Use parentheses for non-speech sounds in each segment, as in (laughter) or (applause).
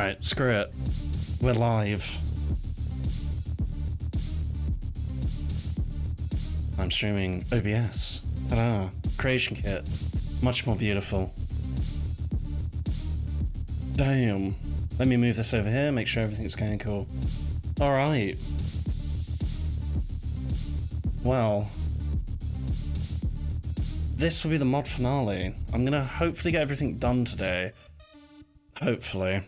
Alright, screw it. We're live. I'm streaming OBS. Ta-da. Creation kit. Much more beautiful. Damn. Let me move this over here, make sure everything's going cool. Alright. Well. This will be the mod finale. I'm gonna hopefully get everything done today. Hopefully.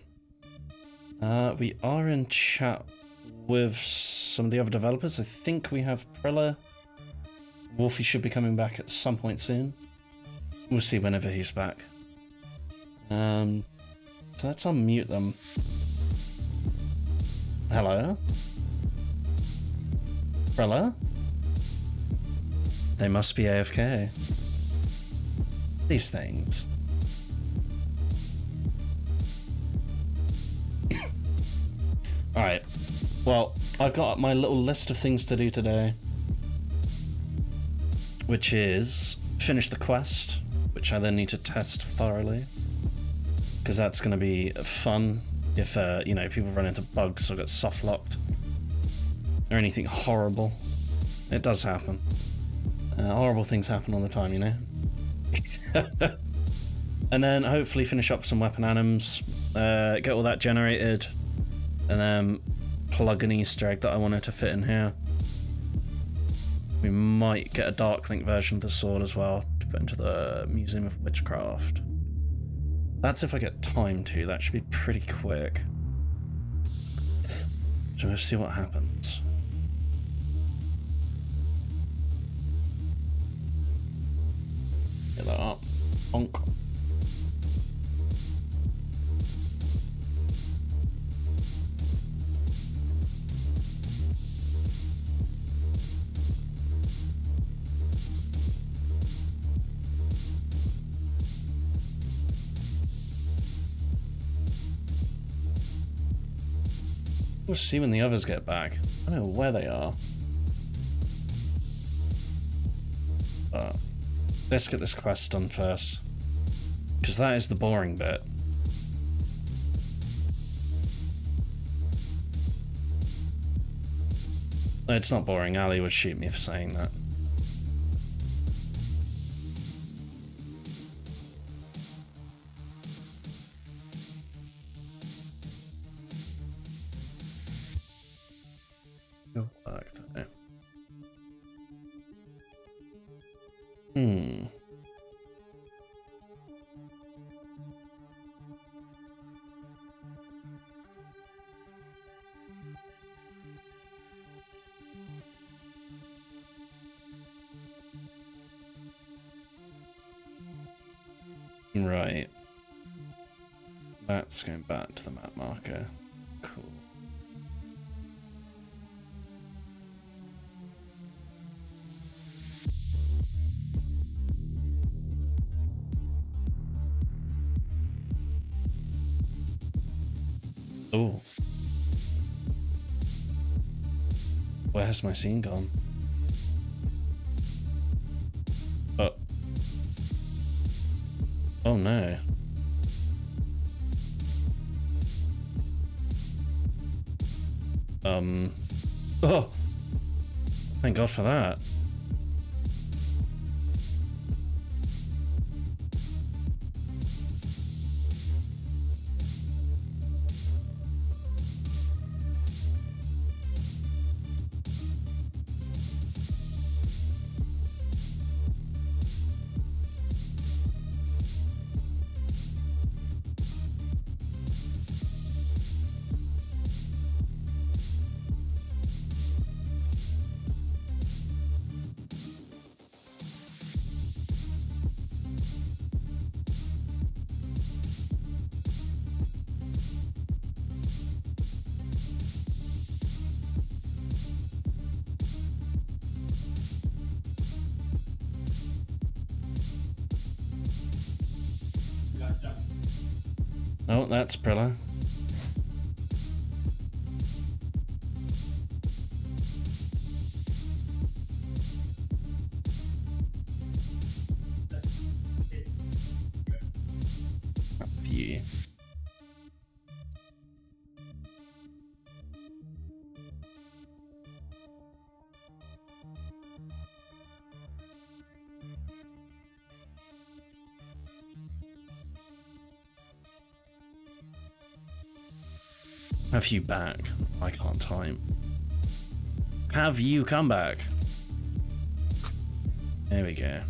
Uh, we are in chat with some of the other developers. I think we have Prilla. Wolfie should be coming back at some point soon. We'll see whenever he's back. Um, so let's unmute them. Hello? Prilla? They must be AFK. These things. Alright. Well, I've got my little list of things to do today. Which is finish the quest, which I then need to test thoroughly. Because that's going to be fun if, uh, you know, people run into bugs or get soft locked. Or anything horrible. It does happen. Uh, horrible things happen all the time, you know? (laughs) and then hopefully finish up some weapon anims, uh, get all that generated, and then plug an um, Easter egg that I wanted to fit in here. We might get a Darklink version of the sword as well to put into the Museum of Witchcraft. That's if I get time to, that should be pretty quick. So let's see what happens. Get that up. Bonk. We'll see when the others get back. I don't know where they are. But let's get this quest done first. Because that is the boring bit. It's not boring. Ali would shoot me for saying that. Hmm. Right. That's going back to the map marker. Cool. Oh. Where has my scene gone? Oh. Oh no. Um. Oh! Thank God for that. That's Prilla. Have you back? I can't time. Have you come back? There we go.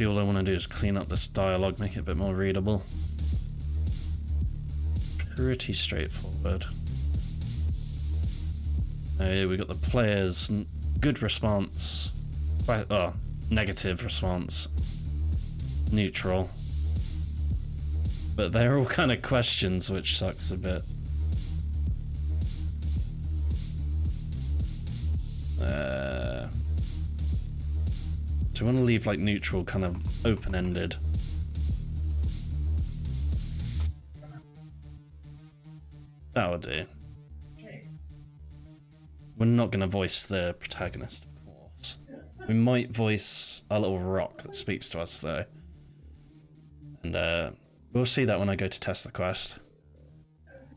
Literally all I want to do is clean up this dialogue, make it a bit more readable. Pretty straightforward. Oh, we got the players, good response, oh, negative response, neutral. But they're all kind of questions, which sucks a bit. Leave like neutral kind of open-ended. That would do. We're not going to voice the protagonist, of course. We might voice a little rock that speaks to us, though. And uh, we'll see that when I go to test the quest.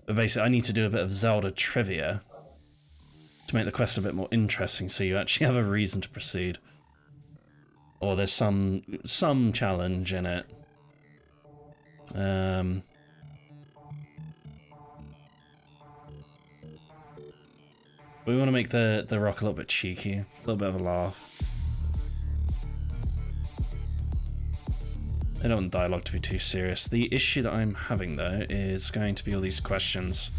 But basically, I need to do a bit of Zelda trivia to make the quest a bit more interesting so you actually (laughs) have a reason to proceed or there's some some challenge in it. Um, we want to make the the rock a little bit cheeky, a little bit of a laugh. I don't want dialogue to be too serious. The issue that I'm having though is going to be all these questions.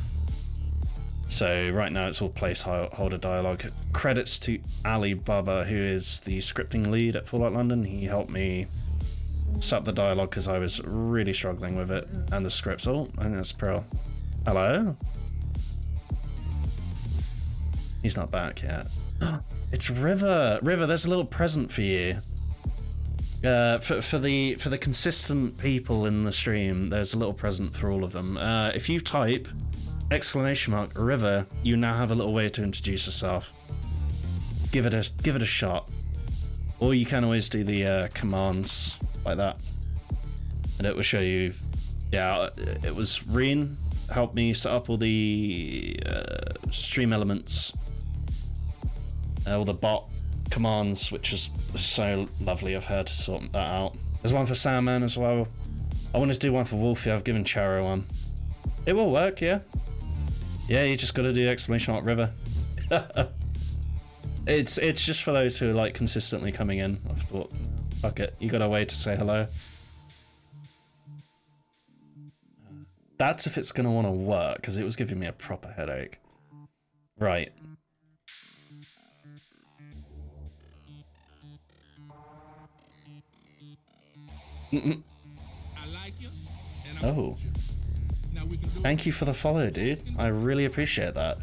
So right now it's all placeholder dialogue. Credits to Ali Baba, who is the scripting lead at Fallout London. He helped me set the dialogue because I was really struggling with it and the scripts. Oh, and that's Pearl. Hello? He's not back yet. (gasps) it's River. River, there's a little present for you. Uh, for, for the for the consistent people in the stream, there's a little present for all of them. Uh, if you type exclamation mark river, you now have a little way to introduce yourself. Give it a give it a shot, or you can always do the uh, commands like that, and it will show you. Yeah, it was Reen helped me set up all the uh, stream elements, uh, all the bot commands, which is so lovely of her to sort that out. There's one for Sandman as well. I wanted to do one for Wolfie. I've given Charo one. It will work, yeah. Yeah, you just got to do exclamation mark river. (laughs) it's it's just for those who are like consistently coming in. I thought, fuck it, you got a way to say hello. That's if it's gonna want to work, because it was giving me a proper headache. Right. Mm -mm. Like oh. Thank you for the follow, dude. I really appreciate that.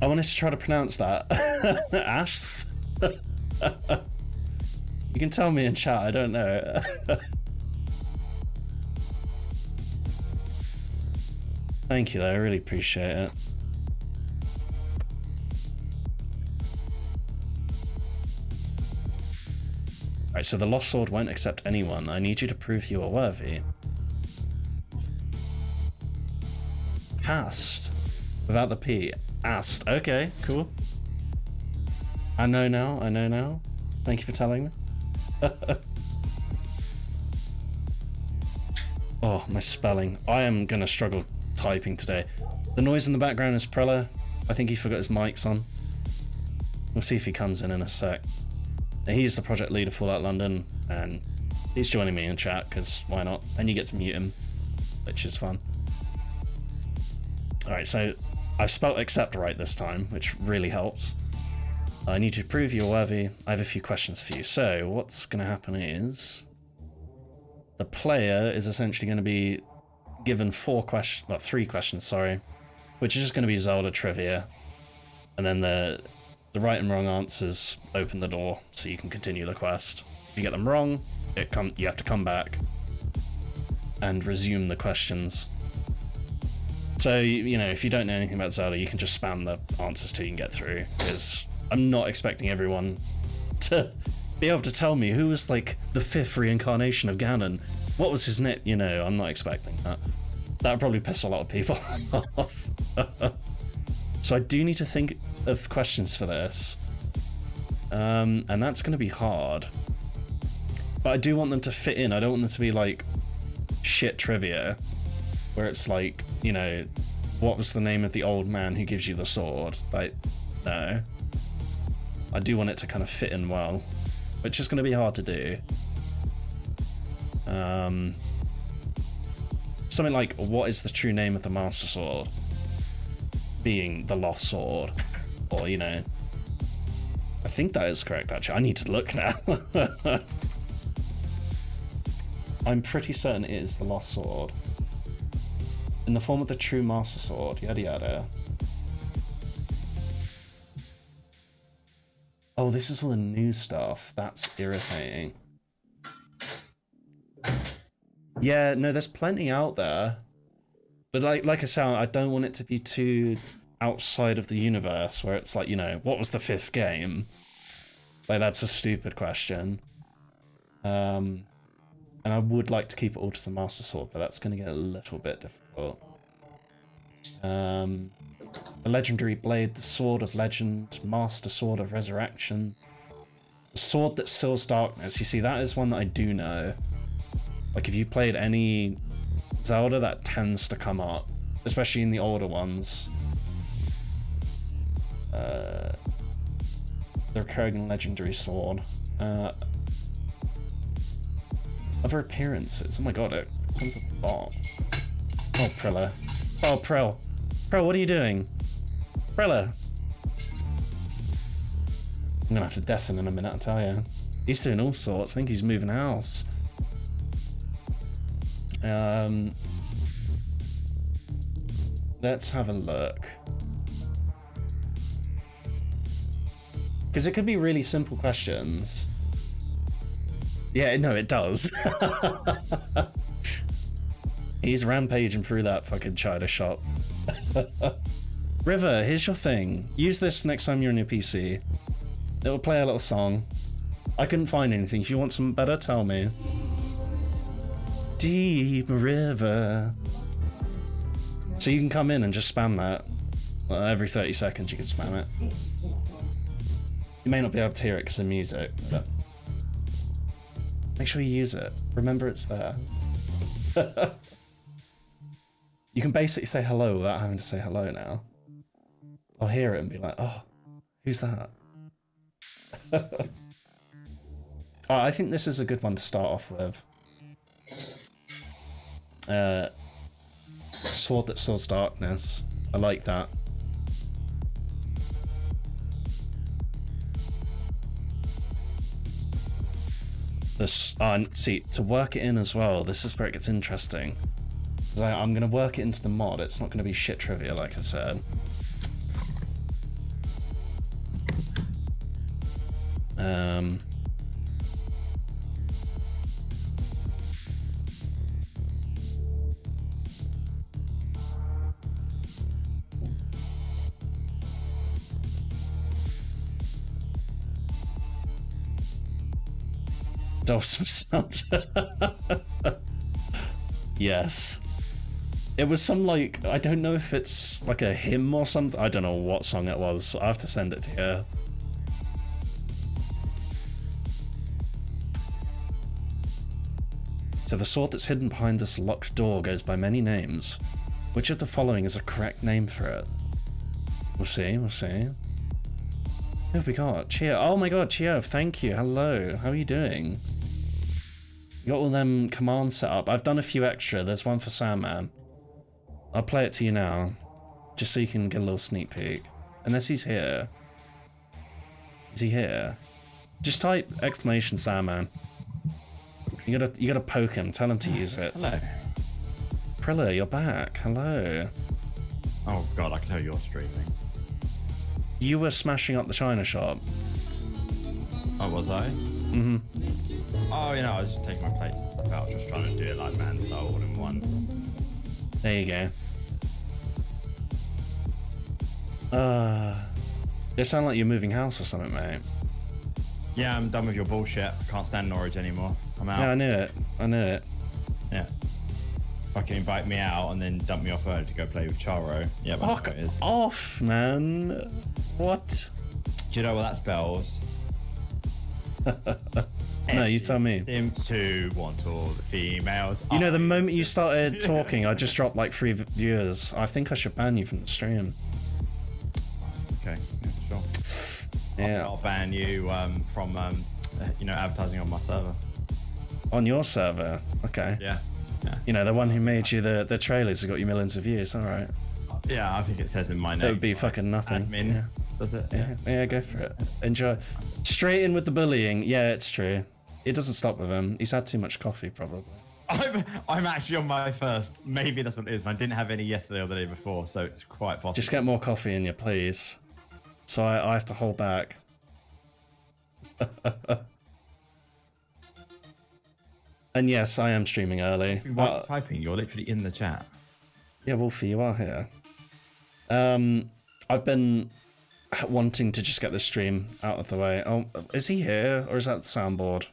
I wanted to try to pronounce that. (laughs) Ash. (laughs) you can tell me in chat, I don't know. (laughs) Thank you though, I really appreciate it. Alright, so the Lost Sword won't accept anyone. I need you to prove you are worthy. Asked. Without the P. Asked. Okay, cool. I know now, I know now. Thank you for telling me. (laughs) Oh, my spelling. I am going to struggle typing today. The noise in the background is Prella. I think he forgot his mics on. We'll see if he comes in in a sec. He's the project leader for that London, and he's joining me in chat, because why not? And you get to mute him, which is fun. Alright, so I've spelt accept right this time, which really helps. I need to prove you're worthy. I have a few questions for you. So, what's going to happen is... The player is essentially going to be given four questions, not three questions, sorry, which is just going to be Zelda trivia. And then the the right and wrong answers open the door so you can continue the quest. If you get them wrong, it come you have to come back and resume the questions. So, you know, if you don't know anything about Zelda, you can just spam the answers till you can get through, because I'm not expecting everyone to be able to tell me who was, like, the fifth reincarnation of Ganon. What was his name? You know, I'm not expecting that. That would probably piss a lot of people (laughs) off. so I do need to think of questions for this. Um, and that's going to be hard. But I do want them to fit in. I don't want them to be, like, shit trivia where it's like, you know, what was the name of the old man who gives you the sword? Like, no. I do want it to kind of fit in well, which is going to be hard to do. Um, something like, what is the true name of the Master Sword? Being the Lost Sword. Or, you know, I think that is correct, actually. I need to look now. (laughs) I'm pretty certain it is the Lost Sword in the form of the true Master Sword, yada yada. Oh, this is all the new stuff. That's irritating. Yeah, no, there's plenty out there. But like like I said, I don't want it to be too outside of the universe where it's like, you know, what was the fifth game? Like that's a stupid question. Um and I would like to keep it all to the Master Sword, but that's going to get a little bit difficult. Um, the Legendary Blade, the Sword of Legend, Master Sword of Resurrection. The Sword that Seals Darkness. You see, that is one that I do know. Like, if you played any Zelda, that tends to come up. Especially in the older ones. Uh, the recurring Legendary Sword. Uh, other appearances. Oh my god, it comes up a. Oh, Prilla. Oh, Prel. Prel, what are you doing? Prella. I'm gonna have to deafen in a minute, I tell you. He's doing all sorts. I think he's moving house. Um, let's have a look. Because it could be really simple questions. Yeah, no, it does. (laughs) He's rampaging through that fucking China shop. (laughs) River, here's your thing. Use this next time you're on your PC. It'll play a little song. I couldn't find anything. If you want some better, tell me. Deep River. So you can come in and just spam that. Well, every 30 seconds you can spam it. You may not be able to hear it because of music, but Make sure you use it. Remember it's there. (laughs) you can basically say hello without having to say hello now. I'll hear it and be like, oh, who's that? (laughs) I think this is a good one to start off with. Uh, Sword that Seals Darkness. I like that. This, uh, see, to work it in as well, this is where it gets interesting. I, I'm going to work it into the mod, it's not going to be shit trivia like I said. Um, (laughs) (laughs) yes. It was some like I don't know if it's like a hymn or something. I don't know what song it was. I have to send it to you. So the sword that's hidden behind this locked door goes by many names. Which of the following is a correct name for it? We'll see, we'll see. Who have we got? Chia. Oh my god, Chia, thank you. Hello. How are you doing? Got all them commands set up. I've done a few extra. There's one for Sandman. I'll play it to you now. Just so you can get a little sneak peek. Unless he's here. Is he here? Just type exclamation Sandman. You gotta you gotta poke him, tell him to use it. Hello. Prilla, you're back. Hello. Oh god, I can tell you're streaming. You were smashing up the China shop. Oh, was I? Mm-hmm. Oh, you know, I was just taking my plates and stuff out, just trying to do it like man style all in one. There you go. Uh, they sound like you're moving house or something, mate. Yeah, I'm done with your bullshit. I can't stand Norwich anymore. I'm out. Yeah, I knew it. I knew it. Yeah. Fucking invite me out and then dump me off early to go play with Charo. Yeah, Fuck it off, man. What? Do you know what that spells? (laughs) No, you tell me. Simps who want all the females. You know, the moment you started (laughs) talking, I just dropped like three viewers. I think I should ban you from the stream. Okay, yeah, sure. Yeah. I'll ban you um, from, um, you know, advertising on my server. On your server. Okay. Yeah. Yeah. You know, the one who made you the, the trailers has got you millions of views. All right. Yeah, I think it says in my name. That would be like, fucking nothing. Admin. Yeah. Yeah, yeah, go for it. Enjoy. Straight in with the bullying. Yeah, it's true. It doesn't stop with him. He's had too much coffee, probably. I'm, I'm actually on my first. Maybe that's what it is. I didn't have any yesterday or the day before, so it's quite possible. Just get more coffee in you, please. So I, I have to hold back. (laughs) and yes, I am streaming early. You Uh, typing? You're literally in the chat. yeah, Wolfie, you are here. Um, I've been wanting to just get the stream out of the way. Oh, is he here or is that the soundboard?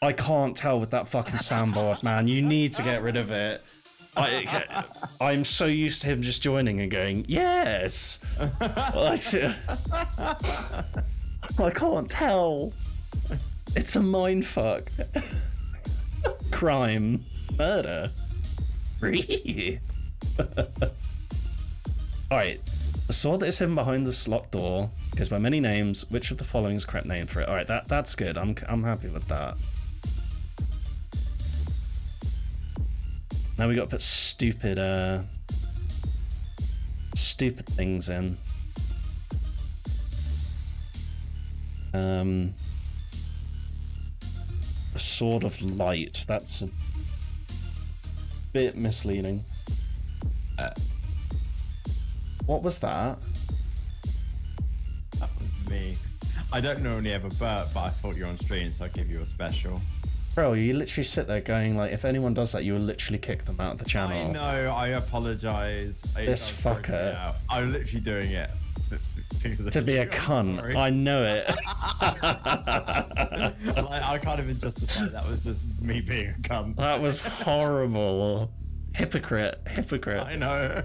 I can't tell with that fucking soundboard, man. You need to get rid of it. I, I'm so used to him just joining and going, yes. I, can't tell. It's a mind fuck. Crime. Murder. Alright. (laughs) The sword that is hidden behind the slot door goes by many names. Which of the following is correct name for it? Alright, that, that's good. I'm, I'm happy with that. Now we got to put stupid, uh, stupid things in. Um, the sword of light. That's a bit misleading. Uh. What was that? That was me. I don't normally ever burp, but I thought you were on stream, so I give you a special. Bro, you literally sit there going like, if anyone does that, you will literally kick them out of the channel. I know. I apologize. I- This fucker. I'm literally doing it. To be a (laughs) cunt. I know it. (laughs) (laughs) Like, I can't even justify that was just me being a cunt. that was horrible. Hypocrite. Hypocrite. I know.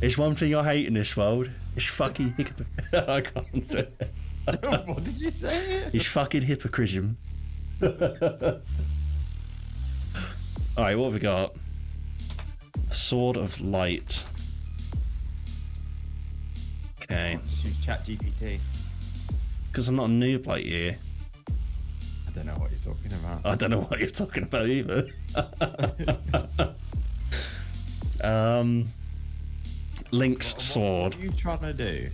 It's one thing I hate in this world. It's fucking hypocrite. I can't say it. what did you say? It's fucking hypocrism. Alright, what have we got? Sword of Light. Okay. Use Chat GPT. Because I'm not a noob like you. I don't know what you're talking about. I don't know what you're talking about either. (laughs) um, Link's What- sword. What are you trying to do?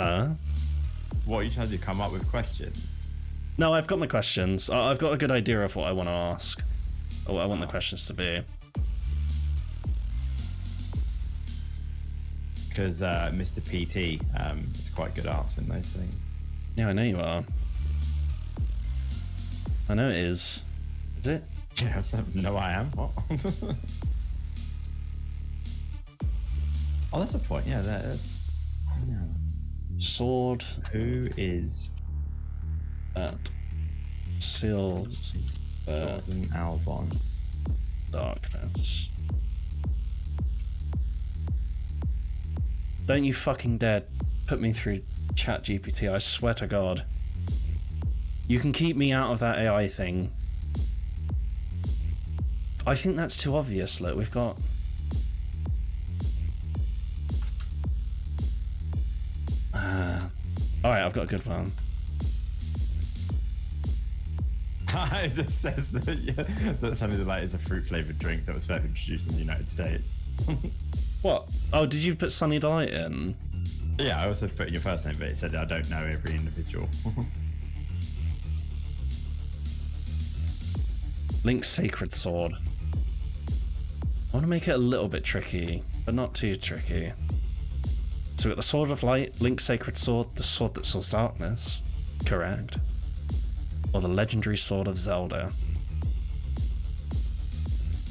Uh, What are you trying to do? Come up with questions? No, I've got my questions. I've got a good idea of what I want to ask. Or what I want the questions to be. Because uh, Mr. PT um, is quite good at answering those things. Yeah, I know you are. I know it is. Is it? (laughs) Yes, no, I am. What? (laughs) oh, that's a point. Yeah, that is. Yeah. Sword Who is that seals the Jordan Albon? darkness. Don't you fucking dare put me through chat GPT, I swear to god. You can keep me out of that AI thing. I think that's too obvious. Look, we've got. Uh, all right, I've got a good one. It (laughs) just says that, yeah, that something that like is a fruit flavored drink that was first introduced in the United States. What? Oh, did you put Sunny Delight in? yeah, I also put in your first name, but it said I don't know every individual. (laughs) Link's Sacred Sword. I want to make it a little bit tricky, but not too tricky. So we got the Sword of Light, Link's Sacred Sword, the Sword that Swords Darkness. Correct. Or the Legendary Sword of Zelda.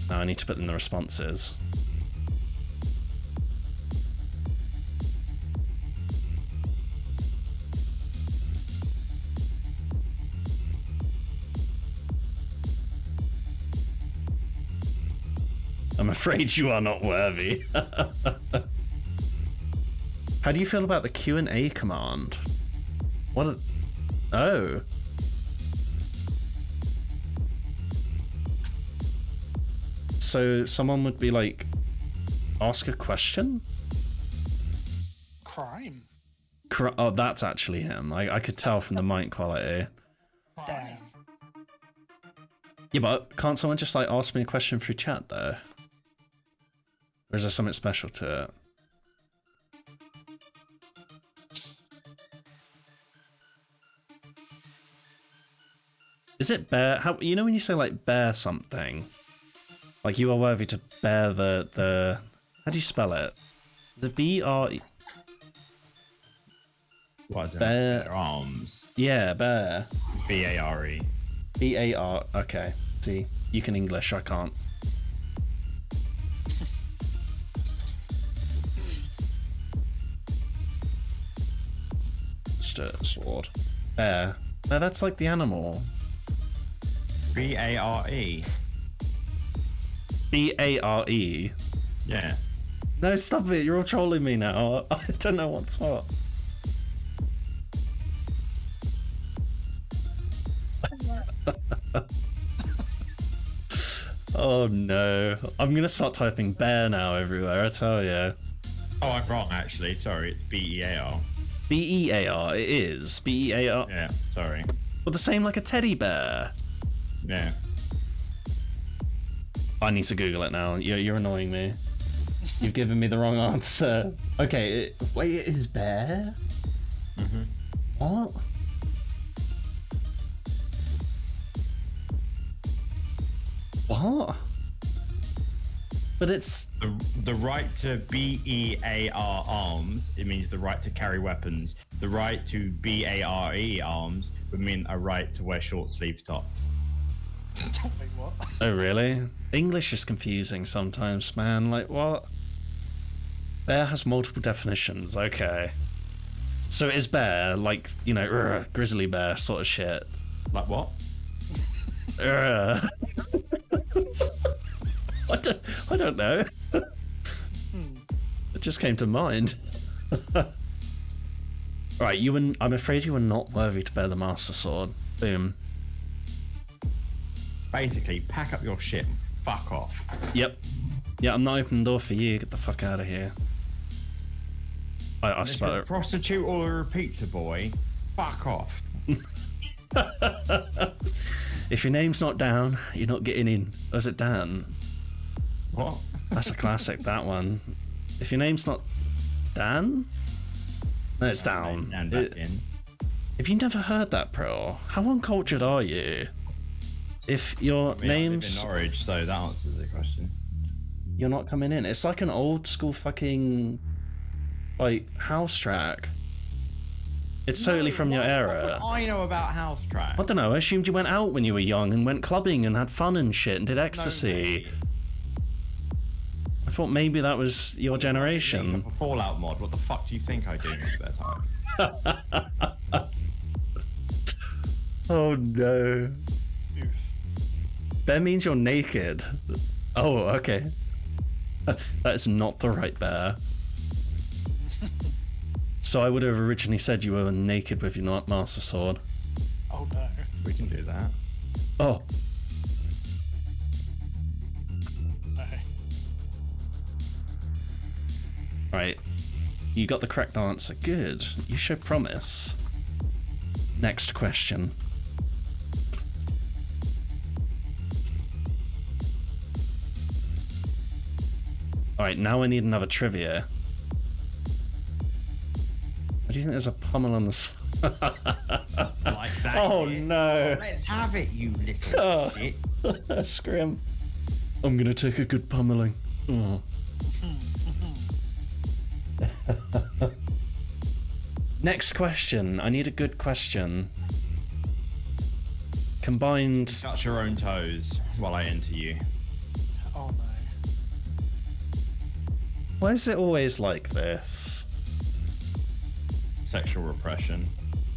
Now I need to put in the responses. I'm afraid you are not worthy. (laughs) How do you feel about the Q and A command? What? A, oh. So someone would be like, ask a question. Crime. Cor- Oh, that's actually him. I, I could tell from the mic quality. Damn. Yeah, but can't someone just like ask me a question through chat though? Or is there something special to it? Is it bear? How you know when you say like bear something, like you are worthy to bear the the. How do you spell it? The B R. E- what is it? Bear- arms. Yeah, bear. B A R E. B A R. Okay. See, you can English. I can't. (laughs) Stir sword. Bear. No, that's like the animal. B A R E. B A R E. Yeah. No, stop it. You're all trolling me now. (laughs) I don't know what's what. (laughs) oh no. I'm gonna start typing bear now everywhere, I tell you. Oh, I'm wrong actually. Sorry, it's B E A R. B E A R, it is. B E A R. Yeah. Sorry. Well, the same like a teddy bear. Yeah. I need to Google it now. You're, you're annoying me. You've given me the wrong answer. Okay, it, wait, it is bear? Mhm. What? What? But it's The, the right to B E A R arms, it means the right to carry weapons. The right to B A R E arms would mean a right to wear short sleeve top. (laughs) Wait, what? oh really? (laughs) English is confusing sometimes, man. Like what? Bear has multiple definitions. Okay. So it is bear like you know "Urgh, grizzly bear sort of shit? Like what? (laughs) I don't. I don't know. Hmm. it just came to mind. right, you and I'm afraid you are not worthy to bear the master sword. Boom. Basically, pack up your shit and fuck off. Yep. Yeah, I'm not opening the door for you. Get the fuck out of here. I, I you're a prostitute or a pizza boy, fuck off. (laughs) If your name's not down, you're not getting in. Or is it Dan? What? That's a classic, that one. If your name's not Dan? No, it's down. And It- uh, in. If you never heard that, bro, how uncultured are you? If your I mean, I live name's in Norwich, so that answers the question. you're not coming in. It's like an old school fucking like house track. It's totally from your What era. I know about house track. I don't know. I assumed you went out when you were young and went clubbing and had fun and shit and did ecstasy. mate. I thought maybe that was your generation. Fallout mod. What the fuck do you think I do in spare time? (laughs) Oh no. Oof. Bear means you're naked. Oh, okay. That is not the right bear. So I would have originally said you were naked with your not master sword. Oh no. We can do that. Oh, No. right. You got the correct answer. Good. You show promise. Next question. Alright, now I need another trivia. What do you think there's a pommel on the s- (laughs) Like that. Oh yeah. no! Let's have it, you little Oh. shit. (laughs) Scrim. I'm gonna take a good pummeling. Oh. (laughs) Next question. I need a good question. Combined. Touch your own toes while I enter you. Oh no. Why is it always like this? Sexual repression.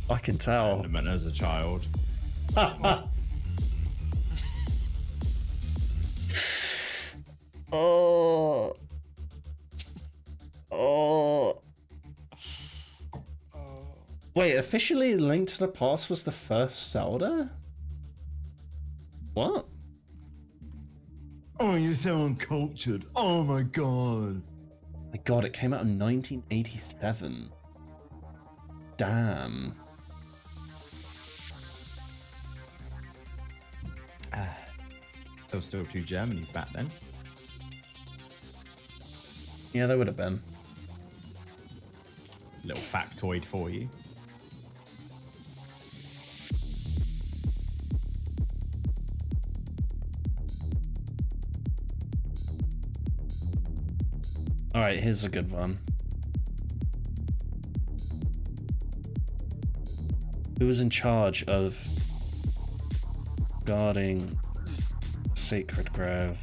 I can tell. Abandonment as a child. oh. (laughs) Oh. Oh. Wait, officially Link to the Past was the first Zelda? What? Oh, you're so uncultured. Oh my god. My god, it came out in 1987. Damn. Ah, there were still two Germanys back then. Yeah, there would have been. Little factoid for you. Alright, here's a good one. Who was in charge of guarding Sacred Grove?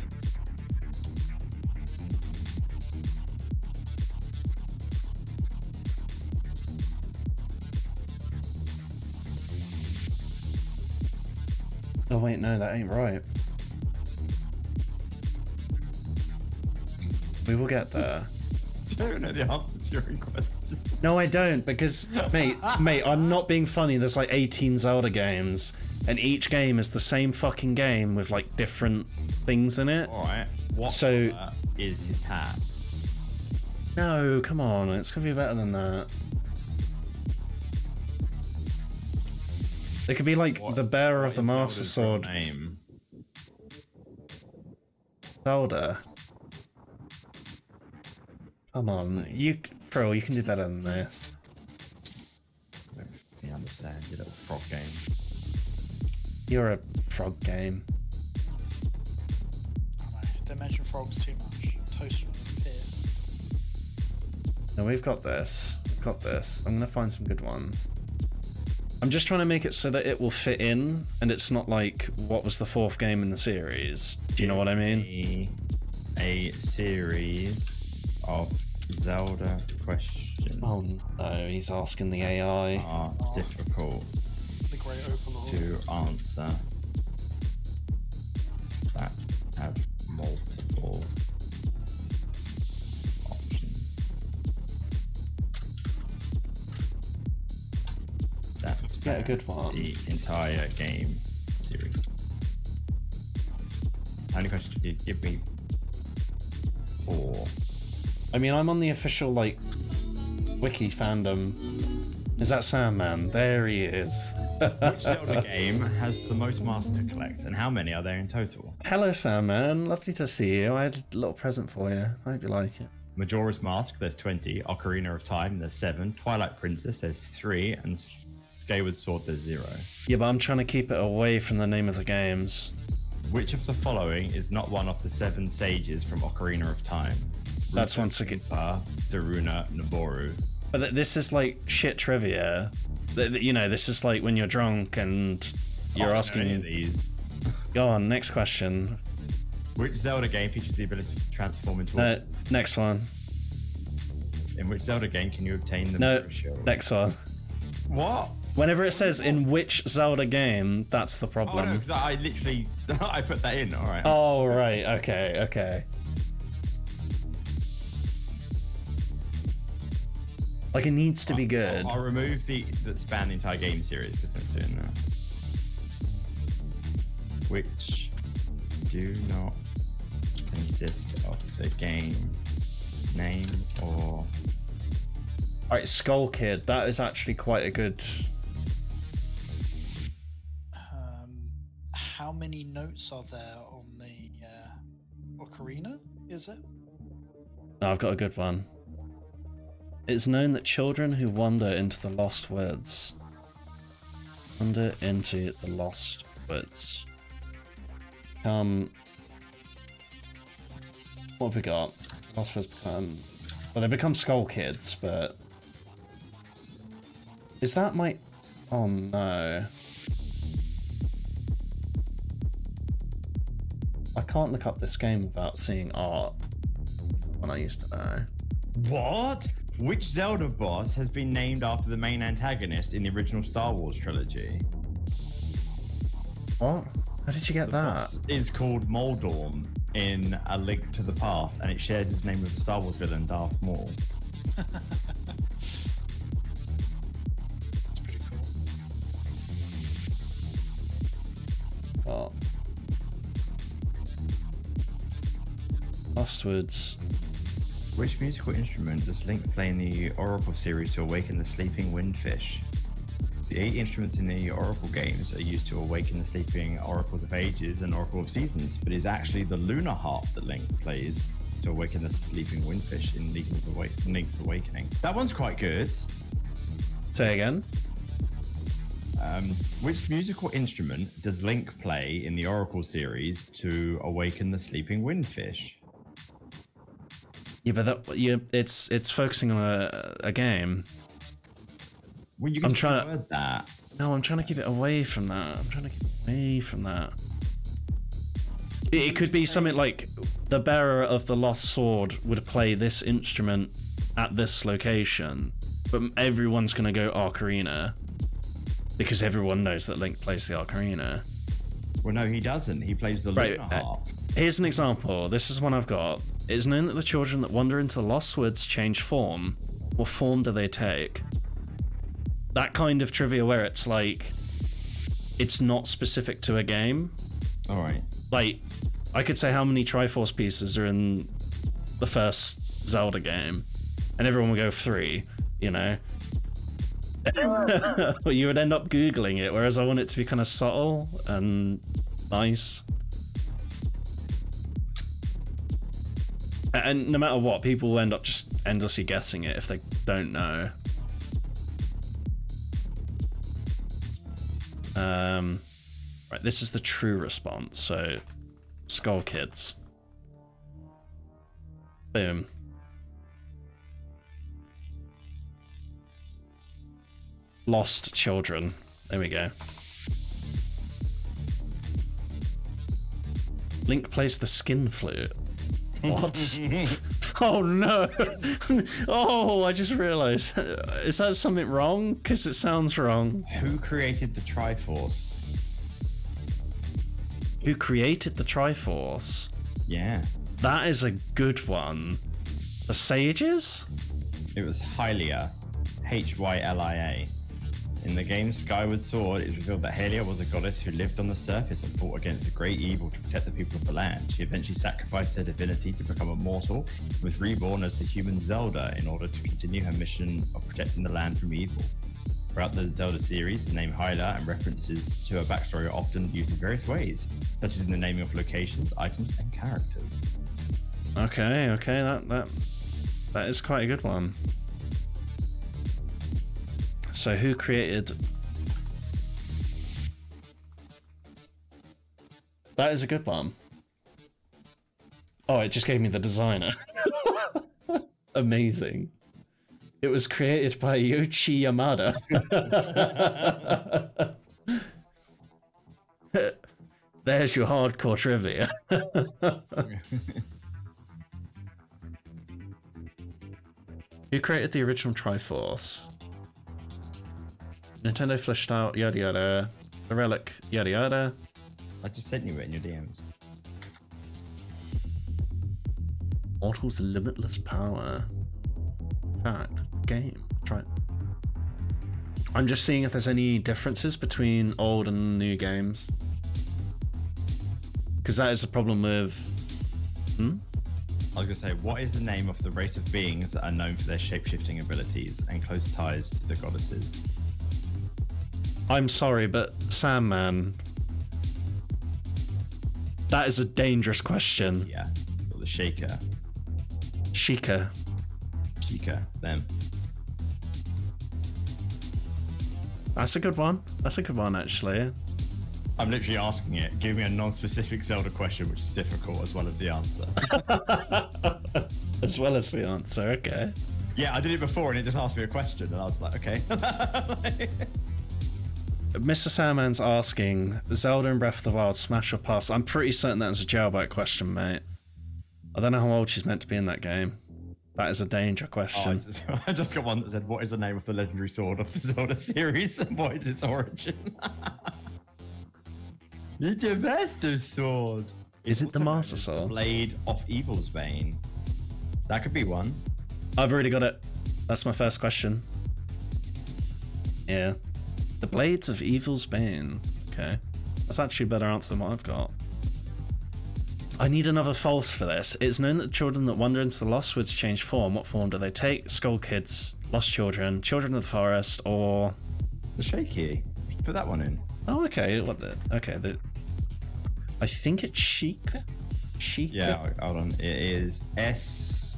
Oh wait, no, that ain't right. We will get there. (laughs) don't know the answer to your own question. No, I don't, because mate, mate, I'm not being funny. There's like 18 Zelda games, and each game is the same fucking game with like different things in it. Alright. What So- is his hat? No, come on, it's gonna be better than that. It could be like What- the bearer of the Master Sword, Name. Zelda. Come on, you, pro, you can do better than this. You understand, you little frog game. You're a frog game. Oh no. Don't mention frogs too much. Toast will appear. No, we've got this. We've got this. I'm gonna find some good ones. I'm just trying to make it so that it will fit in, and it's not like what was the fourth game in the series. Do you know what I mean? A, a series of Zelda questions Oh no, oh, he's asking the AI. are difficult The Great Overlord. to answer that have multiple options. That's Get a good one. the entire game series. How many questions did you give me? Four. I mean, I'm on the official like wiki fandom. Is that Sandman? There he is. Which Zelda (laughs) game has the most masters to collect, and how many are there in total? Hello, Sandman. Lovely to see you. I had a little present for you. I hope you like it. Majora's Mask, there's 20. Ocarina of Time, there's 7. Twilight Princess, there's 3. And Skyward Sword, there's 0. Yeah, but I'm trying to keep it away from the name of the games. Which of the following is not one of the seven sages from Ocarina of Time? That's once again. Pa, Darunia, Nabooru. But th- this is like shit trivia. You know, this is like when you're drunk and you're don't know any of asking. these. Go on, next question. Which Zelda game features the ability to transform into a Uh, next one. In which Zelda game can you obtain the No, next one. What? Whenever it says in which Zelda game, that's the Oh no, problem. because I literally (laughs) I put that in. All right. Oh, right. Okay, okay. Like, it needs to be good. I'll remove the that span the entire game series because it's doing that. which do not consist of the game name or Alright, Skull Kid. That is actually quite a good. Um, how many notes are there on the uh, ocarina? Is it? No, I've got a good one. It's known that children who wander into the lost woods wander into the lost woods. Come. What have we got? Lost woods become. Um, well, they become skull kids, but. Is that my. Oh no. I can't look up this game without seeing art. When I used to know. what? Which Zelda boss has been named after the main antagonist in the original Star Wars trilogy? What? How did you get that? Boss is called Moldorm in A Link to the Past, and it shares his name with the Star Wars villain Darth Maul. It's pretty cool. Oh. Lostwoods. Which musical instrument does Link play in the Oracle series to awaken the sleeping windfish? The eight instruments in the Oracle games are used to awaken the sleeping Oracles of Ages and Oracle of Seasons, but it's actually the lunar harp that Link plays to awaken the sleeping windfish in Link's, Awa- Link's Awakening. That one's quite good. Say again. Um, which musical instrument does Link play in the Oracle series to awaken the sleeping windfish? Yeah, but that you it's it's focusing on a a game. Well, you I'm trying to- that. No, I'm trying to keep it away from that. I'm trying to keep it away from that. It, it could be something like the bearer of the lost sword would play this instrument at this location, but everyone's gonna go ocarina because everyone knows that Link plays the ocarina. Well, no, he doesn't. He plays the Right, uh, harp. Here's an example. This is one I've got. It is known that the children that wander into the Lost Woods change form. What form do they take? That kind of trivia where it's like, it's not specific to a game. All right. Like, I could say how many Triforce pieces are in the first Zelda game, and everyone would go three, you know? (laughs) but you would end up Googling it, whereas I want it to be kind of subtle and nice. And no matter what, people will end up just endlessly guessing it if they don't know. Um, right, this is the true response. So, Skull Kids. Boom. Lost children. There we go. Link plays the skin flute. What? (laughs) oh no! (laughs) oh, I just realised. (laughs) Is that something wrong? Because it sounds wrong. Who created the Triforce? Who created the Triforce? Yeah. That is a good one. The Sages? It was Hylia. H Y L I A. In the game Skyward Sword, it is revealed that Hylia was a goddess who lived on the surface and fought against a great evil to protect the people of the land. She eventually sacrificed her divinity to become immortal and was reborn as the human Zelda in order to continue her mission of protecting the land from evil. Throughout the Zelda series, the name Hylia and references to her backstory are often used in various ways, such as in the naming of locations, items, and characters. Okay, okay, that that that is quite a good one. So who created That is a good one. Oh, it just gave me the designer. (laughs) Amazing. It was created by Yoichi Yamada. (laughs) There's your hardcore trivia. (laughs) Who created the original Triforce? Nintendo fleshed out yada yada. The relic yada yada. I just sent you it in your DMs. Mortal's limitless power. Fact. Game. Try. it. I'm just seeing if there's any differences between old and new games. Because that is a problem with. Hmm? I was going to say, what is the name of the race of beings that are known for their shape-shifting abilities and close ties to the goddesses? I'm sorry, but Sandman. That is a dangerous question. Yeah, or the Shaker, Sheikah. Sheikah, them. That's a good one. That's a good one, actually. I'm literally asking it. Give me a non-specific Zelda question, which is difficult as well as the answer. (laughs) As well as the answer, okay. yeah, I did it before, and it just asked me a question, and I was like, okay. (laughs) Mr. Sandman's asking Zelda and Breath of the Wild smash or pass. I'm pretty certain that's a jailbait question, mate. I don't know how old she's meant to be in that game. That is a danger Oh, I, question. just, (laughs) I just got one that said, "What is the name of the legendary sword of the (laughs) Zelda series, and (laughs) what is its origin?" it's the Master Sword. Is it the Master Sword? Blade of Evil's Bane. That could be one. I've already got it. That's my first question. Yeah. The Blades of Evil's Bane. Okay. That's actually a better answer than what I've got. I need another false for this. It's known that children that wander into the Lost Woods change form. What form do they take? Skull Kids, Lost Children, Children of the Forest, or. The Shaky. Put that one in. Oh, okay. What the... Okay. The... I think it's Sheikah? Sheikah? Yeah, hold on. It is S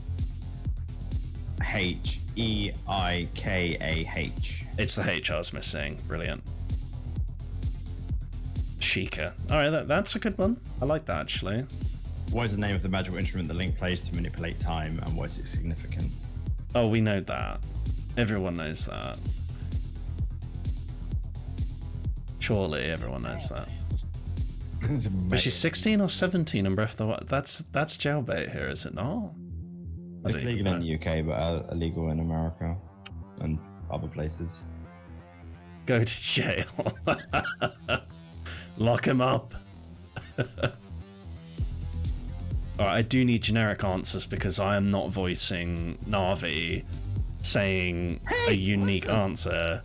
H E I K A H. It's the H I was missing. Brilliant. Sheikah. Alright, that, that's a good one. I like that actually. What is the name of the magical instrument the Link plays to manipulate time, and what is its significance? Oh, we know that. Everyone knows that. Surely everyone knows that. But she's 16 or 17 in Breath of the Wild. That's that's jailbait here, is it not? It's legal in the UK, but uh, illegal in America and other places. Go to jail. (laughs) Lock him up. (laughs) Alright, I do need generic answers because I am not voicing Navi saying a unique answer.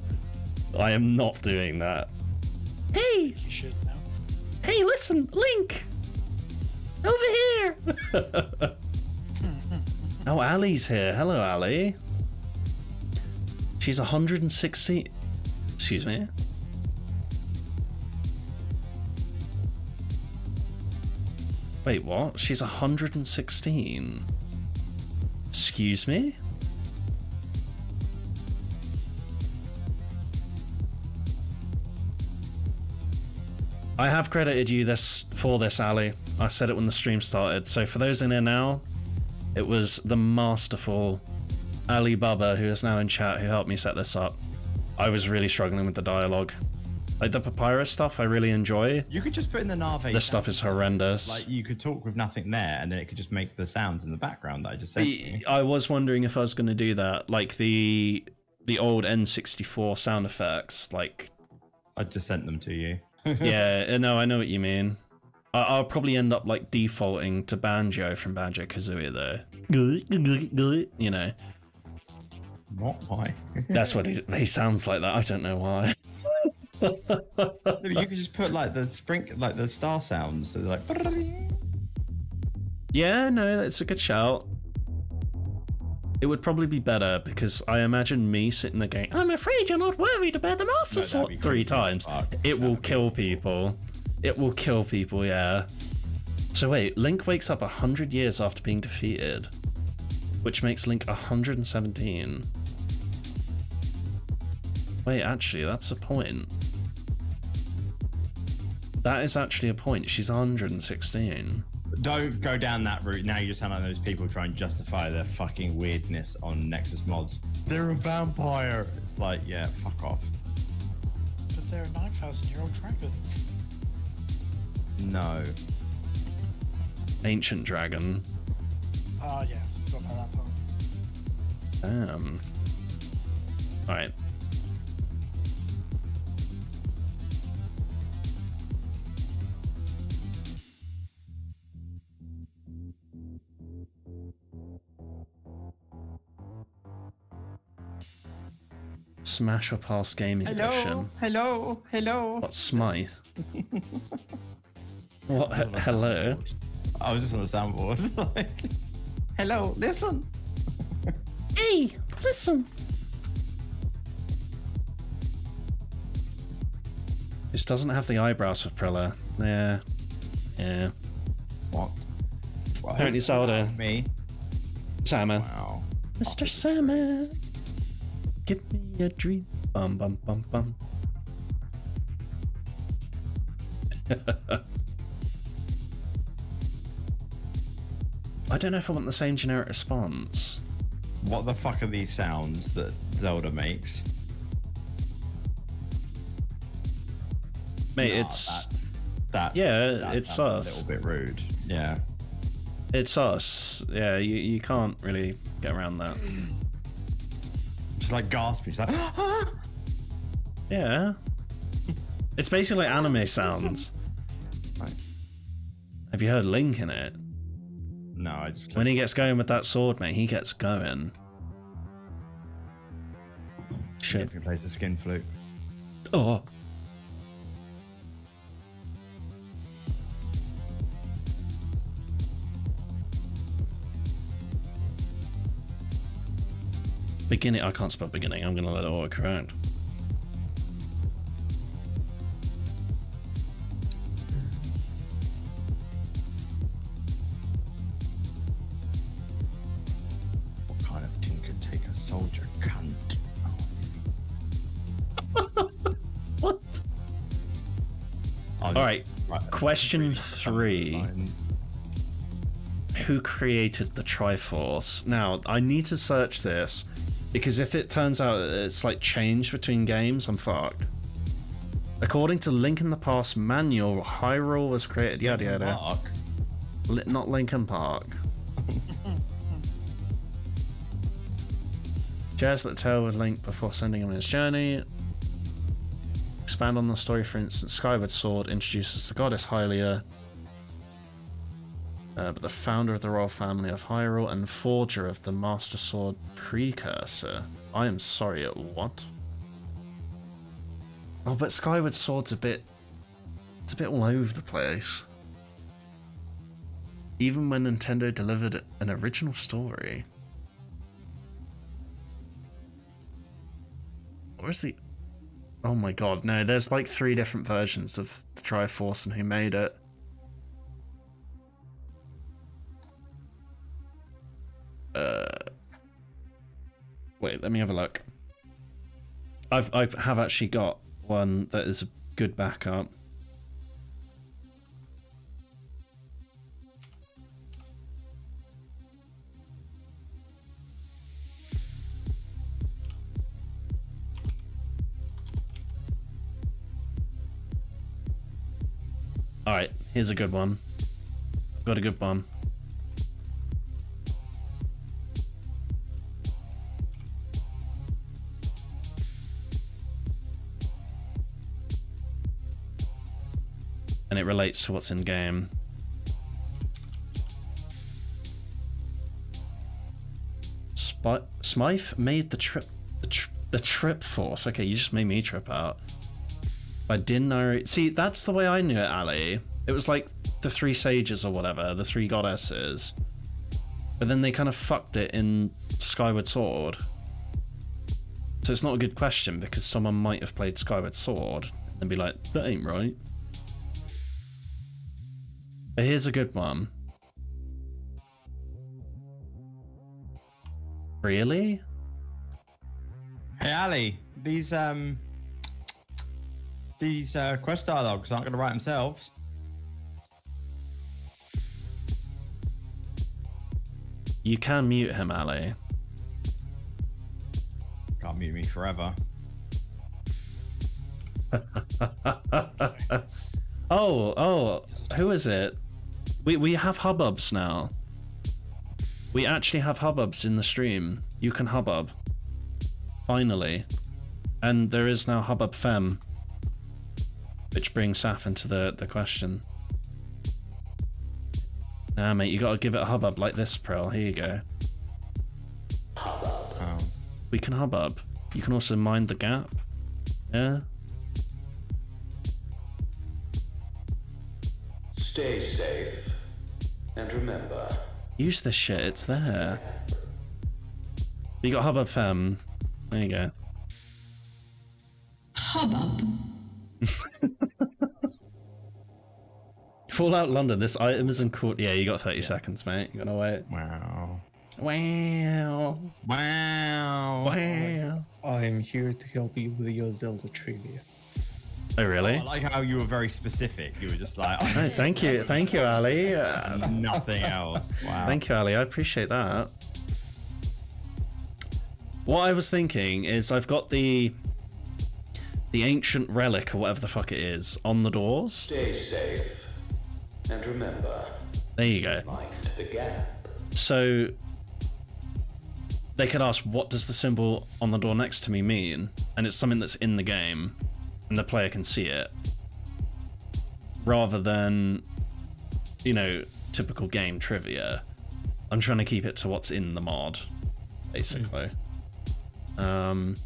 I am not doing that. Hey, You should now. hey, listen, Link! Over here! (laughs) oh, Ali's here. Hello, Ali. She's 160. Excuse me. Wait, what? She's 116. Excuse me? I have credited you this for this, Ali. I said it when the stream started. So for those in here now, it was the masterful Ali Baba who is now in chat who helped me set this up. I was really struggling with the dialogue. Like the papyrus stuff, I really enjoy. You could just put in the Navi. This stuff is horrendous. Like you could talk with nothing there, and then it could just make the sounds in the background that I just said. I was wondering if I was going to do that, like the the old N64 sound effects. Like, I just sent them to you. (laughs) yeah, uh, no, I know what you mean. I- I'll probably end up like defaulting to banjo from Banjo Kazooie though. (laughs) You know, Not why. that's what he, he sounds like. That I don't know why. You could just put like the sprink, like the star sounds. So like. (laughs) Yeah, no, that's a good shout. It would probably be better because I imagine me sitting there going, I'm afraid you're not worthy to bear the Master No, Sword three times. fuck. It will That'd kill people. It will kill people, yeah. So wait, Link wakes up 100 years after being defeated, which makes Link 117. Wait, actually, that's a point. That is actually a point. She's 116. Don't go down that route. Now you just sound like those people try and justify their fucking weirdness on Nexus mods. They're a vampire. It's like, yeah, fuck off. But they're a 9,000 year old dragon. No. Ancient Dragon. Ah, yes, forgot about that part. Damn. Alright. Smash or Pass Gaming Edition. hello, hello. What Smythe? (laughs) What? On Hello? I was just on the soundboard. (laughs) like, hello, listen. Hey, listen. This doesn't have the eyebrows for Prilla. Yeah. Yeah. What? What? Apparently Zelda. Me? Salmon. Wow. Mr. Salmon. Give me a dream. Bum bum bum bum. (laughs) I don't know if I want the same generic response. What the fuck are these sounds that Zelda makes? Mate, Nah, it's that. yeah, that it's us. A little bit rude. Yeah. It's us. Yeah, you, you can't really get around that. Like gasping. It's like. (gasps) Yeah. It's basically anime (laughs) sounds. Right. Have you heard Link in it? No, I just. When he gets going with that sword, mate, he gets going. Shit. If he plays the skin flute. Oh. Beginning. I can't spell beginning. I'm gonna let it autocorrect. What kind of could take a soldier cunt? (laughs) What? All right, question three. Who created the Triforce? Now, I need to search this because if it turns out it's like changed between games, I'm fucked. According to Link in the Past manual, Hyrule was created. Yada yada. Mark. Li- not Lincoln Park. Jazz that tale with Link before sending him on his journey. Expand on the story, for instance, Skyward Sword introduces the goddess Hylia, uh, but the founder of the royal family of Hyrule and forger of the Master Sword precursor. I am sorry, at what? Oh, but Skyward Sword's a bit. It's a bit all over the place. Even when Nintendo delivered an original story. Where's the. Oh my god, no, there's like three different versions of the Triforce and who made it. Uh. Wait, let me have a look. I've I have actually got one that is a good backup. Alright, here's a good one. Got a good one. And it relates to what's in game. Sp- Smythe made the trip, the, tr- the trip force. Okay, you just made me trip out. I didn't know. See, that's the way I knew it, Ali. It was like the three sages or whatever, the three goddesses. But then they kind of fucked it in Skyward Sword. So it's not a good question because someone might have played Skyward Sword and be like, that ain't right. But here's a good one. Really? Hey Ali, these um these uh, quest dialogues aren't going to write themselves. You can mute him, Ali. Can't mute me forever. (laughs) Oh, oh, who is it? We we have hubbubs now. We actually have hubbubs in the stream. You can hubbub. Finally. And there is now hubbub fem. Which brings Saf into the, the question. Nah, mate, you gotta give it a hubbub like this, Prill. Here you go. Oh. We can hubbub. You can also mind the gap. Yeah? Stay safe. And remember, Use the shit, it's there. You got Hubbub Fem. There you go. Hubbub. (laughs) Fallout London, this item is in court. Yeah, you got 30 seconds, mate. You gotta wait. Wow. Wow. Wow. Wow. I'm here to help you with your Zelda trivia. Oh, really? I like how you were very specific. You were just like, Oh, thank you. Thank you, Ali. Uh, nothing else. (laughs) Wow. Thank you, Ali. I appreciate that. What I was thinking is I've got the the ancient relic or whatever the fuck it is on the doors. stay safe. And remember, There you go. mind the gap. So they could ask, what does the symbol on the door next to me mean? And it's something that's in the game, and the player can see it. Rather than, you know, typical game trivia. I'm trying to keep it to what's in the mod, basically. Um,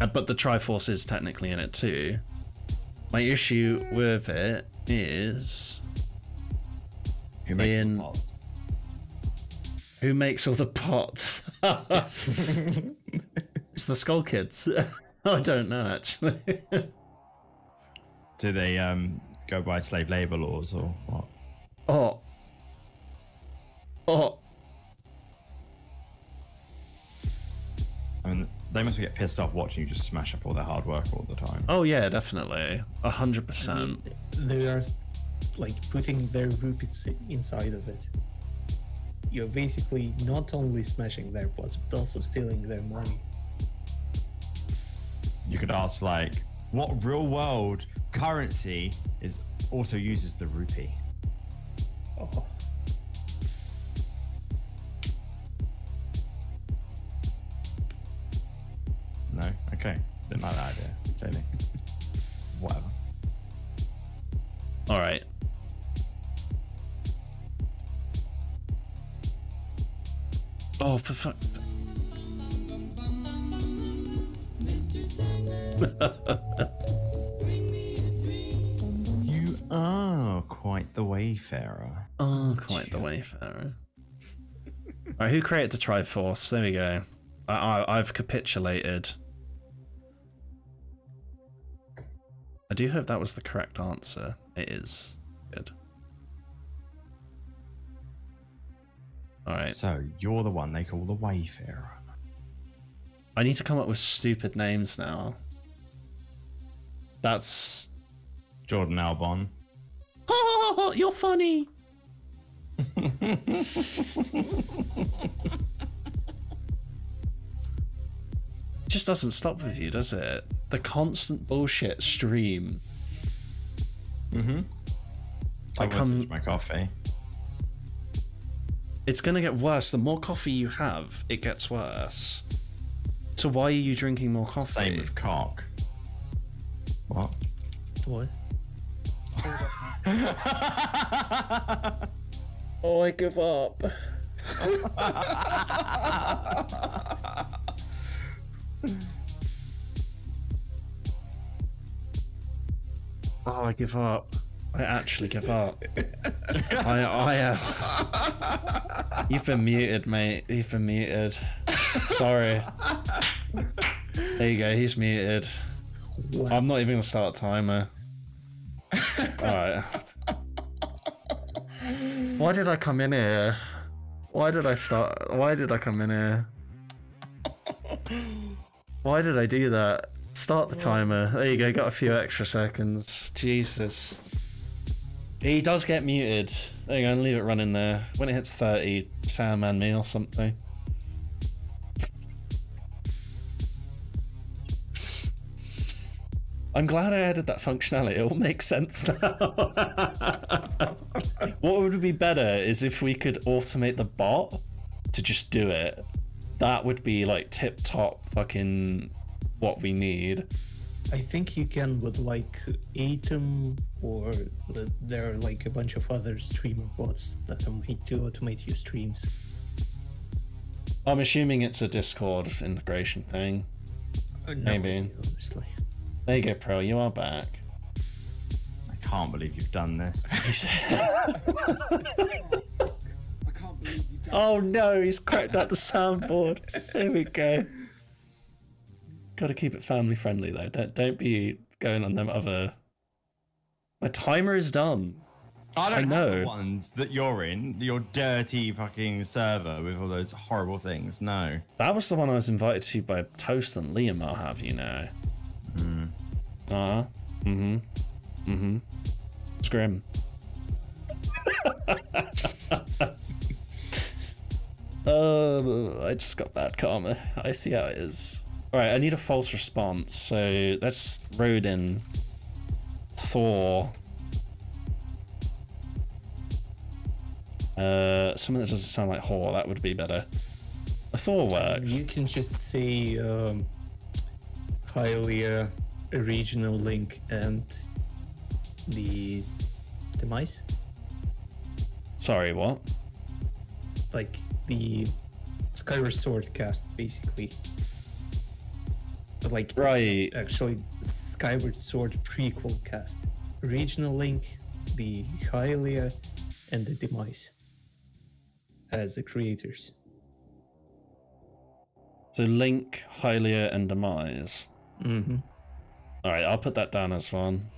uh, but the Triforce is technically in it too. My issue with it is Who makes the in- pots? Who makes all the pots? (laughs) it's the Skull Kids. (laughs) I don't know actually. Do they um go by slave labor laws or what? oh. Oh. I mean, they must get pissed off watching you just smash up all their hard work all the time. Oh yeah, definitely. A hundred percent. They are like putting their rupees inside of it. You're basically not only smashing their pots, but also stealing their money. You could ask like, what real world currency is also uses the rupee? Oh, No. Okay. Didn't like that idea. Clearly. (laughs) Whatever. All right. Oh, for fuck. (laughs) Are quite the wayfarer. Oh, quite the wayfarer. All right, who created the Triforce? There we go. I, I, I've capitulated. I do hope that was the correct answer. It is. Good. All right. So you're the one they call the wayfarer. I need to come up with stupid names now. That's. Jordan Albon. Oh, (laughs) you're funny. It just doesn't stop with you, does it? The constant bullshit stream. Mm-hmm. I I come- come my coffee. It's gonna get worse. The more coffee you have, it gets worse. So why are you drinking more coffee? Same with cock. What? what? (laughs) Oh, I give up. (laughs) oh, I give up. I actually give up. (laughs) I, I, uh, you've been muted, mate. You've been muted. Sorry. There you go. He's muted. I'm not even gonna start a timer. All right. Why did I come in here? Why did I start? Why did I come in here? Why did I do that? Start the timer. There you go. Got a few extra seconds. Jesus. He does get muted. There you go. Leave it running there. When it hits 30, Sandman me or something. I'm glad I added that functionality. It all makes sense now. (laughs) what would be better is if we could automate the bot to just do it. That would be like tip top fucking what we need. I think you can with like Atom or the, there are like a bunch of other streamer bots that are made to automate your streams. I'm assuming it's a Discord integration thing. Uh, no, Maybe. Honestly. There you go, Pro. You are back. I can't believe you've done this. (laughs) (laughs) I can't believe you've done oh no, he's cracked out the soundboard. There we go. Got to keep it family friendly though. Don't don't be going on them other. My timer is done. I don't I have know. the ones that you're in, your dirty fucking server with all those horrible things. No. That was the one I was invited to by Toast and Liam. I'll have you know. Mm. (laughs) Uh huh. Mm hmm. Mm hmm. Scrim. Oh, I just got bad karma. I see how it is. Alright, I need a false response. So that's Rodin, Thor. Uh, something that doesn't sound like whore, that would be better. A Thor works. You can just see um, Hylia, a regional link, and the demise. Sorry, what? Like the Skyward Sword cast, basically. But like, Right. actually, Skyward Sword prequel cast. Regional link, the Hylia, and the demise as the creators. So Link, Hylia, and Demise. Mm-hmm. Alright, I'll put that down as one.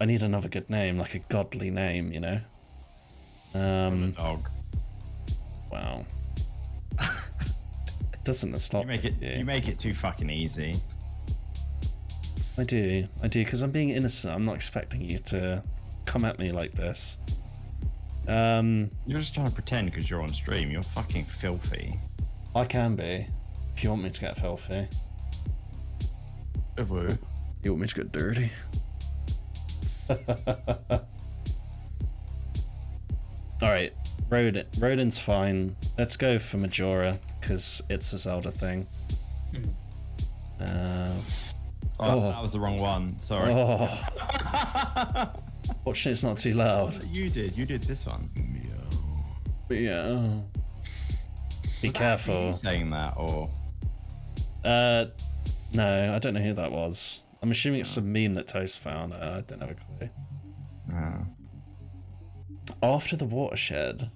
I need another good name, like a godly name, you know? Um, Dog. wow. (laughs) Doesn't stop. You make it. you. You make it too fucking easy. I do, I do, because I'm being innocent. I'm not expecting you to come at me like this. Um, You're just trying to pretend because you're on stream. You're fucking filthy. I can be, if you want me to get filthy. Woo. You want me to get dirty? (laughs) Alright, Rodin. Rodin's fine. Let's go for Majora, because it's a Zelda thing. Uh, Oh, Oh. that was the wrong one. Sorry. oh. (laughs) Fortunately, it's not too loud. You did. You did this one. But yeah. Be careful. You saying that or Uh, no, I don't know who that was. I'm assuming it's some meme that Toast found. Uh, I don't have a clue. After the watershed.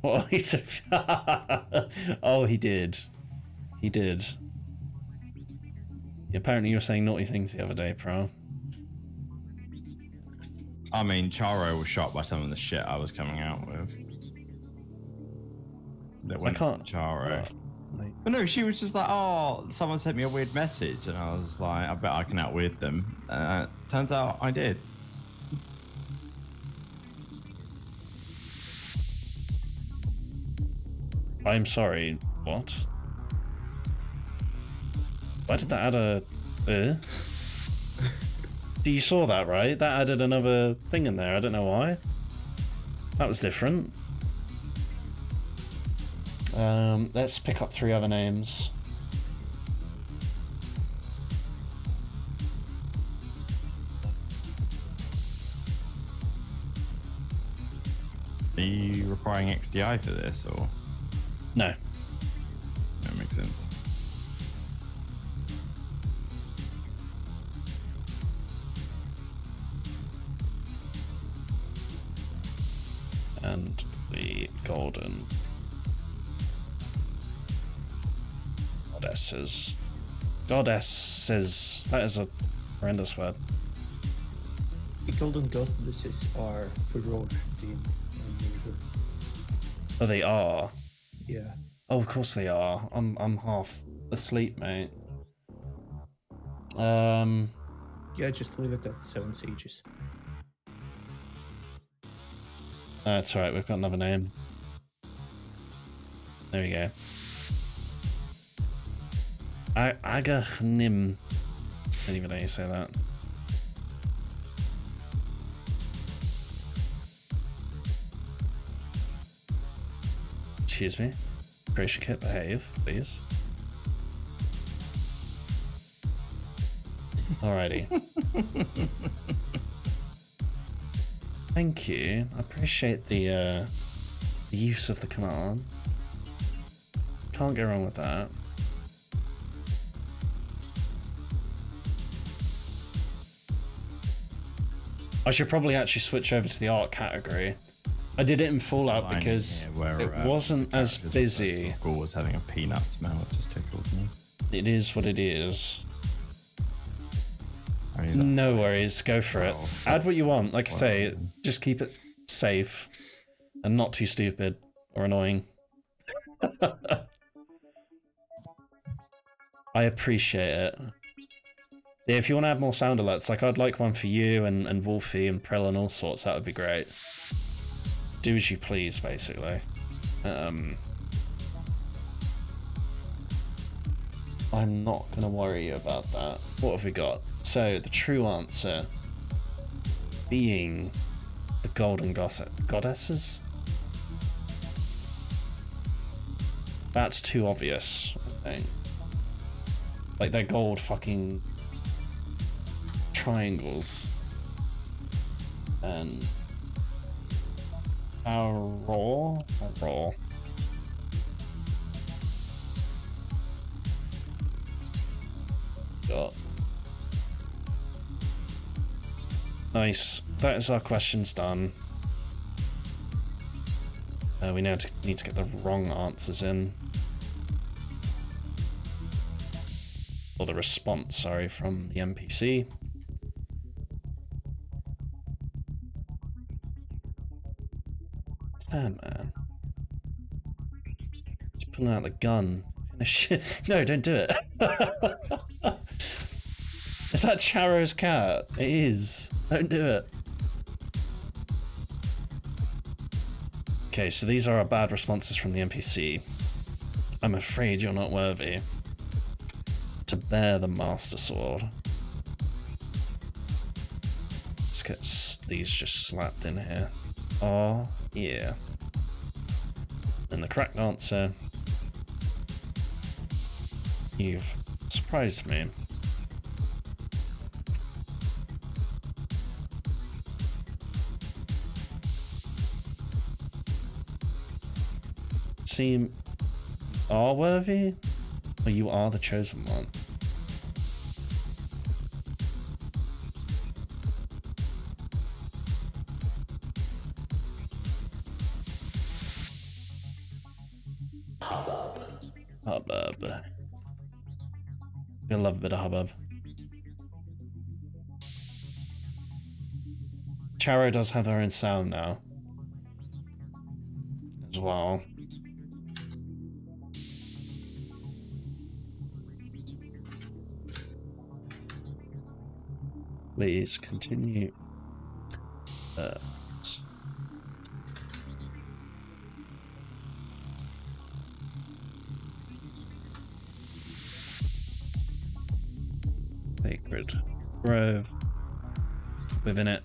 What he said? (laughs) oh, he did. He did. Apparently, you were saying naughty things the other day, Pro. I mean, Charo was shocked by some of the shit I was coming out with. That went to can't- Charo. Like, But no, she was just like, "Oh, someone sent me a weird message," and I was like, "I bet I can outweird them." Uh, turns out I did. I'm sorry. What? Why did that add a? Uh? (laughs) you saw that, right? That added another thing in there. I don't know why. That was different. Um, let's pick up three other names. Are you requiring XDI for this, or No. that makes sense? and the golden goddesses. Goddesses. That is a horrendous word. The golden goddesses are Farore team. Oh, they are. Yeah. Oh, of course they are. I'm I'm half asleep, mate. Um, Yeah, just leave it at seven sages. that's right. We've got another name. There we go. A- Agahnim. I don't even know how you say that. Excuse me. Gracious kit, behave, please. Alrighty. (laughs) Thank you. I appreciate the uh, the use of the command. Can't go wrong with that. I should probably actually switch over to the art category. I did it in Fallout because where, it uh, wasn't as busy. was having a peanut smell. It just tickled me. It is what it is. No worries, go for it. Well, Add what you want. Like I say, just keep it safe and not too stupid or annoying. (laughs) I appreciate it. Yeah, if you want to add more sound alerts, like I'd like one for you and, and Wolfie and Prell and all sorts, that would be great. Do as you please, basically. Um, I'm not going to worry you about that. What have we got? So, the true answer being the golden gossip goddesses. That's too obvious, I think. Like they're gold fucking triangles. And Aurora? Aurora. Got Nice. That is our questions done. Uh, we now need to get the wrong answers in. Or the response, sorry, from the NPC. Damn, man. Just pulling out the gun. (laughs) No, don't do it. (laughs) Is that Charo's cat? It is. Don't do it. Okay, so these are our bad responses from the NPC. I'm afraid you're not worthy to bear the Master Sword. Let's get these just slapped in here. Oh, yeah. And the correct answer. You've surprised me. Seem are worthy, or you are the chosen one. Hubbub. I love a bit of hubbub. Charo does have her own sound now. As well. Please continue. Uh, sacred grove. Within it,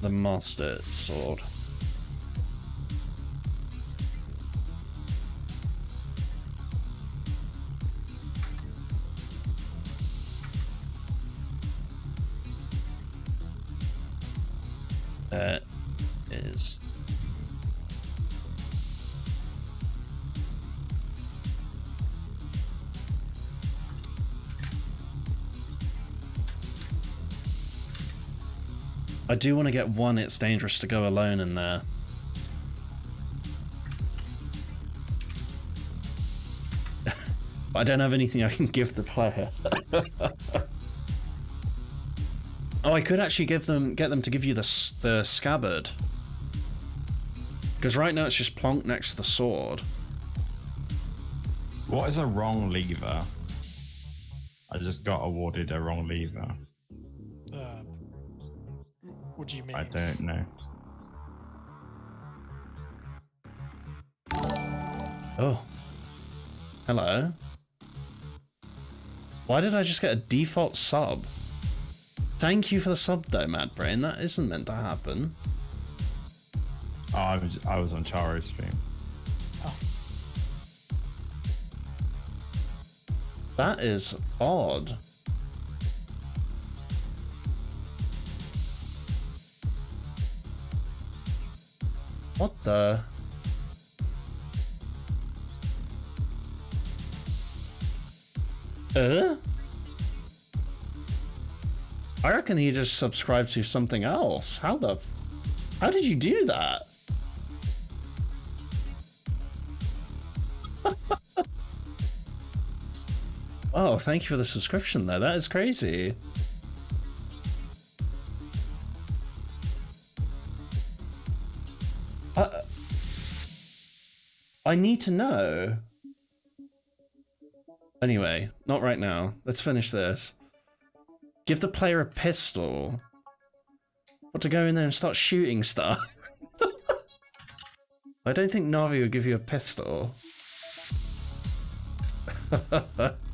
the master sword. There I do want to get one It's Dangerous to Go Alone in there. (laughs) I don't have anything I can give the player. (laughs) oh, I could actually give them, get them to give you the, the scabbard. Because right now it's just plonked next to the sword. What is a wrong lever? I just got awarded a wrong lever. What do you mean? I don't know. Oh. Hello. Why did I just get a default sub? Thank you for the sub though, Mad Brain. That isn't meant to happen. Oh, I was I was on Charo's stream. Oh. That is odd. What the? Uh? I reckon he just subscribed to something else. How the? How did you do that? (laughs) oh, thank you for the subscription there. That is crazy. I need to know. Anyway, not right now. Let's finish this. Give the player a pistol. What to go in there and start shooting stuff? (laughs) I don't think Navi would give you a pistol. (laughs)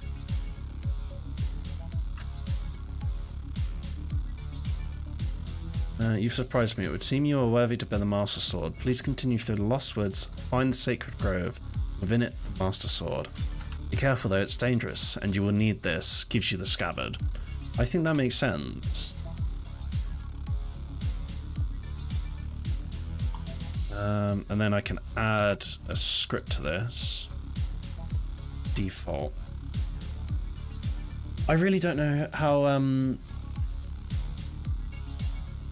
Uh, you've surprised me. It would seem you are worthy to bear the Master Sword. Please continue through the Lost Woods, find the Sacred Grove, within it, the Master Sword. Be careful though, it's dangerous, and you will need this. Gives you the scabbard. I think that makes sense. Um, and then I can add a script to this. Default. I really don't know how um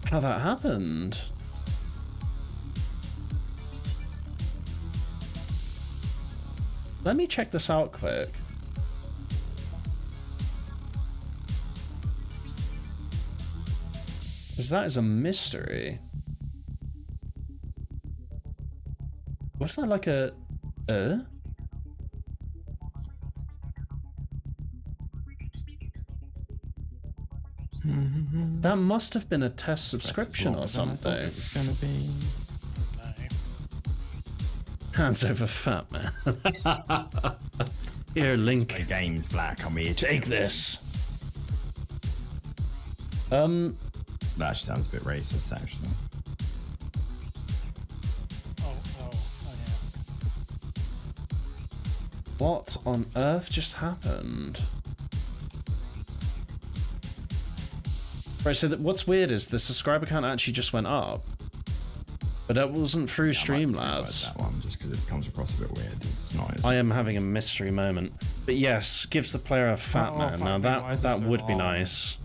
how that happened. Let me check this out quick. Because that is a mystery. Was that like a... Uh? That must have been a test subscription or something. It was gonna be. No. Hands over fat man. (laughs) Here, Link. The game's black. I'm here. Take this. Um, That actually sounds a bit racist, actually. Oh, oh, oh yeah. what on earth just happened? Right, so that what's weird is the subscriber count actually just went up. But that wasn't through I might Streamlabs. That one just because it comes across a bit weird. It's not. As, I am having a mystery moment. But yes, gives the player a fat Oh, man. fuck Now that that so would be nice.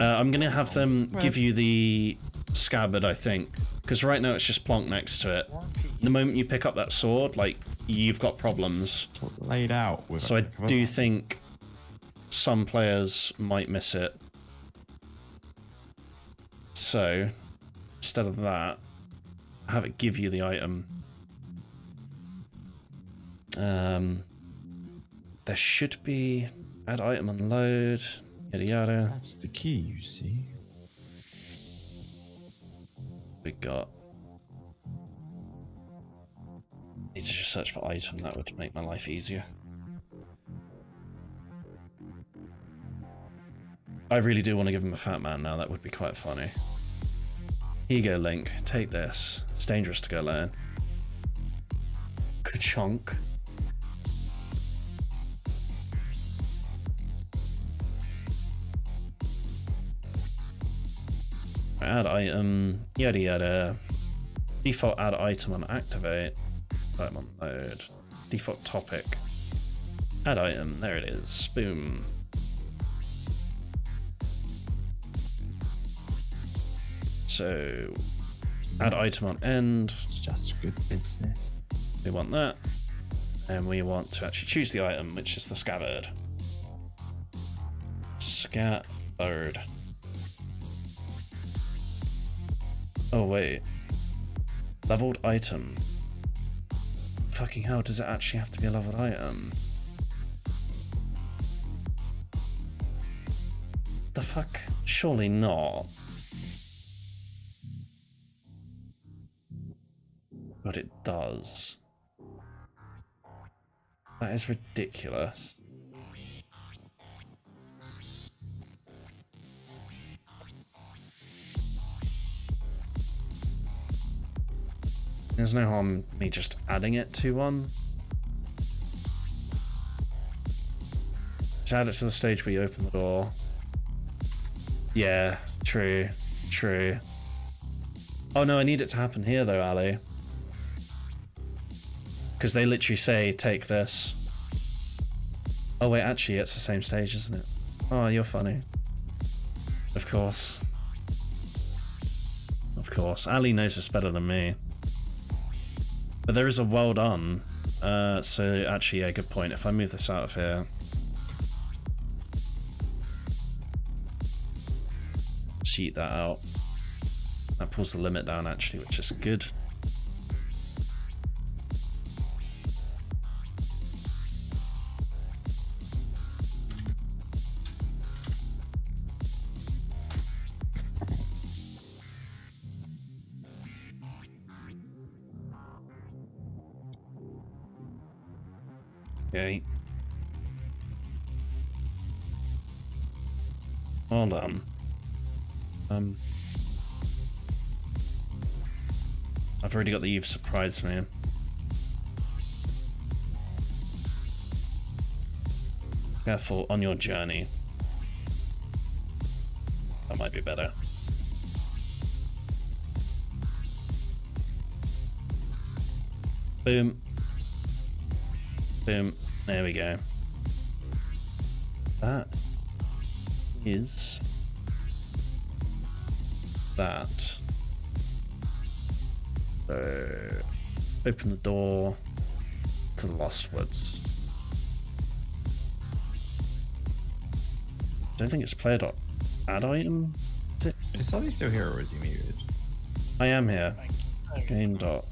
Uh, I'm gonna have them give you the scabbard, I think, because right now it's just plonk next to it. War and Peace. The moment you pick up that sword, like you've got problems. laid out with. So I do think some players might miss it. So instead of that, have it give you the item. Um, there should be add item unload, yada yada. That's the key, you see. We got. Need to just search for item. That would make my life easier. I really do want to give him a fat man now. That would be quite funny. Here you go, Link. Take this. It's dangerous to go alone. Ka-chunk. Add item, yada yada. Default add item on activate. Item on load. Default topic. Add item, there it is. Boom. So, add item on end. It's just good business. We want that. And we want to actually choose the item, which is the scabbard. Scabbard. Oh, wait. Leveled item. Fucking hell, does it actually have to be a leveled item? The fuck? Surely not. But it does. That is ridiculous. There's no harm me just adding it to one. Just add it to the stage where you open the door. Yeah, true, true. Oh no, I need it to happen here though, Ali. Because they literally say, take this. Oh wait, actually, it's the same stage, isn't it? Oh, you're funny. Of course. Of course. Ali knows this better than me. But there is a well done. Uh, so actually, yeah, good point. If I move this out of here. Cheat that out. That pulls the limit down actually, which is good. Okay. Hold on. Um. I've already got the Eve surprise, man. Careful on your journey. That might be better. Boom. Boom. There we go. That is that. So, open the door to the Lost Woods. I don't think it's player dot add item. Is it? Is Sully still here or is he muted? I am here. Game dot.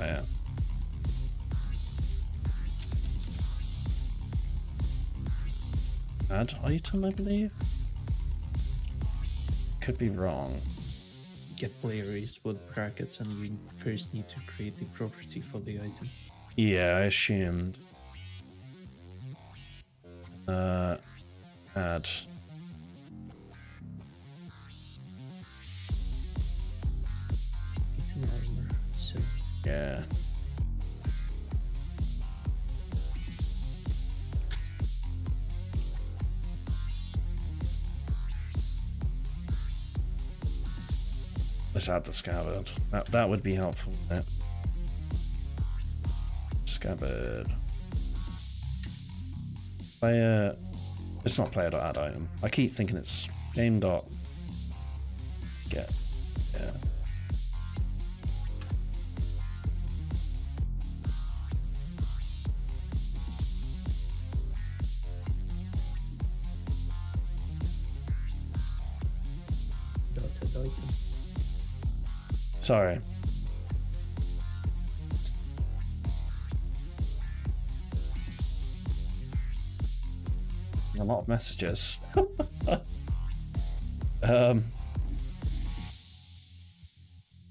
Oh, I am. Add item, I believe. Could be wrong. Get player is with brackets, and you first need to create the property for the item. Yeah, I assumed. Uh, add. It's an armor, so Yeah. Add the scabbard. That that would be helpful. Scabbard. Player. It's not player add item. I keep thinking it's game dot get. Sorry. A lot of messages. (laughs) um,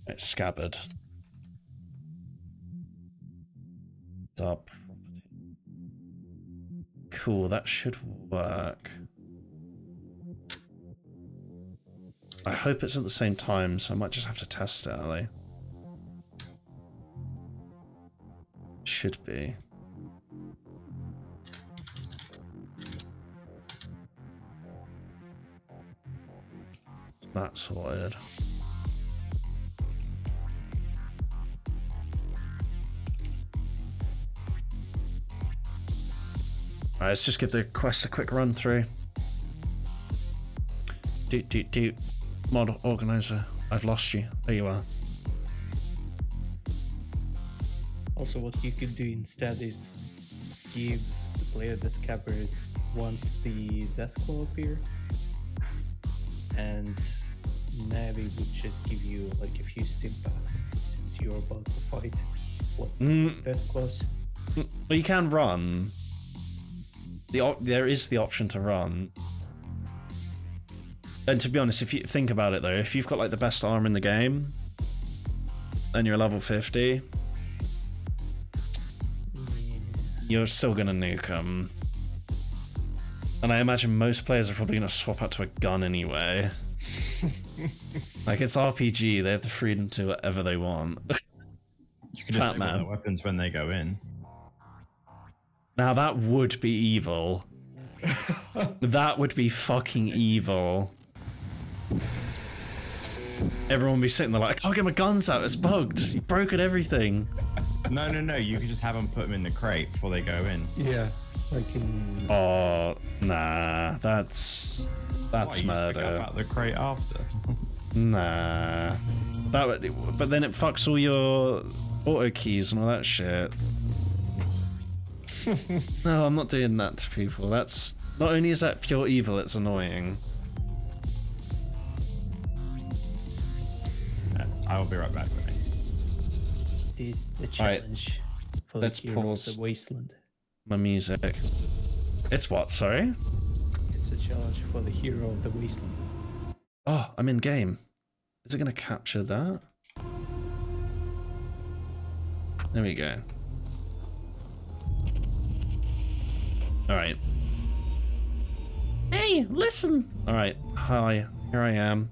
it's scabbard. Up. Cool, that should work. I hope it's at the same time, so I might just have to test it, Ali. Should be. That's sorted. Alright, let's just give the quest a quick run through. Doot doot doot. Mod organizer, I've lost you. There you are. Also, what you could do instead is give the player the scabbard once the death claw appear, and Navi would just give you like a few stim packs since you're about to fight what Mm, death claws. well, you can run. The op- there is the option to run. And to be honest, if you think about it though, if you've got like the best armor in the game, and you're level 50, you're still gonna nuke them. And I imagine most players are probably gonna swap out to a gun anyway. (laughs) like it's RPG, they have the freedom to whatever they want. You can (laughs) just man. weapons when they go in. Now that would be evil. (laughs) that would be fucking evil. Everyone would be sitting there like, I can't get my guns out, it's bugged. You've broken everything. No, no, no. You can just have them put them in the crate before they go in. Yeah. Like in Oh, nah, that's that's Why, you just forgot murder. About the crate after. Nah, that would, but then it fucks all your auto keys and all that shit. (laughs) no, I'm not doing that to people. That's not only is that pure evil, it's annoying. I will be right back with me. this the Alright, challenge for let's the hero pause. of the wasteland. My music. It's what? Sorry. It's a challenge for the hero of the wasteland. Oh, I'm in game. Is it going to capture that? There we go. Alright. Hey, listen! Alright, hi, here I am.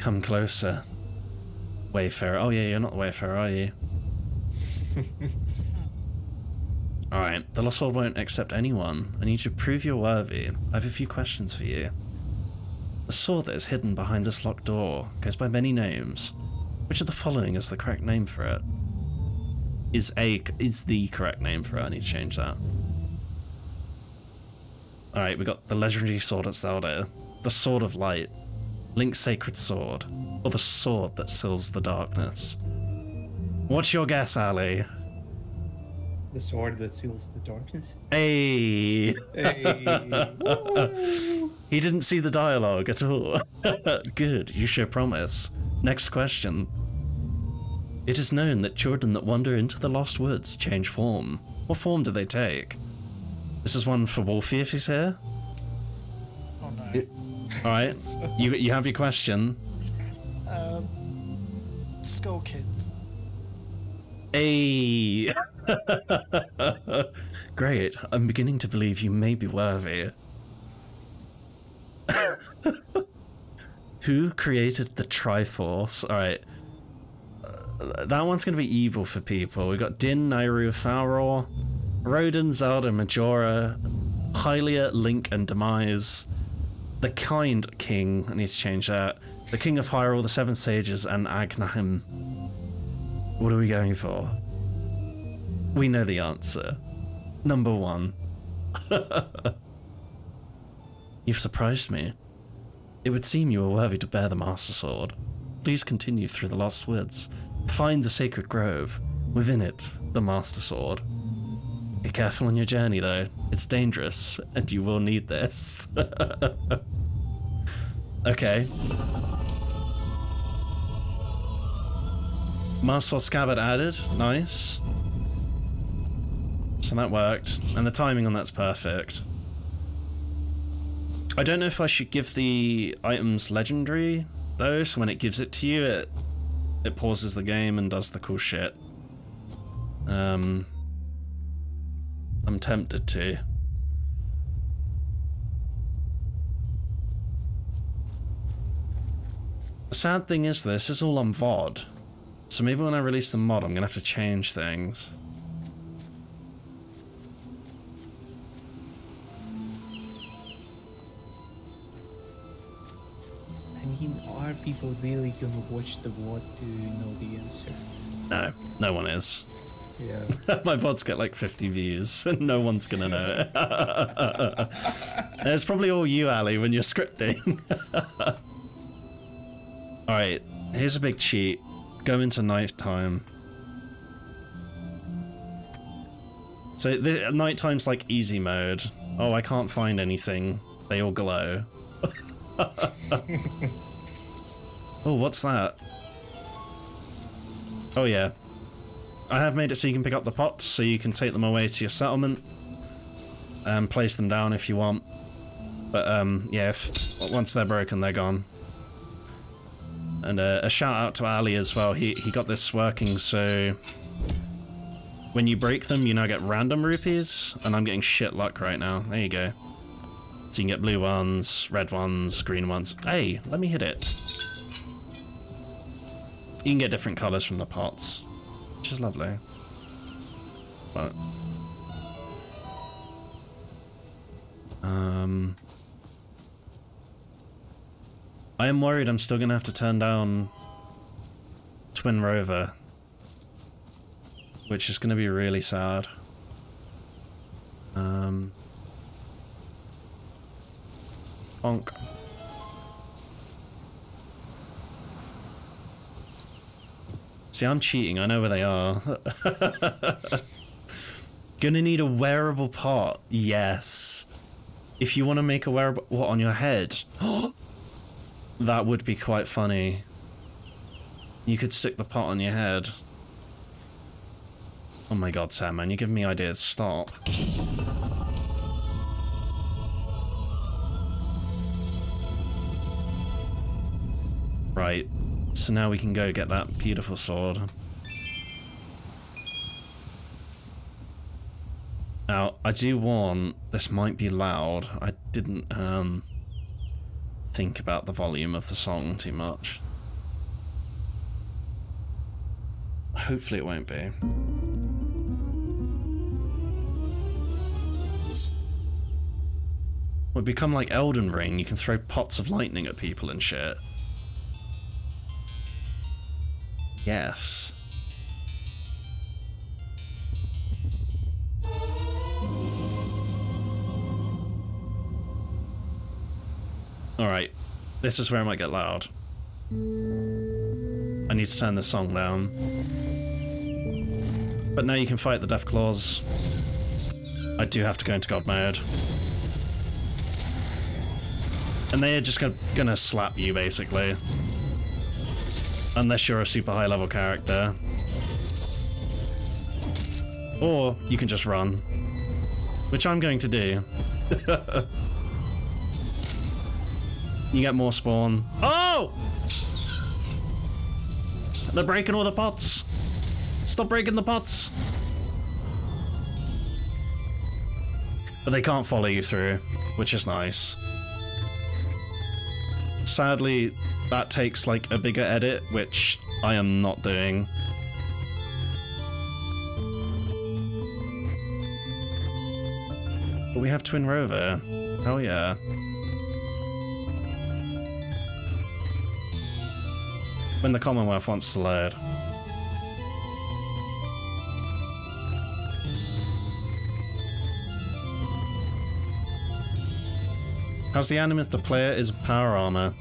Come closer. Wayfarer. Oh yeah, you're not the Wayfarer, are you? (laughs) Alright, the Lost World won't accept anyone. I need you to prove you're worthy. I have a few questions for you. The sword that is hidden behind this locked door goes by many names. Which of the following is the correct name for it? Is a is the correct name for it? I need to change that. Alright, we got the legendary sword at Zelda, the Sword of Light, Link's sacred sword, or the sword that seals the darkness. What's your guess, Ali? The sword that seals the darkness. Hey! Hey. (laughs) he didn't see the dialogue at all. (laughs) Good, you show promise. Next question. It is known that children that wander into the Lost Woods change form. What form do they take? This is one for Wolfie if he's here. Oh no. Alright, you, you have your question. Um, Skull Kids. Hey! (laughs) Great, I'm beginning to believe you may be worthy. (laughs) Who created the Triforce? Alright. Uh, that one's gonna be evil for people. We got Din, Nayru, Farore, Rodin, Zelda, Majora, Hylia, Link, and Demise. The Kind King, I need to change that. The King of Hyrule, the Seven Sages, and Agahnim. What are we going for? We know the answer. Number one. (laughs) You've surprised me. It would seem you are worthy to bear the Master Sword. Please continue through the Lost Woods. Find the Sacred Grove. Within it, the Master Sword. Be careful on your journey, though. It's dangerous, and you will need this. (laughs) okay. Master Scabbard added. Nice. So that worked, and the timing on that's perfect. I don't know if I should give the items legendary though, so when it gives it to you, it it pauses the game and does the cool shit. Um, I'm tempted to. The sad thing is, this is all on VOD, so maybe when I release the mod, I'm gonna have to change things. I mean, are people really gonna watch the VOD to know the answer? No, no one is. Yeah. (laughs) My VODs get like 50 views, (laughs) and no one's gonna know it. (laughs) it's probably all you, Ali, when you're scripting. Alright, here's a big cheat. Go into nighttime. So the nighttime's like easy mode. Oh, I can't find anything. They all glow. oh, what's that? Oh yeah, I have made it so you can pick up the pots, so you can take them away to your settlement and place them down if you want. But um, yeah, if, once they're broken, they're gone. And uh, a shout out to Ali as well. He he got this working so when you break them, you now get random rupees, and I'm getting shit luck right now. There you go. So you can get blue ones, red ones, green ones. Hey, let me hit it. You can get different colors from the pots which is lovely. But um I am worried I'm still gonna have to turn down Twin Rover. Which is gonna be really sad. Um Bonk. See, I'm cheating. I know where they are. (laughs) Gonna need a wearable pot. Yes. If you want to make a wearable... What, on your head? (gasps) that would be quite funny. You could stick the pot on your head. Oh my god, Sam, man, you're giving me ideas. Stop. Right. So now we can go get that beautiful sword. Now, I do want... This might be loud. I didn't um, think about the volume of the song too much. Hopefully it won't be. It become like Elden Ring. You can throw pots of lightning at people and shit. Yes. Alright, this is where I might get loud. I need to turn this song down. But now you can fight the Death Claws. I do have to go into God mode. And they are just gonna, gonna slap you, basically. Unless you're a super high level character. Or you can just run. Which I'm going to do. (laughs) you get more spawn. Oh! They're breaking all the pots. Stop breaking the pots. But they can't follow you through, which is nice. Sadly, that takes like a bigger edit, which I am not doing. But we have Twin Rover. Hell yeah. When the Commonwealth wants to load. How's the anime if the player is power armor?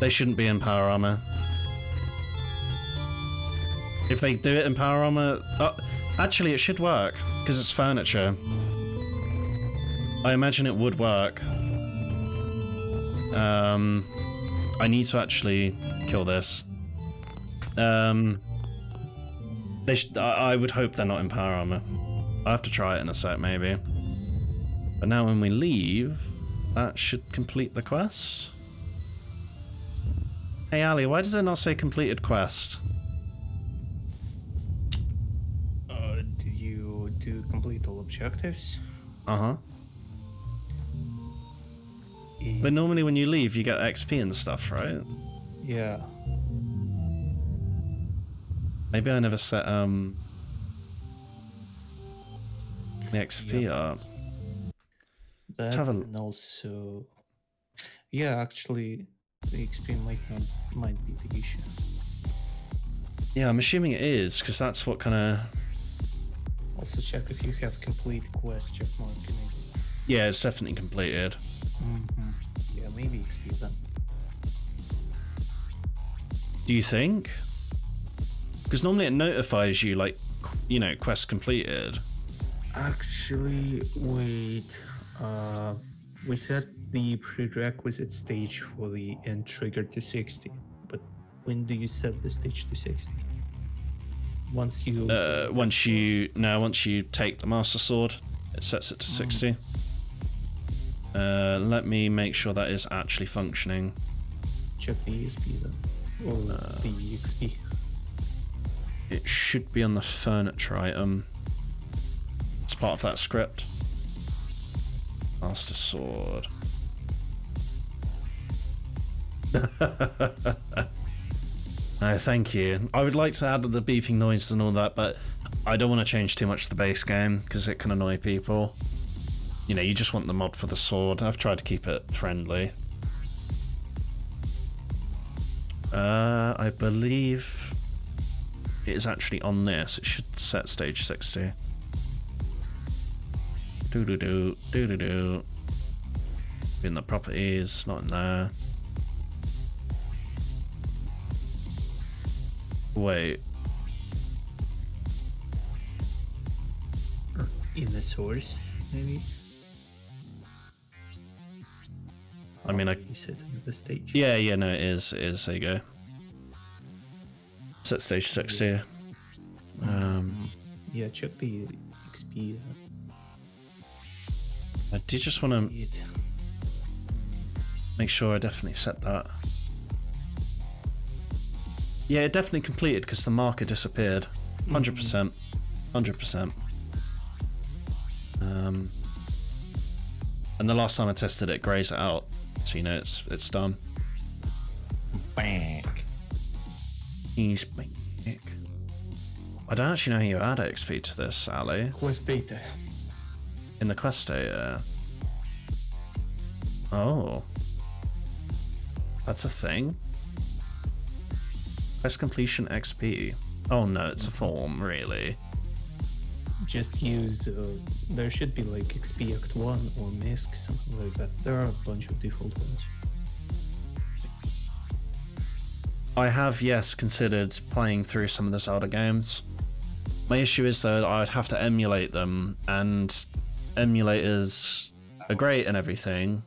They shouldn't be in power armor. If they do it in power armor... Oh, actually, it should work, because it's furniture. I imagine it would work. Um, I need to actually kill this. Um, they I, I would hope they're not in power armor. I'll have to try it in a sec, maybe. But now when we leave, that should complete the quest. Hey Ali, why does it not say completed quest? Uh, did you do complete all objectives? Uh-huh. But normally when you leave, you get XP and stuff, right? yeah. Maybe I never set, um... The XP Yep. up. That have a- and also, yeah, actually, the XP might not might be the issue. Yeah, I'm assuming it is, because that's what kind of... Also check if you have complete quest check mark enabled. Yeah, it's definitely completed. Mm-hmm. Yeah, maybe XP then. Do you think? Because normally it notifies you, like, you know, quest completed. Actually, wait. Uh, we set the prerequisite stage for the end trigger to 60, but when do you set the stage to 60? Once you. Uh, once you... No, once you take the Master Sword, it sets it to 60. Uh, let me make sure that is actually functioning. check the ESP then. Or the XP. It should be on the furniture item. It's part of that script. Master Sword. (laughs) no, thank you. I would like to add the beeping noises and all that, but I don't want to change too much to the base game because it can annoy people. You know, you just want the mod for the sword. I've tried to keep it friendly. Uh, I believe it is actually on this. It should set stage 60. Do do do do do do. In the properties, not in there. Wait, In the source, maybe. I mean, I You said the stage. yeah, yeah, no, it is, it is. There you go. Set stage 60. Um, Yeah, check the XP. Uh, I did just want to make sure I definitely set that. Yeah, it definitely completed because the marker disappeared. 100%. 100%. Um, and the last time I tested it, grays it out. So you know it's it's done. Bank. He's back. I don't actually know how you add XP to this, Ali. Quest data. In the quest data. Oh. That's a thing? Quest completion XP. Oh no, it's a form, really. Just use. Uh, there should be like XP Act 1 or MISC, something like that. There are a bunch of default ones. I have, yes, considered playing through some of the Zelda games. My issue is though I'd have to emulate them, and emulators are great and everything,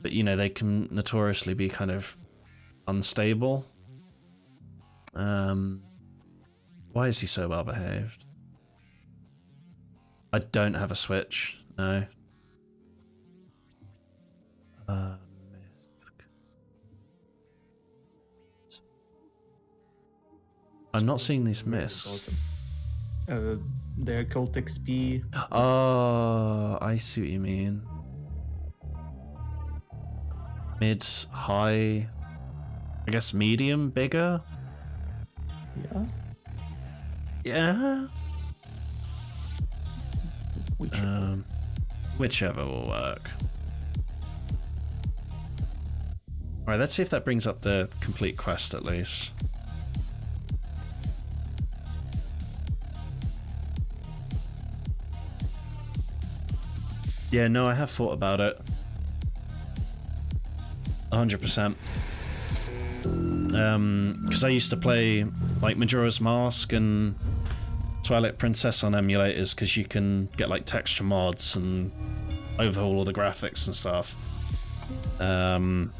but you know they can notoriously be kind of unstable. Um, why is he so well behaved? I don't have a Switch. No. Uh, I'm not seeing these miscs. Uh, they're called XP. Oh, I see what you mean. Mid, high, I guess medium, bigger. Yeah. Yeah. Which Um, whichever will work. All right, let's see if that brings up the complete quest at least. Yeah, no, I have thought about it. 100%. Um, because I used to play like Majora's Mask and Twilight Princess on emulators because you can get like texture mods and overhaul all the graphics and stuff. Um,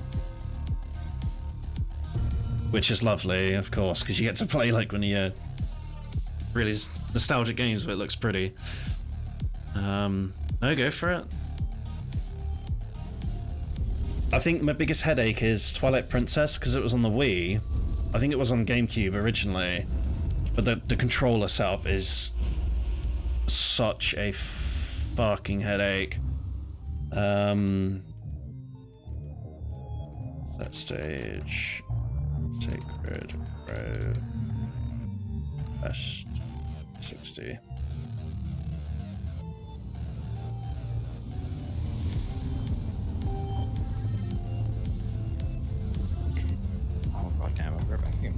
which is lovely, of course, because you get to play like one of your really nostalgic games where it looks pretty. Um, no, go for it. I think my biggest headache is Twilight Princess because it was on the Wii. I think it was on GameCube originally, but the the controller setup is such a fucking headache. Um, set stage, sacred row, best sixty. God damn, I'll go back in.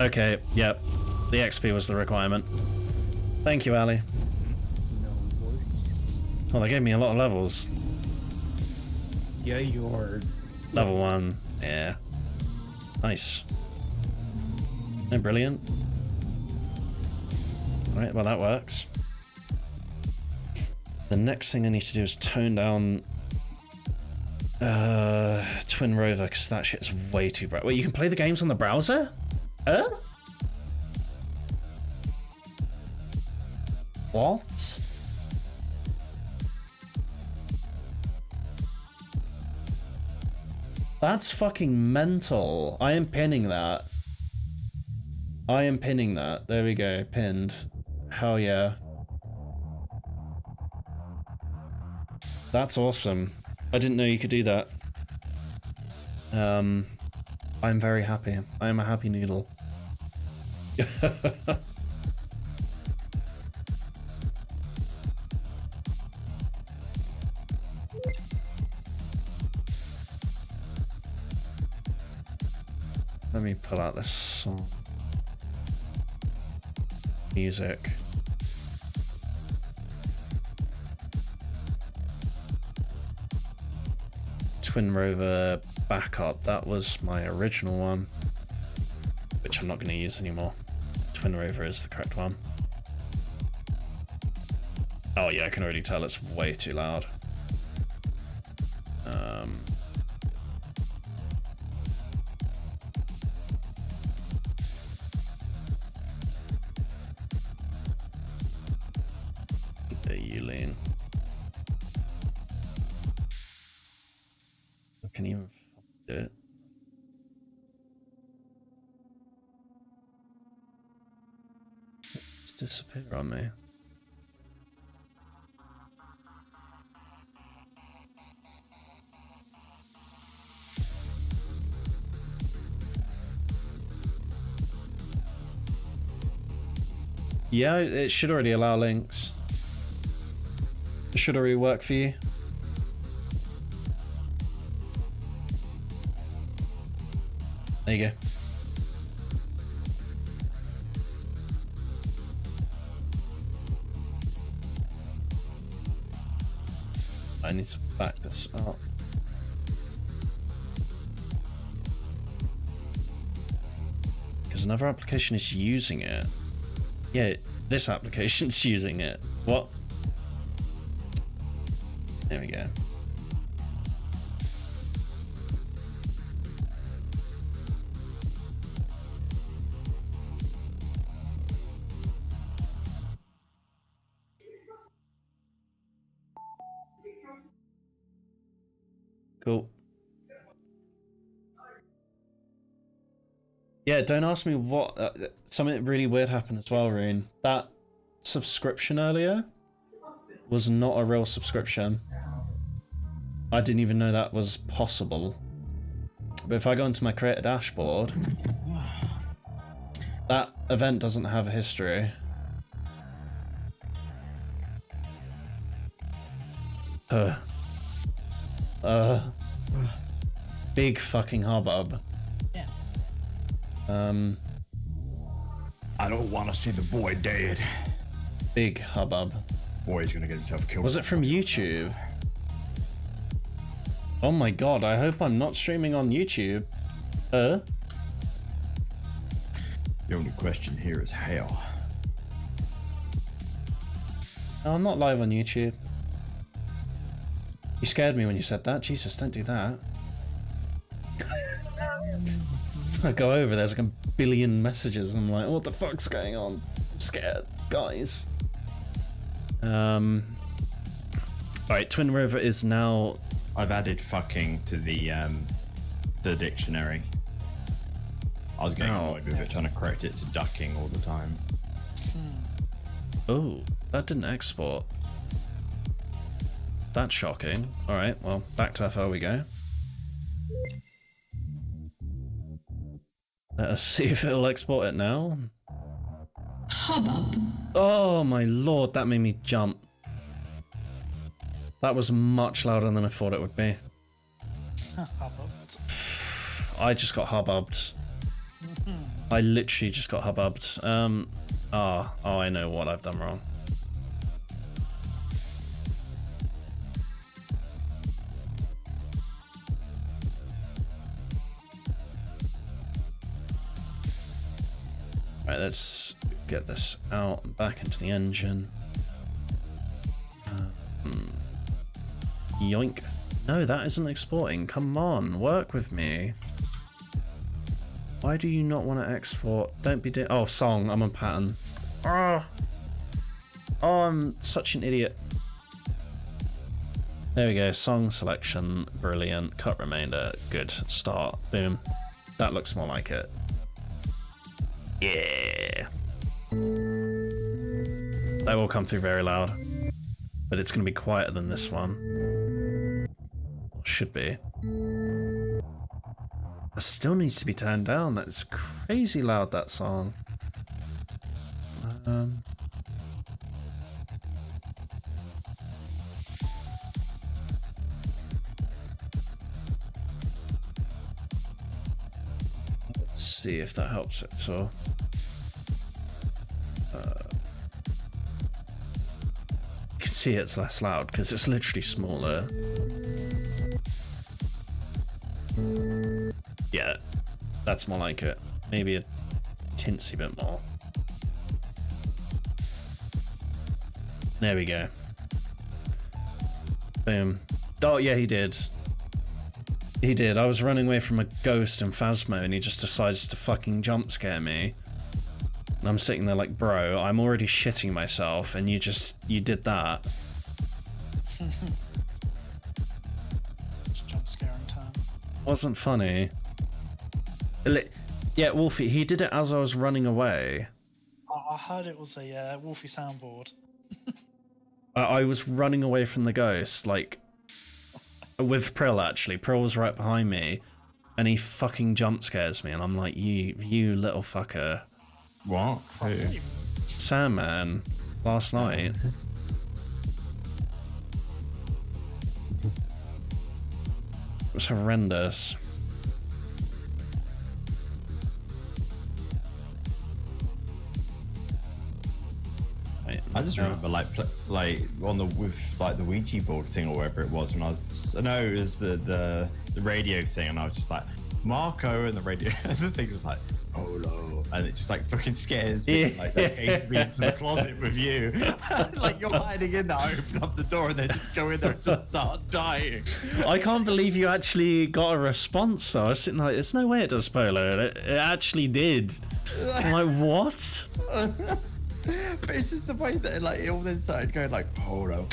Okay, yep. The XP was the requirement. Thank you, Ali. no worries. Oh, they gave me a lot of levels. Yeah, you're. Level one, yeah. Nice. And brilliant. Right, well that works. The next thing I need to do is tone down uh, Twin Rover because that shit's way too bright. Wait, you can play the games on the browser? Huh? What? That's fucking mental. I am pinning that. I am pinning that. There we go. Pinned. Hell yeah. That's awesome. I didn't know you could do that. Um, I'm very happy. I am a happy noodle. (laughs) Let me pull out this song. Music. Twin Rover backup. That was my original one, which I'm not going to use anymore. Twin Rover is the correct one. Oh yeah, I can already tell it's way too loud. Um, Yeah, it should already allow links. It should already work for you. There you go. I need to back this up. Because another application is using it. Yeah, this application's (laughs) using it. What? There we go. Don't ask me what. Uh, something really weird happened as well, Rune. That subscription earlier was not a real subscription. I didn't even know that was possible. But if I go into my creator dashboard, that event doesn't have a history. Uh. Uh. Big fucking hubbub. Um, I don't want to see the boy dead. big hubbub. Boy's gonna get himself killed. Was it from YouTube? Oh my god, I hope I'm not streaming on YouTube. Uh? The only question here is how. No, I'm not live on YouTube. You scared me when you said that. Jesus, don't do that. I go over, there's like a billion messages. I'm like, what the fuck's going on? I'm scared, guys. Um. Alright, Twin River is now. I've added fucking to the um the dictionary. I was getting Oh. annoyed with it, trying to correct it to ducking all the time. Oh, that didn't export. That's shocking. Alright, well, back to FL we go. Let us (laughs) see if it'll export it now. Hubbub. Oh my lord, that made me jump. That was much louder than I thought it would be. Hubbub. (sighs) I just got hubbubbed. I literally just got hubbubbed. Um, ah, oh, I know what I've done wrong. Right, let's get this out and back into the engine. Uh, hmm. Yoink. No, that isn't exporting. Come on, work with me. Why do you not want to export? Don't be doing. Oh, song. I'm on pattern. Oh. oh, I'm such an idiot. There we go. Song selection. Brilliant. Cut remainder. Good. Start. Boom. That looks more like it. Yeah. That will come through very loud. But it's going to be quieter than this one. Should be. That still needs to be turned down. That's crazy loud, that song. Um, see if that helps it. So, uh, you can see it's less loud because it's literally smaller. Yeah, that's more like it. Maybe a tinsy bit more. There we go. Boom. Oh, yeah, he did. He did. I was running away from a ghost in Phasmo and he just decides to fucking jump scare me. And I'm sitting there like, bro, I'm already shitting myself and you just, you did that. Jump scaring time. Wasn't funny. Yeah, Wolfie, he did it as I was running away. I, heard it was a uh, Wolfie soundboard. (laughs) I was running away from the ghost, like with Prill actually. Prill was right behind me, and he fucking jump scares me, and I'm like, you, you little fucker, What? Who? Sandman, last oh, night. It was horrendous. I just remember like like on the with like the Ouija board thing or whatever it was when I was no it was the the, the radio thing and I was just like Marco and the radio (laughs) and the thing was like Polo and it just like fucking scares me Yeah. like they chased me into the closet with you (laughs) like you're hiding in there I open up the door and then just go in there and just start dying I can't believe you actually got a response though. I was sitting like, there's no way it does Polo. and It, it actually did. I'm like, what? (laughs) but it's just the way that like it all then started going like Polo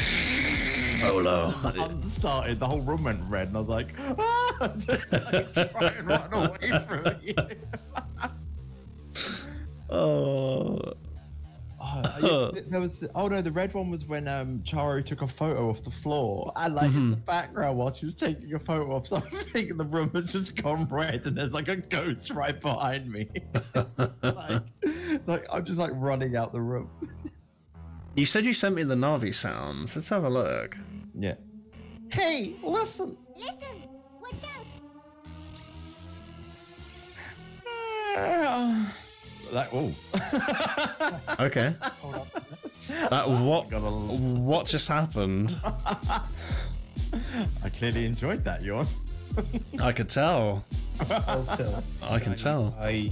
Polo. (laughs) the hunt started, the whole room went red, and I was like, (laughs) ah, just like try and run away from you. (laughs) Oh. Oh, (laughs) yeah, there was. Oh no, the red one was when um Charo took a photo off the floor, and like in the background while she was taking a photo of (laughs) something, the room has just gone red, and there's like a ghost right behind me. (laughs) Just like, like I'm just like running out the room. You said you sent me the Navi sounds. Let's have a look. Yeah. Hey, listen. Listen! Watch out! Like, oh. (laughs) Okay. Hold up. That what? Got a- What just happened? (laughs) I clearly enjoyed that, Yawn. (laughs) I could tell. Also, I can tell. I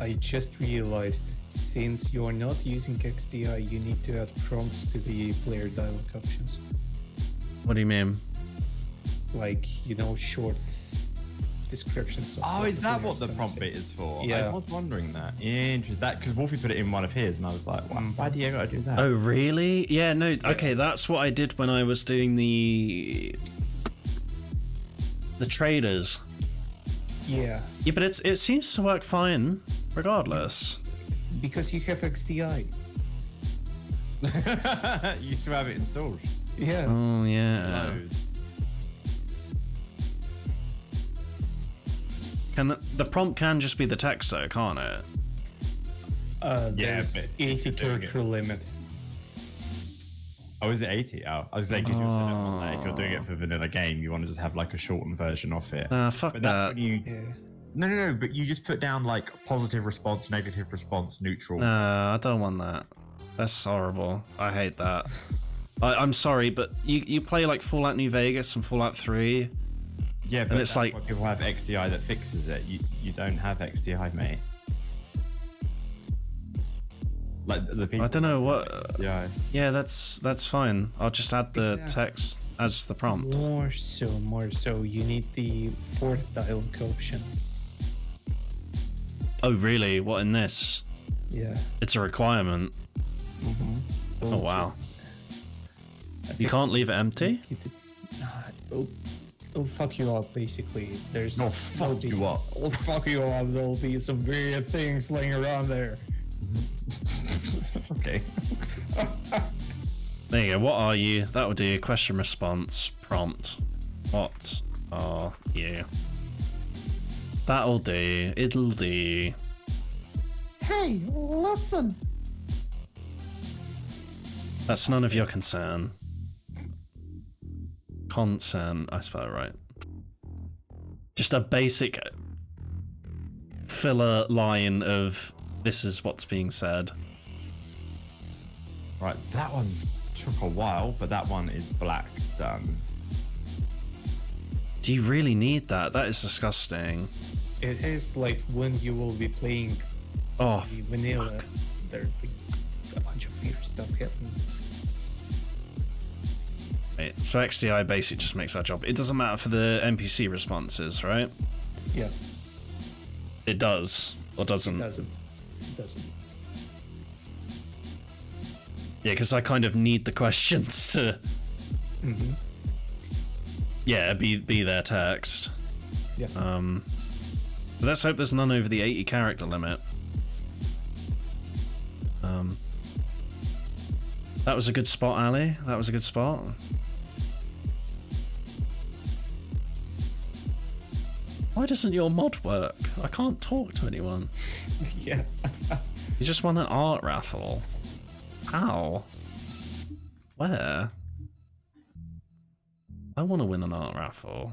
I just realized since you're not using XDI, you need to add prompts to the player dialogue options. What do you mean? Like, you know, short descriptions. Of Oh, is that what the gonna prompt bit is for? Yeah. I was wondering that. Interesting. That because Wolfie put it in one of his, and I was like, why, why do you gotta do that? Oh, really? Yeah, no. Okay, that's what I did when I was doing the the traders. Yeah, Yeah, but it's it seems to work fine, regardless. because you have XDI. (laughs) you still have it installed. Yeah. Oh yeah. Loads. Can the prompt can just be the text though, can't it? Uh, Yeah, there's but 80 if character limit. Oh, is it 80? Oh, I was saying because you also don't that. If you're doing it for vanilla game, you want to just have like a shortened version of it. Uh, fuck but that. that's when you. Yeah. No, no, no. But you just put down like positive response, negative response, neutral. No, I don't want that. That's horrible. I hate that. (laughs) I, I'm sorry, but you, you play like Fallout New Vegas and Fallout 3. Yeah, but it's that's like- why people have XDI that fixes it. You you don't have XDI, mate. Like the people. I don't know what. Yeah. Yeah, that's that's fine. I'll just add the text as the prompt. More so, more so, you need the fourth dialogue option. Oh, really? What in this? Yeah. It's a requirement. Oh, wow. You can't leave it empty? Keep it- Ah, It'll, it'll fuck you up, basically. There's. No, fuck be- you up. It'll fuck you up. There'll be some weird things laying around there. (laughs) okay. There you go. What are you? That will do. Question response prompt. What are you? That'll do. It'll do. Hey, listen. That's none of your concern. Concern. I spelled it right. Just a basic filler line of this is what's being said. Right, that one took a while, but that one is black done. Do you really need that? That is disgusting. It is like when you will be playing Oh, the vanilla, there's like a bunch of weird stuff happening. Right, so XDI basically just makes our job. It doesn't matter for the NPC responses, right? Yeah, It does or doesn't. it doesn't. It doesn't. Yeah, because I kind of need the questions to. Mhm. Yeah, be be their text. Yeah. Um, let's hope there's none over the 80 character limit. Um, that was a good spot, Ali. That was a good spot. Why doesn't your mod work? I can't talk to anyone. (laughs) yeah. (laughs) You just won an art raffle. How? Where? I want to win an art raffle.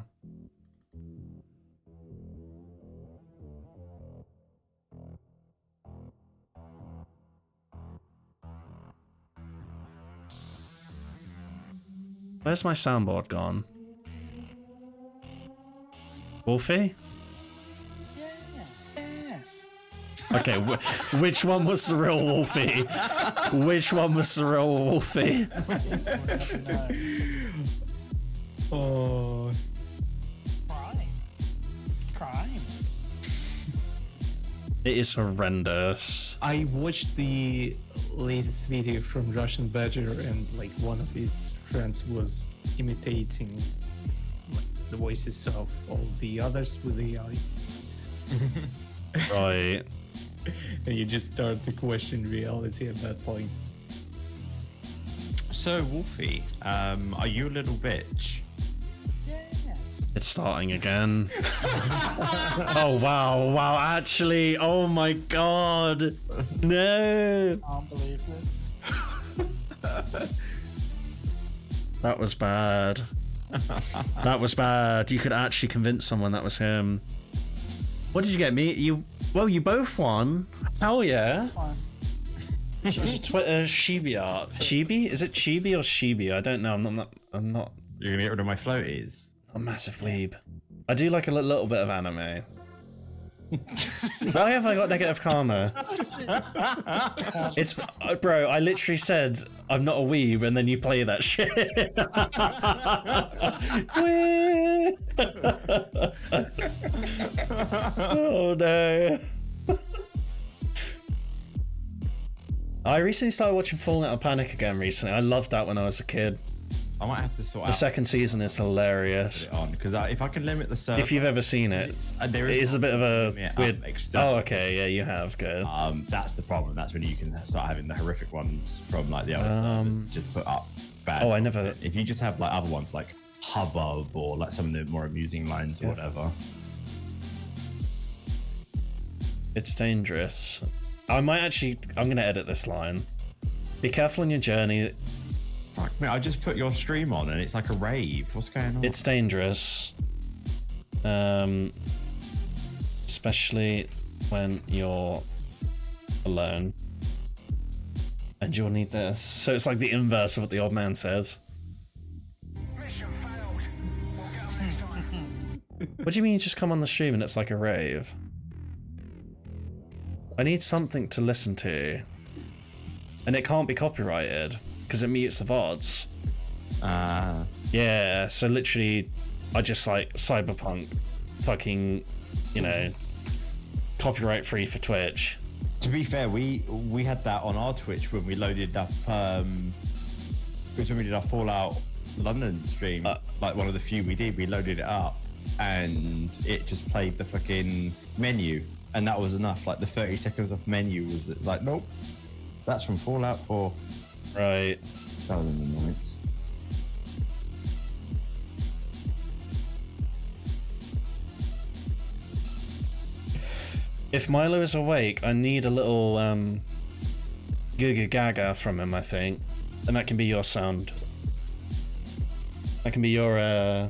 Where's my soundboard gone? Wolfie? Yes. Yes. Okay, wh- which one was the real Wolfie? Which one was the real Wolfie? (laughs) Oh, Crime. Crime. It is horrendous. I watched the latest video from Russian Badger, and like one of his friends was imitating like, the voices of all the others with AI, Right. (laughs) and you just start to question reality at that point. So, Wolfie, um, are you a little bitch? Yes. It's starting again. (laughs) oh wow, wow, actually, oh my god. No. Can't believe this. That was bad. (laughs) that was bad. You could actually convince someone that was him. What did you get me? You well, you both won. Hell yeah. It's fine. Twitter Chibi uh, art. Chibi? Is it Chibi or Shibi? I don't know. I'm not. I'm not You're gonna get rid of my floaties? a massive weeb. I do like a little bit of anime. (laughs) Why have I got negative karma? It's bro. I literally said I'm not a weeb, and then you play that shit. oh no. I recently started watching Falling Out of Panic again recently. I loved that when I was a kid. I might have to sort The out second season is hilarious. it on because if I can limit the server, If you've ever seen it, it's- uh, there it is a bit of a weird. Oh, okay, yeah, you have good. Um, that's the problem. That's when you can start having the horrific ones from like the other Um, servers just put up bad. oh, I never-. If you just have like other ones like Hubbub or like some of the more amusing lines or whatever. It's dangerous. I might actually. I'm gonna edit this line. Be careful on your journey. Fuck me, I just put your stream on and it's like a rave. What's going on? It's dangerous. Um, especially when you're alone. And you'll need this. So it's like the inverse of what the old man says. (laughs) What do you mean you just come on the stream and it's like a rave? I need something to listen to. And it can't be copyrighted because it mutes the VODs. uh, Yeah, so literally, I just like cyberpunk, fucking, you know, copyright free for Twitch. to be fair, we we had that on our Twitch when we loaded up. Um, when we did our Fallout London stream. Uh, like one of the few we did. We loaded it up and it just played the fucking menu, and that was enough. Like the 30 seconds of menu was like, nope, that's from Fallout 4. Right. That was an annoyance. If Milo is awake, I need a little um, giga gaga from him, I think, and that can be your sound. That can be your uh,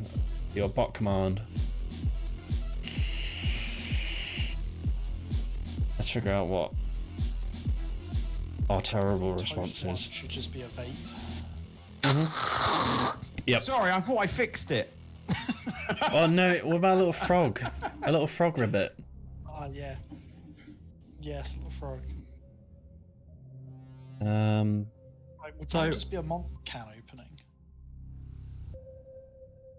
your bot command. Let's figure out what our terrible responses. should just be a vape. Yep. Sorry, I thought I fixed it. (laughs) Oh no! What about a little frog? A little frog ribbit. Ah, yeah. Yes, little frog. Um. Like, would So- just be a monk can opening?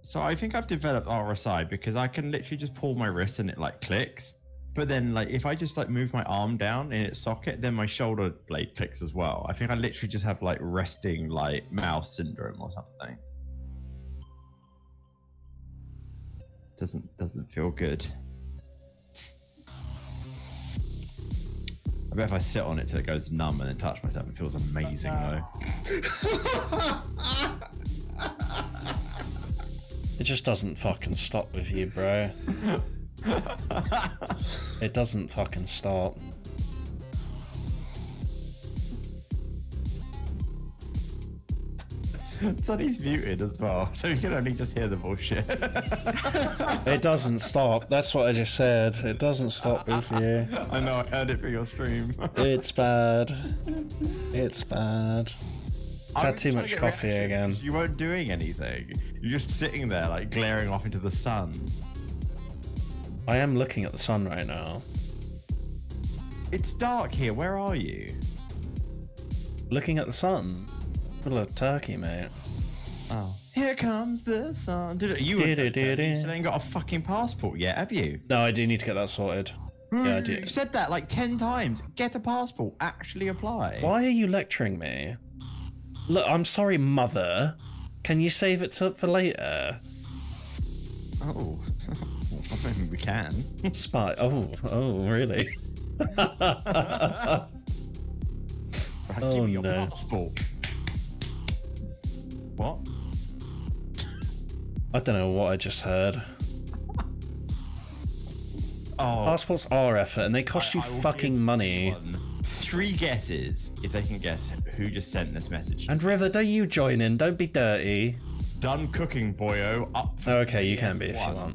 So I think I've developed RSI because I can literally just pull my wrist and it like clicks. But then like if I just like move my arm down in its socket, then my shoulder blade clicks as well. I think I literally just have like resting like mouse syndrome or something. Doesn't doesn't feel good. I bet if I sit on it till it goes numb and then touch myself, it feels amazing though. It just doesn't fucking stop with you, bro. (laughs) (laughs) It doesn't fucking stop. (laughs) Sonny's muted as well, so you can only just hear the bullshit. It doesn't stop. That's what I just said. It doesn't stop with you. (laughs) I know, I heard it through your stream. It's bad. It's bad. I had too to much coffee again. You weren't doing anything. You're just sitting there, like glaring off into the sun. I am looking at the sun right now. It's dark here. Where are you? Looking at the sun. Middle of Turkey, mate. Oh. Here comes the sun. Did it, you, were- still ain't got a fucking passport yet, have you? No, I do need to get that sorted. Yeah, I hmm. do. You've said that like ten times. Get a passport. Actually apply. Why are you lecturing me? Look, I'm sorry, mother. Can you save it to, for later? Oh. I (laughs) mean, we can. Spy. Oh, oh, really? (laughs) Right, Oh, no. What? I don't know what I just heard. (laughs) Oh, Passports are effort, and they cost I- you I fucking money. one Three guesses if they can guess who just sent this message. And River, don't you join in? Don't be dirty. Done cooking, boyo. Up. Okay, you can be if you BF1.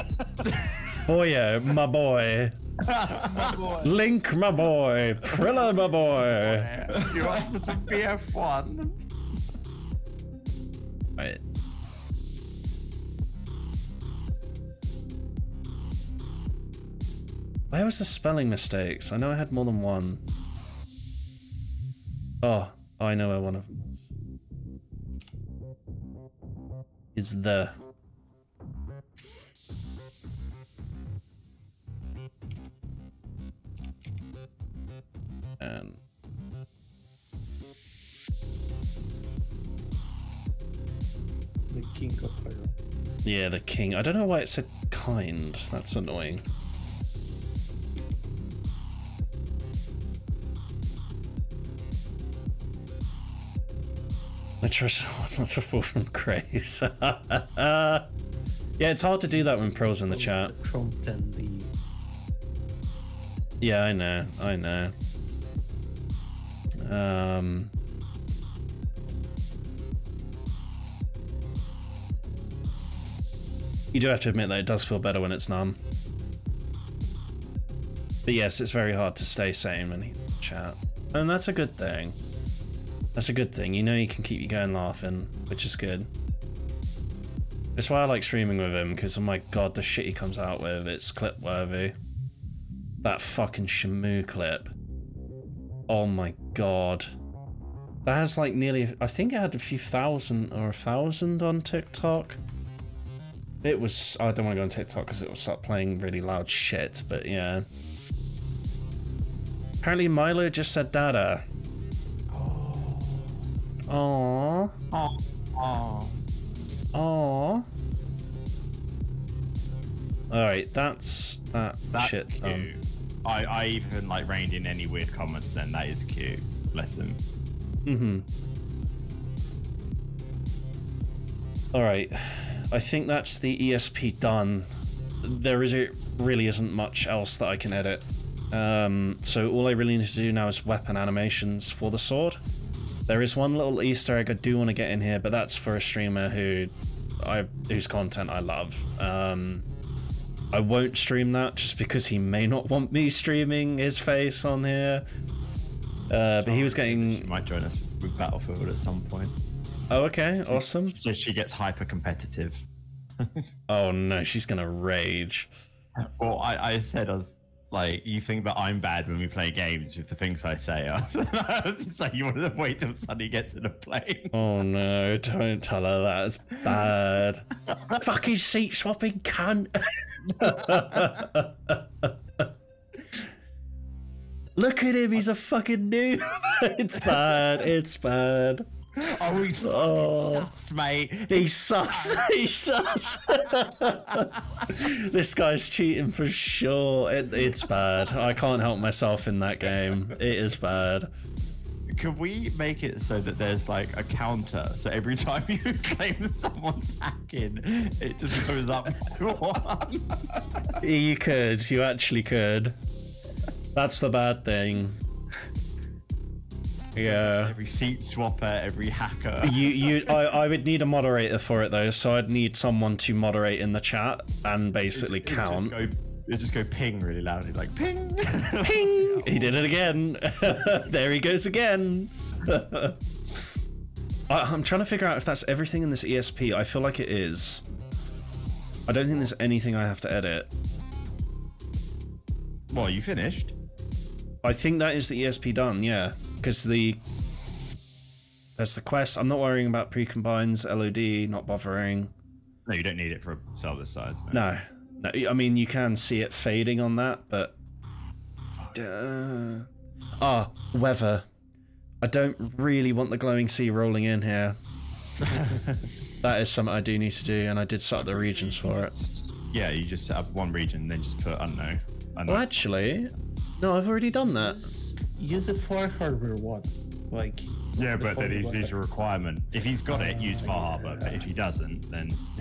Want. (laughs) Oh, yeah, my boy. My boy. Link, my boy. Prilla, my boy. (laughs) Up for some BF1. Right. Where was the spelling mistakes? I know I had more than one. Oh, oh I know where one of them is. Is the. And The king of Pyro. yeah, the king. I don't know why it said kind. That's annoying. I trust (laughs) not to fall from grace. (laughs) yeah, it's hard to do that when pros in the chat. Trump and the Yeah, I know. I know. Um. You do have to admit that it does feel better when it's numb. But yes, it's very hard to stay sane when you chat. And that's a good thing. That's a good thing. You know you can keep you going laughing, which is good. That's why I like streaming with him, because oh my god, the shit he comes out with, it's clip worthy. That fucking Shamu clip. Oh my god. That has like nearly, I think it had a few thousand or a thousand on TikTok. It was, I don't want to go on TikTok because it will start playing really loud shit, but yeah. Apparently Milo just said dada. (gasps) Aww. Oh, oh. Aww. Alright, that's that That's shit. cute. Um, I, I even like reined in any weird comments. Then that is cute. Bless him. Mm-hmm. Alright. I think that's the ESP done. There is it really isn't much else that I can edit. Um, so all I really need to do now is weapon animations for the sword. There is one little Easter egg I do want to get in here, but that's for a streamer who I whose content I love. Um, I won't stream that just because he may not want me streaming his face on here. Uh, but he was She getting. might join us with Battlefield at some point. Oh, okay, awesome. So she gets hyper competitive. (laughs) Oh no, she's gonna rage. Well, I, I said I was like, you think that I'm bad when we play games with the things I say. (laughs) I was just like, you want to wait till Sunny gets in a plane. Oh no, don't tell her that. It's bad. (laughs) Fucking seat swapping cunt. (laughs) Look at him, he's a fucking noob. (laughs) it's bad, it's bad. Oh, he's Oh. sus, mate. He's sus. (laughs) He's sus. this guy's cheating for sure. It, it's bad. I can't help myself in that game. It is bad. Can we make it so that there's like a counter? So every time (laughs) you claim that someone's hacking, it just goes up (laughs) one. You could. You actually could. That's the bad thing. Yeah. Every seat swapper, every hacker. You, (laughs) you, I, I would need a moderator for it though, so I'd need someone to moderate in the chat and basically It would count. Just go, it just go ping really loudly, like ping. (laughs) Ping! He did it again. (laughs) there he goes again. (laughs) I, I'm trying to figure out if that's everything in this ESP. I feel like it is. I don't think there's anything I have to edit. Well, you finished. I think that is the ESP done, yeah. Because the there's the quest. I'm not worrying about pre-combines, LOD, not bothering. No, you don't need it for a server sides. No. No, no. I mean, you can see it fading on that, but uh, ah, weather. I don't really want the glowing sea rolling in here. (laughs) that is something I do need to do, and I did set up the regions for it. Yeah, you just set up one region, then just put unknown. unknown. Well, actually, no, I've already done that. Use, use it for hardware one. Like Yeah, but then Only he's, a requirement. If he's got it, use Far yeah. Harbor. But if he doesn't, then yeah.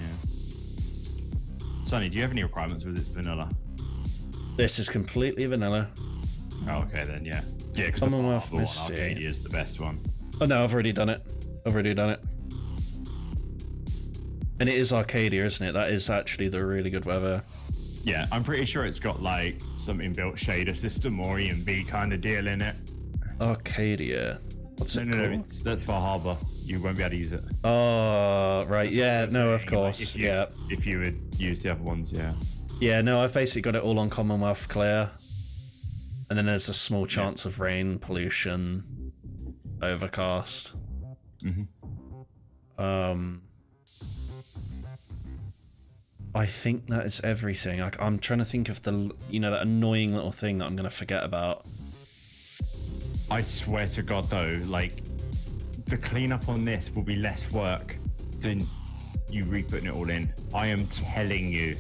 Sonny, do you have any requirements? Was it vanilla? This is completely vanilla. Oh, okay, then yeah. Yeah, because the Commonwealth Harbor one. Arcadia is the best one. Oh no, I've already done it. I've already done it. And it is Arcadia, isn't it? That is actually the really good weather. Yeah, I'm pretty sure it's got like some inbuilt shader system or ENB kind of deal in it. Arcadia. What's No, no, no, called? it's, that's Far Harbor. You won't be able to use it. Oh, right. Yeah, no, of Saying, like, course. if you, Yeah. If you would use the other ones, yeah. Yeah, no, I've basically got it all on Commonwealth clear. And then there's a small chance of rain, pollution, overcast. Mhm. Um, I think that is everything. Like, I'm trying to think of the, you know, that annoying little thing that I'm gonna forget about. I swear to God, though, like the cleanup on this will be less work than you re-putting it all in. I am telling you.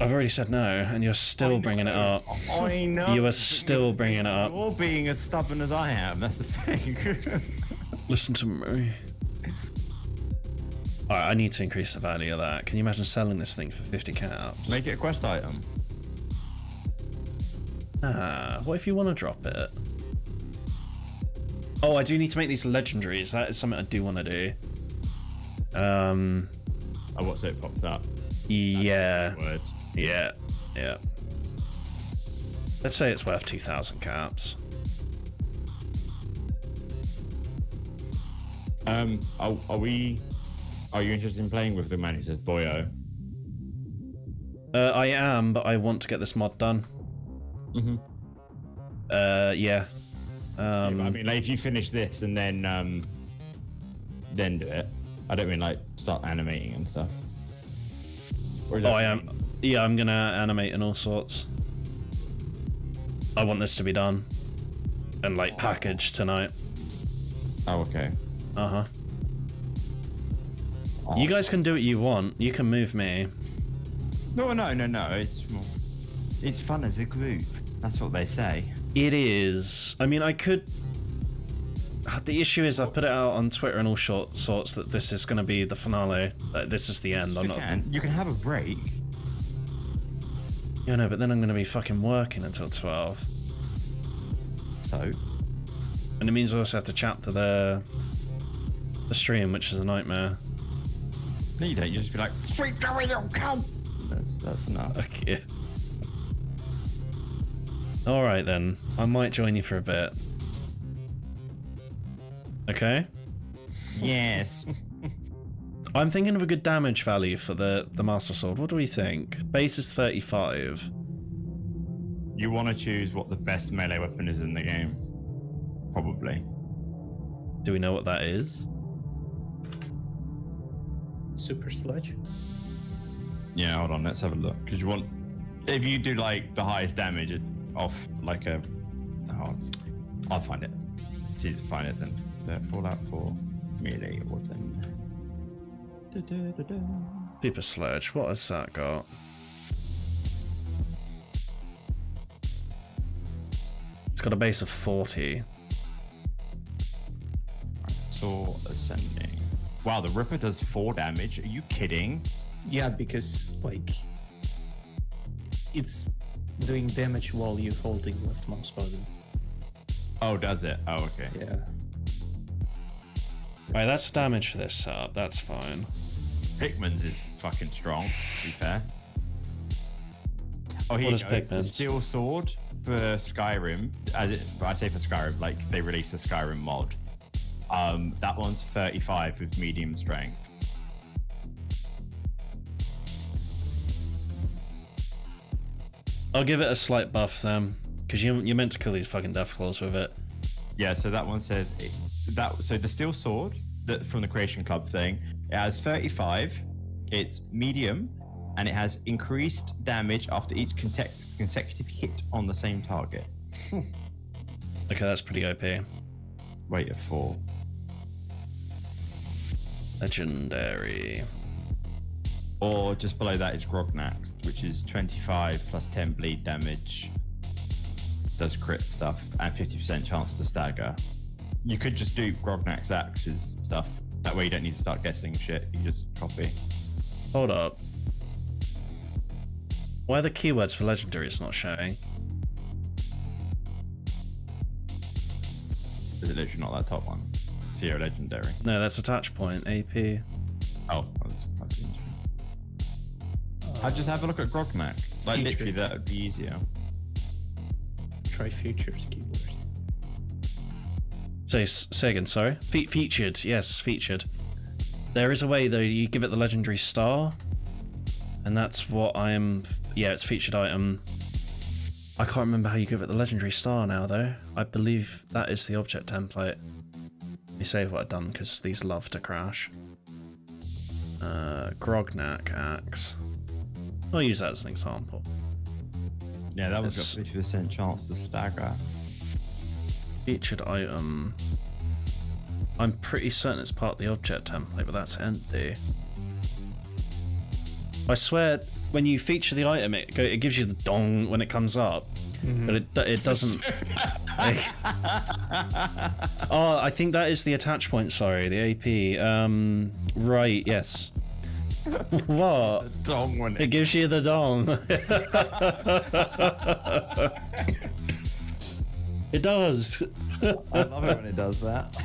I've already said no, and you're still bringing it up. I know. You are still bringing it up. You're being as stubborn as I am. That's the thing. (laughs) Listen to me. Alright, I need to increase the value of that. Can you imagine selling this thing for 50 caps? Make it a quest item. Ah, what if you want to drop it? Oh, I do need to make these legendaries. That is something I do want to do. Um, Oh, what's it pops up? yeah, yeah, yeah. Let's say it's worth 2,000 caps. Um, are, are we? Are you interested in playing with the man who says boyo? Uh, I am, but I want to get this mod done. Mm-hmm. Uh, yeah. Um, I mean, like, if you finish this and then um, then do it. I don't mean like start animating and stuff. Oh, I am. Yeah, I'm gonna animate and all sorts. I want this to be done and like packaged tonight. Oh, okay. Uh huh. You guys can do what you want. You can move me. No, no, no, no. It's more, it's fun as a group. That's what they say. It is. I mean, I could. Uh, The issue is, I've put it out on Twitter and all short sorts that this is going to be the finale. That this is the end. I'm You not. can. You can have a break. Yeah, no, but then I'm going to be fucking working until twelve, So and it means I also have to chat to the the stream, which is a nightmare. no, you don't. You just be like, "Sweet Joey, you cunt." That's enough. Okay. All right then. I might join you for a bit. Okay. Yes. (laughs) I'm thinking of a good damage value for the the master sword. What do we think? Base is 35. You want to choose what the best melee weapon is in the game. Probably. Do we know what that is? Super sledge. Yeah, hold on, let's have a look. Because you want, if you do like the highest damage it- off like a, oh, I'll find it. It's easy to find it then. The Fallout 4 melee weapon. Da-da-da-da. Super Sledge. What has that got? It's got a base of 40. Sword ascending. Wow, the Ripper does four damage. Are you kidding? Yeah, because like it's doing damage while you're holding left mouse button. Oh, does it? Oh, okay. Yeah. Right, that's damage for this setup. That's fine. Pickman's is fucking strong, to be fair. Oh, here What you go. The Steel Sword for Skyrim, as it, I say for Skyrim, like they released a Skyrim mod. Um, that one's 35 with medium strength. I'll give it a slight buff then, because you you're meant to kill these fucking death claws with it. Yeah, so that one says it, that. So the Steel Sword that from the Creation Club thing, it has 35. It's medium, and it has increased damage after each consecutive hit on the same target. Hmm. Okay, that's pretty OP. Rate of four. Legendary. Or just below that is Grognak's, which is 25 plus 10 bleed damage, does crit stuff, and 50% chance to stagger. You could just do Grognak's Axe's stuff. That way you don't need to start guessing shit. You just copy. Hold up. Why are the keywords for legendaries not showing? Is it literally not that top one? Zero Legendary. No, that's a touch point. AP. Oh, that's, that's interesting. I'd just have a look at Grognak. Like, Feature. literally, that would be easier. Try features keyboard. Say say again. Sorry. Fe- featured. Yes, featured. There is a way though. You give it the legendary star, and that's what I am. Yeah, it's featured item. I can't remember how you give it the legendary star now though. I believe that is the object template. Let me save what I've done because these love to crash. Uh, Grognak axe. I'll use that as an example. Yeah, that was got 50% chance to stagger. Featured item. I'm pretty certain it's part of the object template, but that's empty. I swear, when you feature the item, it go, it gives you the dong when it comes up, but it it doesn't. (laughs) oh, I think that is the attach point. Sorry, the AP. Um, right. Yes. (laughs) what? Dong when It gives you the dong. (laughs) it does. I love it when it does that.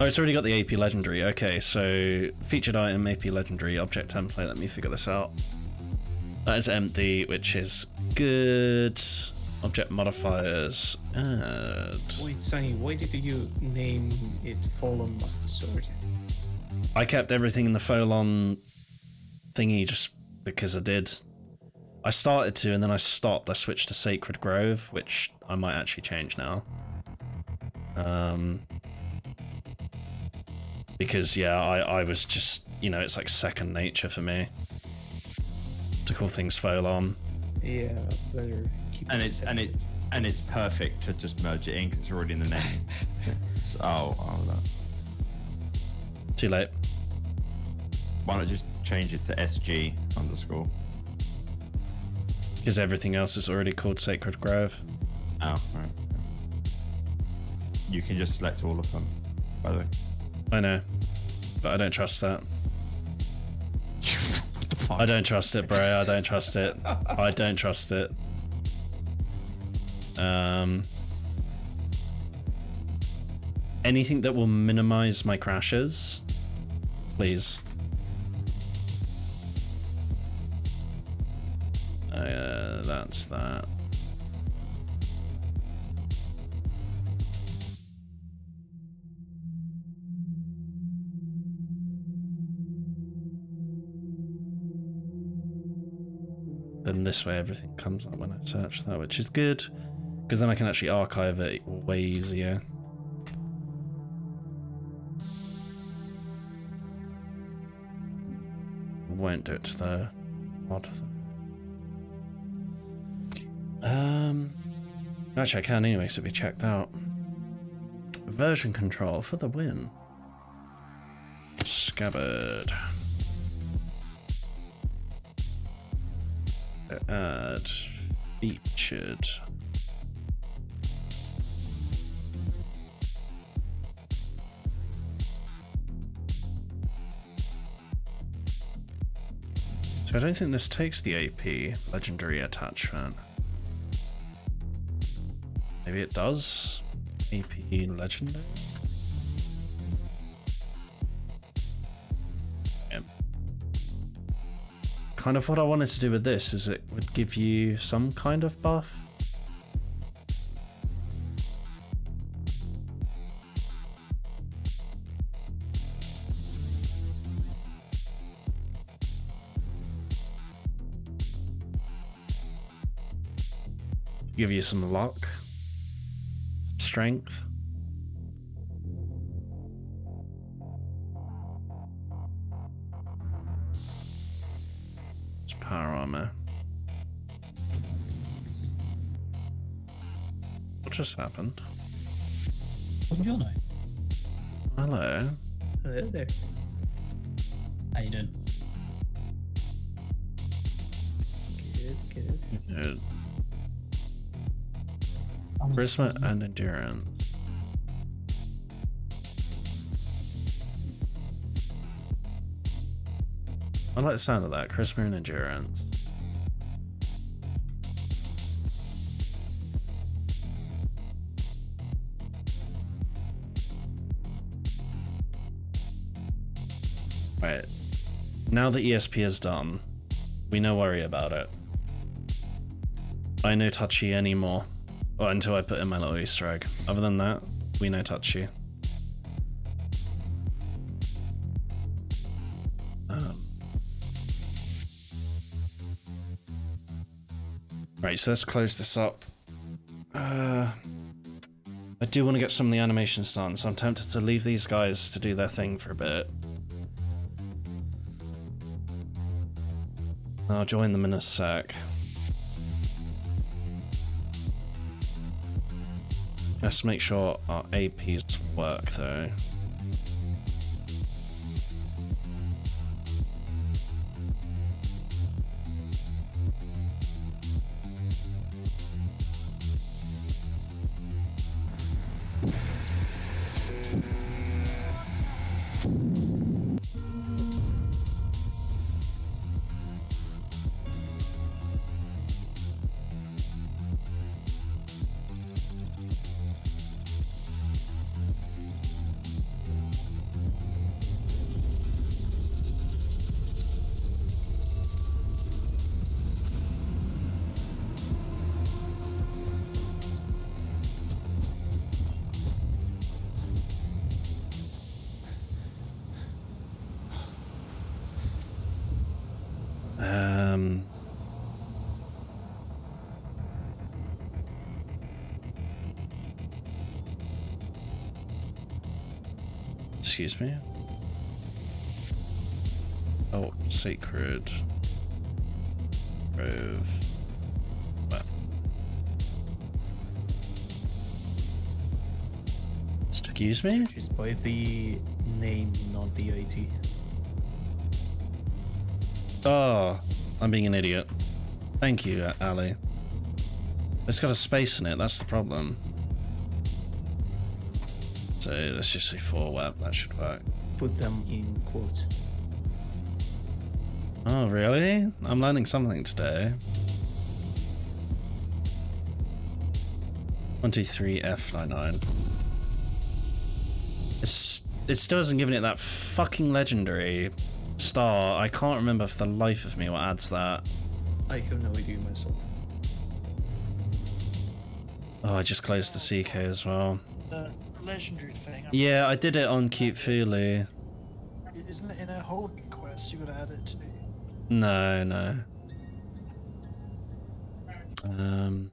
Oh, it's already got the AP legendary. Okay, so featured item AP legendary object template. Let me figure this out. That is empty, which is good. Object modifiers. Add. Wait, Sunny, why did you name it Fallen Master Sword? I kept everything in the Folon thingy just because I did. I started to, and then I stopped. I switched to Sacred Grove, which I might actually change now. Um, because yeah, I I was just you know it's like second nature for me to call things Folon. Yeah, better keep and it it's and it and it's perfect to just merge it in because it's already in the name. (laughs) So- oh, oh, that. Too late. why not just change it to SG underscore? Because everything else is already called Sacred Grove. Oh, right. You can just select all of them. By the way, I know, but I don't trust that. (laughs) what the fuck? I don't trust it, bro. I don't trust it. I don't trust it. Um, anything that will minimize my crashes, please. yeah, that's that. Then this way everything comes up when I search that, which is good, because then I can actually archive it way easier. Won't do it the mod. Um, actually I can anyway, so we checked out. Version control for the win. Scabbard. Add featured. So I don't think this takes the AP legendary attachment. Maybe it does. AP legendary. Yep. Kind of what I wanted to do with this is it would give you some kind of buff. Give you some luck, strength. It's power armor. What just happened? Buongiorno. Hello. Hello there. How you doing? Good, good. Good. Charisma and endurance. I like the sound of that. Charisma and endurance. Right. Now the ESP is done, we no worry about it. I no touchy anymore. Well, until I put in my little Easter egg. Other than that, we no touchy. Um. Right, so let's close this up. Uh, I do want to get some of the animations done, so I'm tempted to leave these guys to do their thing for a bit. I'll join them in a sec. Let's make sure our APs work though. Me. Oh, sacred grove. Well, excuse me. Searches by the name, not the ID. Oh, I'm being an idiot. Thank you, Ali. It's got a space in it, that's the problem. So let's just say four web, that should work. Put them in quotes. Oh, really? I'm learning something today. One, two, three, F nine nine. It's it still hasn't given it that fucking legendary star. I can't remember for the life of me what adds that. I have no idea myself. Oh, I just closed the CK as well. The legendary thing. Yeah, I did it on Keep Fuli. Isn't it in a holding quest? You gotta add it to. No, no. Um,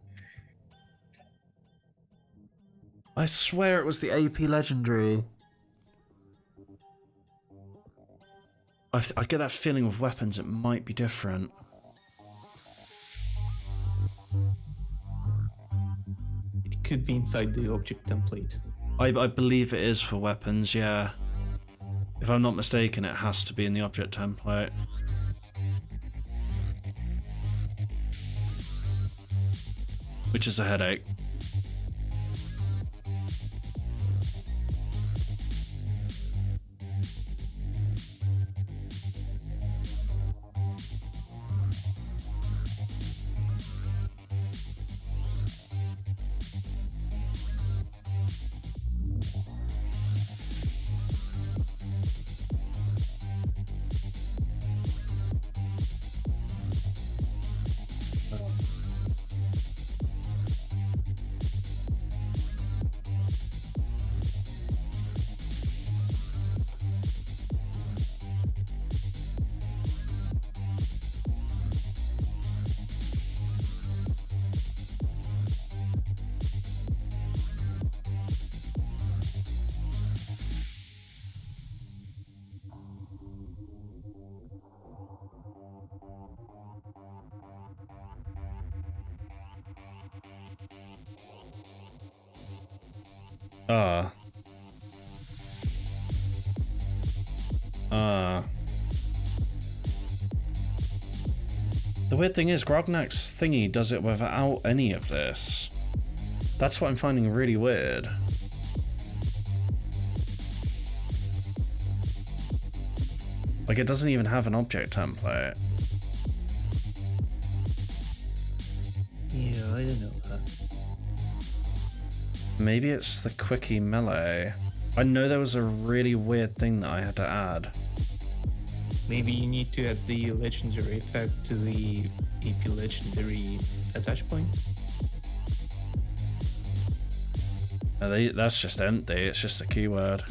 I swear it was the AP legendary. I, th- I get that feeling with weapons, it might be different. It could be inside the object template. I, I believe it is for weapons, yeah. If I'm not mistaken, it has to be in the object template. Which is a headache. Ah. Ah. The weird thing is, Grognak's thingy does it without any of this. That's what I'm finding really weird. Like, it doesn't even have an object template. Maybe it's the quickie melee. I know there was a really weird thing that I had to add. Maybe you need to add the legendary effect to the AP legendary attach point. They, that's just empty, it's just a keyword.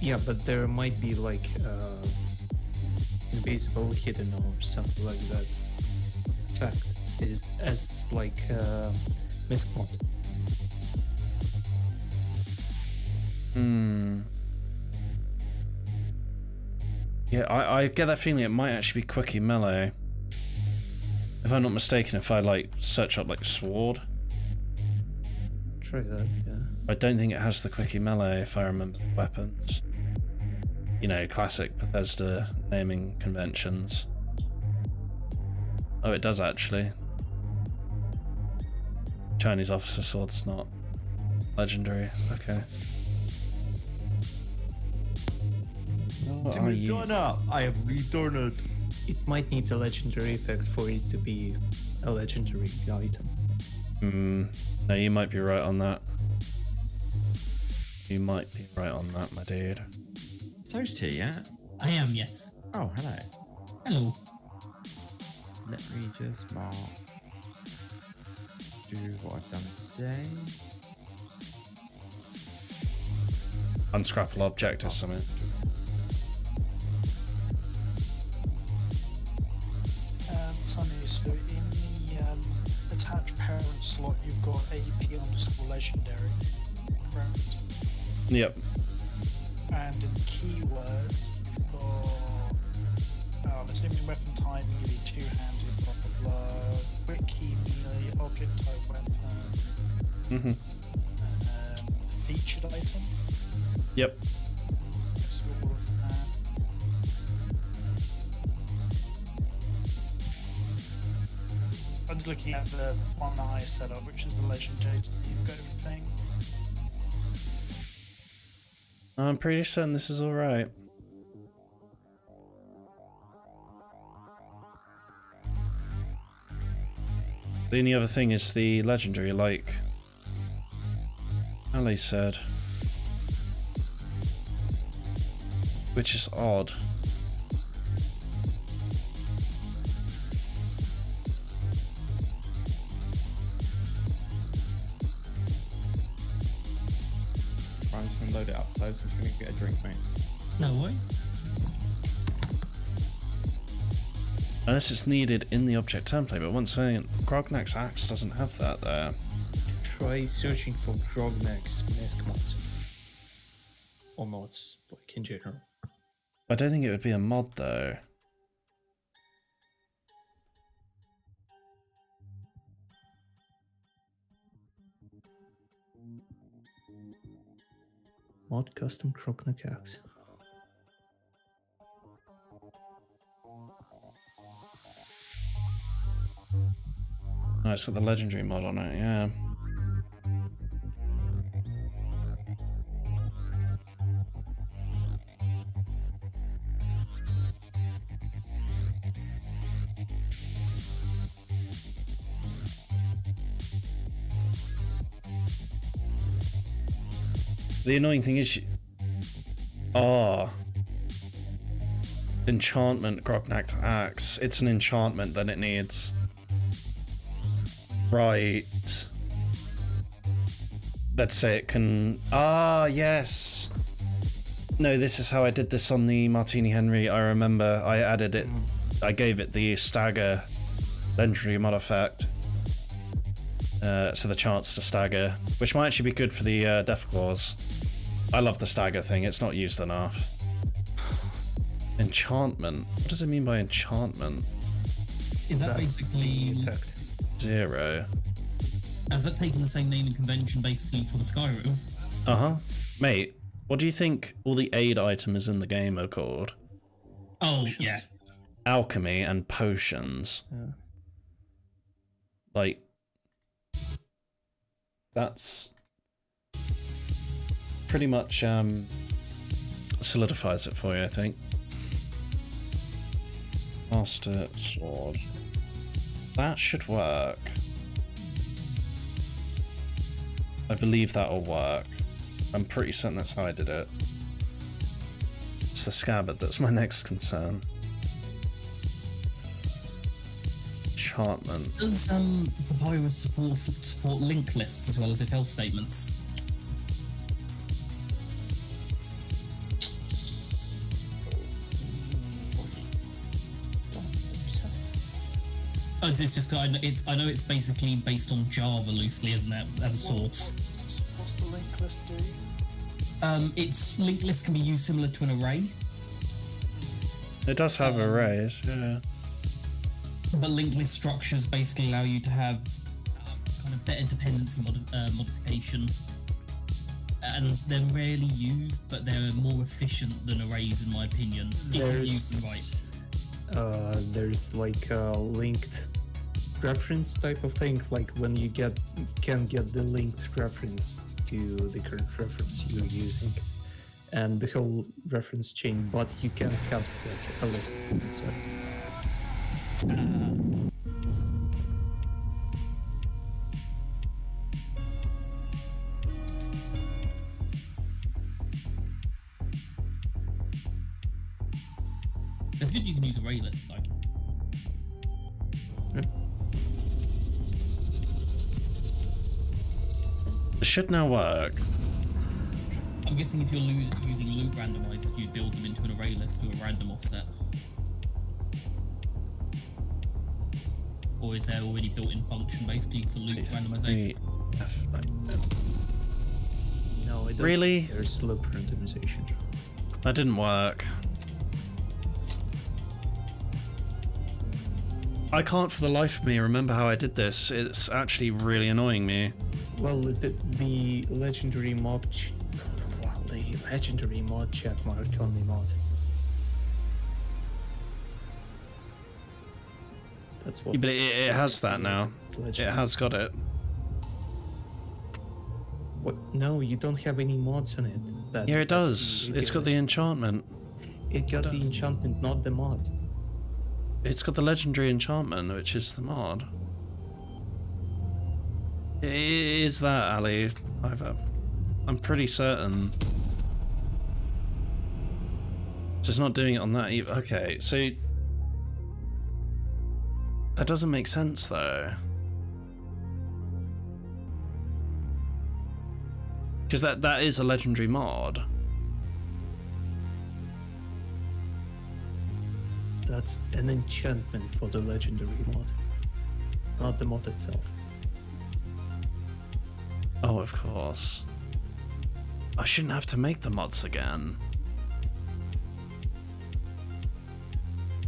Yeah, but there might be like uh, invisible hidden or something like that. Fact is as like uh, misc mod. Hmm. Yeah, I, I get that feeling it might actually be quickie melee. If I'm not mistaken, if I like search up like sword, Try that. Yeah. I don't think it has the quickie melee if I remember weapons. You know, classic Bethesda naming conventions. Oh, it does actually. Chinese officer sword's not legendary. Okay. What are you? I have redone it. It might need a legendary effect for it to be a legendary item. Hmm. No, you might be right on that. You might be right on that, my dude. Toast here, yeah? I am, yes. Oh, hello. Hello. Let me just mark. Do what I've done today. Unscrappable object or something. Um, Sunny, so in the um, attached parent slot, you've got AP underscore legendary, correct? Yep. And in keywords, you've got, um, assuming weapon type, melee, two-handed, blah blah blah, quick key, object type, weapon, Mm-hmm. um, featured item. Yep. Of. I'm just looking at the one that I set up, which is the legendary Steve Go thing. I'm pretty certain this is alright. The only other thing is the legendary, like Ali said. Which is odd. I'm just gonna load it up, close, and we just gonna get a drink, mate. No worries. Unless it's needed in the object template, but once again, Grognak's axe doesn't have that there. Try searching for Grognak's mask mods. Or mods, like in general. I don't think it would be a mod though. Mod custom Grognak axe. No, it's got the legendary mod on it, yeah. The annoying thing is, she... oh, enchantment Grognak's axe. It's an enchantment that it needs. Right. Let's say it can. Ah, yes. No, this is how I did this on the Martini Henry. I remember I added it. I gave it the stagger legendary mod effect. Uh, so the chance to stagger, which might actually be good for the uh, Death Claws. I love the stagger thing. It's not used enough. Enchantment. What does it mean by enchantment? Is that That's basically effect. Zero. has that taken the same naming convention basically for the Skyrim? Uh huh. Mate, what do you think all the aid items in the game are called? Oh yeah. Alchemy and potions. Yeah. Like, that's pretty much um, solidifies it for you, I think. Master sword. That should work. I believe that'll work. I'm pretty certain that's how I did it. It's the scabbard that's my (laughs) next concern. Enchantment. Does um Papyrus support support link lists as well as if else statements? It's, it's just I know it's I know it's basically based on Java loosely, isn't it, as a source? What's the link list do? Um, its linked list can be used similar to an array, It does have arrays, yeah. but linked list structures basically allow you to have uh, kind of better dependency mod- uh, modification. And they're rarely used, but they're more efficient than arrays, in my opinion, if you use them right. uh, there's like a linked reference type of thing like when you get can get the linked reference to the current reference you're using. And the whole reference chain but you can have like a list inside It's good you can use array lists, though. Hmm? It should now work. I'm guessing if you're using loot randomizers, you'd build them into an array list to a random offset. Or is there already built-in function basically for loot randomization? no I don't Really? think there's loop randomization That didn't work. I can't for the life of me remember how I did this. It's actually really annoying me. Well the, the legendary mob ch- well, the legendary mod chat mark on the mod that's what Yeah, but it, it has that now. It has got it. What? No, you don't have any mods on it. That, Yeah, it does. It's got the enchantment. It got the enchantment, not the mod. It's got the legendary enchantment, which is the mod. Is that, Ali. I've, uh, I'm pretty certain. Just not doing it on that either. Okay, so that doesn't make sense though. Because that, that is a legendary mod. That's an enchantment for the legendary mod, not the mod itself. Oh, of course. I shouldn't have to make the mods again.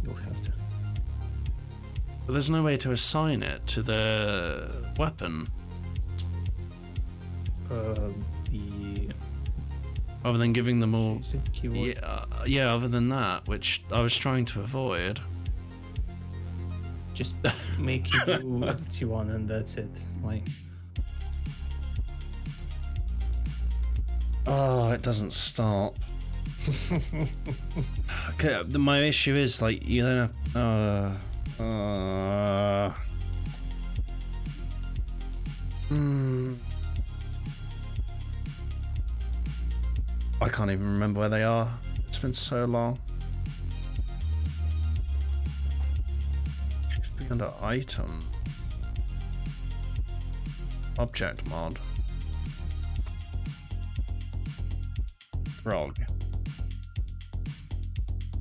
You'll have to. But there's no way to assign it to the weapon Um, the other than giving them all. is it keyword? Yeah, uh, yeah, other than that, which I was trying to avoid. Just make you do (laughs) what you want, and that's it. Like, Oh, it doesn't stop. (laughs) okay, my issue is like you don't have. Uh, uh, hmm. I can't even remember where they are. It's been so long. Under item. Object mod. Frog.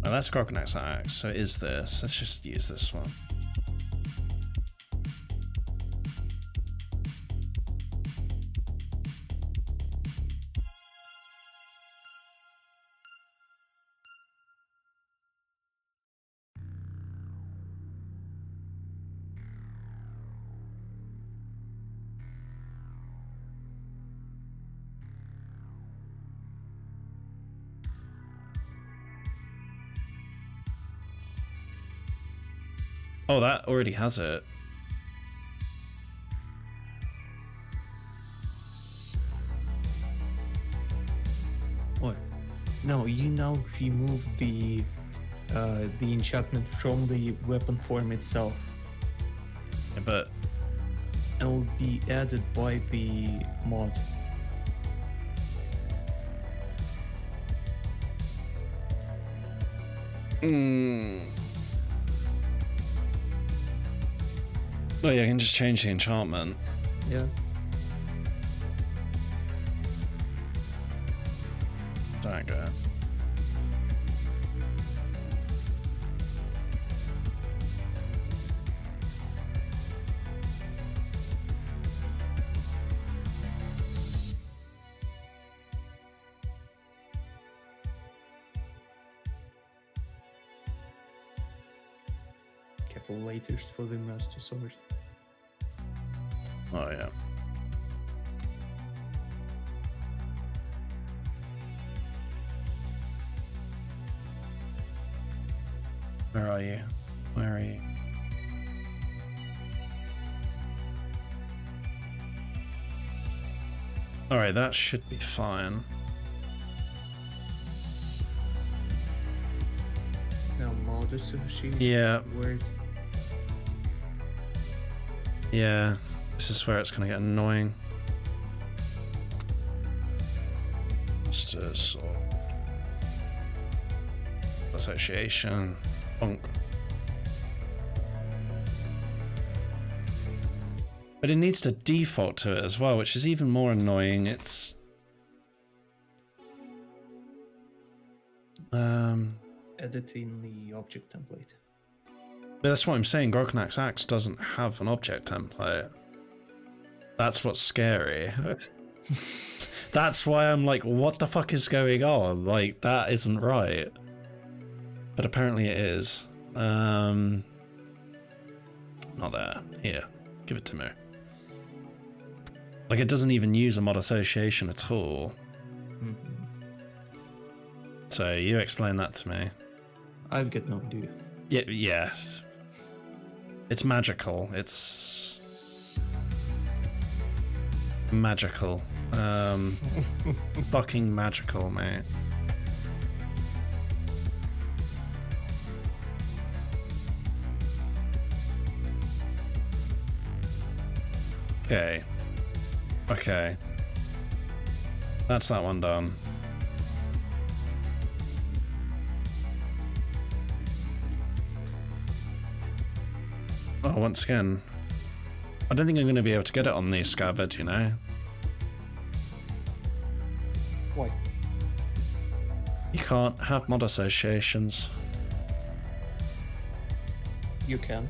Oh, that's Crocodile axe. So is this. Let's just use this one. Oh, that already has it. what? No, you now remove the uh, the enchantment from the weapon form itself, Yeah, but it will be added by the mod. Hmm. Oh yeah, I can just change the enchantment. Yeah. Dagger. Capitators for the master sword. Oh yeah. Where are you? Where are you? Alright, that should be fine. Now mod association. Yeah. Word. Yeah, this is where it's gonna get annoying. Or association. Bonk. But it needs to default to it as well, which is even more annoying. It's um Editing the object template. But that's what I'm saying. Grognak's Axe doesn't have an object template. That's what's scary. (laughs) that's why I'm like, what the fuck is going on? Like, that isn't right. But apparently it is. Um, not there. Here, give it to me. Like, it doesn't even use a mod association at all. Mhm. So you explain that to me. I've got no idea. Yeah, yes. It's magical. It's magical. Um, (laughs) fucking magical, mate. Okay. Okay. That's that one done. Oh, once again, I don't think I'm going to be able to get it on the scabbard, you know? Why? You can't have mod associations. You can.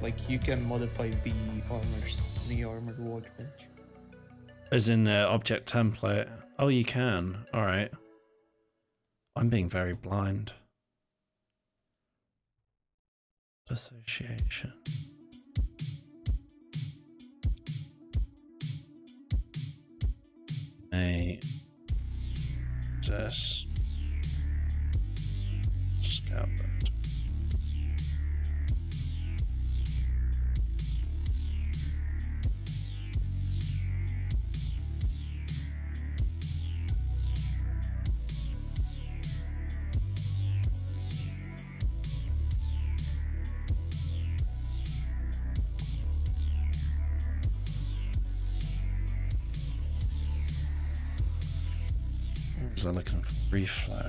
Like, you can modify the armors, the armored workbench. As in uh, object template. Oh, you can. All right. I'm being very blind. Association. A. This. Reflex?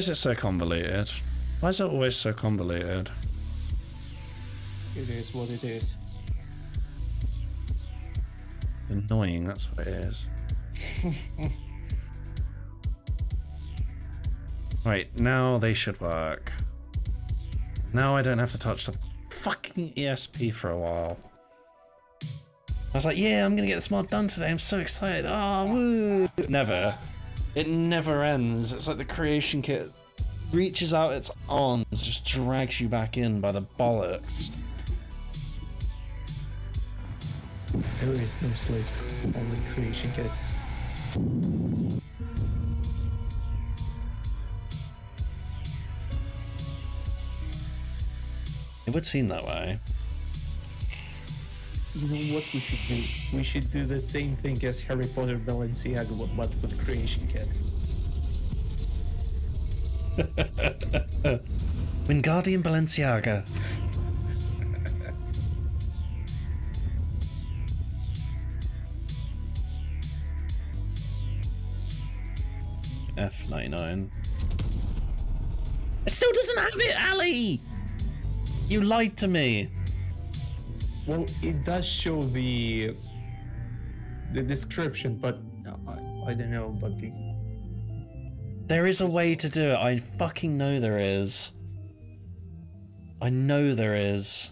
Is it so convoluted? Why is it always so convoluted? It is what it is. Annoying, that's what it is. (laughs) right, now they should work. Now I don't have to touch the fucking ESP for a while. I was like, yeah, I'm gonna get this mod done today. I'm so excited. Oh, woo! Never. It never ends. It's like the creation kit reaches out its arms, just drags you back in by the bollocks. There is no sleep, only creation kit. It would seem that way. You know what we should do? We should do the same thing as Harry Potter Balenciaga, but with creation kit. (laughs) Wingardium Balenciaga. (laughs) F99. It still doesn't have it, Ali! You lied to me. Well, it does show the the description, but I, I don't know about the. There is a way to do it. I fucking know there is. I know there is.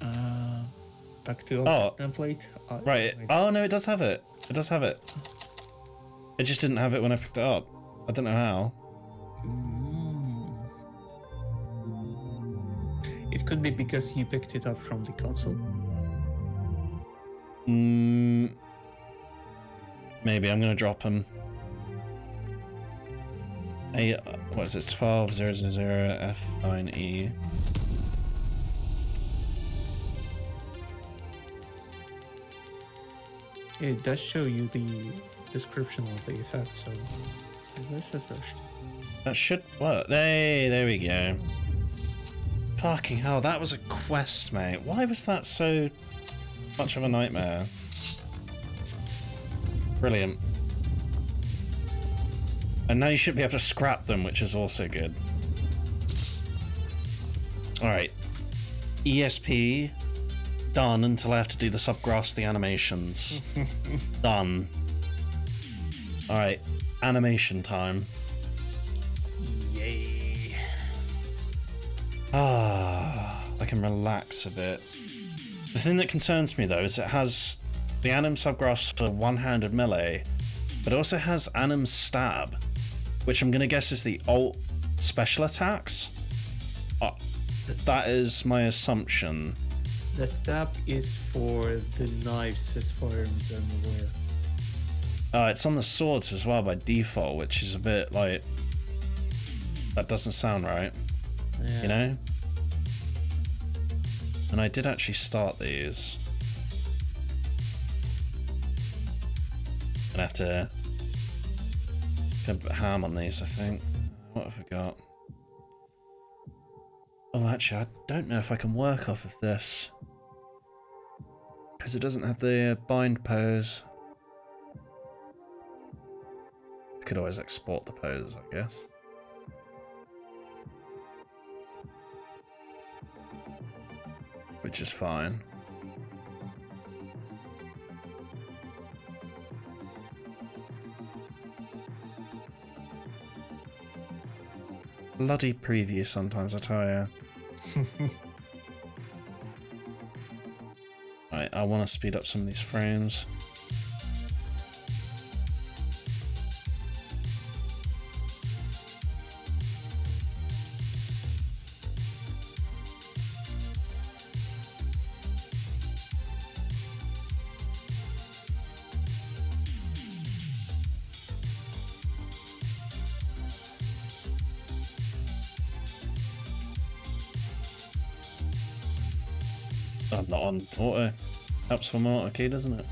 Uh, back to Oh. template. Uh, Right. Oh no, it does have it. It does have it. It just didn't have it when I picked it up. I don't know how. It could be because you picked it up from the console. Mm, maybe I'm gonna drop him. A what is it? Twelve zero zero zero F nine E. It does show you the description of the effect, so let's refresh. That should work. Hey, there we go. Fucking hell, oh, that was a quest, mate. Why was that so much of a nightmare? Brilliant. And now you should be able to scrap them, which is also good. Alright. ESP done until I have to do the subgraphs, the animations. (laughs) done. Alright, animation time. Ah, I can relax a bit. The thing that concerns me though is it has the Anim subgraphs for one-handed melee, but it also has Anim stab, which I'm gonna guess is the alt special attacks. Uh, that is my assumption. The stab is for the knives, as far as I'm aware. Oh, it's on the swords as well by default, which is a bit like that doesn't sound right, Yeah. you know. And I did actually start these. Gonna have to go a bit ham on these, I think. What have we got? Oh, actually, I don't know if I can work off of this. Because it doesn't have the uh, bind pose. I could always export the pose, I guess. Which is fine. Bloody preview sometimes, I tell you. (laughs) right, I want to speed up some of these frames. On auto. Helps from auto key, doesn't it?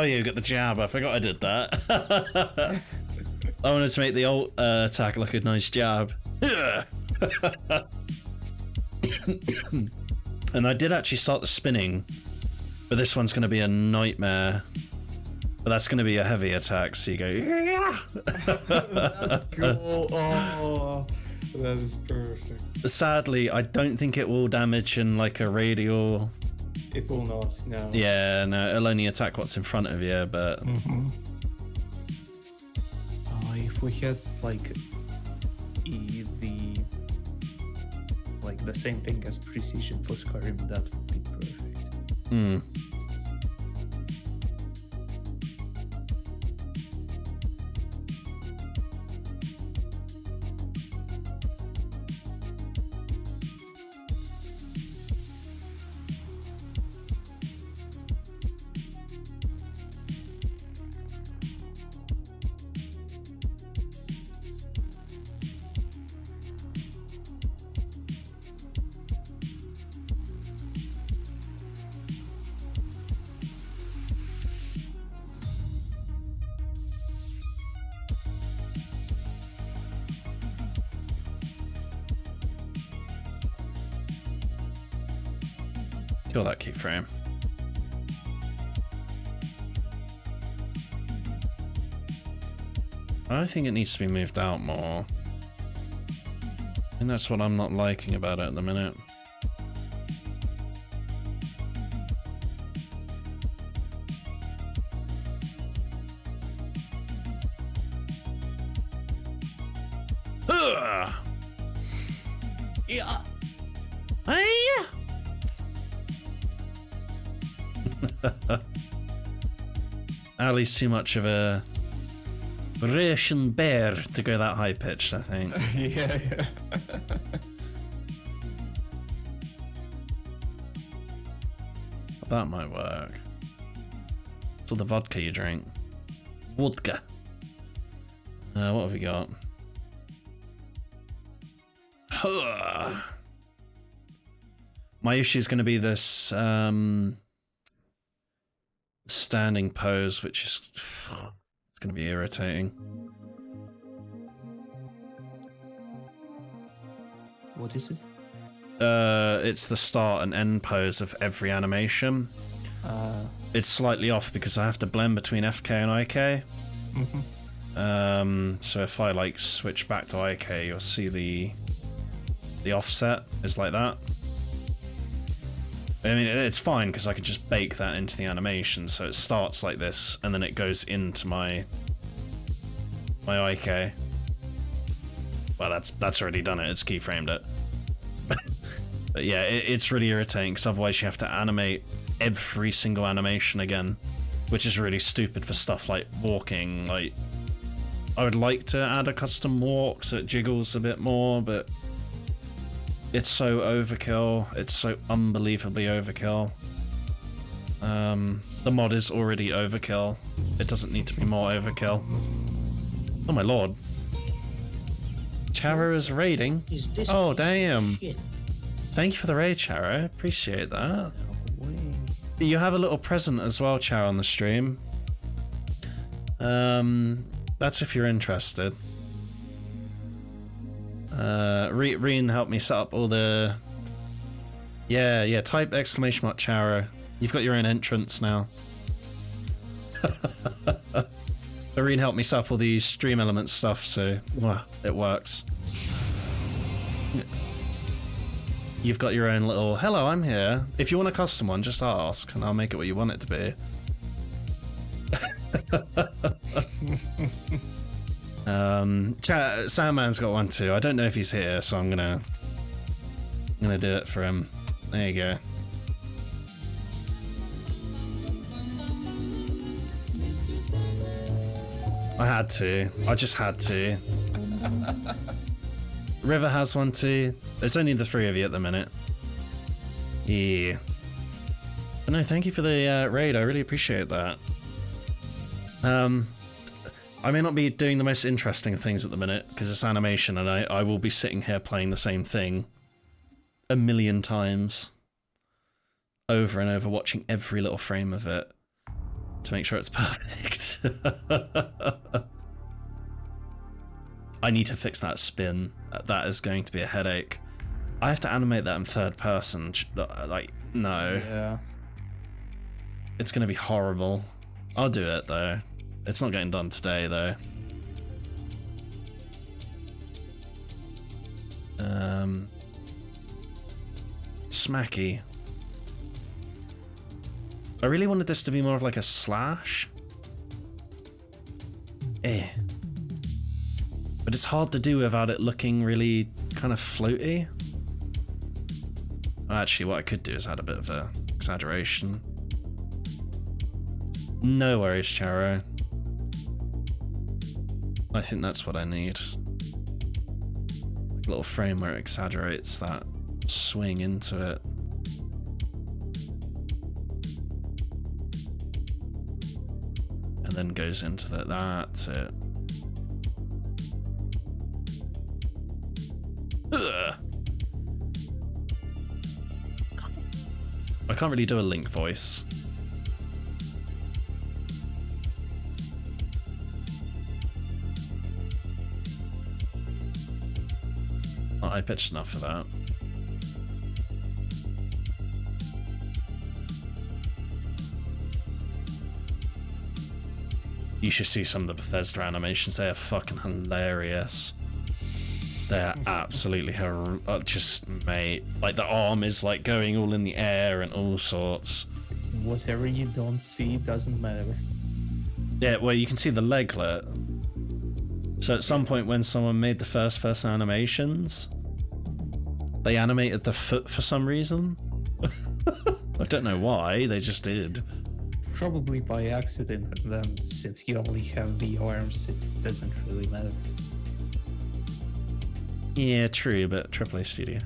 Oh, you got the jab. I forgot I did that. (laughs) I wanted to make the ult uh, attack look a nice jab. (coughs) and I did actually start the spinning, but this one's going to be a nightmare. But that's going to be a heavy attack, so you go. That's cool. Oh, that is perfect. (laughs) Sadly, I don't think it will damage in like a radial. It will not. No. Yeah, no, it'll only attack what's in front of you, but Oh, if we had like e- the like the same thing as precision for Skyrim, that would be perfect. hmm. think it needs to be moved out more. And that's what I'm not liking about it at the minute. Ugh. Yeah. Hey. (laughs) Ali's too much of a Russian bear to go that high pitched, I think. (laughs) yeah, yeah. (laughs) that might work. All the vodka you drink. Vodka. Uh, what have we got? Huh. (sighs) My issue is going to be this um, standing pose, which is (sighs) (laughs) going to be irritating. What is it? Uh, it's the start and end pose of every animation. Uh, It's slightly off because I have to blend between FK and IK. Mhm. Um, so if I like switch back to IK, you'll see the the offset is like that. I mean, it's fine because I can just bake that into the animation. So it starts like this, and then it goes into my my IK. Well, that's that's already done it. It's keyframed it. (laughs) but yeah, it, it's really irritating because otherwise you have to animate every single animation again, which is really stupid for stuff like walking. Like, I would like to add a custom walk so it jiggles a bit more, but it's so overkill. It's so unbelievably overkill. Um, the mod is already overkill. It doesn't need to be more overkill. Oh my lord. Charo is raiding. is Oh, damn. shit? Thank you for the raid, Charo. Appreciate that. You have a little present as well, Charo, on the stream. Um, that's if you're interested. Uh, Re- Reen helped me set up all the. Yeah, yeah. Type exclamation mark Charo. You've got your own entrance now. (laughs) Reen helped me set up all these stream elements stuff, so well, it works. You've got your own little hello, I'm here. If you want a custom one, just ask and I'll make it what you want it to be. (laughs) um, chat, Sandman's got one too. I don't know if he's here, so I'm gonna I'm gonna do it for him. There you go. I had to. I just had to. (laughs) River has one too. There's only the three of you at the minute. Yeah. But no, thank you for the uh, raid. I really appreciate that. Um, I may not be doing the most interesting things at the minute because it's animation, and I, I will be sitting here playing the same thing a million times over and over, watching every little frame of it to make sure it's (laughs) perfect. I need to fix that spin. That is going to be a headache. I have to animate that in third person. Like, no. Yeah. It's going to be horrible. I'll do it, though. It's not getting done today, though. Um. Smacky. I really wanted this to be more of like a slash. Eh. But it's hard to do without it looking really kind of floaty. Actually, what I could do is add a bit of a exaggeration. No worries, Charo. I think that's what I need. A little frame where it exaggerates that swing into it. And then goes into that. That's it. Ugh. I can't really do a link voice. Not high pitched enough for that. You should see some of the Bethesda animations. They are fucking hilarious. They're absolutely hor- uh, just mate. Like the arm is like going all in the air and all sorts. Whatever you don't see doesn't matter. Yeah, well you can see the leglet. So at some point when someone made the first person animations, they animated the foot for some reason. (laughs) I don't know why, they just did. Probably by accident, then since you only have the arms, it doesn't really matter. Yeah, true, but AAA Studio.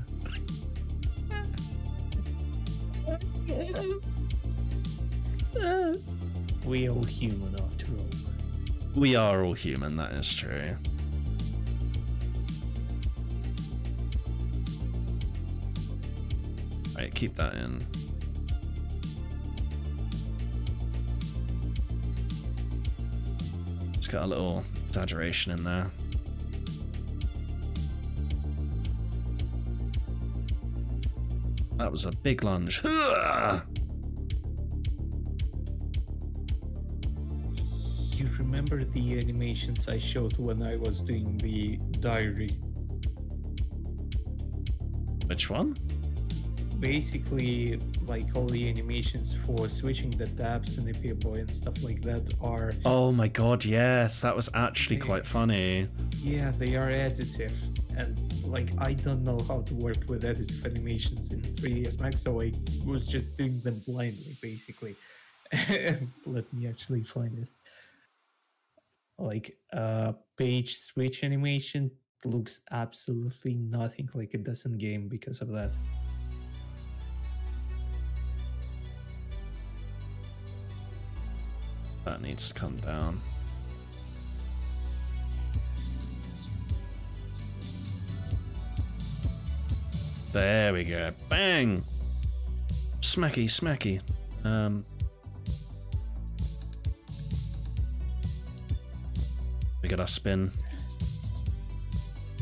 We all human. We are all human, that is true. Right, keep that in. It's got a little exaggeration in there. That was a big lunge. (laughs) You remember the animations I showed when I was doing the diary? Which one? Basically, like all the animations for switching the tabs and the boy and stuff like that are, Oh my god, yes, that was actually quite funny. yeah, they are additive. And like, I don't know how to work with additive animations in 3ds Max, so I was just doing them blindly, basically. (laughs) Let me actually find it. Like, uh, page switch animation looks absolutely nothing like it does in game because of that. That needs to come down. There we go. Bang! Smacky, smacky. Um. We got our spin,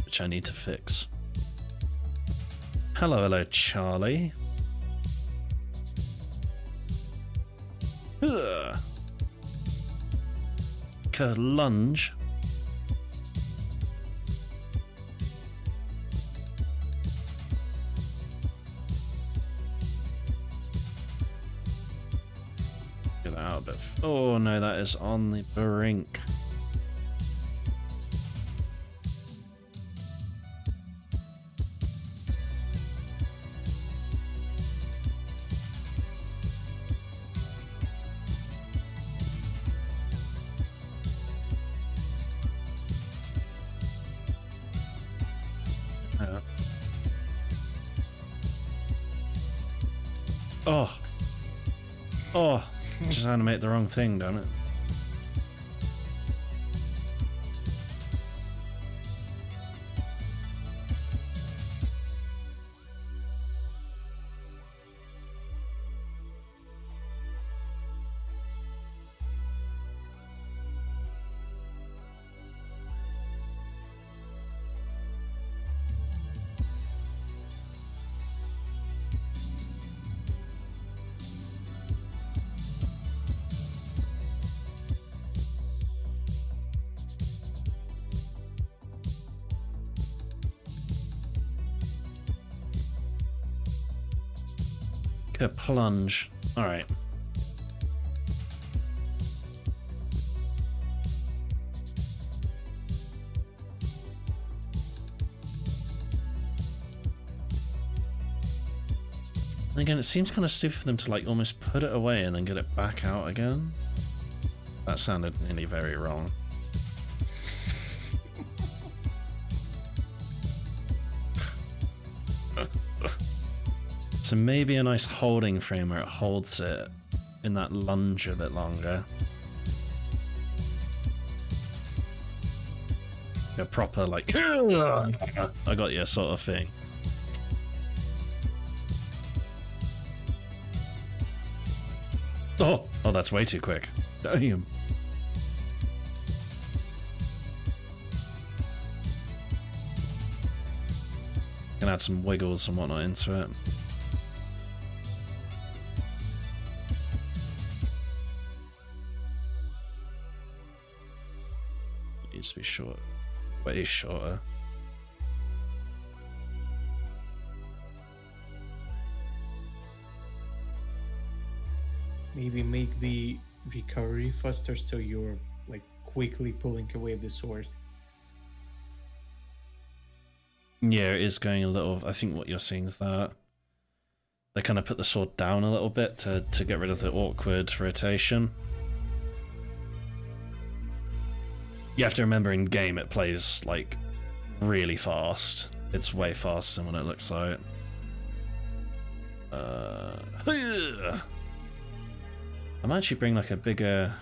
which I need to fix. Hello, hello, Charlie. Ugh. Lunge. Get that out a bit. Oh no, that is on the brink. Oh. Oh. Just animate the wrong thing, don't it. Plunge. Alright. Again, it seems kind of stupid for them to like almost put it away and then get it back out again. That sounded nearly very wrong. So maybe a nice holding frame where it holds it in that lunge a bit longer. A proper like (laughs) I got you sort of thing. Oh, oh, that's way too quick. Damn. Can add some wiggles and whatnot into it. Short, way shorter. Maybe make the recovery faster so you're like quickly pulling away the sword. Yeah, it is going a little. I think what you're seeing is that they kind of put the sword down a little bit to to get rid of the awkward rotation. You have to remember in game it plays like really fast. It's way faster than what it looks like. Uh, I'm actually bring like a bigger.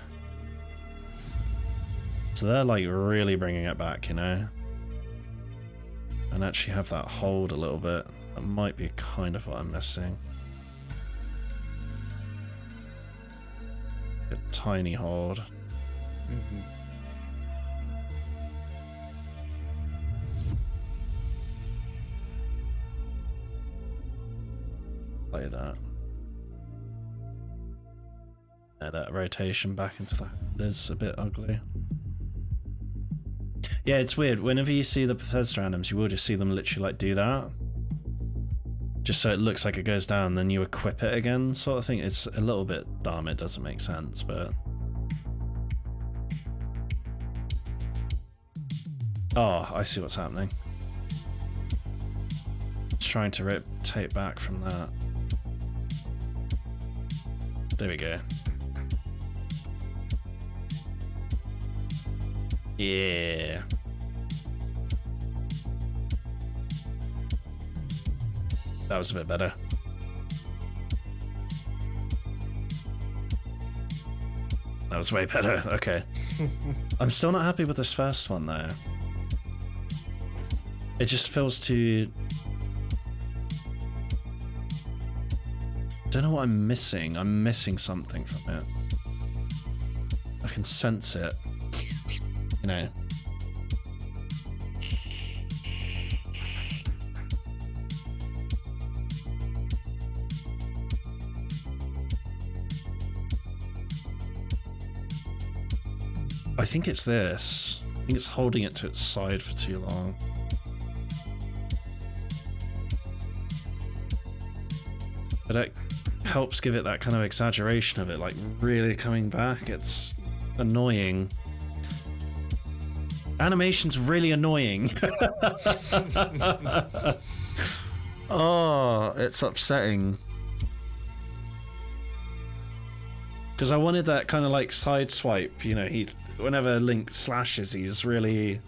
So they're like really bringing it back, you know, and actually have that hold a little bit. That might be kind of what I'm missing. A tiny hold. Play that. Yeah, that rotation back into that is a bit ugly. Yeah, it's weird. Whenever you see the Bethesda randoms, you will just see them literally like do that. Just so it looks like it goes down, then you equip it again, sort of thing. It's a little bit dumb, it doesn't make sense, but. Oh, I see what's happening. It's trying to rotate back from that. There we go. Yeah. That was a bit better. That was way better. (laughs) Okay. (laughs) I'm still not happy with this first one though. It just feels too. Don't know what I'm missing. I'm missing something from it. I can sense it. You know. I think it's this. I think it's holding it to its side for too long. But it helps give it that kind of exaggeration of it, like really coming back. It's annoying. Animation's really annoying. (laughs) oh, it's upsetting. Because I wanted that kind of like side swipe, you know, he whenever Link slashes, he's really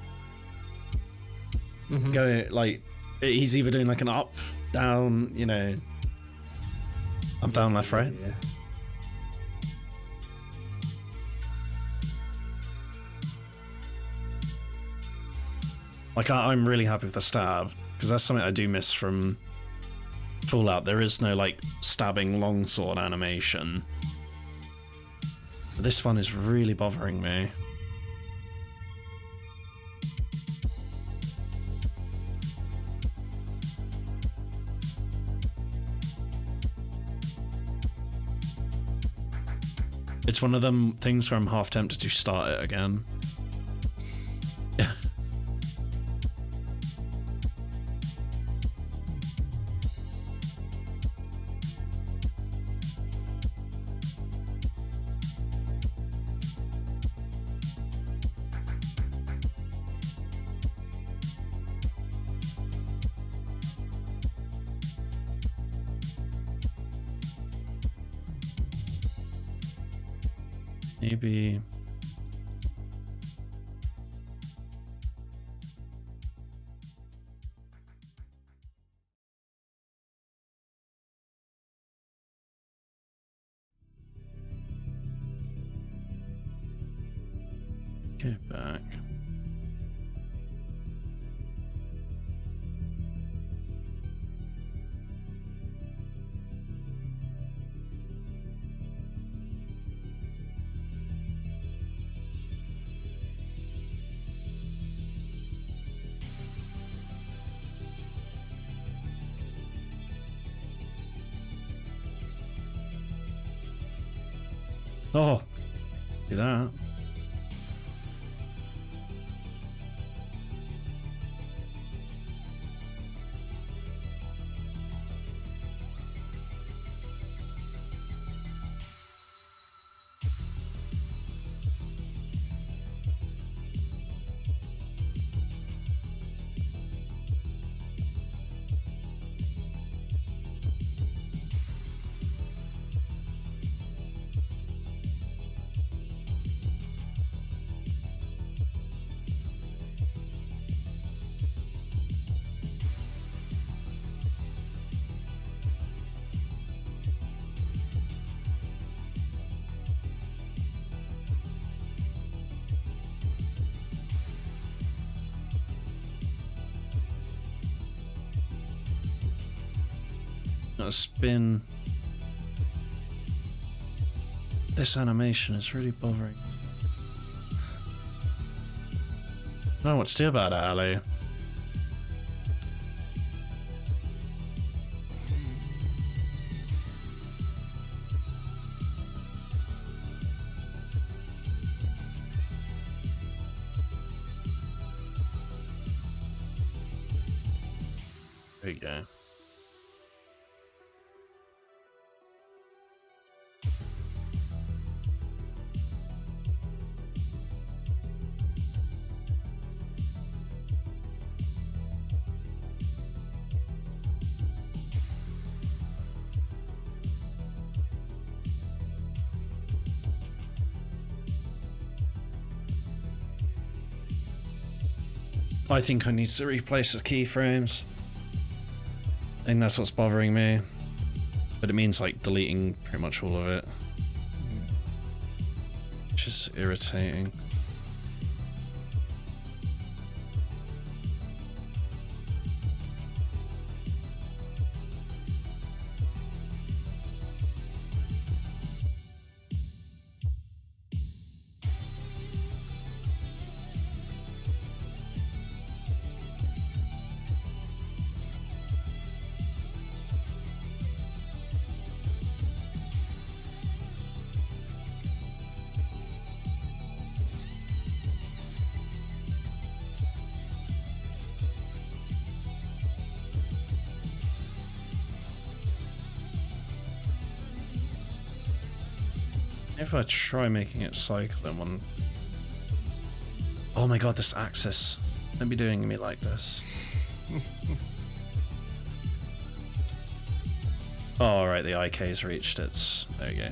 mm-hmm. going like he's either doing like an up, down, you know, up, down, left, right. Yeah. Like I, I'm really happy with the stab because that's something I do miss from Fallout. There is no like stabbing longsword animation. But this one is really bothering me. It's one of them things where I'm half tempted to start it again. Not spin. This animation is really bothering. I don't know what to do about it, Ali. I think I need to replace the keyframes. Think that's what's bothering me. But it means like deleting pretty much all of it. Which is irritating. If I try making it cycle in one... Oh my god, this axis. Don't be doing me like this. (laughs) oh, alright, the IK's reached its... There you go.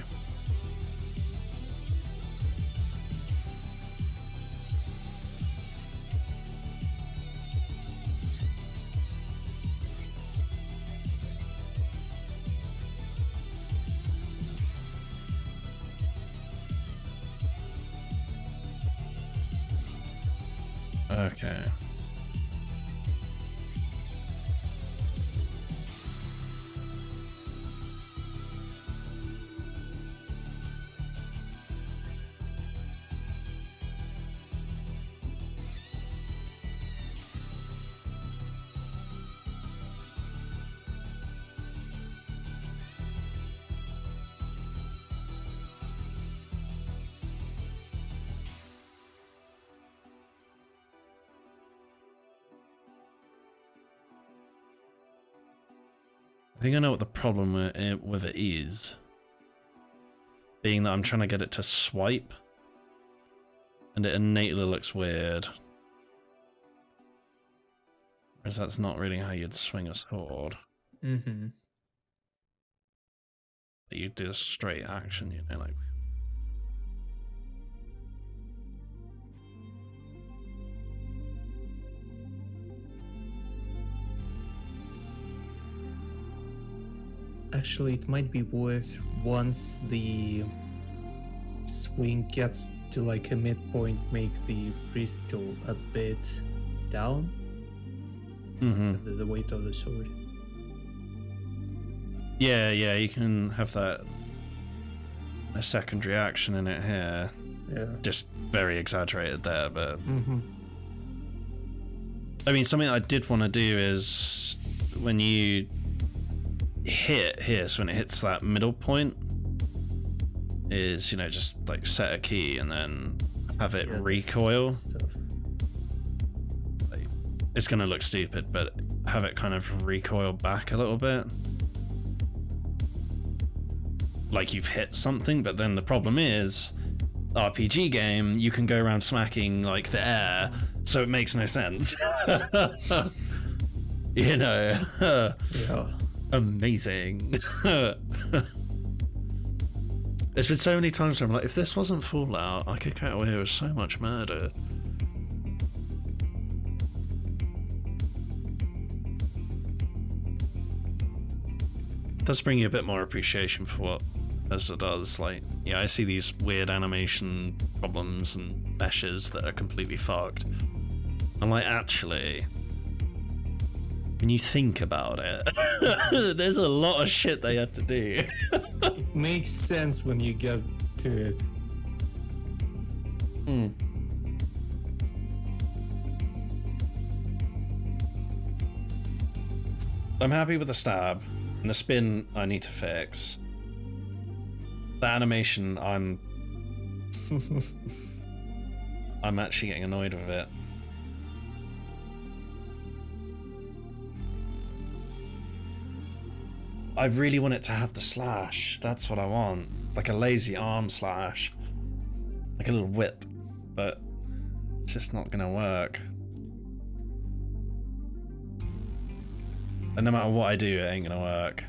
I'm trying to get it to swipe. And it innately looks weird. Because that's not really how you'd swing a sword. Mm-hmm. You do a straight action, you know, like. Actually, it might be worth once the swing gets to like a midpoint, make the wrist go a bit down Mm-hmm. the, the weight of the sword. Yeah, yeah, you can have that a secondary action in it here. Yeah. Just very exaggerated there, but Mm-hmm. I mean, something I did want to do is when you hit here, so when it hits that middle point, is you know just like set a key and then have it Yeah. recoil. Like, it's gonna look stupid, but have it kind of recoil back a little bit. Like you've hit something, but then the problem is RPG game, you can go around smacking like the air, so it makes no sense. (laughs) you know, Yeah. (laughs) amazing. (laughs) There's been so many times where I'm like, if this wasn't Fallout, I could get away with so much murder. does bring you a bit more appreciation for what Bethesda does. Like, yeah, I see these weird animation problems and meshes that are completely fucked. I'm like, actually, When you think about it, (laughs) there's a lot of shit they had to do. It (laughs) makes sense when you get to it. Hmm. I'm happy with the stab. And the spin I need to fix. The animation I'm (laughs) I'm actually getting annoyed with it. I really want it to have the slash. That's what I want. Like a lazy arm slash. Like a little whip. But it's just not gonna work. And no matter what I do, it ain't gonna work.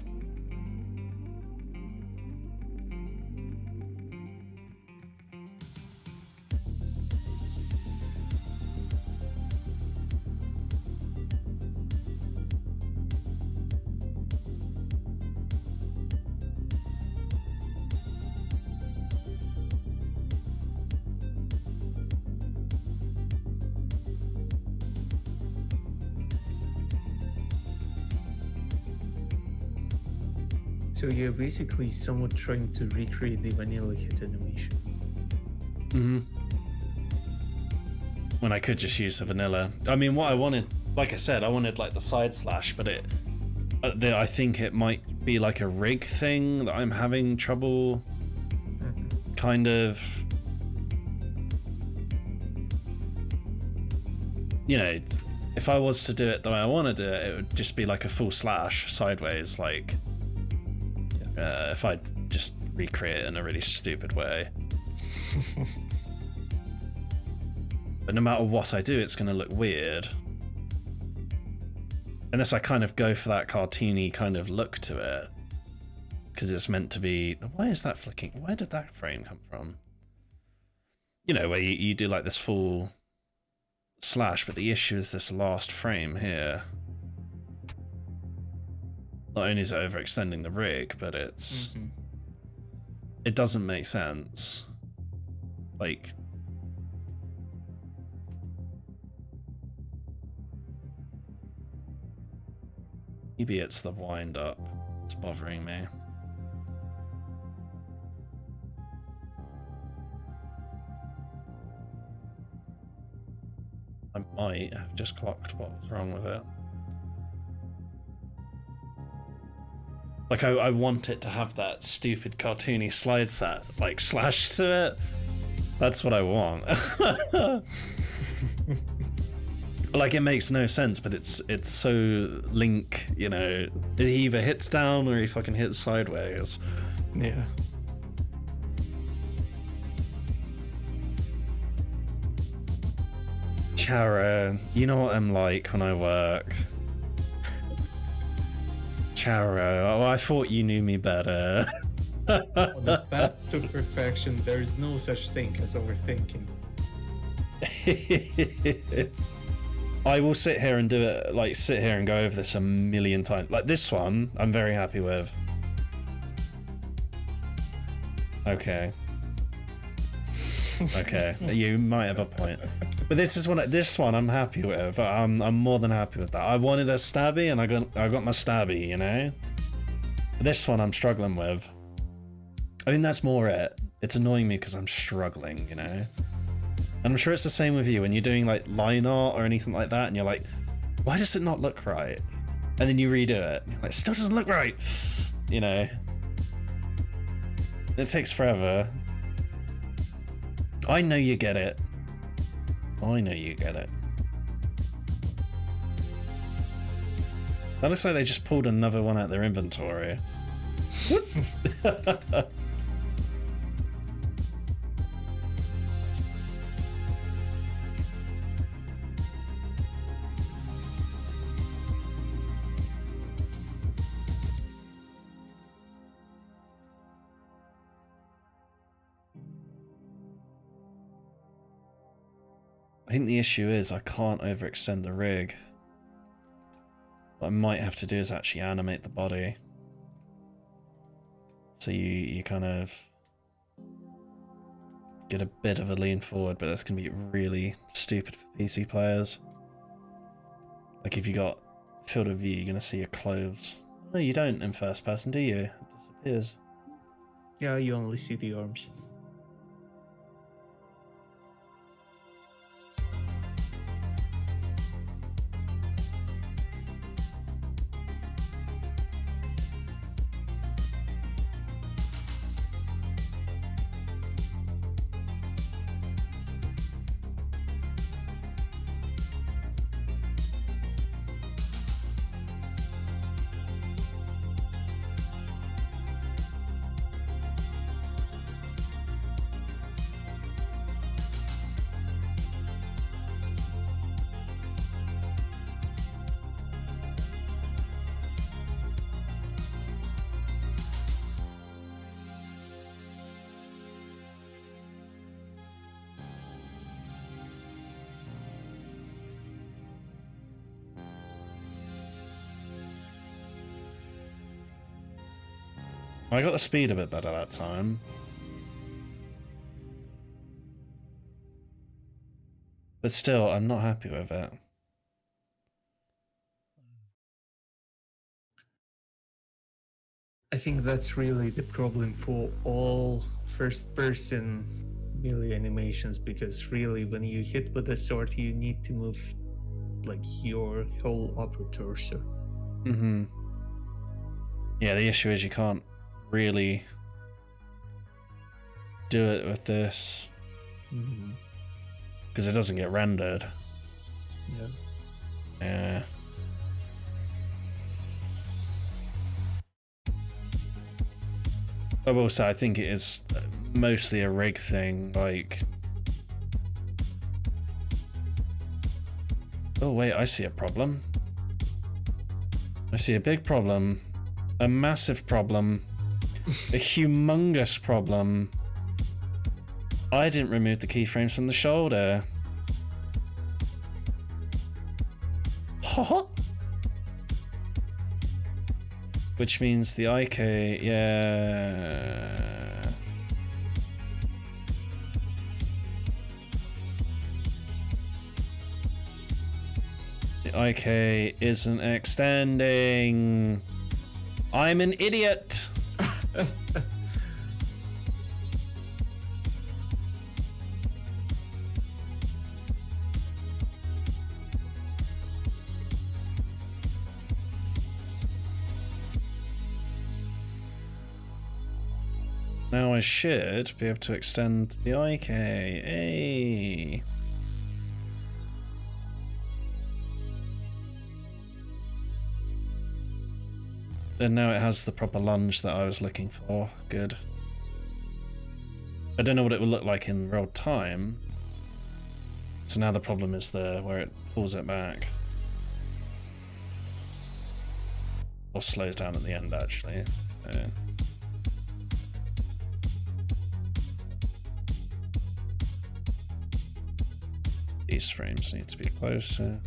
You're basically somewhat trying to recreate the vanilla hit animation. Mm-hmm. When I could just use the vanilla. I mean, what I wanted, like I said, I wanted like the side slash, but it, uh, the, I think it might be like a rig thing that I'm having trouble kind of you know if i was to do it the way i want to do it it would just be like a full slash sideways like uh, if i just recreate it in a really stupid way (laughs) but no matter what i do it's going to look weird unless i kind of go for that cartoony kind of look to it because it's meant to be. Why is that flicking? Where did that frame come from? You know, where you, you do like this full slash, but the issue is this last frame here. Not only is it overextending the rig, but it's. Mm-hmm. It doesn't make sense. Like. Maybe it's the wind up. It's bothering me. I might have just clocked what was wrong with it. Like, I, I want it to have that stupid cartoony slide set, like, slash to it. That's what I want. (laughs) like, it makes no sense, but it's it's so Link, you know, he either hits down or he fucking hits sideways. Yeah. Chara, you know what I'm like when I work. Chara, oh, I thought you knew me better. On the path to perfection, there is no such thing as overthinking. (laughs) I will sit here and do it, like, sit here and go over this a million times. Like, this one, I'm very happy with. Okay. (laughs) Okay, you might have a point. But this is one. This one I'm happy with. I'm I'm more than happy with that. I wanted a stabby, and I got I got my stabby. You know. This one I'm struggling with. I mean that's more it. It's annoying me because I'm struggling. You know. And I'm sure it's the same with you when you're doing like line art or anything like that, and you're like, why does it not look right? And then you redo it. Like, it still doesn't look right. You know. It takes forever. I know you get it. I know you get it. That looks like they just pulled another one out of their inventory. (laughs) I think the issue is I can't overextend the rig. What I might have to do is actually animate the body. So you, you kind of get a bit of a lean forward, but that's going to be really stupid for PC players. Like if you got Field of view, you're gonna see your clothes. No, you don't in first person, do you? It disappears. Yeah, you only see the arms. I got the speed a bit better that time. But still, I'm not happy with it. I think that's really the problem for all first person melee animations because really when you hit with a sword you need to move like your whole upper torso. Mm-hmm. Yeah, the issue is you can't really do it with this Mhm. because it doesn't get rendered. Yeah. Yeah. But also, I think it is mostly a rig thing. Like, oh wait, I see a problem. I see a big problem, a massive problem, a humongous problem. I didn't remove the keyframes from the shoulder. Which means the IK, yeah. The IK isn't extending. I'm an idiot. I should be able to extend the IK. Hey. And now it has the proper lunge that I was looking for. Good. I don't know what it will look like in real time. So now the problem is there where it pulls it back. Or slows down at the end actually. Yeah. These frames need to be closer.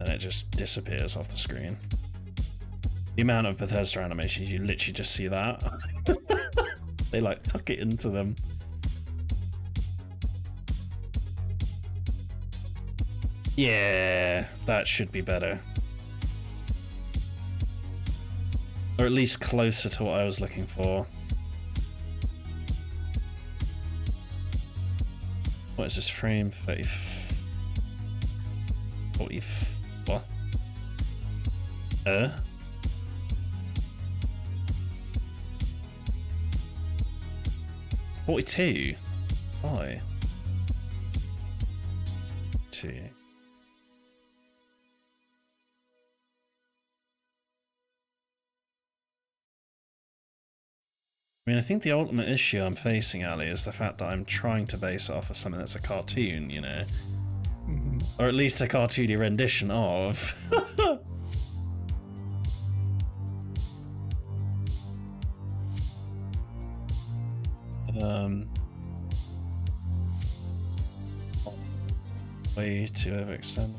And it just disappears off the screen. The amount of Bethesda animations, you literally just see that. (laughs) they like tuck it into them. Yeah, that should be better. Or at least closer to what I was looking for. What is this frame? 30. 40. What? Uh? Forty-two. Why? I mean, I think the ultimate issue I'm facing, Ali, is the fact that I'm trying to base it off of something that's a cartoon, you know? Or at least a cartoony rendition of. (laughs) um. Way to overextend.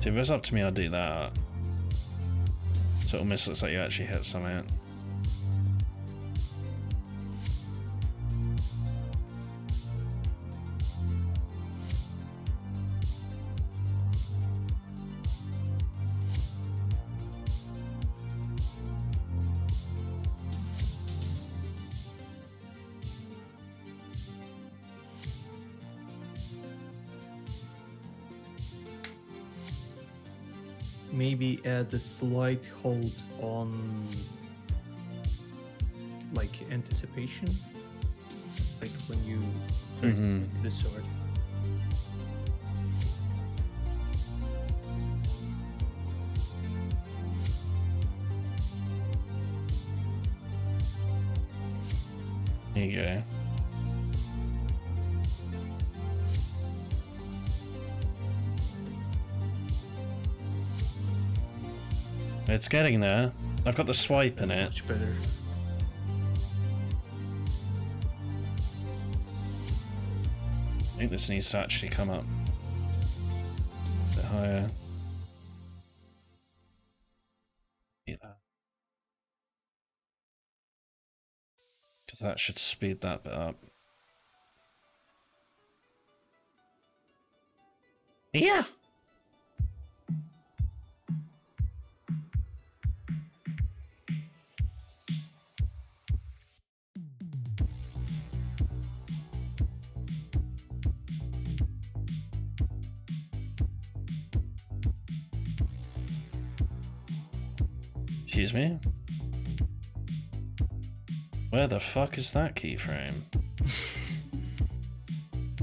See, if it was up to me, I'd do that. Total miss looks like you actually hit something. Maybe add a slight hold on like anticipation. Like when you 1st Mhm. swing the sword. There you go. It's getting there. I've got the swipe in it. Much better. I think this needs to actually come up a bit higher. Because that should speed that bit up. Yeah. Excuse me? Where the fuck is that keyframe?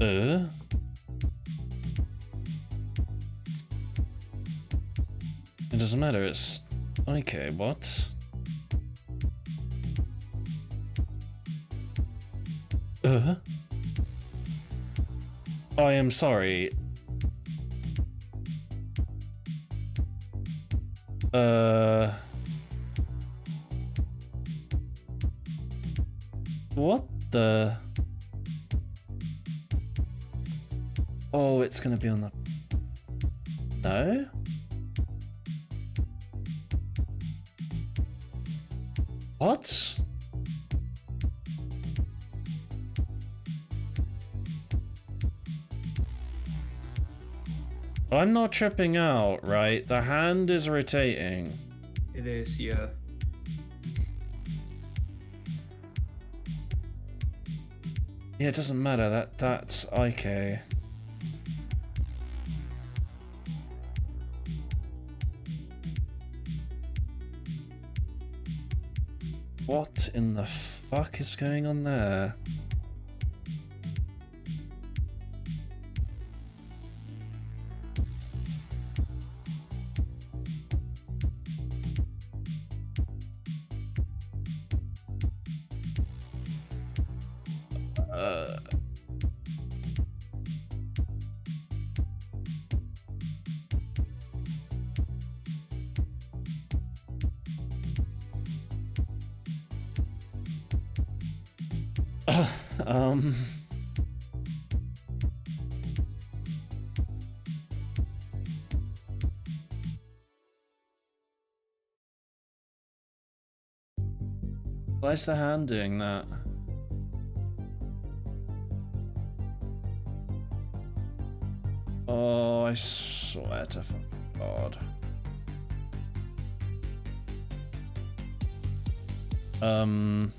(laughs) uh? It doesn't matter, it's... Okay, what? Uh? I am sorry. Uh... What the? Oh, it's gonna be on the. No? What? I'm not tripping out, right? The hand is rotating. It is, yeah. Yeah, it doesn't matter. That that's IK. What in the fuck is going on there? Why is the hand doing that? Oh, I swear to fucking God. Um.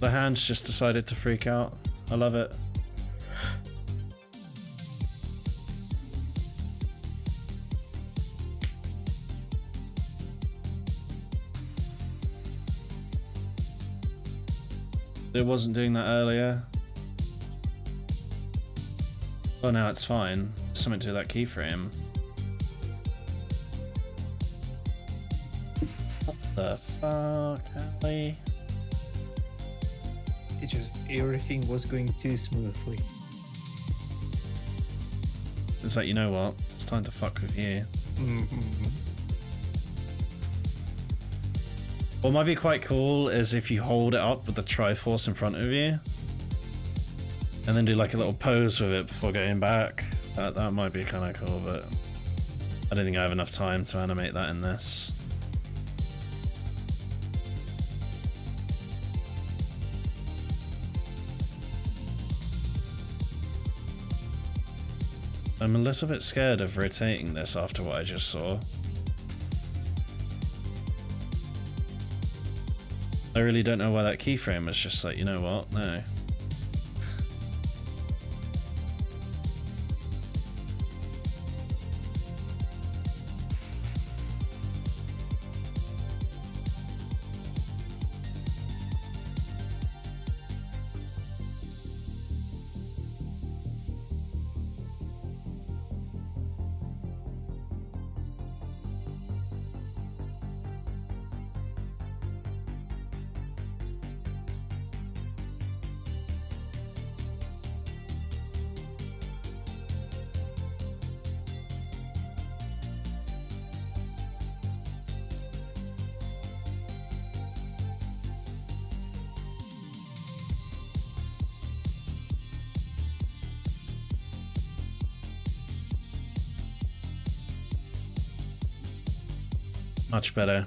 The hand's just decided to freak out. I love it. It wasn't doing that earlier. Oh, now it's fine. Something to that keyframe. What the fuck, Ali? It just everything was going too smoothly. It's like, you know what? It's time to fuck with you. Mm-hmm. What might be quite cool is if you hold it up with the Triforce in front of you. And then do like a little pose with it before going back. That, that might be kind of cool, but I don't think I have enough time to animate that in this. I'm a little bit scared of rotating this after what I just saw. I really don't know why that keyframe was just like, you know what, no. Much better.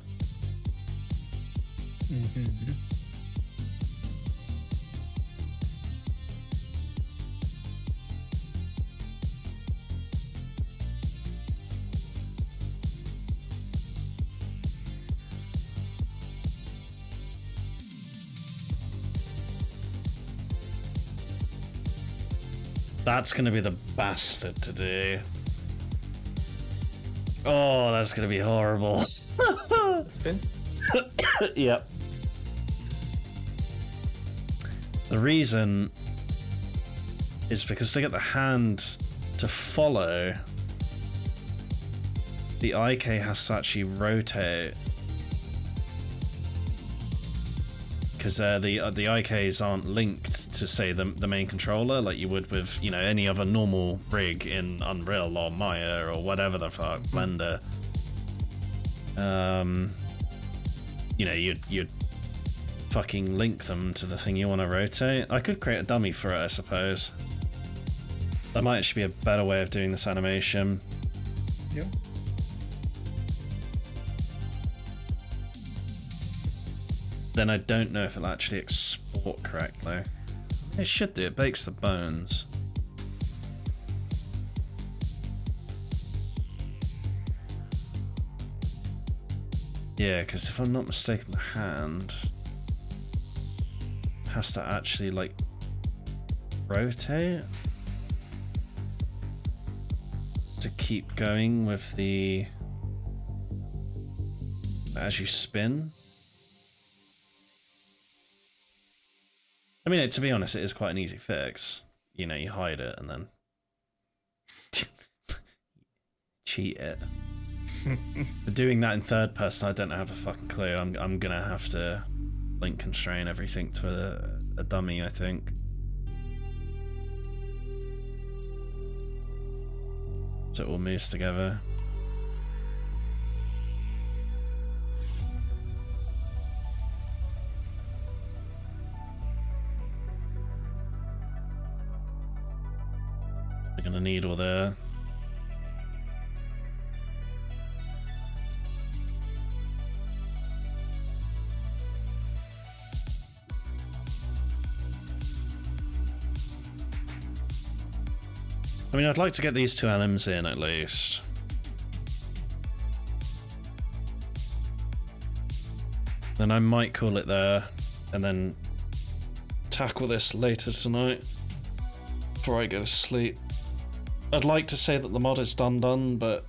That's gonna be the bastard today. Oh, that's gonna be horrible. (laughs) Spin. (coughs) yep. The reason is because to get the hand to follow, the IK has to actually rotate. Because uh, the uh, the IKs aren't linked to say the the main controller like you would with you know any other normal rig in Unreal or Maya or whatever the fuck Blender. Um, you know, you'd you'd fucking link them to the thing you want to rotate. I could create a dummy for it, I suppose. That might actually be a better way of doing this animation. Yeah. Then I don't know if it'll actually export correctly. It should do, it bakes the bones. Yeah, because if I'm not mistaken, the hand has to actually like rotate to keep going with the as you spin. I mean, to be honest, it is quite an easy fix. You know, you hide it and then (laughs) cheat it. Doing that in third person, I don't have a fucking clue. I'm I'm gonna have to link constrain everything to a, a dummy. I think. So it all moves together. We're gonna need all the I mean, I'd like to get these two LMs in at least. Then I might call it there, and then tackle this later tonight before I go to sleep. I'd like to say that the mod is done done, but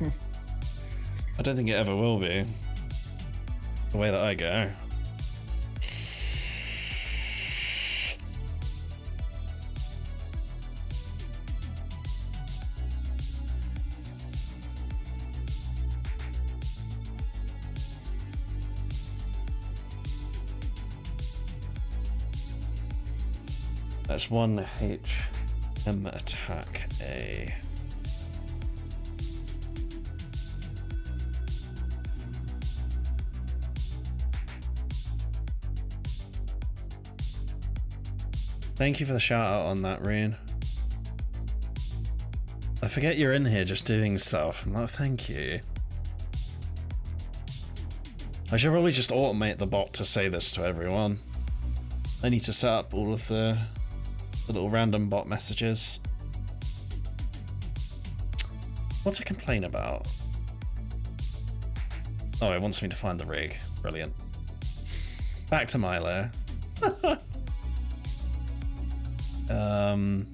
(laughs) I don't think it ever will be. The way that I go. That's one HM attack A. Thank you for the shout out on that, Reen. I forget you're in here just doing stuff. I'm like, thank you. I should probably just automate the bot to say this to everyone. I need to set up all of the, the little random bot messages. What's it complain about? Oh, it wants me to find the rig. Brilliant. Back to Milo. (laughs) um,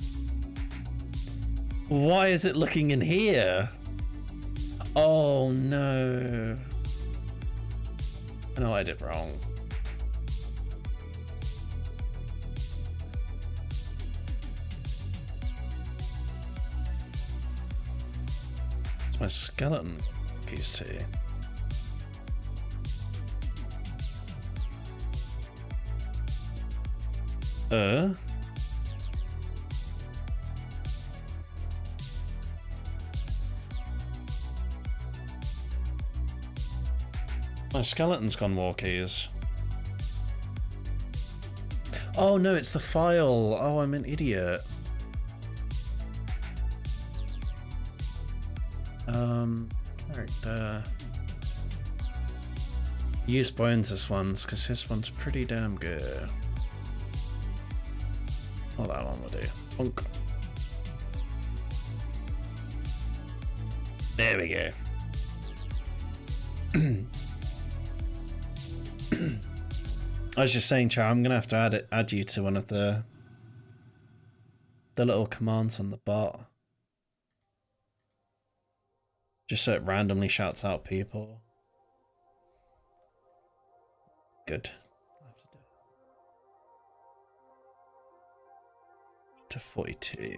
why is it looking in here? Oh no. I know I did wrong. My skeleton piece too. Uh. My skeleton's gone walkies. Oh no, it's the file. Oh, I'm an idiot. Um, character. Use Bones' ones, because this one's pretty damn good. Oh, that one will do. Bonk. There we go. I was just saying, Char, I'm gonna have to add it, add you to one of the the little commands on the bot, just so it randomly shouts out people. Good. To 42.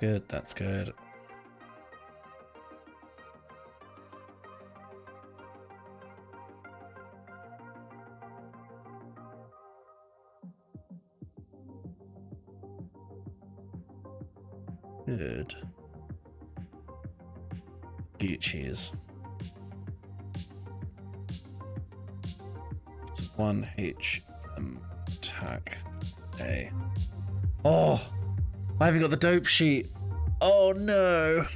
Good, that's good. Good. Gucci's. One H M tag A. Oh, I haven't got the dope sheet. Oh no.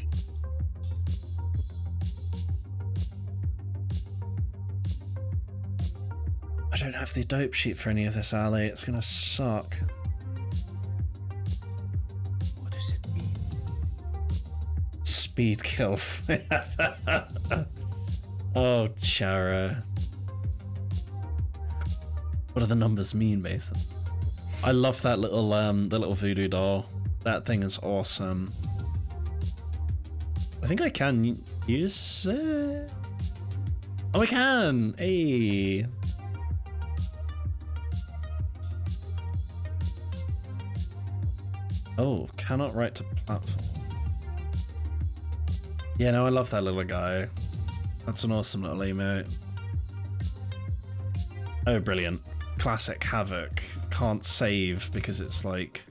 I don't have the dope sheet for any of this, Ali. It's gonna suck. Speed kill. (laughs) oh, Chara. What do the numbers mean, Mason? I love that little um the little voodoo doll. That thing is awesome. I think I can use it. Oh, I can. Hey. Oh, cannot write to platform. Yeah, no, I love that little guy. That's an awesome little emote. Oh, brilliant. Classic Havok. Can't save because it's like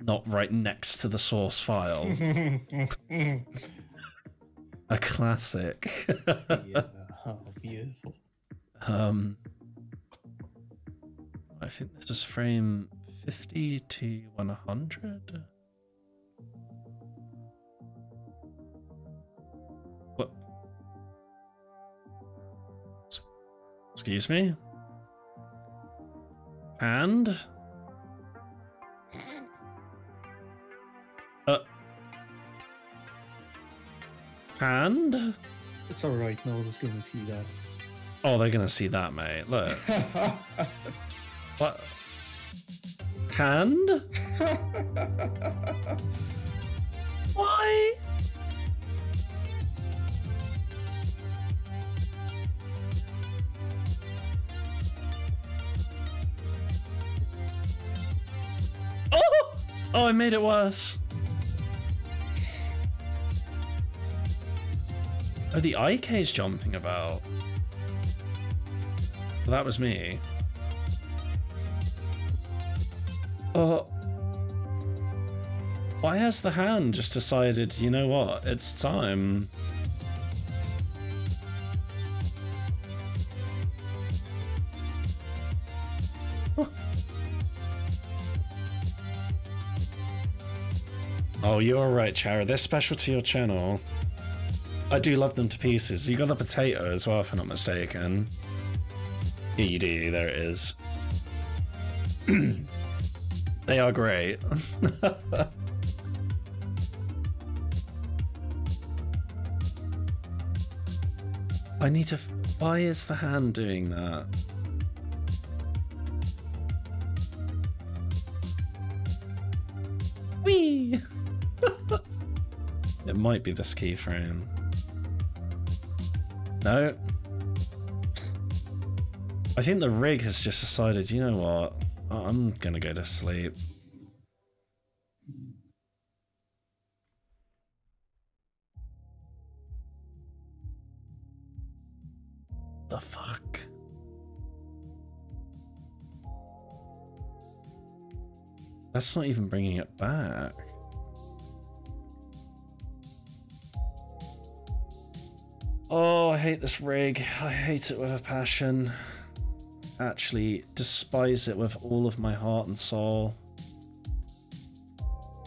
not right next to the source file. (laughs) A classic. yeah. Oh, beautiful. um, I think this is frame 50 to 100. Excuse me? And? Uh. And? It's alright, no one's gonna see that. Oh, they're gonna see that, mate. Look. (laughs) what? Hand? (laughs) Oh! I made it worse. Oh, the IK's jumping about. Well, that was me. Oh. Why has the hand just decided, you know what, it's time? Oh, you're right, Chara. They're special to your channel. I do love them to pieces. You got the potato as well, if I'm not mistaken. Yeah, you do. There it is. (clears throat) they are great. (laughs) I need to. Why is the hand doing that? Might be this keyframe. No. I think the rig has just decided, you know what? I'm gonna go to sleep. The fuck? That's not even bringing it back. Oh, I hate this rig. I hate it with a passion. Actually, despise it with all of my heart and soul.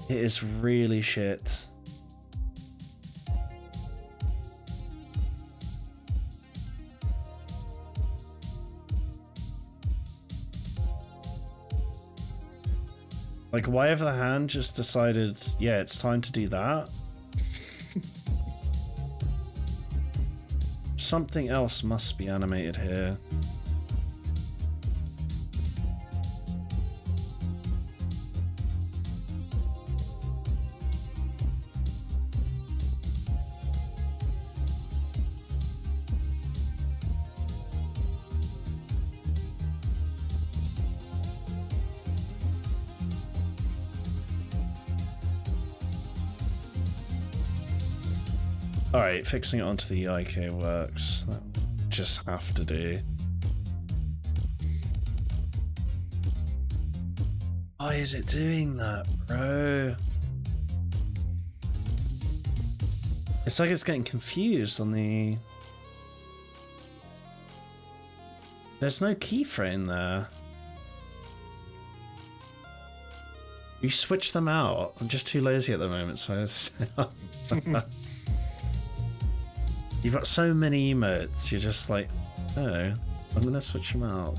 It is really shit. Like, why have the hand just decided, yeah, it's time to do that? Something else must be animated here. Alright, fixing it onto the IK works. That just have to do. Why is it doing that, bro? It's like it's getting confused on the... There's no keyframe there. You switch them out. I'm just too lazy at the moment, so (laughs) (laughs) (laughs) You've got so many emotes, you're just like, oh, I'm gonna switch them out.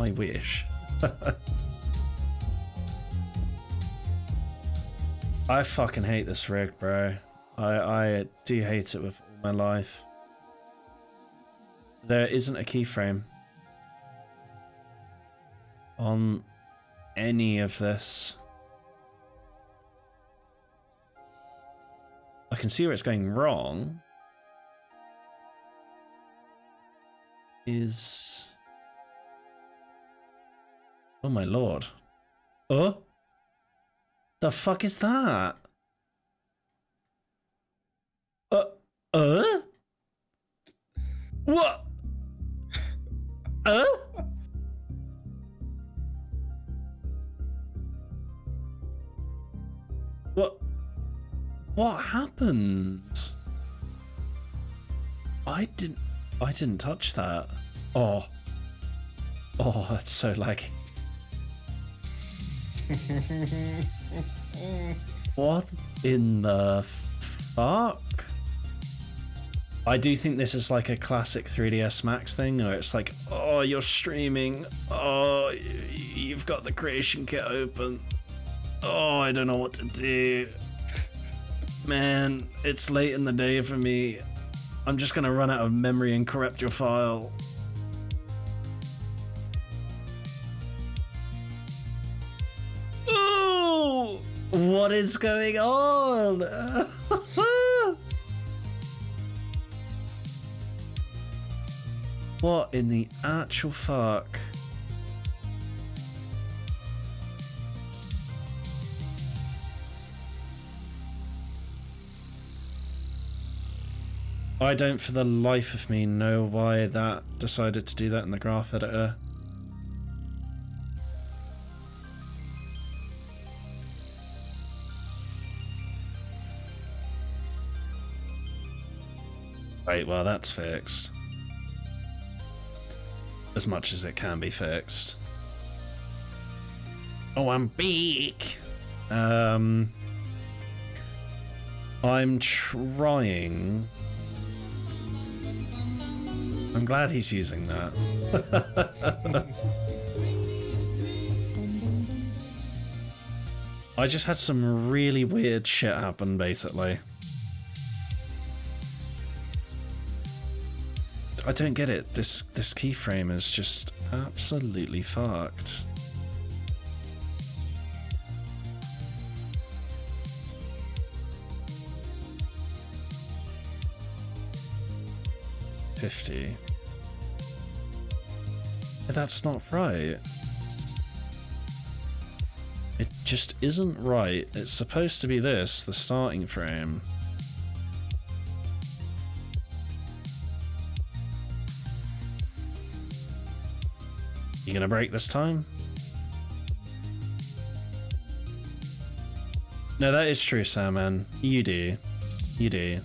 I wish. (laughs) I fucking hate this rig, bro. I, I do hate it with all my life. There isn't a keyframe on any of this. I can see where it's going wrong. Is... Oh my lord. Oh? The fuck is that? Uh? Uh? What? Uh? What? What happened? I didn't. I didn't touch that. Oh. Oh, that's so laggy. (laughs) what in the fuck? I do think this is like a classic 3ds Max thing, where it's like, oh, you're streaming. Oh, you've got the creation kit open. Oh, I don't know what to do. Man, it's late in the day for me. I'm just gonna run out of memory and corrupt your file. What is going on? (laughs) what in the actual fuck? I don't for the life of me know why that decided to do that in the graph editor. Right, well that's fixed. As much as it can be fixed. Oh, I'm big! Um, I'm trying. I'm glad he's using that. (laughs) I just had some really weird shit happen, basically. I don't get it. This this keyframe is just absolutely fucked. Fifty. That's not right. It just isn't right. It's supposed to be this, the starting frame. You gonna break this time? No, that is true, Salmon. You do. You do.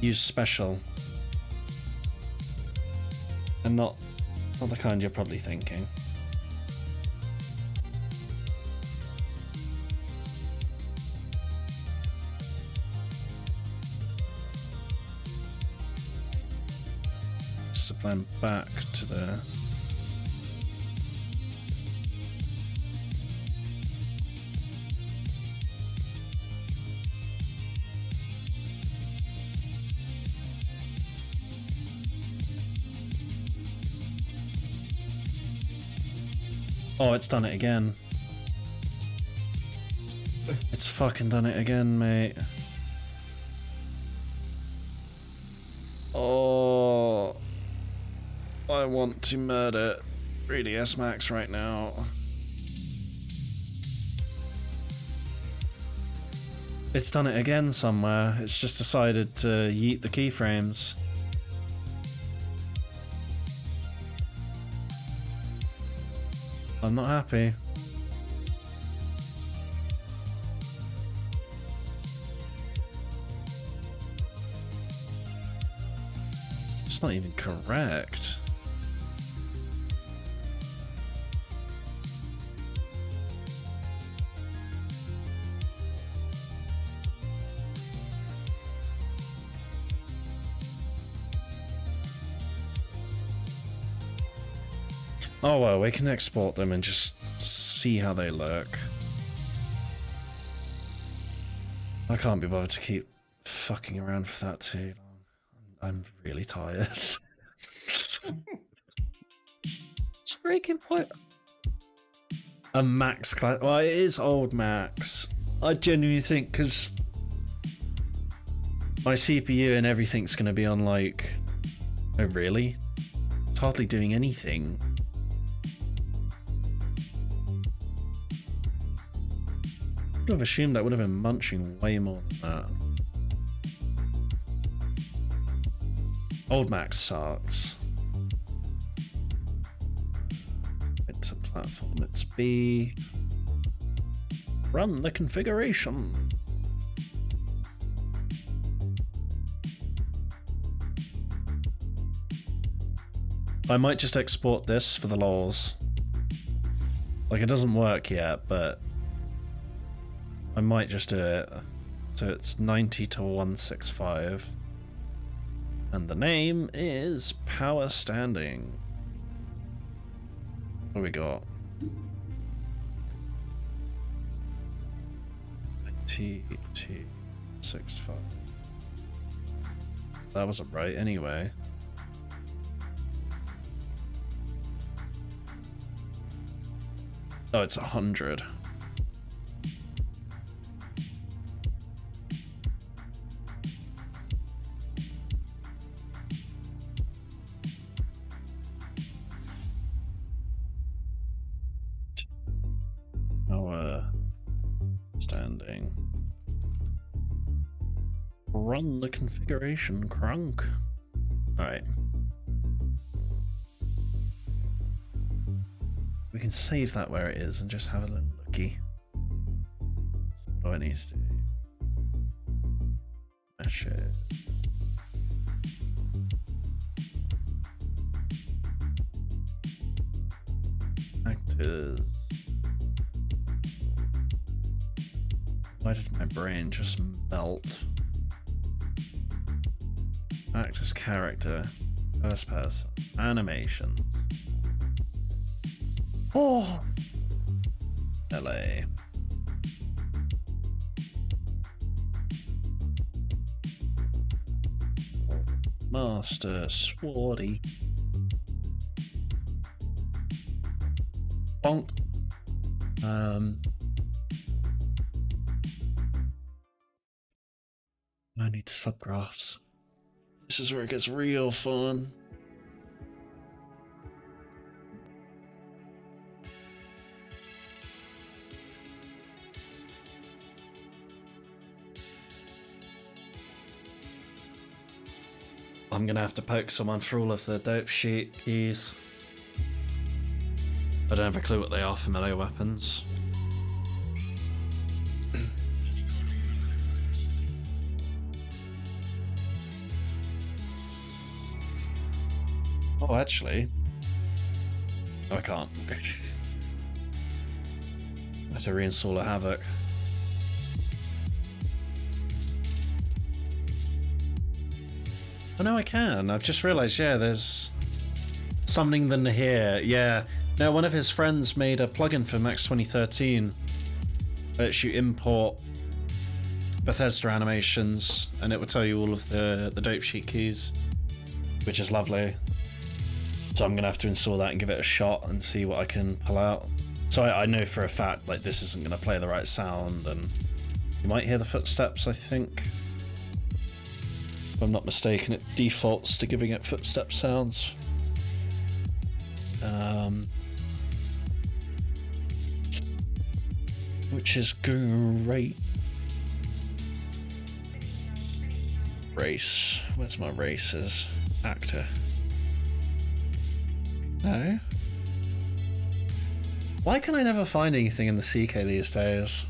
Use special. And not not the kind you're probably thinking. Sublime back to the Oh, it's done it again. It's fucking done it again, mate. Oh, I want to murder 3ds Max right now. It's done it again somewhere. It's just decided to yeet the keyframes. I'm not happy. It's not even correct. Oh well, we can export them and just see how they look. I can't be bothered to keep fucking around for that too long. I'm really tired. (laughs) it's freaking point. A max class. Well, it is old max. I genuinely think because my CPU and everything's going to be on like. Oh, really? It's hardly doing anything. Would have assumed that would have been munching way more than that. Old Max sucks. It's a platform. Let's be. Run the configuration. I might just export this for the lols. Like, it doesn't work yet, but I might just do it. So it's 90 to 165. And the name is Power Standing. What we got? t to 65. That wasn't right anyway. Oh, it's a 100. run the configuration, crunk. Alright. We can save that where it is and just have a little looky. What do I need to do? Mash it. Actors. Why did my brain just melt? Actress character. First person. Animation. Oh! LA. Master Swarty. Bonk. Um. I need the subgraphs. This is where it gets real fun. I'm gonna have to poke someone for all of the dope sheet keys. I don't have a clue what they are for melee weapons. Oh, actually. No, I can't. (laughs) I have to reinstall a Havok. Oh no, I can. I've just realised, yeah, there's something than here. Yeah. Now, one of his friends made a plugin for Max 2013 that lets you import Bethesda animations, and it will tell you all of the the dope sheet keys, which is lovely. So I'm gonna have to install that and give it a shot and see what I can pull out. So I, I know for a fact like this isn't gonna play the right sound, and you might hear the footsteps. I think. If I'm not mistaken, it defaults to giving it footstep sounds. Um, which is great. Race. Where's my races? Actor. No. Why can I never find anything in the CK these days?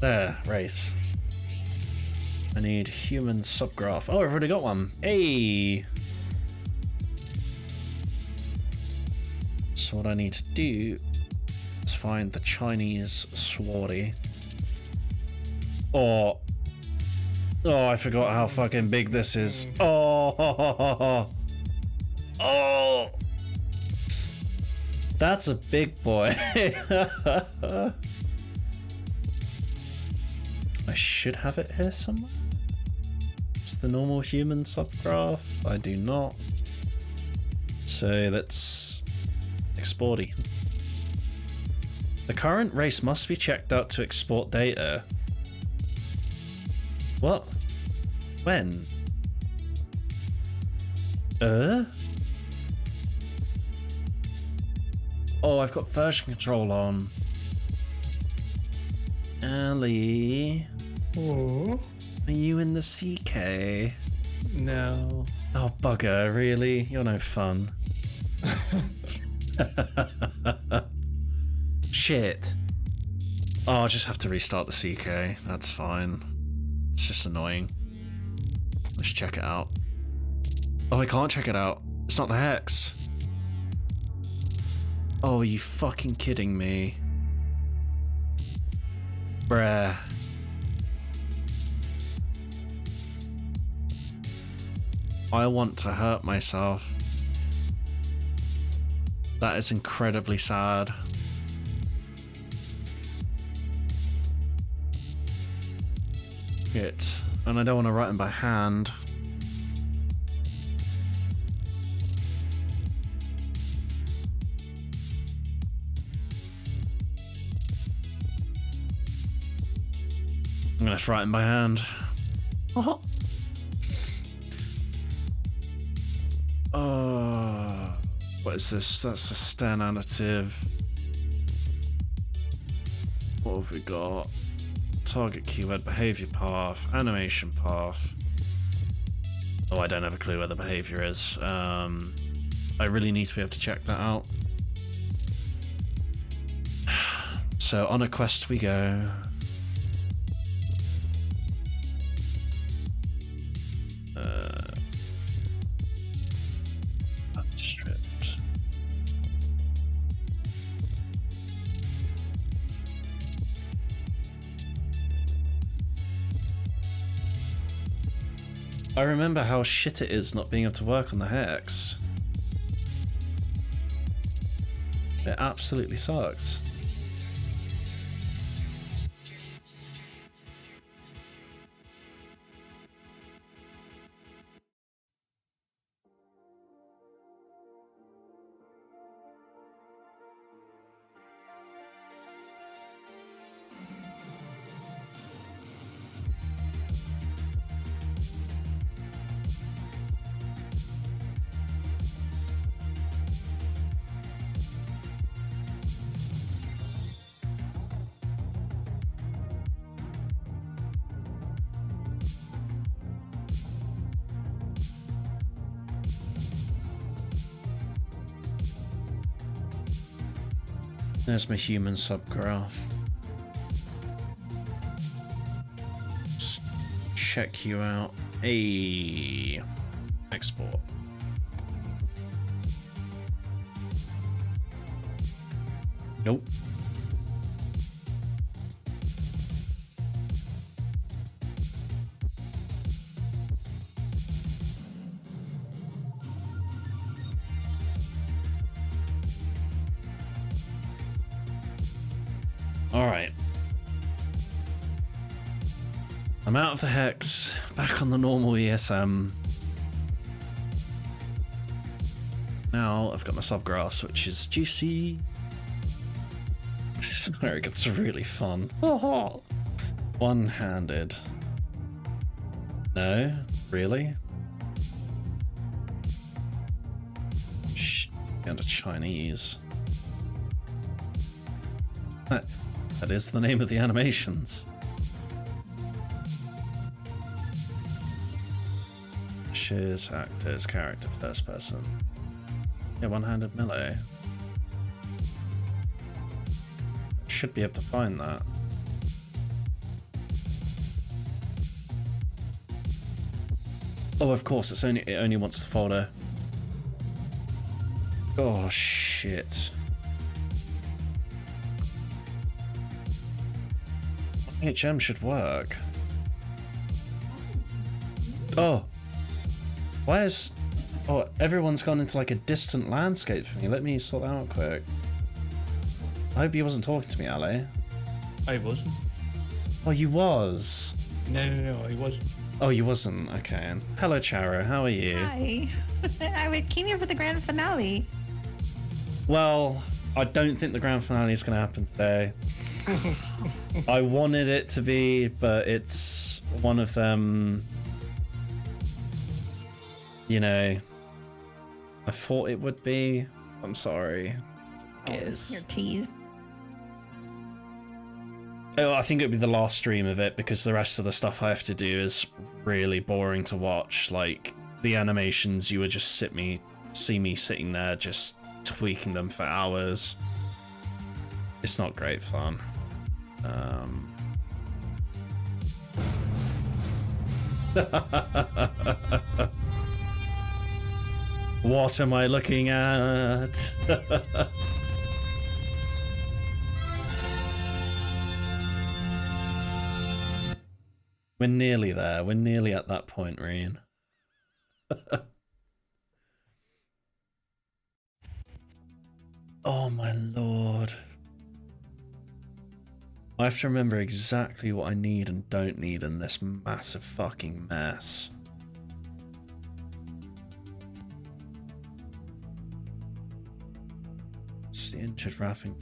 There, race. I need human subgraph. Oh, I've already got one. Hey! So what I need to do is find the Chinese swarty. Oh. Oh, I forgot how fucking big this is. Oh. (laughs) Oh. That's a big boy. (laughs) I should have it here somewhere. It's the normal human subgraph. I do not. So let's export it. The current race must be checked out to export data. What? When? Uh? Oh, I've got version control on. Ali. Oh. Are you in the CK? No. Oh, bugger, really? You're no fun. (laughs) Shit. Oh, I'll just have to restart the CK. That's fine. It's just annoying. Let's check it out. Oh, I can't check it out. It's not the hex. Oh, are you fucking kidding me? Bruh. I want to hurt myself. That is incredibly sad. It. And I don't want to write them by hand. I'm gonna have to write them by hand. Oh. Uh, what is this? That's a Stan additive. What have we got? Target keyword, behavior path, animation path. Oh, I don't have a clue where the behavior is. Um, I really need to be able to check that out. (sighs) So on a quest we go. Uh, I remember how shit it is not being able to work on the hex. It absolutely sucks. There's my human subgraph. Let's check you out. A export. Nope. Alright. I'm out of the hex, back on the normal ESM. Now I've got my subgraphs, which is juicy. (laughs) This is where it gets really fun. (laughs) One-handed. No? Really? Shh, down to Chinese. That is the name of the animations. Shares actors, character, first person. Yeah, one-handed melee. Should be able to find that. Oh, of course, it's only it only wants the folder. Oh shit. HM should work. Oh. Why is... Oh, everyone's gone into like a distant landscape for me. Let me sort that out quick. I hope he wasn't talking to me, Ali. Oh, I wasn't. Oh, you was. No, no, no, I wasn't. Oh, you wasn't. Okay. Hello, Charo. How are you? Hi. (laughs) I came here for the grand finale. Well, I don't think the grand finale is going to happen today. I wanted it to be, but it's one of them. You know, I thought it would be. I'm sorry. It Your tease. Oh, I think it'd be the last stream of it because the rest of the stuff I have to do is really boring to watch. Like the animations, you would just sit me, see me sitting there just tweaking them for hours. It's not great fun. Um... (laughs) what am I looking at? (laughs) We're nearly there. We're nearly at that point, Reen. (laughs) oh my lord. I have to remember exactly what I need and don't need in this massive fucking mess. It's the wrapping.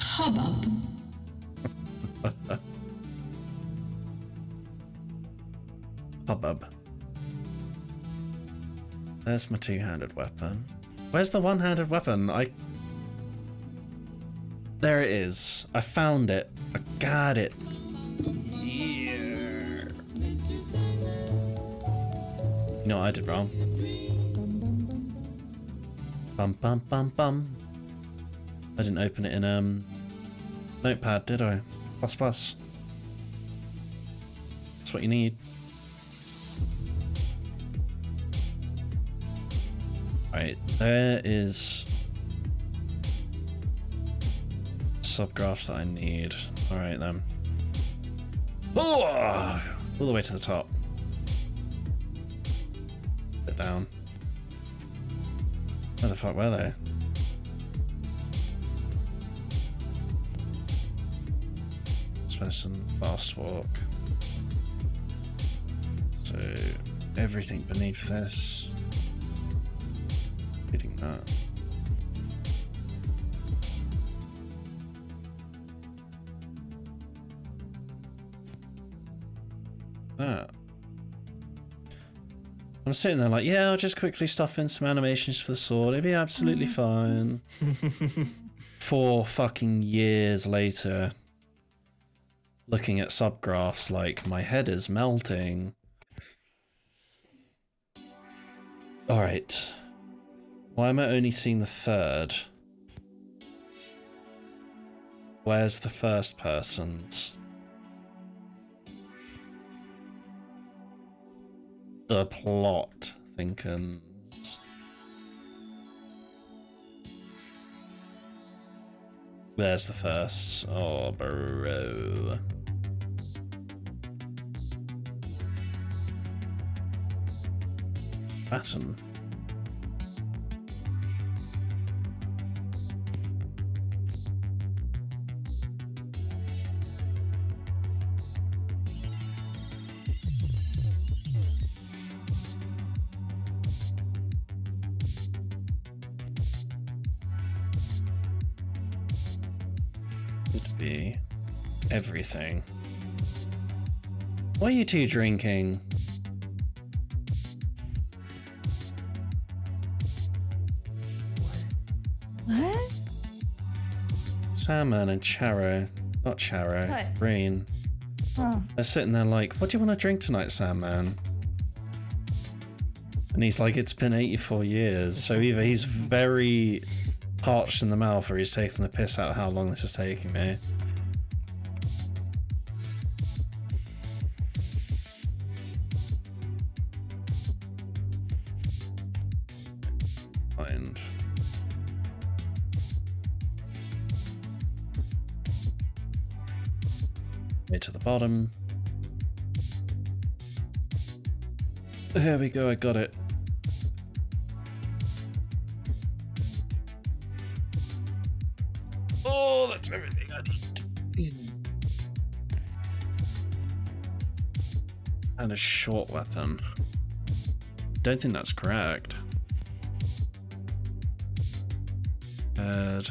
Hubbub. (laughs) Hubbub. There's my two-handed weapon. Where's the one-handed weapon? I... There it is. I found it. I got it. Yeah. You know what I did wrong? Bum bum bum bum. I didn't open it in um Notepad, did I? Plus plus. That's what you need. Right, there is subgraphs that I need. Alright then. Oh! All the way to the top. Sit down. Where the fuck were they? Some fast walk. So everything beneath this. Hitting that. That. I'm sitting there like, yeah, I'll just quickly stuff in some animations for the sword. It'll be absolutely mm. fine. (laughs) Four fucking years later, looking at subgraphs like, my head is melting. Alright. Why am I only seeing the third? Where's the first person's? The plot thinkens. There's the first. Oh, bro. Batten. Everything. What are you two drinking? What? Sandman and Charo. Not Charo. What? Green. Oh. They're sitting there like, what do you want to drink tonight, Sandman? And he's like, it's been 84 years. So either he's very parched in the mouth or he's taking the piss out of how long this is taking me. Bottom. There we go, I got it. Oh, that's everything I need. And a short weapon. Don't think that's correct. Bad.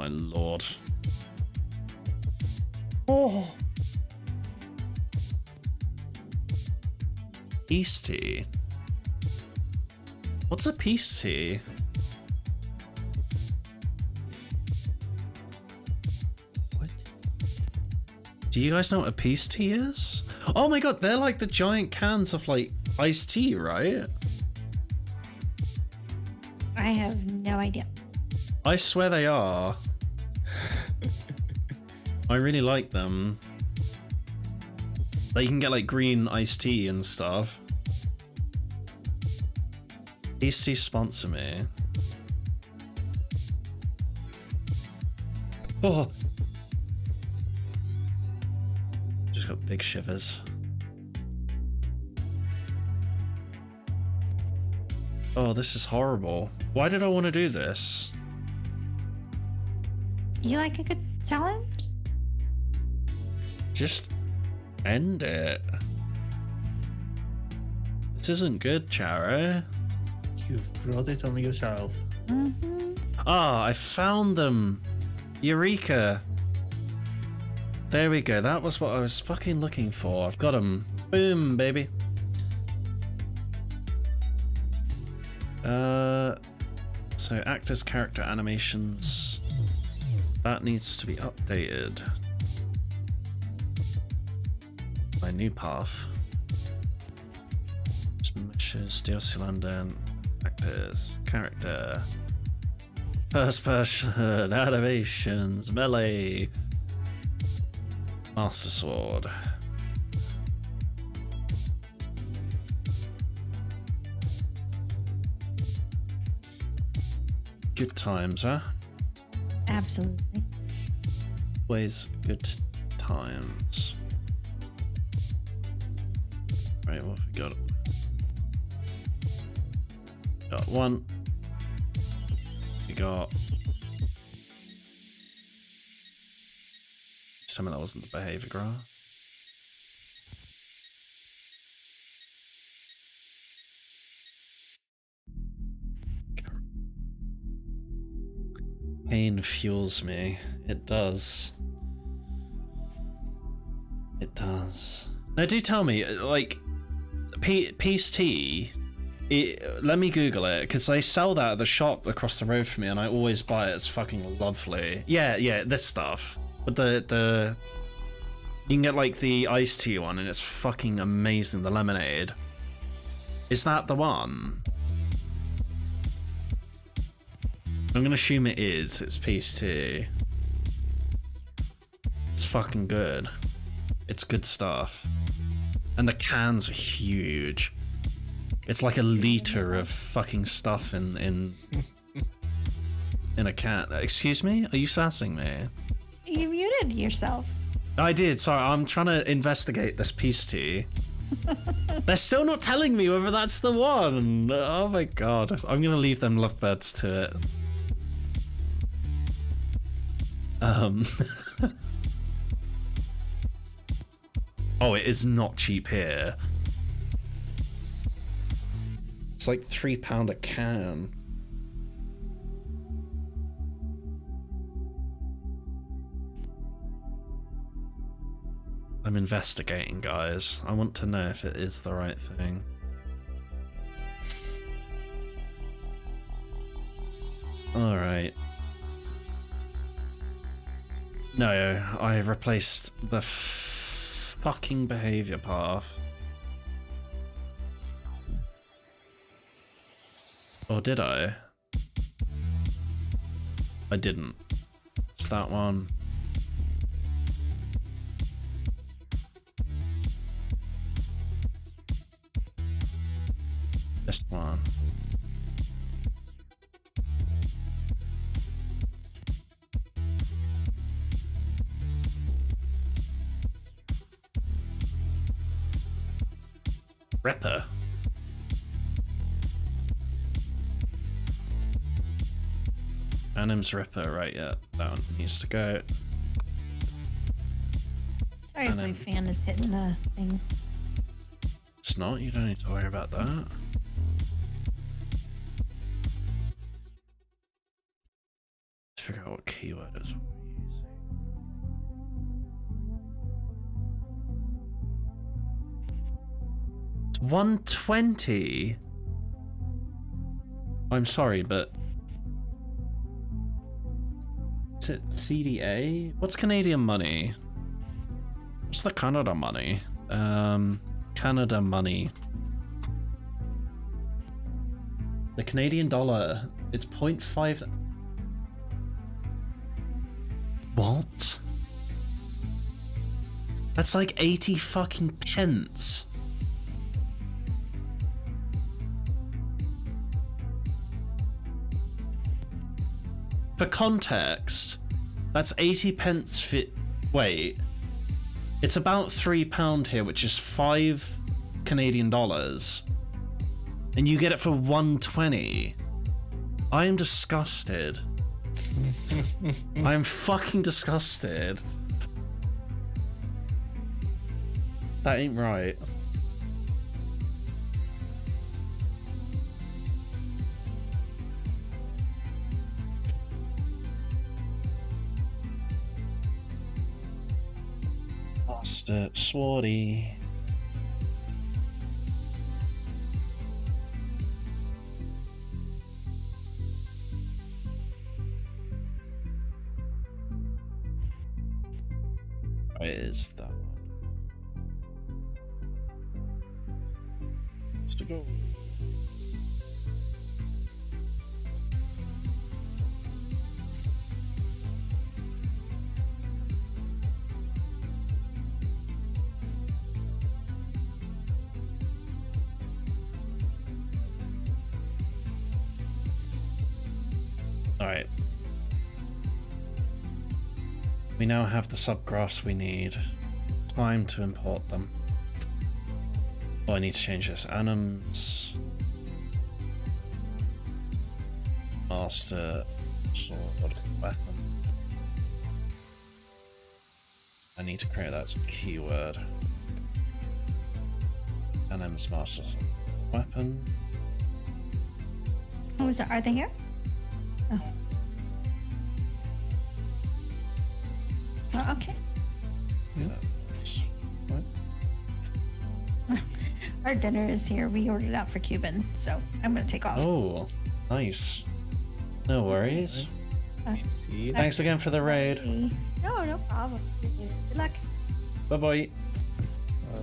My lord. Oh. Peace tea. What's a peace tea? What? Do you guys know what a peace tea is? Oh my god, they're like the giant cans of like iced tea, right? I have no idea. I swear they are. I really like them. Like you can get like green iced tea and stuff. Iced tea sponsor me. Oh. Just got big shivers. Oh, this is horrible. Why did I want to do this? You like a good challenge? Just end it. This isn't good, Charo. You've brought it on yourself. Mm-hmm. Ah, I found them. Eureka. There we go. That was what I was fucking looking for. I've got them. Boom, baby. Uh, so actors' character animations. That needs to be updated. New path. Meshes, DLC London, actors, character. First person, (laughs) animations, melee. Master Sword. Good times, huh? Absolutely. Always good times. Right, what have we got? Got one. We got something that wasn't the behavior graph. Pain fuels me. It does. It does. Now, do tell me, like, P- Peace Tea. It, let me Google it because they sell that at the shop across the road from me, and I always buy it. It's fucking lovely. Yeah, yeah, this stuff. But the the you can get like the iced tea one, and it's fucking amazing. The lemonade. Is that the one? I'm gonna assume it is. It's peace tea. It's fucking good. It's good stuff. And the cans are huge. It's like a liter of fucking stuff in in in a can. Excuse me? Are you sassing me? You muted yourself. I did. Sorry, I'm trying to investigate this peace tea. (laughs) They're still not telling me whether that's the one. Oh my god. I'm gonna leave them lovebirds to it. Um. (laughs) oh, it is not cheap here. It's like three pound a can. I'm investigating, guys. I want to know if it is the right thing. Alright. No, I replaced the fucking behavior path. Or did I? I didn't. It's that one. This one. Ripper. Anim's Ripper, right, yeah. That one needs to go. Sorry if my fan is hitting the thing. It's not, you don't need to worry about that. Let's figure out what keyword is 120. I'm sorry, but is it CDA? What's Canadian money? What's the Canada money? Um, Canada money. The Canadian dollar, it's 0.5. What? That's like 80 fucking pence. For context, that's 80 pence fit. Wait. It's about three pound here, which is five Canadian dollars. And you get it for 120. I am disgusted. (laughs) I am fucking disgusted. That ain't right. Master Swordy. Where is that one? To go? Now have the subgraphs we need. Time to import them. Oh, I need to change this. Anims. Master sword weapon. I need to create that keyword. Anims master weapon. Oh, is that? Are they here? Oh. Oh, okay. What? (laughs) Our dinner is here. We ordered out for Cuban, so I'm gonna take off. Oh, nice. No worries. Uh, Thanks again for the raid. No, no problem. Good luck. Bye bye. uh,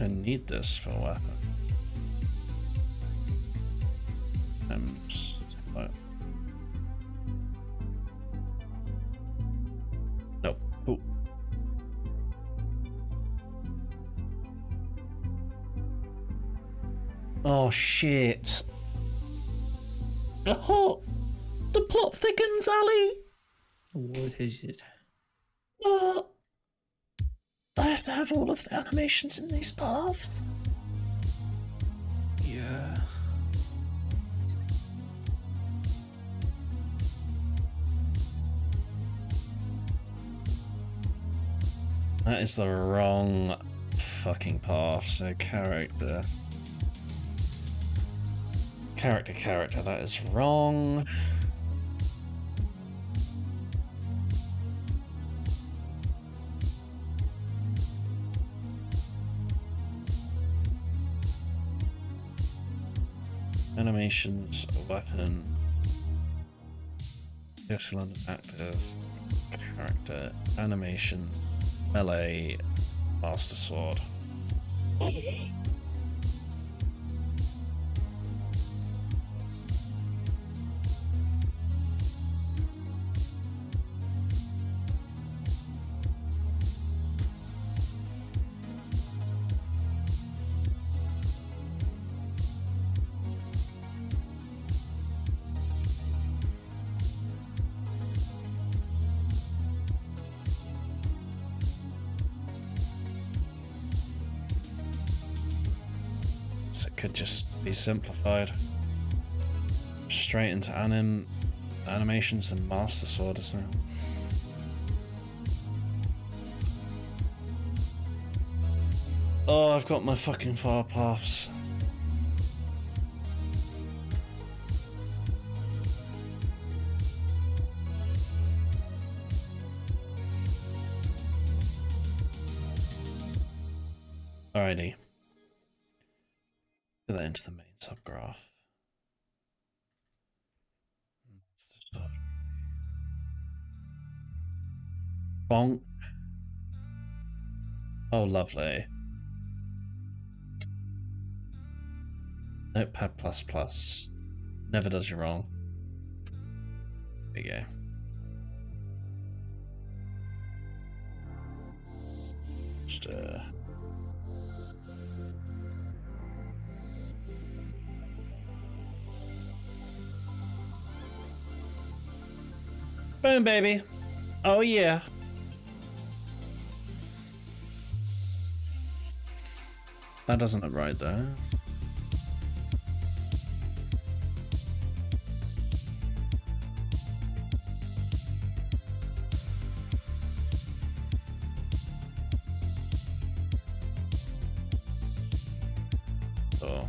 I need this for a weapon. Um, s- what? Nope. Oh. Oh shit. Oh, the plot thickens, Ali. what is it? Uh, I have to have all of the animations in these paths. Yeah. That is the wrong fucking path. So character. Character, character, that is wrong. Animations, weapon. Excellent actors. Character, animation, melee, master sword. (laughs) could just be simplified. Straight into anim animations and master sword, it? Oh, I've got my fucking far paths. Alrighty. That into the main subgraph. Bonk. Oh, lovely. Notepad plus plus. Never does you wrong. There you go. Just, uh, Boom, baby. Oh, yeah. That doesn't look right, though. Oh.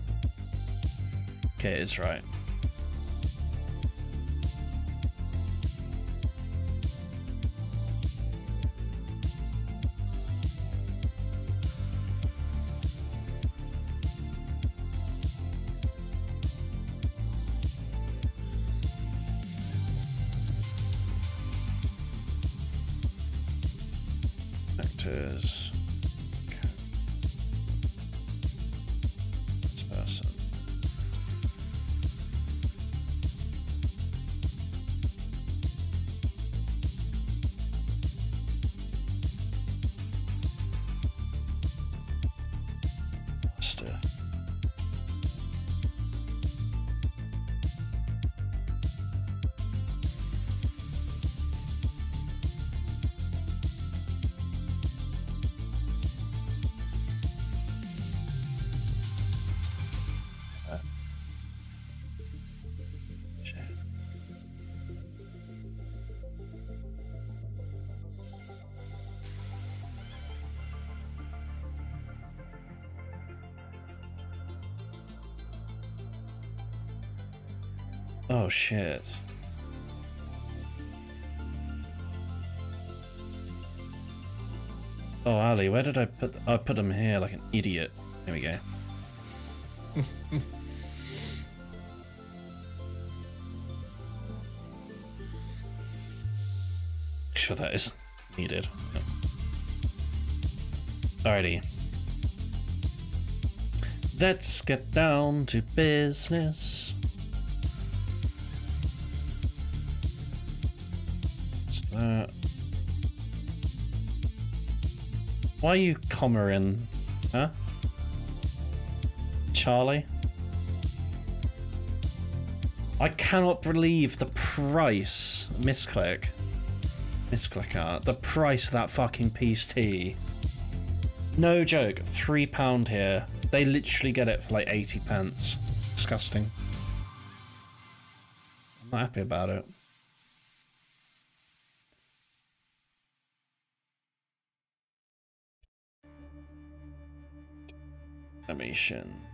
Okay, it's right. Shit. Oh Ali, where did I put I put them here like an idiot. Here we go. (laughs) Sure that is needed. Alrighty. Let's get down to business. Why are you comma in? Huh? Charlie? I cannot believe the price. Misclick. Misclicker. Uh, the price of that fucking piece tea. No joke. Three pound here. They literally get it for like 80 pence. Disgusting. I'm not happy about it. Animation.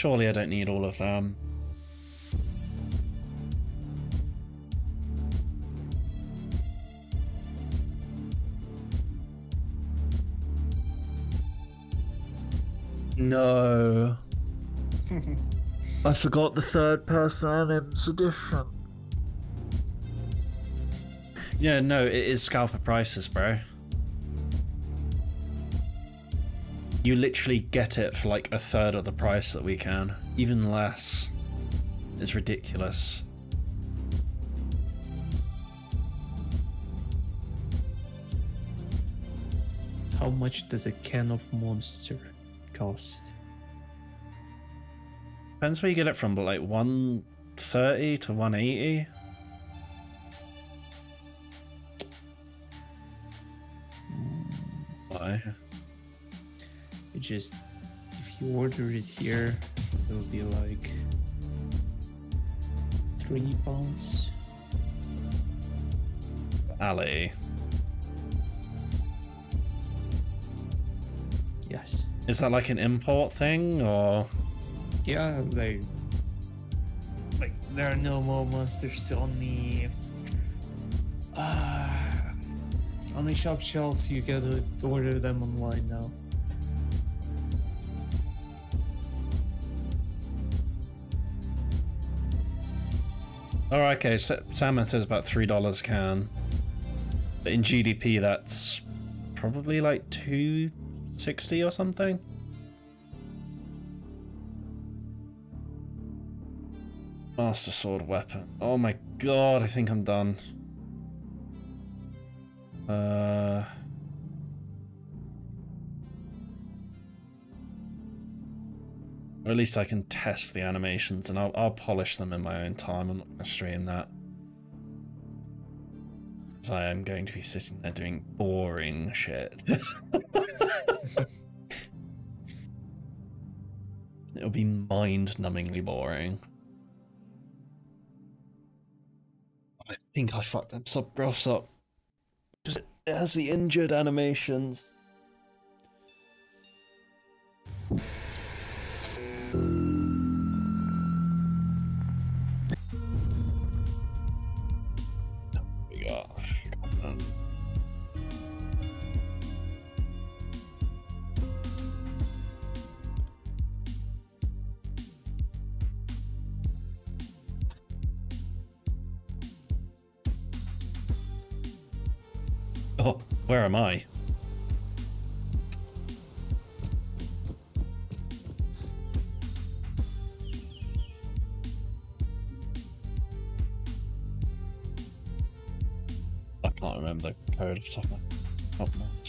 Surely I don't need all of them. No. (laughs) I forgot the third person names are different. Yeah, no, it is scalper prices, bro. You literally get it for like a third of the price that we can. Even less. It's ridiculous. How much does a can of Monster cost? Depends where you get it from, but like 130 to 180. Just if you order it here, it'll be like three pounds. alley Yes. Is that like an import thing or Yeah, like like there are no more monsters on the uh, on the shop shelves. You gotta order them online now. Oh, okay. Sa- Salmon says about three dollars can. But in GBP, that's probably like two sixty or something. Master sword weapon. Oh my god! I think I'm done. Uh. Or at least I can test the animations and I'll, I'll polish them in my own time. I'm not going to stream that. Because I am going to be sitting there doing boring shit. (laughs) It'll be mind-numbingly boring. I think I fucked them sub up. Because it has the injured animations. Oh, where am I? I can't remember the code of top of top of my oh,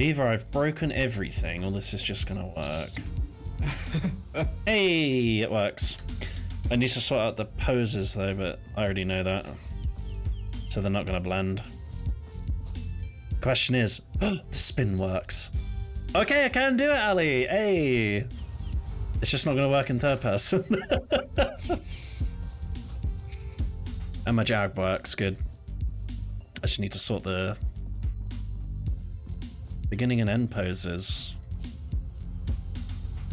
either I've broken everything or this is just gonna work. (laughs) hey, it works. I need to sort out the poses though, but I already know that. So they're not gonna blend. Question is, (gasps) spin works. Okay, I can do it, Ali. Hey. It's just not gonna work in third person. (laughs) and my jag works, good. I just need to sort the beginning and end poses.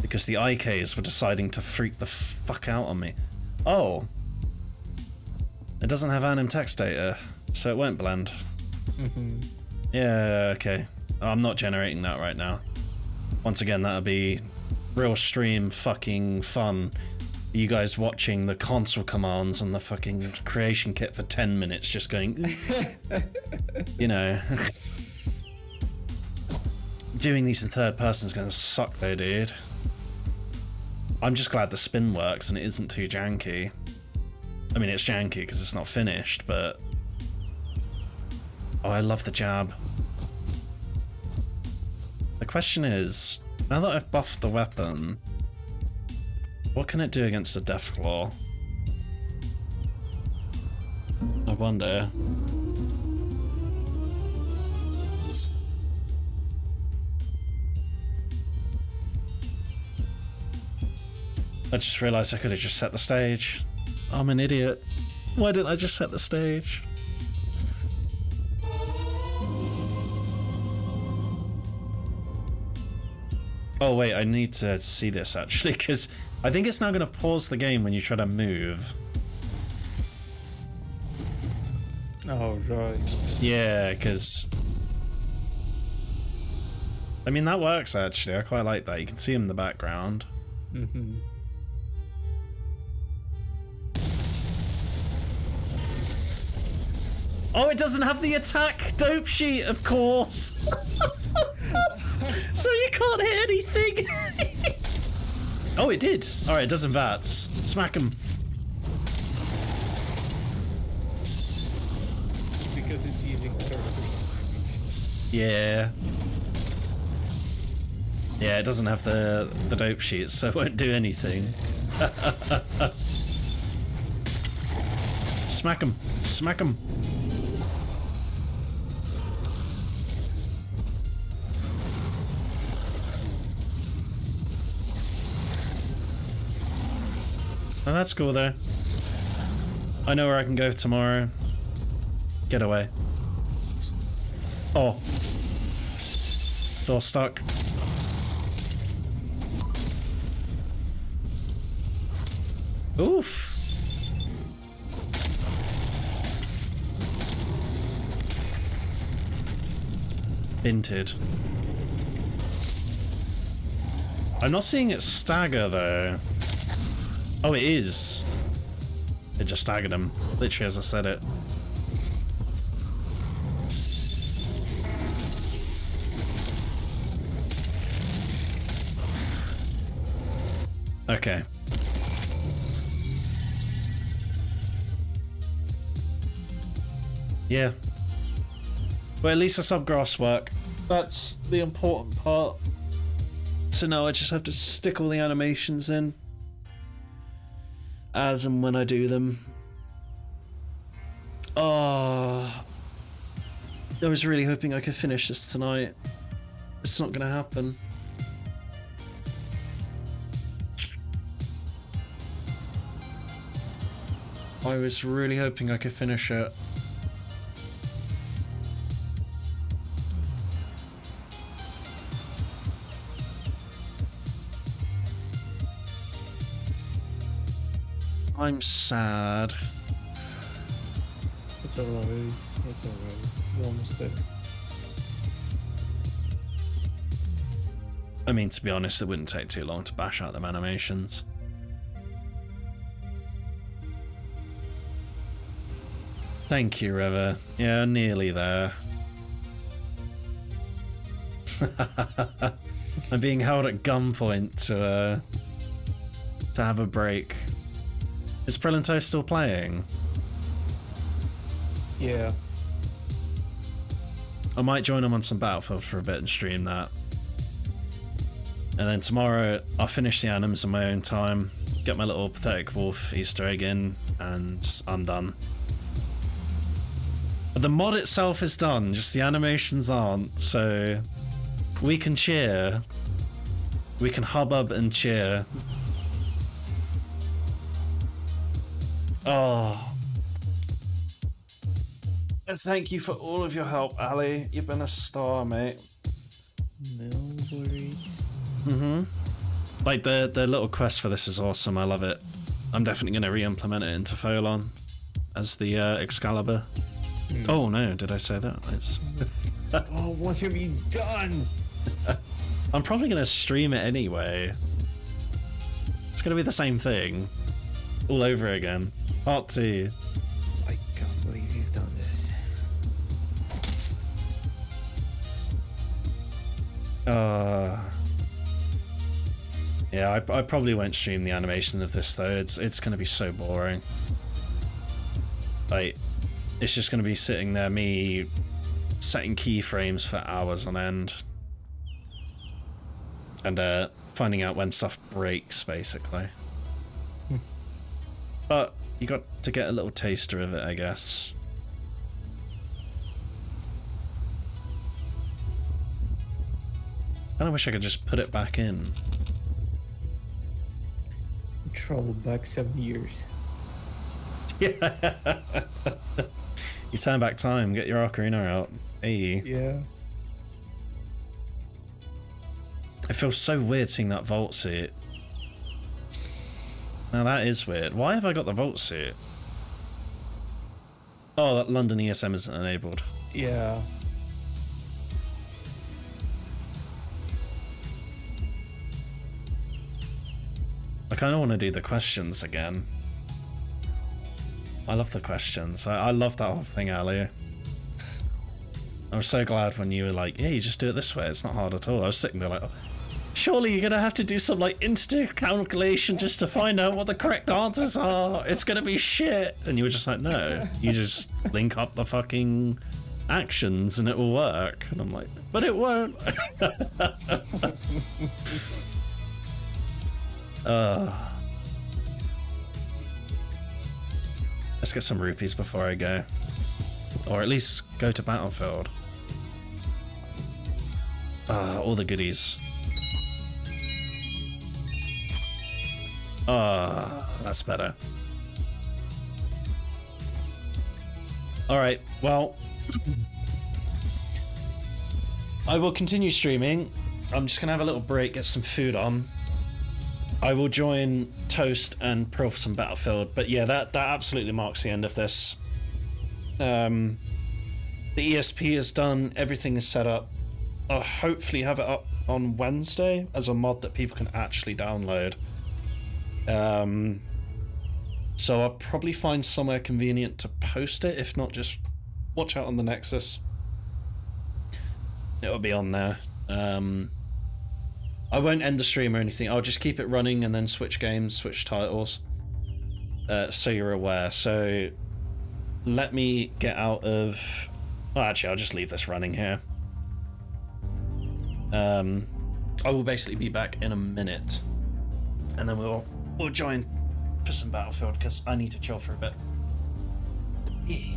Because the IKs were deciding to freak the fuck out on me. Oh. It doesn't have anim text data, so it won't blend. Mm-hmm. Yeah, okay. Oh, I'm not generating that right now. Once again, that'll be real stream fucking fun. You guys watching the console commands and the fucking creation kit for 10 minutes just going, (laughs) you know. (laughs) Doing these in third person is going to suck though, dude. I'm just glad the spin works and it isn't too janky. I mean, it's janky because it's not finished, but... Oh, I love the jab. The question is, now that I've buffed the weapon, what can it do against a Deathclaw? I wonder. I just realised I could have just set the stage. I'm an idiot. Why didn't I just set the stage? Oh wait, I need to see this actually, (laughs) because I think it's now going to pause the game when you try to move. Oh, right. Yeah, because... I mean, that works actually. I quite like that. You can see him in the background. Mm-hmm. Oh, it doesn't have the attack dope sheet, of course. (laughs) so you can't hit anything. (laughs) oh, it did. All right, it doesn't VATS. Smack him. Because it's using third Yeah. Yeah, it doesn't have the the dope sheet, so it won't do anything. (laughs) Smack him. Smack him. That's cool though. I know where I can go tomorrow. Get away. Oh. Door stuck. Oof. Binted. I'm not seeing it stagger though. Oh, it is. It just staggered him, literally as I said it. Okay. Yeah. But at least I the subgraphs work. That's the important part. So now I just have to stick all the animations in. As and when I do them. Oh. I was really hoping I could finish this tonight. It's not gonna happen. I was really hoping I could finish it. I'm sad. It's alright. It's alright. Almost there. I mean, to be honest, it wouldn't take too long to bash out them animations. Thank you, River. Yeah, nearly there. (laughs) I'm being held at gunpoint to uh, to have a break. Is Prilladog still playing? Yeah. I might join him on some Battlefield for a bit and stream that. And then tomorrow I'll finish the animes in my own time, get my little pathetic wolf Easter egg in, and I'm done. But the mod itself is done, just the animations aren't, so we can cheer. We can hubbub and cheer. Oh. Thank you for all of your help, Ali. You've been a star, mate. No worries. Mm-hmm. Like the the little quest for this is awesome. I love it. I'm definitely gonna re-implement it into Folon as the uh, Excalibur. Oh no, did I say that? Oops. (laughs) Oh, what have you done? I'm probably gonna stream it anyway. It's gonna be the same thing, all over again. Part two. I can't believe you've done this. Uh, yeah, I, I probably won't stream the animation of this though. It's it's gonna be so boring. Like, it's just gonna be sitting there, me setting keyframes for hours on end, and uh, finding out when stuff breaks, basically. But you got to get a little taster of it, I guess. And I wish I could just put it back in. Travel back seven years. Yeah. (laughs) you turn back time, get your ocarina out. Hey. Yeah. It feels so weird seeing that vault suit. Now that is weird. Why have I got the vault suit? Oh, that London ESM isn't enabled. Yeah. I kind of want to do the questions again. I love the questions. I, I love that whole thing earlier. I was so glad when you were like, yeah, you just do it this way. It's not hard at all. I was sitting there like, oh, surely you're to have to do some like instant calculation just to find out what the correct answers are. It's to be shit. And you were just like, no, you just link up the fucking actions and it will work. And I'm like, but it won't. uh, (laughs) let's get some rupees before I go. Or at least go to Battlefield. Ah, all the goodies. Ah, that's better. Alright, well. I will continue streaming. I'm just gonna have a little break, get some food on. I will join Toast and Pro for some Battlefield, but yeah, that, that absolutely marks the end of this. Um, the ESP is done, everything is set up. I'll hopefully have it up on Wednesday as a mod that people can actually download. Um, so I'll probably find somewhere convenient to post it, if not just watch out on the Nexus. It'll be on there. Um, I won't end the stream or anything. I'll just keep it running and then switch games, switch titles. Uh, so you're aware. So let me get out of. Well, actually, I'll just leave this running here. Um, I will basically be back in a minute, and then we'll we'll join for some battlefield because I need to chill for a bit. Yeah.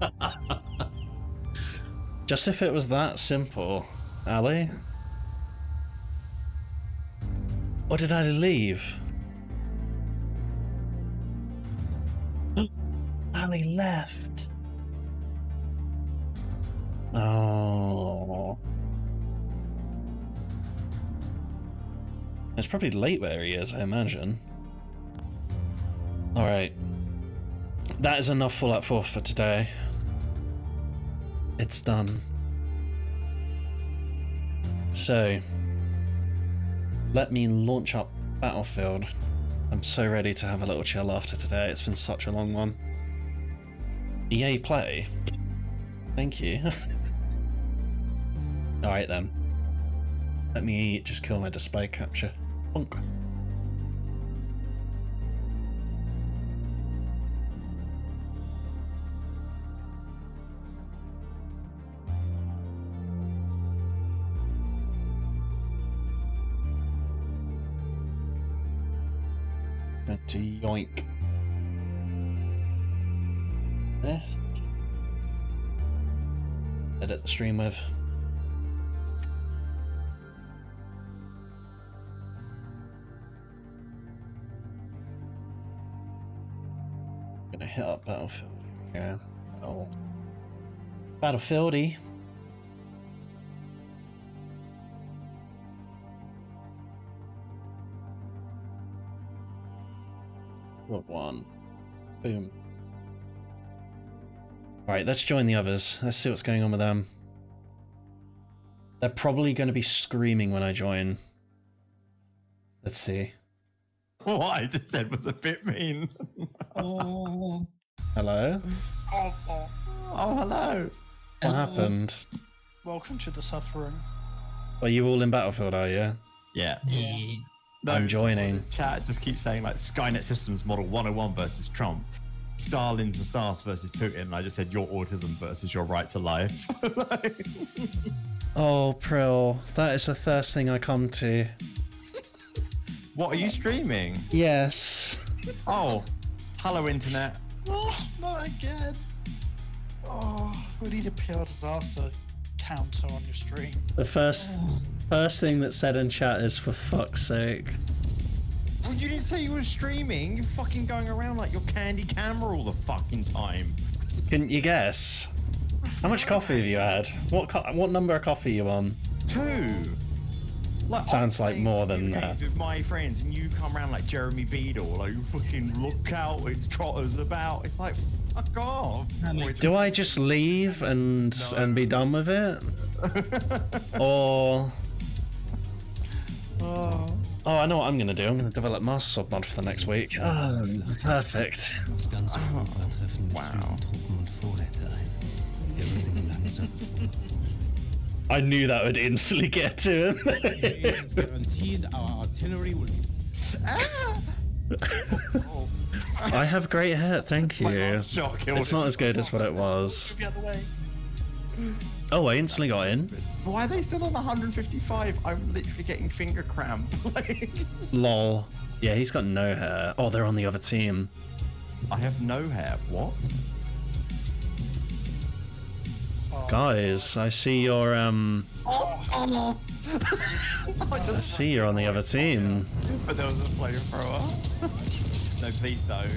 (laughs) Just if it was that simple, Ali. Or did I leave? (gasps) Ali left. Oh. It's probably late where he is, I imagine. Alright. That is enough Fallout 4 for today. It's done. So, let me launch up Battlefield. I'm so ready to have a little chill after today. It's been such a long one. EA Play. Thank you. (laughs) Alright then. Let me just kill my display capture. Bonk. To yoink. There. Edit the stream with. Gonna hit up Battlefield. Go. Oh. Battlefieldy. Alright, let's join the others. Let's see what's going on with them. They're probably going to be screaming when I join. Let's see. What I just said was a bit mean. Oh, (laughs) Hello? Oh, oh, Oh, hello. What Hello. happened? welcome to the suffering. Are you all in Battlefield, are you? Yeah. yeah. I'm joining. Chat just keeps saying like Skynet Systems Model 101 versus Trump, Stalin's moustache versus Putin. I just said your autism versus your right to life. (laughs) Oh, Prill, that is the first thing I come to. what are you streaming? Yes. Oh, hello internet. Oh, not again. Oh, we need a PR disaster counter on your stream. The first first thing that's said in chat is for fuck's sake. Well, you didn't say you were streaming. You're fucking going around like your candy camera all the fucking time. Couldn't you guess? How much coffee have you had? What co- what number of coffee are you on? Two. Like, Sounds I'm like more than that. With my friends, and you come around like Jeremy Beadle, like you fucking look out, it's trotters about. It's like, fuck off. How many- Or it's Do I just leave and and be done with it? (laughs) or Oh. Oh, I know what I'm gonna do. I'm gonna develop Master Sword mod for the next week. Oh, perfect. Das ganze Europa-Treffen mit vielen Truppen und Vorräte ein. Wir rücken langsam vor. I knew that would instantly get to him. It's guaranteed our artillery will I have great hair, thank you. last shot killed It's not as good as what it was. Move the other way. Oh, I instantly got in. Why are they still on 155? I'm literally getting finger cramp. (laughs) like, Lol. Yeah, he's got no hair. Oh, they're on the other team. I have no hair. What? Guys, I see you're um Oh, oh. I I just see you're on the other team. but there was a flamethrower. (laughs) no, please don't.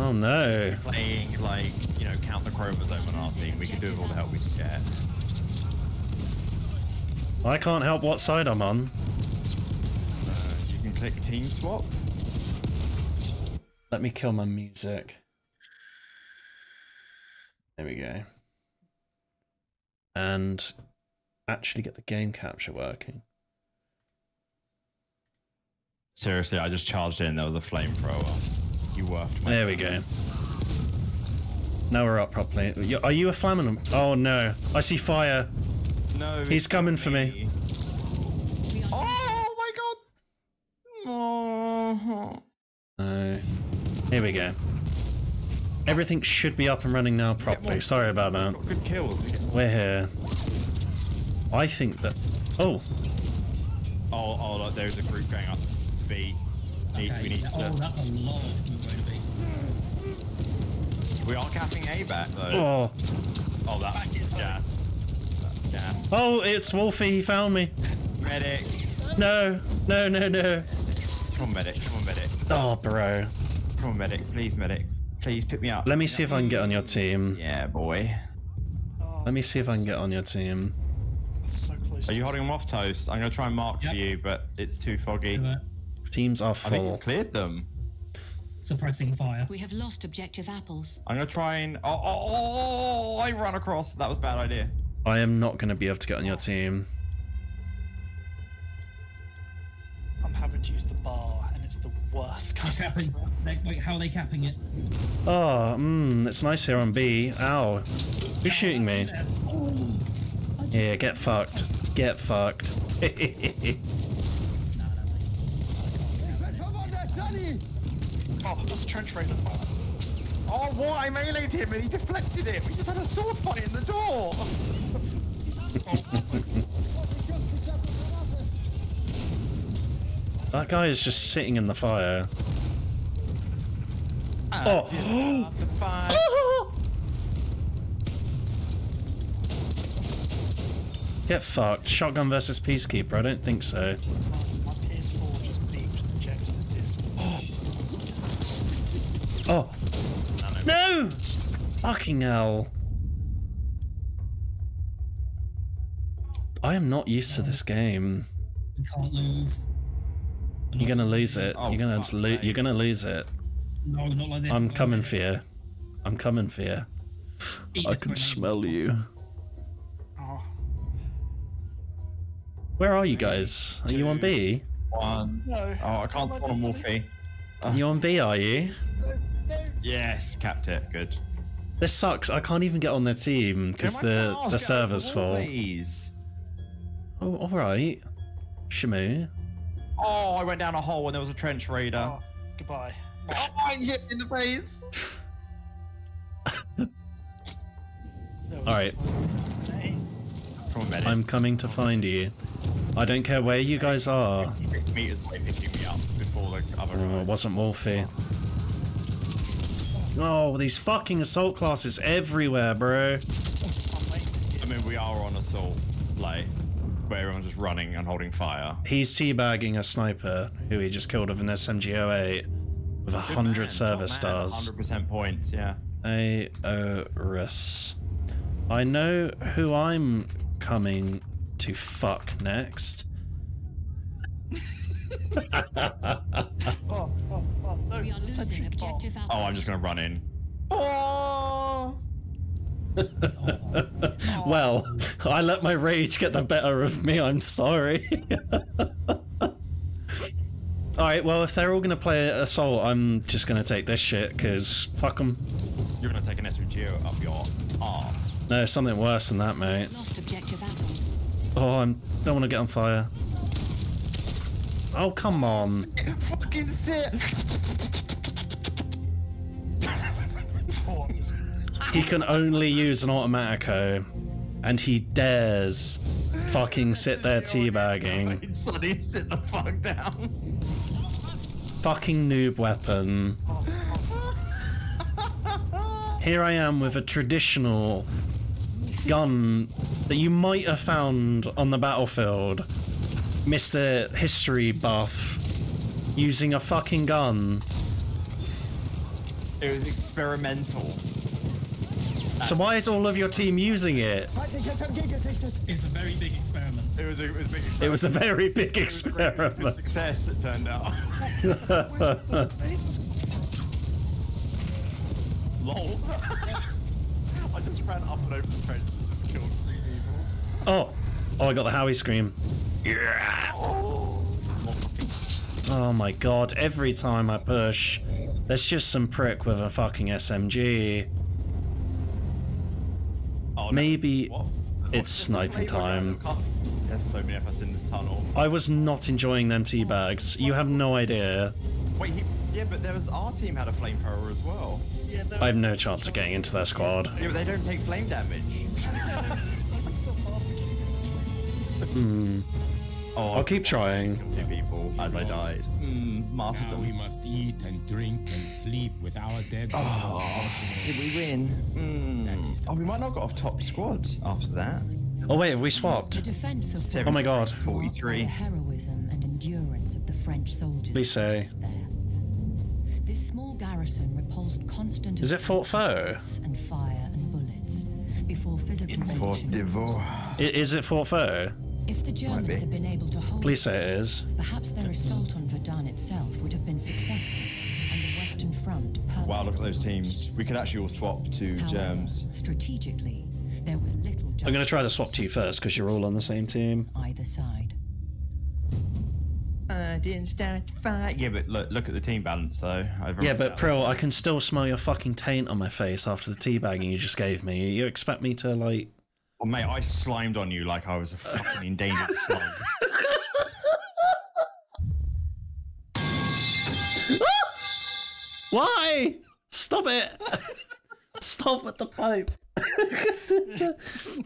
Oh no. Playing like you know, count the chromosome on our team. We can do with all the help we can get. I can't help what side I'm on. Uh, you can click team swap. Let me kill my music. There we go. And actually get the game capture working. Seriously, I just charged in. There was a flamethrower. You worked. my There we go. Now we're up properly. Are you a flamming? Oh no. I see fire. No, He's coming not for me. Oh my god! Oh. Uh, here we go. Everything should be up and running now properly. Sorry about that. Good kills. We get- We're here. I think that. Oh, Oh, oh, look, there's a group going up to B. Need, Okay, we need oh, to. that's a large move way to be. We are capping A back though. oh, Oh, that's is gas. That's oh! It's Wolfie. He found me. Medic. No, no, no, no. Come on, medic. Come on, medic. Oh, bro. Come on, medic. Please, medic. Please pick me up. Let me see if I can get on your team. Yeah, boy. Oh, Let me see if I can get on your team. so. Are you holding them off, Toast? I'm gonna try and mark Yep. for you, but it's too foggy. Uh, Teams are full. I think full. we've cleared them. suppressing fire. We have lost objective apples. I'm gonna try and. Oh, oh, oh, I ran across. That was a bad idea. I am not going to be able to get on your team. I'm having to use the bar, and it's the worst kind of. Capping. They- Wait, how are they capping it? Oh, mmm, it's nice here on B. Ow. Who's shooting me? Yeah, get fucked. Get fucked. (laughs) Oh, that's a trench raider. Oh, what? I meleeed him and he deflected it. We just had a sword fight in the door. That guy is just sitting in the fire. Oh. The fight. (gasps) Get fucked. Shotgun versus Peacekeeper. I don't think so. My PS4 just beeped and ejected the disc. (gasps) Oh. No! Fucking hell. I am not used to this game. we can't lose. You're gonna lose it. Oh, you're gonna fuck's lo- you're gonna lose it. No, not like this. I'm Go coming for you. I'm coming for you. Eat I can grenade. smell you. Oh, Where are you guys? Are you on B? One. no. Oh, I can't spawn a my Morphe. Are you on B, are you? Yes, capped it. Good. This sucks. I can't even get on their team because the the server's out, full. please. Oh, alright. Shamu. Oh, I went down a hole and there was a trench raider. Oh, goodbye. Oh, I hit in the face. Alright. Hey, Come on, medic. I'm coming to find you. I don't care where you guys are. Meters away picking me up before the other Oh, it wasn't Wolfie. Oh, these fucking assault classes everywhere, bro. I'm waiting to I get mean, we are on assault, like, where everyone's just running and holding fire. He's teabagging a sniper who he just killed with an SMG08 with a Good man, hundred top service man, stars. 100% points, yeah. Aorus. I know who I'm coming to fuck next. (laughs) Oh, oh, oh, no, We are the losing sentry objective bomb. apples. Oh, I'm just gonna run in. Oh! Well, I let my rage get the better of me. I'm sorry. (laughs) all right. Well, if they're all gonna play assault, I'm just gonna take this shit because fuck them. You're gonna take an SMG up your arse. No, something worse than that, mate. Lost objective apples. Oh, I don't want to get on fire. Oh, come on. (laughs) Fucking sit! (laughs) What is- He can only use an automatico, oh, and he dares fucking sit there teabagging. (laughs) Sonny, sit the fuck down. Fucking noob weapon. Here I am with a traditional gun that you might have found on the battlefield. Mr. History Buff using a fucking gun. It was experimental. So why is all of your team using it? It's a very big experiment. It was a, it was a big It was a very big It was a great experiment. success, it turned out. (laughs) Lol. (laughs) I just ran up and over the trenches and killed three people. Oh, oh, I got the Howie scream. Yeah. Oh my god! Every time I push, there's just some prick with a fucking SMG. Oh, no. Maybe What? it's sniping time. There's so many of us in this tunnel. I was not enjoying them teabags. You have no idea. Wait, he, yeah, but there was our team had a flamethrower as well. Yeah, I have no chance of getting into their squad. Yeah, but they don't take flame damage. (laughs) Hmm. Oh, I'll keep trying. Two people as I died. Mm, Now we must eat and drink and sleep with our dead Oh, did we win? Mm. Oh, we might not got off top squad after that. Oh wait, have we swapped? defense of Seven- Oh my god. 43. heroism and endurance of the French soldiers Please say. there. This small garrison repulsed constant Is it Fort Foe? and fire and bullets before physical In Fort conditions de Vaux. I- Is it Fort Foe? If the Germans be. had been able to hold Please say it is. perhaps their assault on Verdun itself would have been successful and the Western Front Wow, look at those teams. We could actually all swap to However, germs. Strategically, there was little I'm gonna try to swap to you first because you're all on the same team. either side. I didn't start to fight. Yeah, but look, look at the team balance though. Everyone- Yeah, but Prill, I can still smell your fucking taint on my face after the teabagging you just gave me. You expect me to like? Well, mate, I slimed on you like I was a fucking endangered (laughs) slug. Why? Stop it! Stop with the pipe.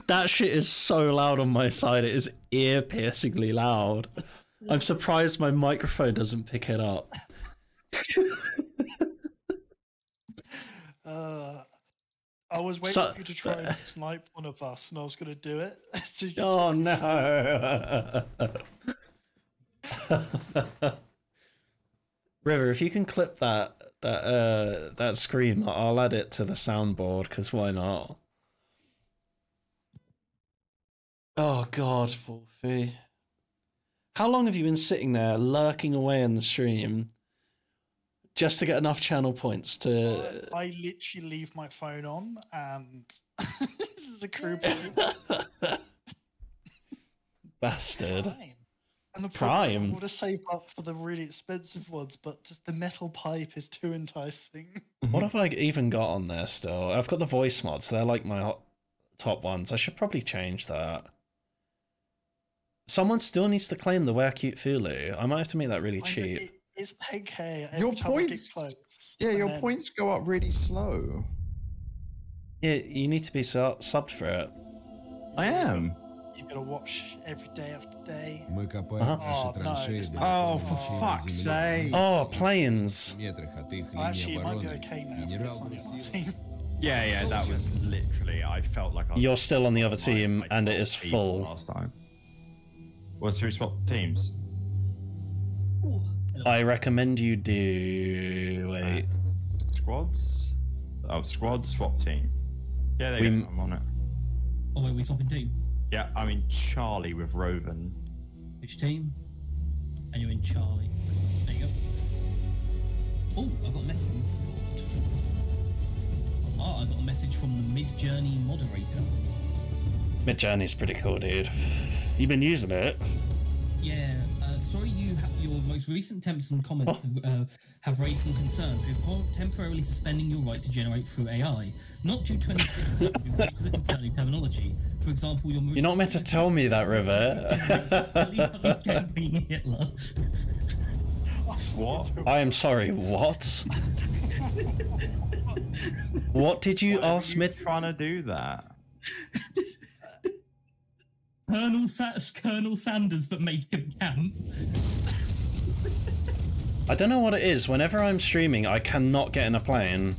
that shit is so loud on my side. It is ear piercingly loud. I'm surprised my microphone doesn't pick it up. Uh, I was waiting So- for you to try and (laughs) snipe one of us, and I was going to do it. (laughs) So you Oh no. (laughs) River, if you can clip that that uh that scream, I'll add it to the soundboard because why not? Oh god, Wolfie. How long have you been sitting there lurking away in the stream just to get enough channel points to I literally leave my phone on, and (laughs) this is a crew point. (laughs) bastard? Prime. And the prime. I want to save up for the really expensive ones, but just the metal pipe is too enticing. Mm-hmm. What (laughs) have I even got on there still? I've got the voice mods. They're like my hot, top ones. I should probably change that. Someone still needs to claim the Wear Cute Fulu. I might have to make that really I cheap. it- it's okay. Every your points, close, yeah, your then... points go up really slow. Yeah, you need to be so, subbed for it. I am. You've got to watch every day after day. Uh-huh. Oh, no, oh, for fuck's sake. Oh, planes. Oh, actually, it might be okay now. Yeah, yeah, that was literally. I felt like I you're still on the other team, my, and it is full. Last time. Once we swap teams. Ooh. I recommend you do. Wait. Squads? Oh, squad swap team. Yeah, there We- you go. I'm on it. oh, wait, we swapping team. Yeah, I mean Charlie with Roven. Which team? And you're in Charlie. There you go. Oh, I got a message from Discord. Oh, I got a message from the Midjourney moderator. Midjourney's pretty cool, dude. You've been using it? Yeah, uh, sorry you ha- your most recent attempts and comments uh, have raised some concerns. We're po- temporarily suspending your right to generate through AI, not due to anything technical, but because of concerning terminology. For example, your You're not meant to tell me that, River. being (laughs) Hitler. What? I am sorry, what? (laughs) what did you ask me? Trying to do that. (laughs) Colonel Sa- Colonel Sanders, but make him camp. I don't know what it is. Whenever I'm streaming, I cannot get in a plane.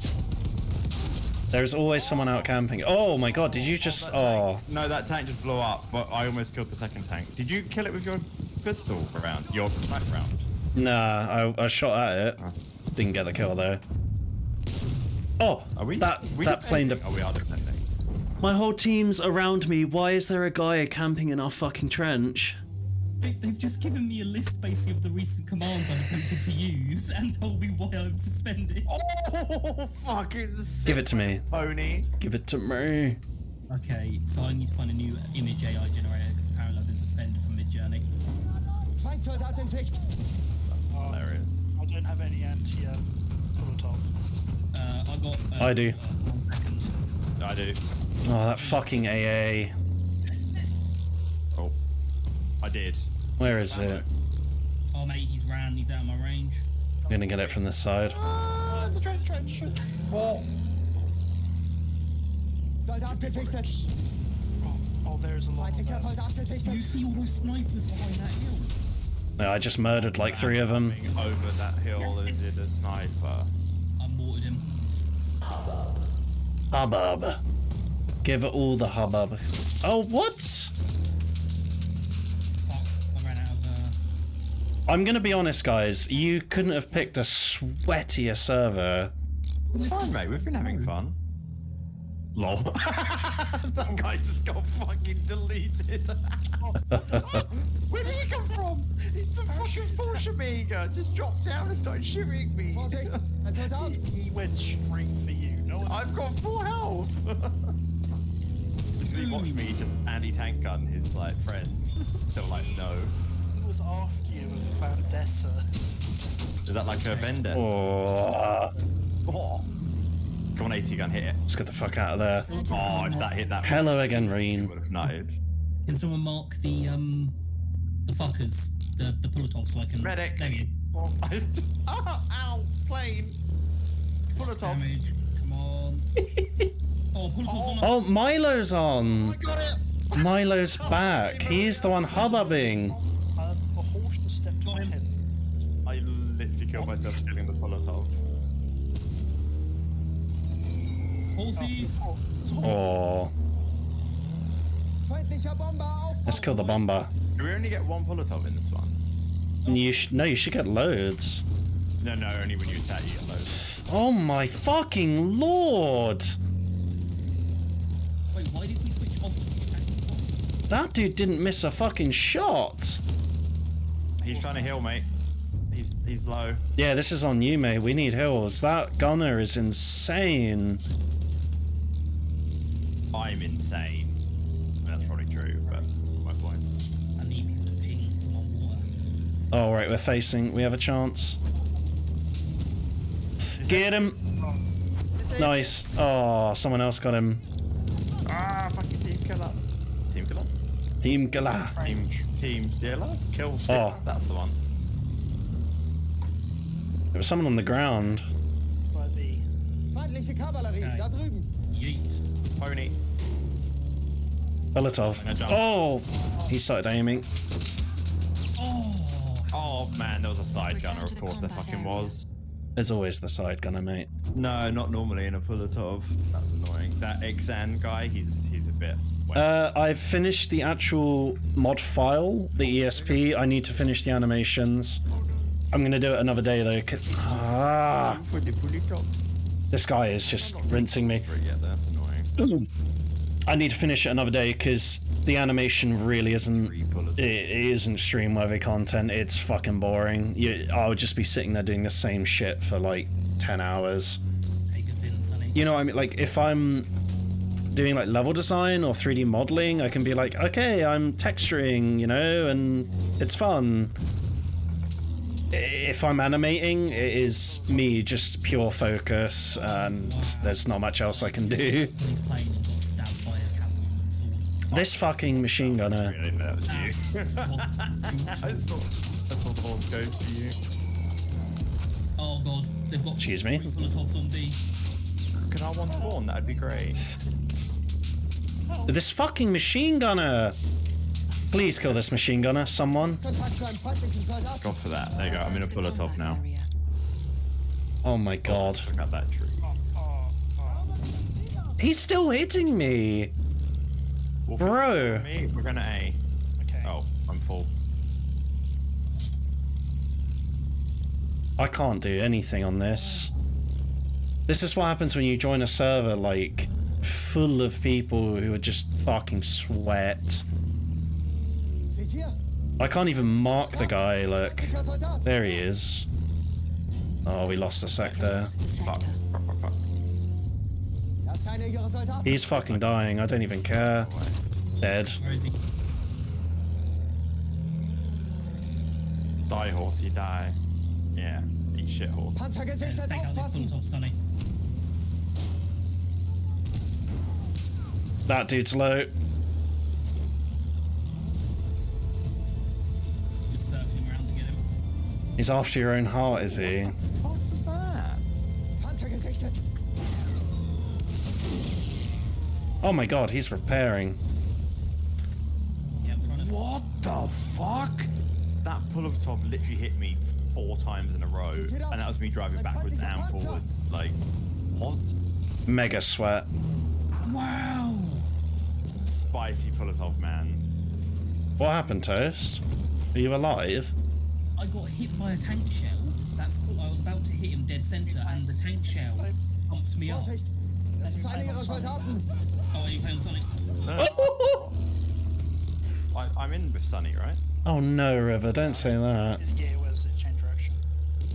There's always someone out camping. Oh my god, did you oh, just... Oh. No, that tank just blew up, but I almost killed the second tank. Did you kill it with your pistol round? Your sniper round? Nah, I, I shot at it. Didn't get the kill though. Oh, Are we? that, we that plane... defending? Oh, we are defending. My whole team's around me. Why is there a guy camping in our fucking trench? They, they've just given me a list basically of the recent commands I'm attempting to use (laughs) and told me why I'm suspended. Oh, fucking Give it to me. pony. Give it to me. Okay, so I need to find a new image AI generator because apparently I've been suspended from Midjourney. Feindsoldat in Sicht. Oh, There it is. I don't have any anti um, Molotov. Uh, I got. Uh, I do. uh, one second. I do. Oh, that fucking AA. Oh, I did. Where is it? Oh mate, he's ran. He's out of my range. I'm gonna get it from this side. Ah, the trench, trench. What? Soldat gesichtet. Oh, oh, there's a lot of them. Soldat You see all those snipers behind that hill? No, I just murdered like three of them. Over that hill, and did a sniper. I mortared him. Hubbub. Give it all the hubbub. Oh, what? I ran out of. Uh... I'm gonna be honest, guys. You couldn't have picked a sweatier server. It's fine, mate. We've been having fun. Lol. (laughs) that guy just got fucking deleted. (laughs) Where did he come from? It's a fucking Bolshevika. Just dropped down and started shooting me. Vorsicht, ein Soldat. He went straight for you. No. I've got full health. (laughs) Just 'cause he watched me just anti-tank gun his like friend. So (laughs) like, no. He was after you with a Vendetta. Is that like a vendetta? Oh, Oh. Come on, AT gun, hit it. let's get the fuck out of there. Oh, if that hit that, Hello again, one, Reen. would have nutted. Can someone mark the um the fuckers, the the Pulitov, so I can. Medic. There you go. I just, ah, ow, plane. Pull it off. Damage. Come on. (laughs) oh, Pulitov's on. Oh, Milo's on. got it. Milo's back. He's the one hubbubbing. Uh, a horse just stepped on my. I literally killed myself stealing the Molotov. Horses. Oh, Feindlicher Bomber auf. let's kill the bomber. Do we only get one Molotov in this one? You sh- no, you should get loads. No, no, only when you attack, you get loads. Oh my fucking lord! That dude didn't miss a fucking shot. He's trying to heal, mate. He's he's low. Yeah, this is on you, mate. We need hills. That gunner is insane. I'm insane. I mean, that's probably true, but that's not my point. I need people to ping from on water. Oh, right, we're facing. We have a chance. Get him. Nice. Oh, someone else got him. Ah, fucking team killer. Team killer. Team Gala. Team team stealer. Kill stealer. Oh. That's the one. There was someone on the ground. By me. Feindliche Kavallerie, Okay. da drüben. Yeet. Pony. Belatov. Oh, he started aiming. Oh. Oh man, there was a side Return gunner. to Of the course, there fucking area. was. There's always the side gunner, mate. No, not normally in a Pulitov. That was annoying. That Exan guy, he's he's a bit. Wet. Uh, I've finished the actual mod file, the ESP. I need to finish the animations. I'm gonna do it another day though. Ah, For the Pulitov. this guy is just rinsing me. Yeah, that's annoying. I need to finish it another day because the animation really isn't it, it isn't stream worthy content. It's fucking boring. You, I would just be sitting there doing the same shit for like ten hours. Take us in, Sonny. You know what I mean? Like if I'm doing like level design or 3D modeling, I can be like, okay, I'm texturing, you know, and it's fun. If I'm animating, it is me just pure focus, and there's not much else I can do. Sonny's playing and got stabbed by a Catwoman sword. This fucking machine gunner. Really, that was you. Ah. (laughs) I thought, I thought the horn goes to you. Oh god, they've got Excuse me? three Molotovs on D. Could I one spawn? That'd be great. This fucking machine gunner! Please kill this machine gunner, someone. Go for that. There you go. I'm in a bullet off now. Oh my god. Oh, check out that tree. He's still hitting me! Wolf, Bro. Me, we're gonna A. Okay. Oh, I'm full. I can't do anything on this. This is what happens when you join a server, like, full of people who are just fucking sweat. I can't even mark the guy, look. There he is. Oh, we lost. The sector. Fuck, fuck, fuck. He's fucking dying, I don't even care. Dead. Where is he? Die, horsey, die. Yeah, eat shit, horse. Take out this Molotov, Sonny. That dude's low. Just circling around to get him. He's after your own heart, is he? What was that? Oh my god, he's repairing. Yeah, I'm. What the fuck? That pull-up top literally hit me four times in a row, and that was me driving backwards and forwards. Like, what? Mega sweat. Wow! Spicy Pulovtov, man. What happened, Toast? Are you alive? I got hit by a tank shell. That I was about to hit him dead center, and the tank shell pumps me up. Oh, are you playing Sonic? (laughs) I, I'm in with Sunny, right? Oh no, River, don't say that. Yeah, it was a change direction.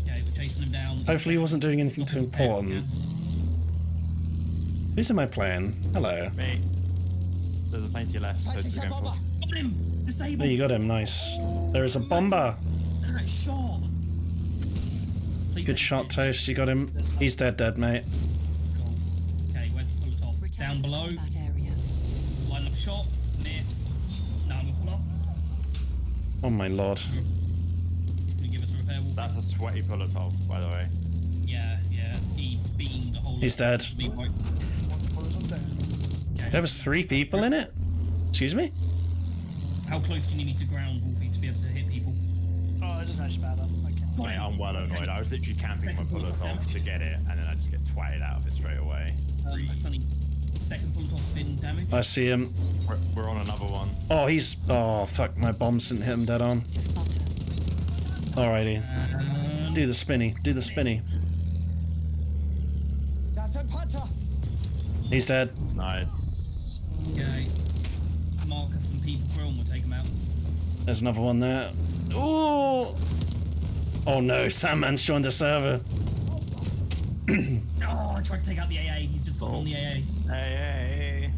Okay, we're chasing him down. Hopefully he wasn't doing anything too Not as bad as we important. Who's in my plan? Hello. Me. There's a plane to your left. Those are going Got him! Disabled! There you got him, nice. There is a bomber. Please Good shot, it. Toast. You got him. He's dead, dead, mate. Cool. Okay, where's the Molotov? Return Down below. That area. Line up shot. Miss. Now I'm gonna pull up. Oh my lord. Can you give us a repair? That's a sweaty Pulovtov, by the way. Yeah, yeah. He beamed the whole He's dead. There was three people in it? Excuse me? How close do you need me to ground, Wolfie, to be able to hit people? Oh, it doesn't actually matter. Okay. Mate, I'm well annoyed. I was literally camping my Pulovtov to get it, and then I just get twatted out of it straight away. Um, Sunny, second pulls off been damaged. I see him. We're, we're on another one. Oh, he's. Oh, fuck. My bombs didn't hit him dead on. Alrighty. Um, Do the spinny. Do the spinny. He's dead. Nice. Okay. Marcus and people Chrome will take him out. There's another one there. Ooh! Oh no, Sandman's joined the server. (clears throat) Oh, I tried to take out the AA. He's just got on the AA. Hey, hey,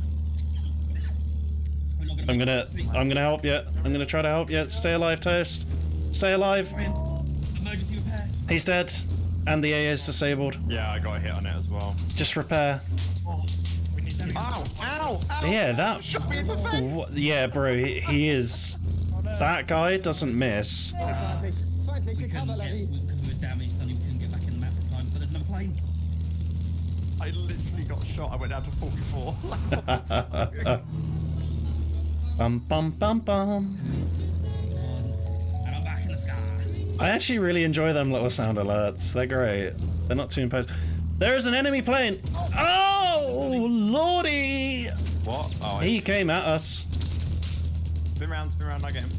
We're not gonna I'm gonna. I'm gonna help you. I'm gonna try to help you. Stay alive, Toast. Stay alive. Emergency repair. He's dead. And the AA is disabled. Yeah, I got a hit on it as well. Just repair. We need to Ow! Ow! Ow! Yeah, that. Shot me in the face! What, yeah, bro, he, he is. That guy doesn't miss. We couldn't get, because we were damaged, Sunny, we couldn't get back in the map in time. But there's another plane. I literally got shot. I went down to 44. (laughs) Bum bum bum bum. And I'm back in the sky. I actually really enjoy them little sound alerts. They're great. They're not too imposed. There is an enemy plane. Oh, lordy! what? Oh, I He came at us. spin round, spin round, I get him.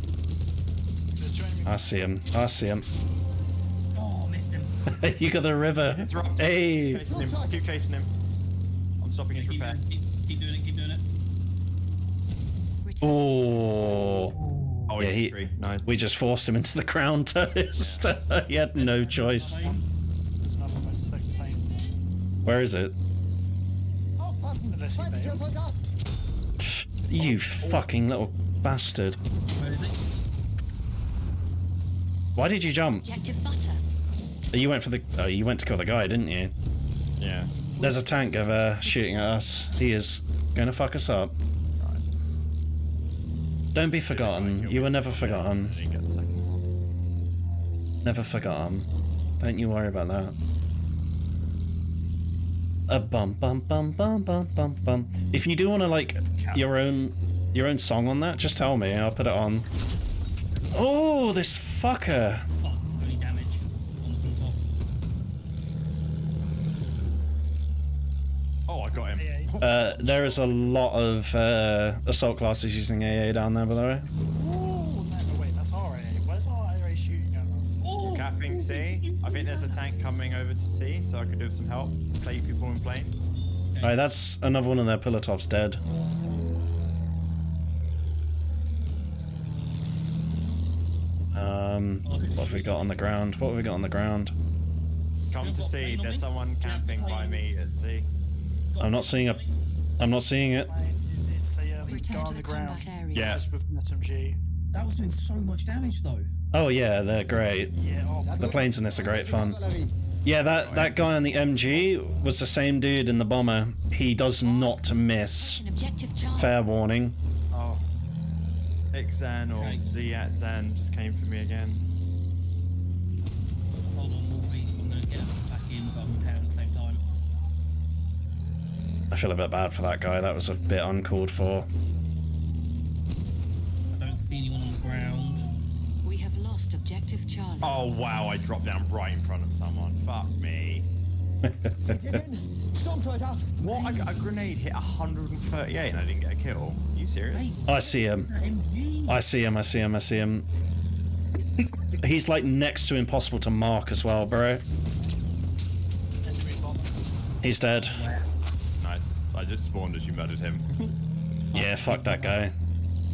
There's two enemy I see him. I see him. Oh, missed him. (laughs) you got the river. Interrupt. Hey. Keep chasing him. Keep chasing him. I'm stopping his Keep, repair. keep, keep doing it, keep doing it. Oh. Oh, yeah, he. Nice. we just forced him into the ground (laughs) toast. (laughs) he had no choice. Where is it? You fucking little bastard. Where is it? Why did you jump? Oh, you went for the. Oh, you went to kill the guy, didn't you? Yeah. There's a tank over uh, shooting at us. He is gonna fuck us up. Don't be forgotten. You were never forgotten. Didn't get the second one. Never forgotten. Don't you worry about that. A bum bum bum bum bum bum bum. If you do want to like your own your own song on that, just tell me. I'll put it on. Oh, this fucker. Fuck, only damage on the front off. Oh, I got him. Uh, there is a lot of uh, assault classes using AA down there, by the way. C. I think there's a tank coming over to C, so I could do some help. Play people in planes. Alright, that's another one of their Pilotovs dead. Um, what have we got on the ground? What have we got on the ground? Come to C. There's someone camping by me at C. I'm not seeing a. I'm not seeing it. Plane, it- It's a um, guy to on the the ground. combat area. Yeah. Just with an SMG. That was doing so much damage though. Oh yeah, they're great. The planes in this are great fun. Yeah, that that guy on the MG was the same dude in the bomber. He does not miss. An objective charge. Fair warning. Oh. Xan or Okay. Ziat Zan just came for me again. Hold on, Wolfie. I'm gonna get back in, but I'm repairing at the same time. I feel a bit bad for that guy. That was a bit uncalled for. I don't see anyone on the ground. We have lost objective Charlie. Oh wow, I dropped down right in front of someone. Fuck me. (laughs) What? A, a grenade hit 138 and I didn't get a kill? Are you serious? I see him. I see him. I see him. I see him. He's like next to impossible to mark as well, bro. He's dead. Nice. I just spawned as you murdered him. Yeah, fuck that guy.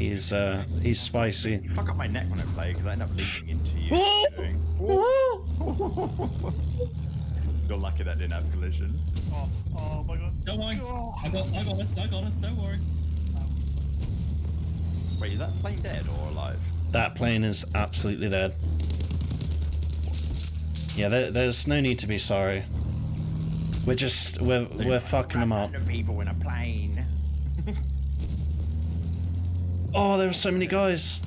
He's uh he's spicy. you fuck up my neck when I play because I end up leaking into you. You're lucky that didn't have collision. Oh, oh my god. Don't worry. Oh. I got, I got us. I got us. Don't worry. Wait, is that plane dead or alive? That plane is absolutely dead. Yeah, there, there's no need to be sorry. We're just we're we're fucking them up. People in a plane. Oh, there were so many guys.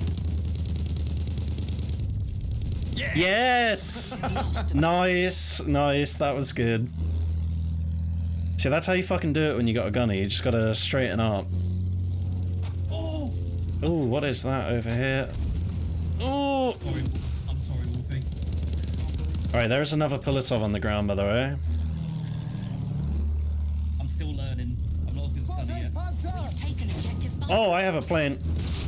Yes. (laughs) nice, nice. That was good. See, that's how you fucking do it when you got a gunner. You just gotta straighten up. Oh, Oh, what is that over here? Oh. sorry. I'm sorry, Wolfie. All right, there is another Pilotov on the ground, by the way. I'm still learning. I'm not as good as Sunny yet. We've taken objective. Oh, I have a plane.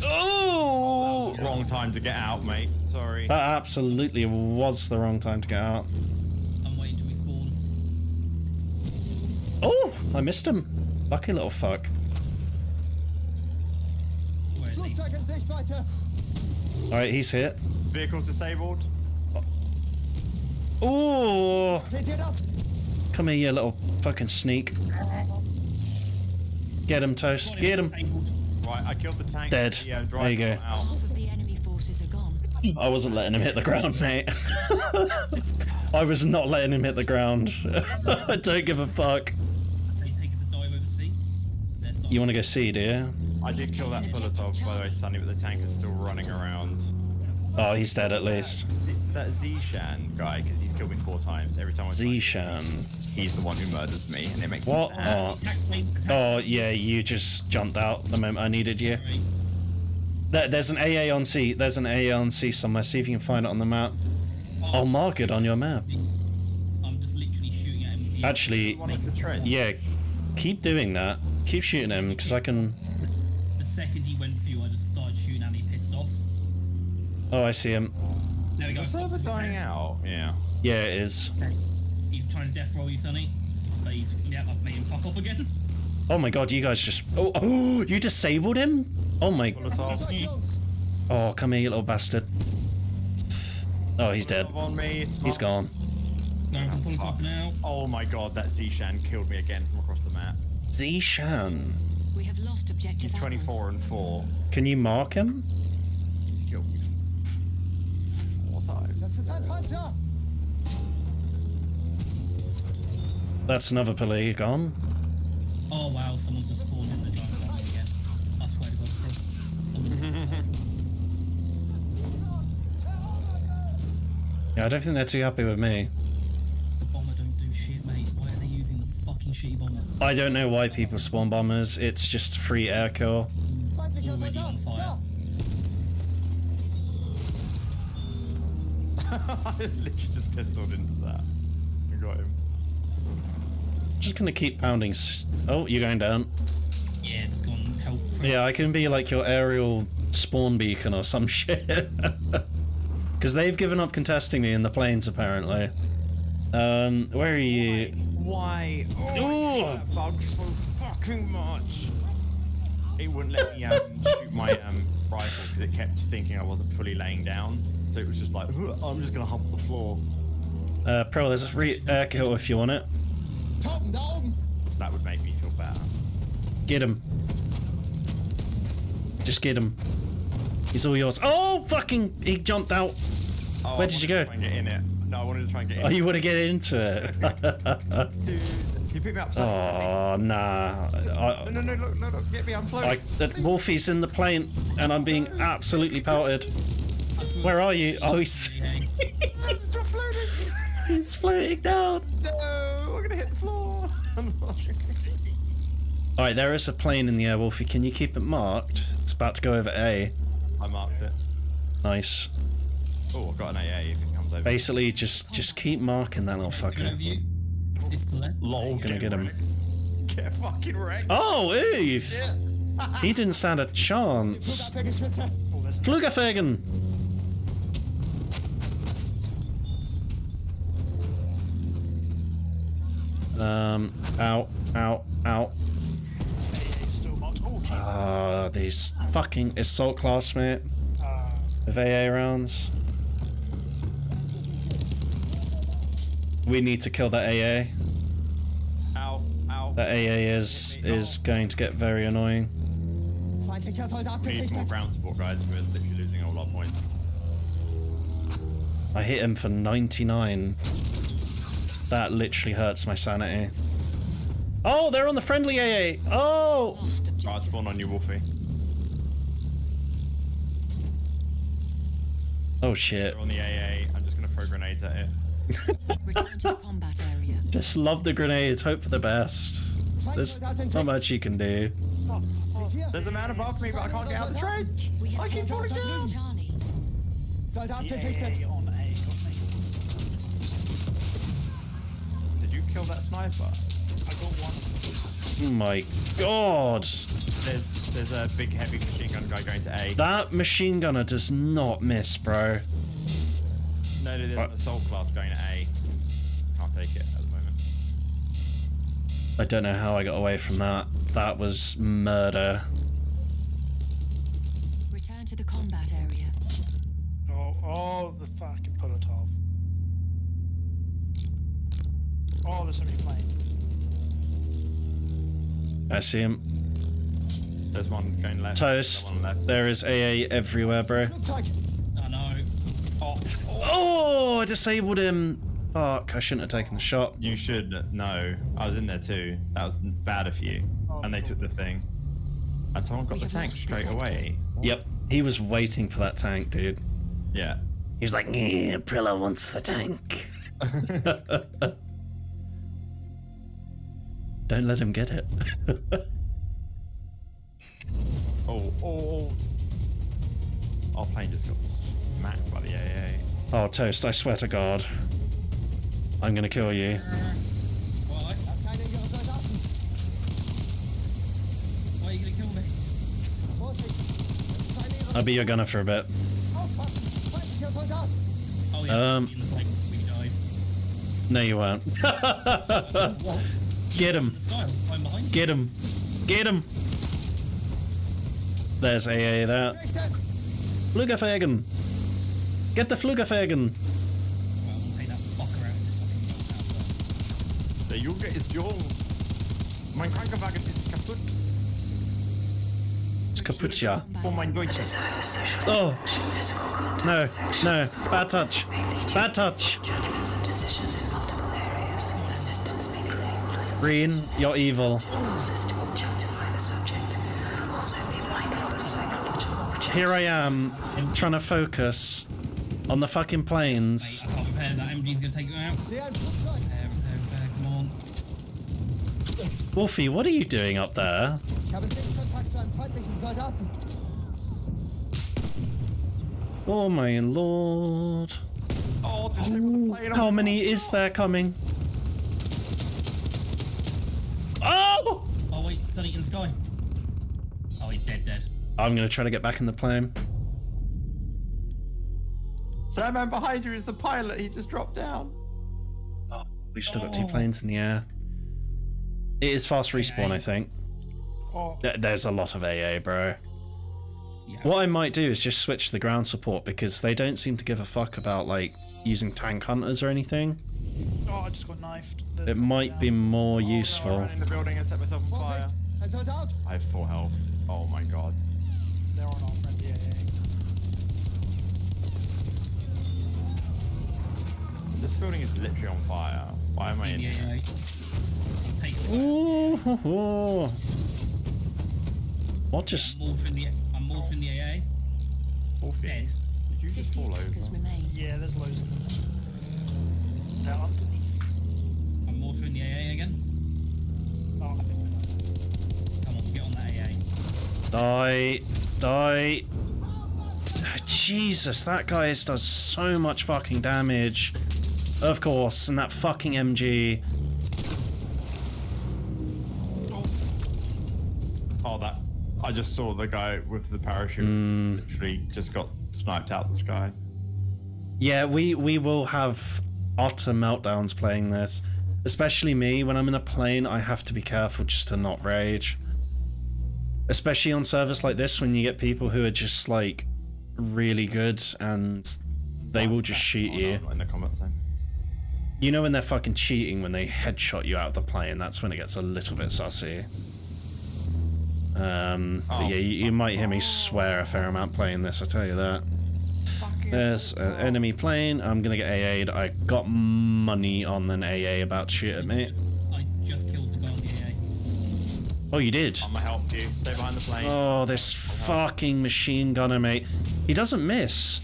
Oh! Wrong time to get out, mate. Sorry. That absolutely was the wrong time to get out. I'm waiting till we spawn. Oh, I missed him. Lucky little fuck. He? All right, he's hit. Vehicle's disabled. Oh! Come here, you little fucking sneak. Get him, Toast. Get him. Right, I killed the tank. Dead. Yeah, uh, There you go. Half of the enemy forces are gone. I wasn't letting him hit the ground, mate. (laughs) I was not letting him hit the ground. I (laughs) don't give a fuck. They take us a dive over sea. They're starting. You want to go see, do you? I did kill that Pilatov, by the way, Sunny, but the tank is still running around. Oh, he's dead at least. Z- that Zishan guy, because he's killed me four times. Every time I Zishan. he's the one who murders me, and it makes me What? sad. Oh, Attack plane, attack oh, yeah, you just jumped out the moment I needed you. There, there's an AA on C. There's an AA on C somewhere. See if you can find it on the map. I'll mark it on your map. I'm just literally shooting at him. with Actually, the yeah, keep doing that. Keep shooting him, because I can... The second he went through, I just started shooting and he pissed off. Oh, I see him. There we Is go. the server dying out? Yeah. Yeah, it is. He's trying to death roll you, Sonny. But he's, yeah, I've made him fuck off again. Oh my god, you guys just. Oh, oh (gasps) you disabled him? Oh my. God. Oh, come here, you little bastard. (sighs) Oh, he's dead. He's gone. No, I'm pulling off now. Oh my god, that Zishan killed me again from across the map. Zishan. We have lost objective He's 24 and 4. Can you mark him? He killed me four times. That's another polygon. Oh wow, someone's just spawned in the giant again. I swear to God, Chris. I'm gonna- Yeah, I don't think they're too happy with me. The bomber don't do shit, mate. Why are they using the fucking shitty bomber? I don't know why people spawn bombers. It's just free air kill. Already on fire. (laughs) I literally just pistoled into that. I got. Just gonna keep pounding. Oh, you're going down. Yeah, just gone help. Yeah, I can be like your aerial spawn beacon or some (laughs) shit. Because they've given up contesting me in the planes, apparently. Um, where are you? Why? Oh, I hate that bug so fucking much. It wouldn't let me um, (laughs) shoot my um, rifle because it kept thinking I wasn't fully laying down. So it was just like, I'm just gonna hump the floor. Uh, Pro, there's a free air kill if you want it. Da oben! That would make me feel better. Get him. Just get him. He's all yours. Oh, fucking! He jumped out. Oh, I Where did you go? to Try and get in it. No, I wanted to try and get in. Oh, you want to get into it? (laughs) Dude, you picked me up. oh, nah. I, No, no, no, look, no, look, get me, I'm floating. I, that Wolfie's in the plane, and I'm being absolutely pelted. Where are you? Oh, he's (laughs) Stop floating! (laughs) he's floating down. No, gonna hit the floor. (laughs) All right, there is a plane in the air, Wolfie. Can you keep it marked? It's about to go over A. I marked it. Nice. Oh, I've got an AA if it comes over. Basically, just just keep marking that little Good fucker. overview. It's, it's to the left. Lol, Gonna get him. Get fucking wrecked. Oh, Eve! He didn't stand a (laughs) chance. Flugabwehrgeschütze! Um, out, out, out. AA still marked. Jesus. Ah, these fucking assault class, mate. Uh, With AA rounds. We need to kill that AA. Ow, ow. That AA is is going to get very annoying. Feindlicher We need more ground support, guys. We're literally losing all our points. I hit him for 99. That literally hurts my sanity. Oh, they're on the friendly AA. Oh! Lost Right, spawn on you, Wolfie. Oh shit. They're on the AA. I'm just gonna throw grenades at it. (laughs) Return to the combat area. Just love the grenades, hope for the best. There's not much you can do. Oh, seht! There's a man above me, but I can't get out of the trench. I keep falling taken down. Charlie. Kill that sniper? I got one. Oh my god. There's there's a big heavy machine gun guy going to A. That machine gunner does not miss, bro. No, there's What? an uh, assault class going to A. Can't take it at the moment. I don't know how I got away from that. That was murder. Return to the combat area. Oh, oh, the fucking Polotov. Oh, there's so many planes. I see him. There's one going left. Toast. One left. There is AA everywhere, bro. I know. Oh, oh, Oh, I disabled him. Fuck, I shouldn't have taken the shot. You should know. I was in there too. That was bad of you. and they took the thing. And someone got We the tank lost the straight sector. away. Yep, he was waiting for that tank, dude. Yeah. He was like, yeah, Prilla wants the tank. (laughs) (laughs) Don't let him get it. (laughs) Oh, oh, oh. Our plane just got smacked by the AA. oh, Toast, I swear to God. I'm gonna kill you. why? Das sind einige ihrer Soldaten! Why are you gonna kill me? Vorsicht! Das ist eine ihrer I'll be your gunner for a bit. Aufpassen! Feindlicher Soldat! Oh yeah. Um, in the tank, we died. No, you won't. (laughs) What? Get him. The style. I'm behind. Get him. Get him! There's AA there. Flugafägen! Get the Flugafägen! Der Junge ist jung. Mein Krankenwagen ist kaputt. It's kaputt, ja. Oh mein Gott. Oh! No, no, bad touch. Bad touch! Green, you're evil. Here I am, trying to focus on the fucking planes. I can't repair that. MG's gonna take it out. Wolfie, what are you doing up there? Ich habe Sichtkontakt zu einem feindlichen Soldaten. Oh my lord. Oh, this thing was playing How many is there coming? Oh! Oh wait, Sunny in the sky. Oh, he's dead, dead. I'm gonna try to get back in the plane. Sandman behind you is the pilot. He just dropped down. Oh. We've still got two oh. planes in the air. It is fast respawn, I think. Oh, There's a lot of AA, bro. Yeah. What I might do is just switch to the ground support because they don't seem to give a fuck about like using tank hunters or anything. oh, I just got knifed. There's It might down. be more oh, I useful. ran in the building and set myself on fire. Vorsicht, ein Soldat. I have full health. Oh my god. They're on our friendly AA. This building is literally on fire. Why am I in here? Take it. Ooh, hoo, hoo. What just? I'm mortaring the, I'm mortaring the AA. Wolfie, Dead. Did you just fall over? remain. Yeah, there's loads of them. They're underneath. I'm mortaring the AA again. Oh, I think they're Come on, get on that AA. Die, die. Jesus, that guy is- does so much fucking damage. Of course, and that fucking MG. Oh, that. I just saw the guy with the parachute Hmm. literally just got sniped out the sky. Yeah, we we will have utter meltdowns playing this. Especially me, when I'm in a plane, I have to be careful just to not rage. Especially on service like this, when you get people who are just like really good and they will just shoot Oh, you. in the combat zone. You know when they're fucking cheating when they headshot you out of the plane, that's when it gets a little bit sussy. Um, but Oh, yeah, you, you might hear me swear a fair amount playing this, I tell you that. There's an enemy plane, I'm gonna get AA'd. I got money on an AA about to shoot at me. I just killed the guy on the AA. Oh, you did? I'm gonna help you. Stay behind the plane. Oh, this fucking machine gunner, mate. He doesn't miss.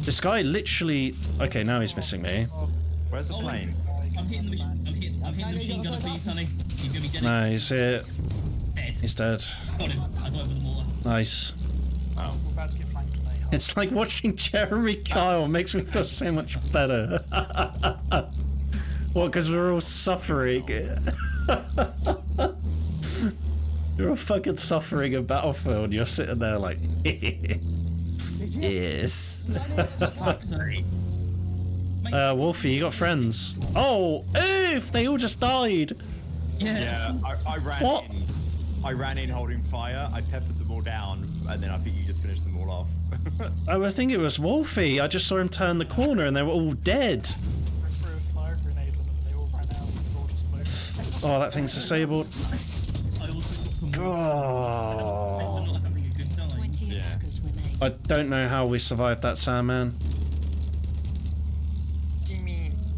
This guy literally... Okay, now he's missing me. Where's the oh, plane? I'm hitting the machine. I'm hitting. I'm hitting the machine gunner for you, Sonny. He's gonna be dead. No, he's here. Dead. He's dead. Got him. I got him with the mortar. Nice. Oh. We're about to get flanked on A. It's like watching Jeremy Kyle makes me feel so much better. (laughs) what, because we're all suffering? (laughs) you're all fucking suffering in Battlefield. You're sitting there like, (laughs) yes. Seine Soldaten. Sorry. Uh, Wolfie, you got friends. Oh, oof, they all just died. Yeah. Yeah, I, I ran What? in. I ran in holding fire. I peppered them all down, and then I think you just finished them all off. (laughs) I was thinking it was Wolfie. I just saw him turn the corner and they were all dead. I threw a fire grenade on them and they all ran out and the door just broke. Oh, that thing's disabled. Oh. We're not having a good time. 20 Yeah. I don't know how we survived that, Sandman.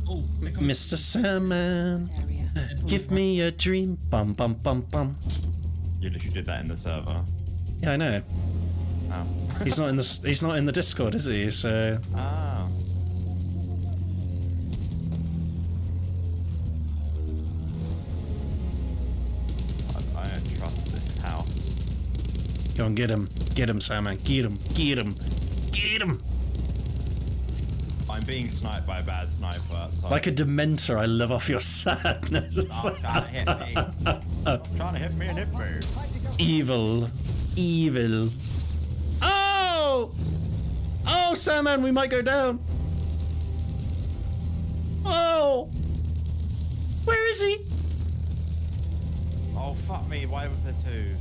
Oh. Mr. Sandman, give me a dream. Bum, bum, bum, bum. you literally did that in the server. Yeah, I know. Oh. He's not in the he's not in the Discord, is he? So ah. I, go and get him, get him, Sandman, get him, get him, get him. I'm being sniped by a bad sniper. So Like a Dementor, I live off your (laughs) sadness. Stop trying to hit me. Stop trying to hit me and hit me. Evil, evil. Oh, oh, Sandman, we might go down. Oh, where is he? Oh, Oh fuck me! Why was there two?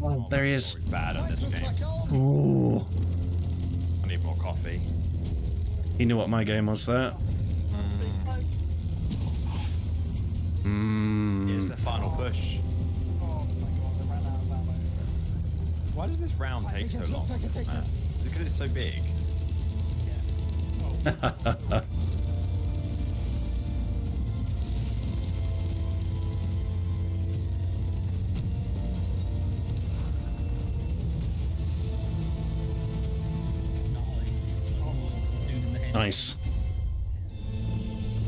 Being flanked again. Oh, There he is. Bad at this game. Ooh. I need more coffee. He knew what my game was there. Here's Mmm. the final push. Oh my god, they ran out of ammo. Why does this round take so long? on this map? Is it because it's so big? (laughs) Yes. (laughs) nice.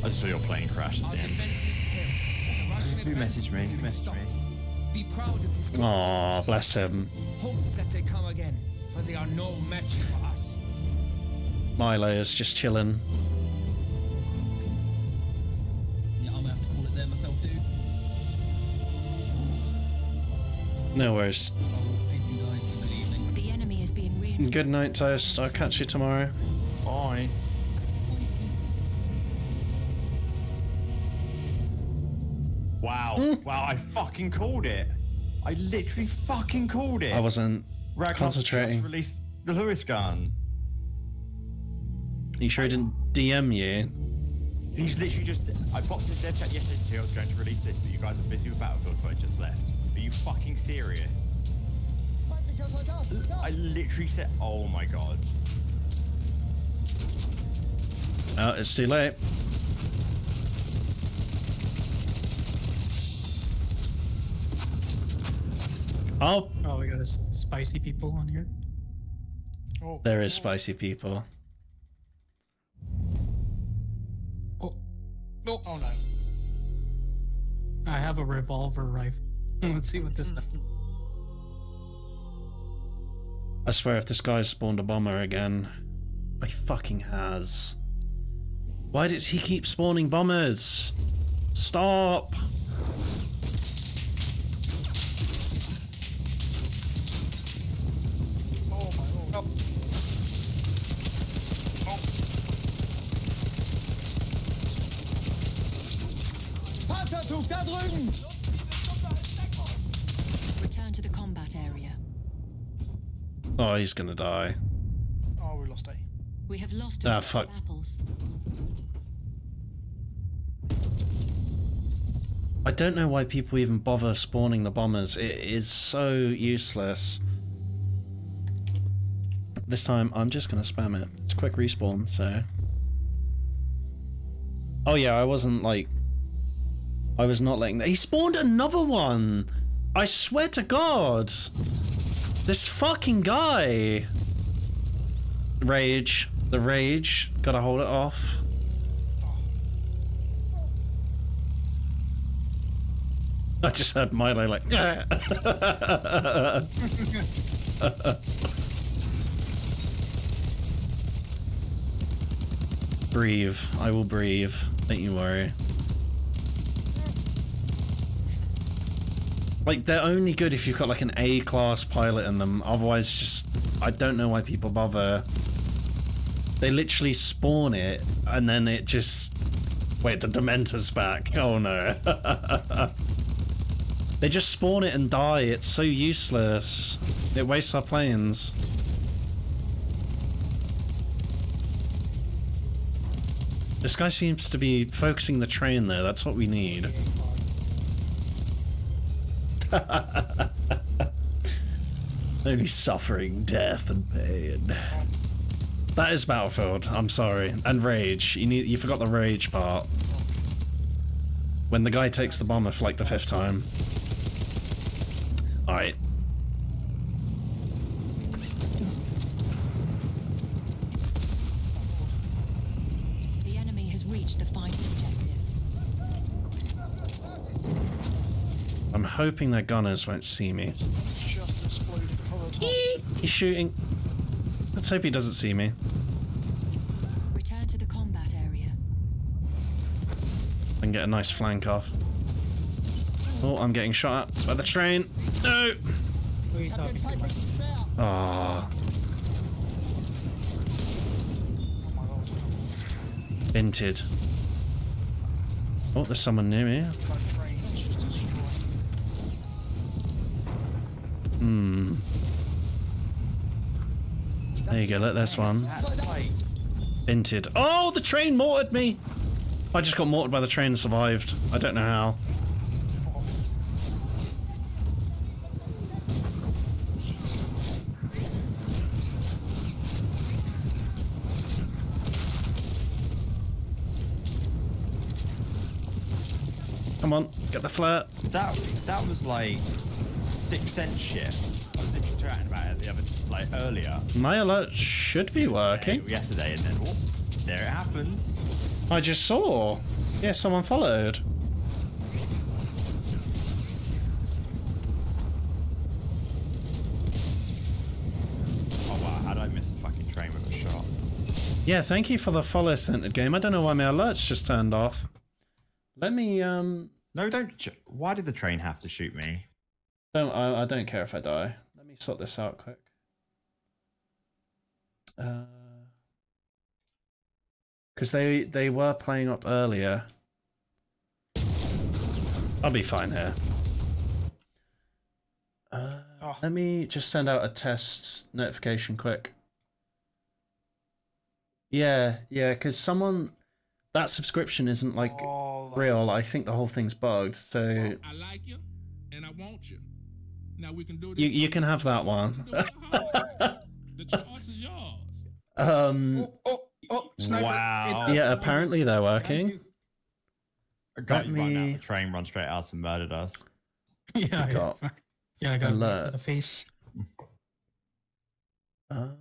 I just saw your plane crash Our at the end. defenses held. The Russian Who advance messaged me? has Who messaged me? Be proud of this group. Aw, bless him. Hope that they come again, for they are no match for us. Milo is just chilling. Yeah, I'm gonna have to call it there myself, dude. No worries. I will bid you guys a good evening. The enemy is being reinforced. Good night, Toast. I'll catch you tomorrow. Bye. Wow. I fucking called it. I literally fucking called it. I wasn't Ragnar concentrating. released the Lewis gun. You sure he didn't DM you? He's literally just. I popped in dev chat yesterday too. I was going to release this, but you guys are busy with Battlefield, so I just left. Are you fucking serious? I literally said, oh my god. Oh, it's too late. Oh, Oh, we got a s- spicy people on here. oh, there is spicy people. Oh, oh, oh no. I have a revolver rifle. (laughs) Let's see what this mm-hmm. does. I swear if this guy's spawned a bomber again. He fucking has. Why does he keep spawning bombers? Stop! Oh my lord. Panzerzug da drüben! Return to the combat area. Oh, he's gonna die. Oh, we lost A. We have lost Ah, objective fuck. apples. I don't know why people even bother spawning the bombers. It is so useless. This time, I'm just gonna spam it. It's quick respawn, so... Oh yeah, I wasn't, like... I was not letting... He spawned another one! I swear to God! This fucking guy! Rage. The rage. Gotta hold it off. I just heard Milo like. (laughs) breathe. I will breathe. Don't you worry. Like they're only good if you've got like an A class pilot in them. Otherwise, just I don't know why people bother. They literally spawn it and then it just. Wait, the Dementor's back. (laughs) Oh no. (laughs) They just spawn it and die. It's so useless. It wastes our planes. This guy seems to be focusing the train there. That's what we need. (laughs) Only suffering, death, and pain. That is Battlefield. I'm sorry. And rage. You need. You forgot the rage part. When the guy takes the bomber for like the fifth time. Alright. The enemy has reached the final objective. I'm hoping their gunners won't see me. Just exploded on the top. He's shooting. Let's hope he doesn't see me. Return to the combat area. And get a nice flank off. Oh, I'm getting shot at by the train. No! Who are you talking to, man? Ah. Oh. Vinted. Oh, there's someone near me. Like trains, it's just Hmm. There you go, let this one. Vinted. Oh, the train mortared me! I just got mortared by the train and survived. I don't know how. Come on, get the flare. that. That was like six cent shit. I was literally chatting about it the other like earlier My alert should be working. yesterday, and then oh, there it happens. I just saw. Yeah, someone followed. Oh wow, how did I miss a fucking train with a shot? Yeah, thank you for the follow centered game. I don't know why my alerts just turned off. Let me um No, don't. Why did the train have to shoot me? Don't I, I don't care if I die. Let me sort this out quick. Uh because they they were playing up earlier. I'll be fine here. Uh, Oh. Let me just send out a test notification quick. Yeah, yeah, because someone that subscription isn't like Oh, real. I think the whole thing's bugged. So I like you, and I want you. Now we can do this. you you can have that one. The choice is yours. um. Oh, oh, sniper. Wow. Yeah, apparently they're working. I got Let you right now. me- The train run straight out and murdered us. (laughs) Yeah, yeah. got Yeah, I got a piece alert. of the face. (laughs) Um,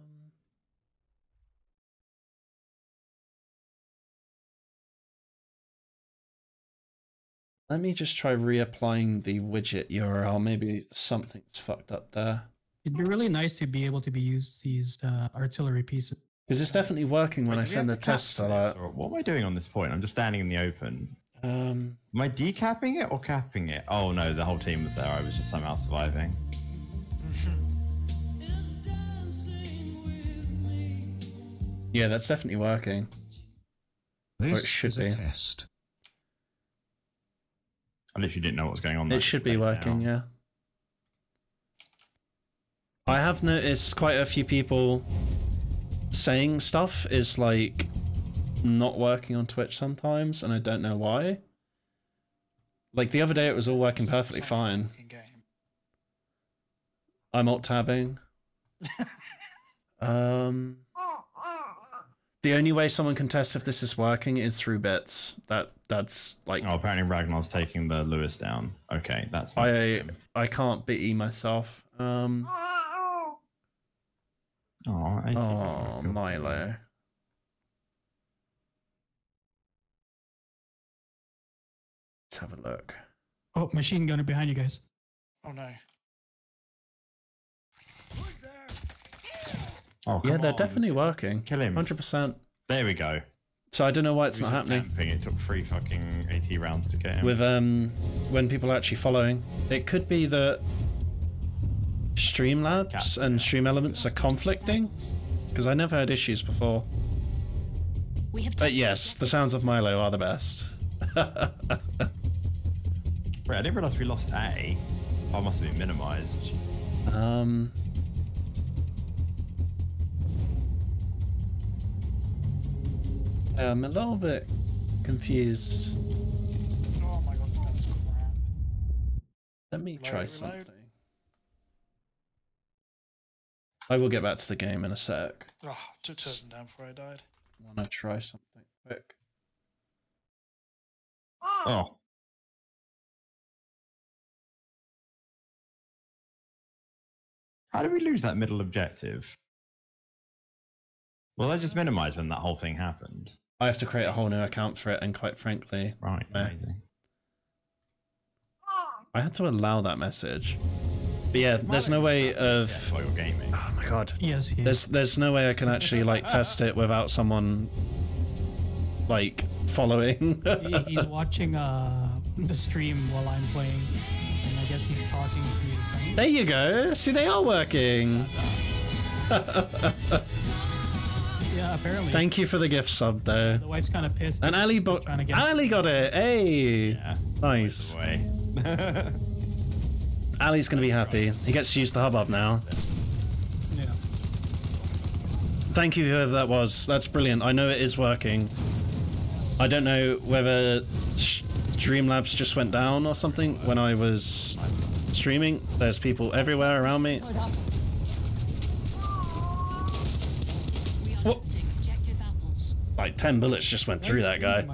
let me just try reapplying the widget URL. Maybe something's fucked up there. It'd be really nice to be able to be used these uh, artillery pieces. Because it's definitely working when Wait, I send a have to cap test alert. What am I doing on this point? I'm just standing in the open. Um, Am I decapping it or capping it? Oh no, the whole team was there. I was just somehow surviving. (laughs) yeah, that's definitely working. This it should is a be. test. I literally didn't know what was going on. It should be working, now. yeah. I have noticed quite a few people saying stuff is like not working on Twitch sometimes, and I don't know why. Like the other day, it was all working perfectly fine. I'm alt tabbing. (laughs) um, the only way someone can test if this is working is through bits. That that's like Oh, apparently Ragnar's taking the Lewis down. Okay, that's. I I can't beat myself. Um. Oh, Oh, Milo. Let's have a look. Oh, machine gunner behind you guys. Oh no. Oh, yeah, they're on. definitely working. Kill him. Hundred percent. There we go. So I don't know why it's He not happening. camping. It took three fucking AT rounds to get him. With um, when people are actually following, it could be that Streamlabs and Stream Elements are conflicting. Because I never had issues before. We have But yes, the sounds of Milo are the best. (laughs) Wait, I didn't realize we lost A. I Oh, must have been minimized. Um. I'm a little bit confused. Oh my god, this gun is crap. Let me try Reload, something. I will get back to the game in a sec. Oh, took two of them down before I died. Want to try something quick? Oh. oh. How did we lose that middle objective? Well, I just minimized when that whole thing happened. I have to create a whole new account for it, and quite frankly, Right, meh. amazing. I had to allow that message. But yeah, there's no way of. While you're gaming. Oh my god. Yes, he is. There's there's no way I can actually like test it without someone like following. (laughs) He- he's watching uh, the stream while I'm playing, and I guess he's talking to the sound. there you go. See, they are working. (laughs) Yeah, apparently. Thank you for the gift sub though. The wife's kind of pissed. And Ali, he's bo- trying to get Ali got it. Hey, nice. Way. (laughs) Ali's gonna be happy. He gets to use the hubbub now. Yeah. Thank you, whoever that was. That's brilliant. I know it is working. I don't know whether Sh- Streamlabs just went down or something when I was streaming. There's people everywhere around me. What? Like 10 bullets just went through that guy.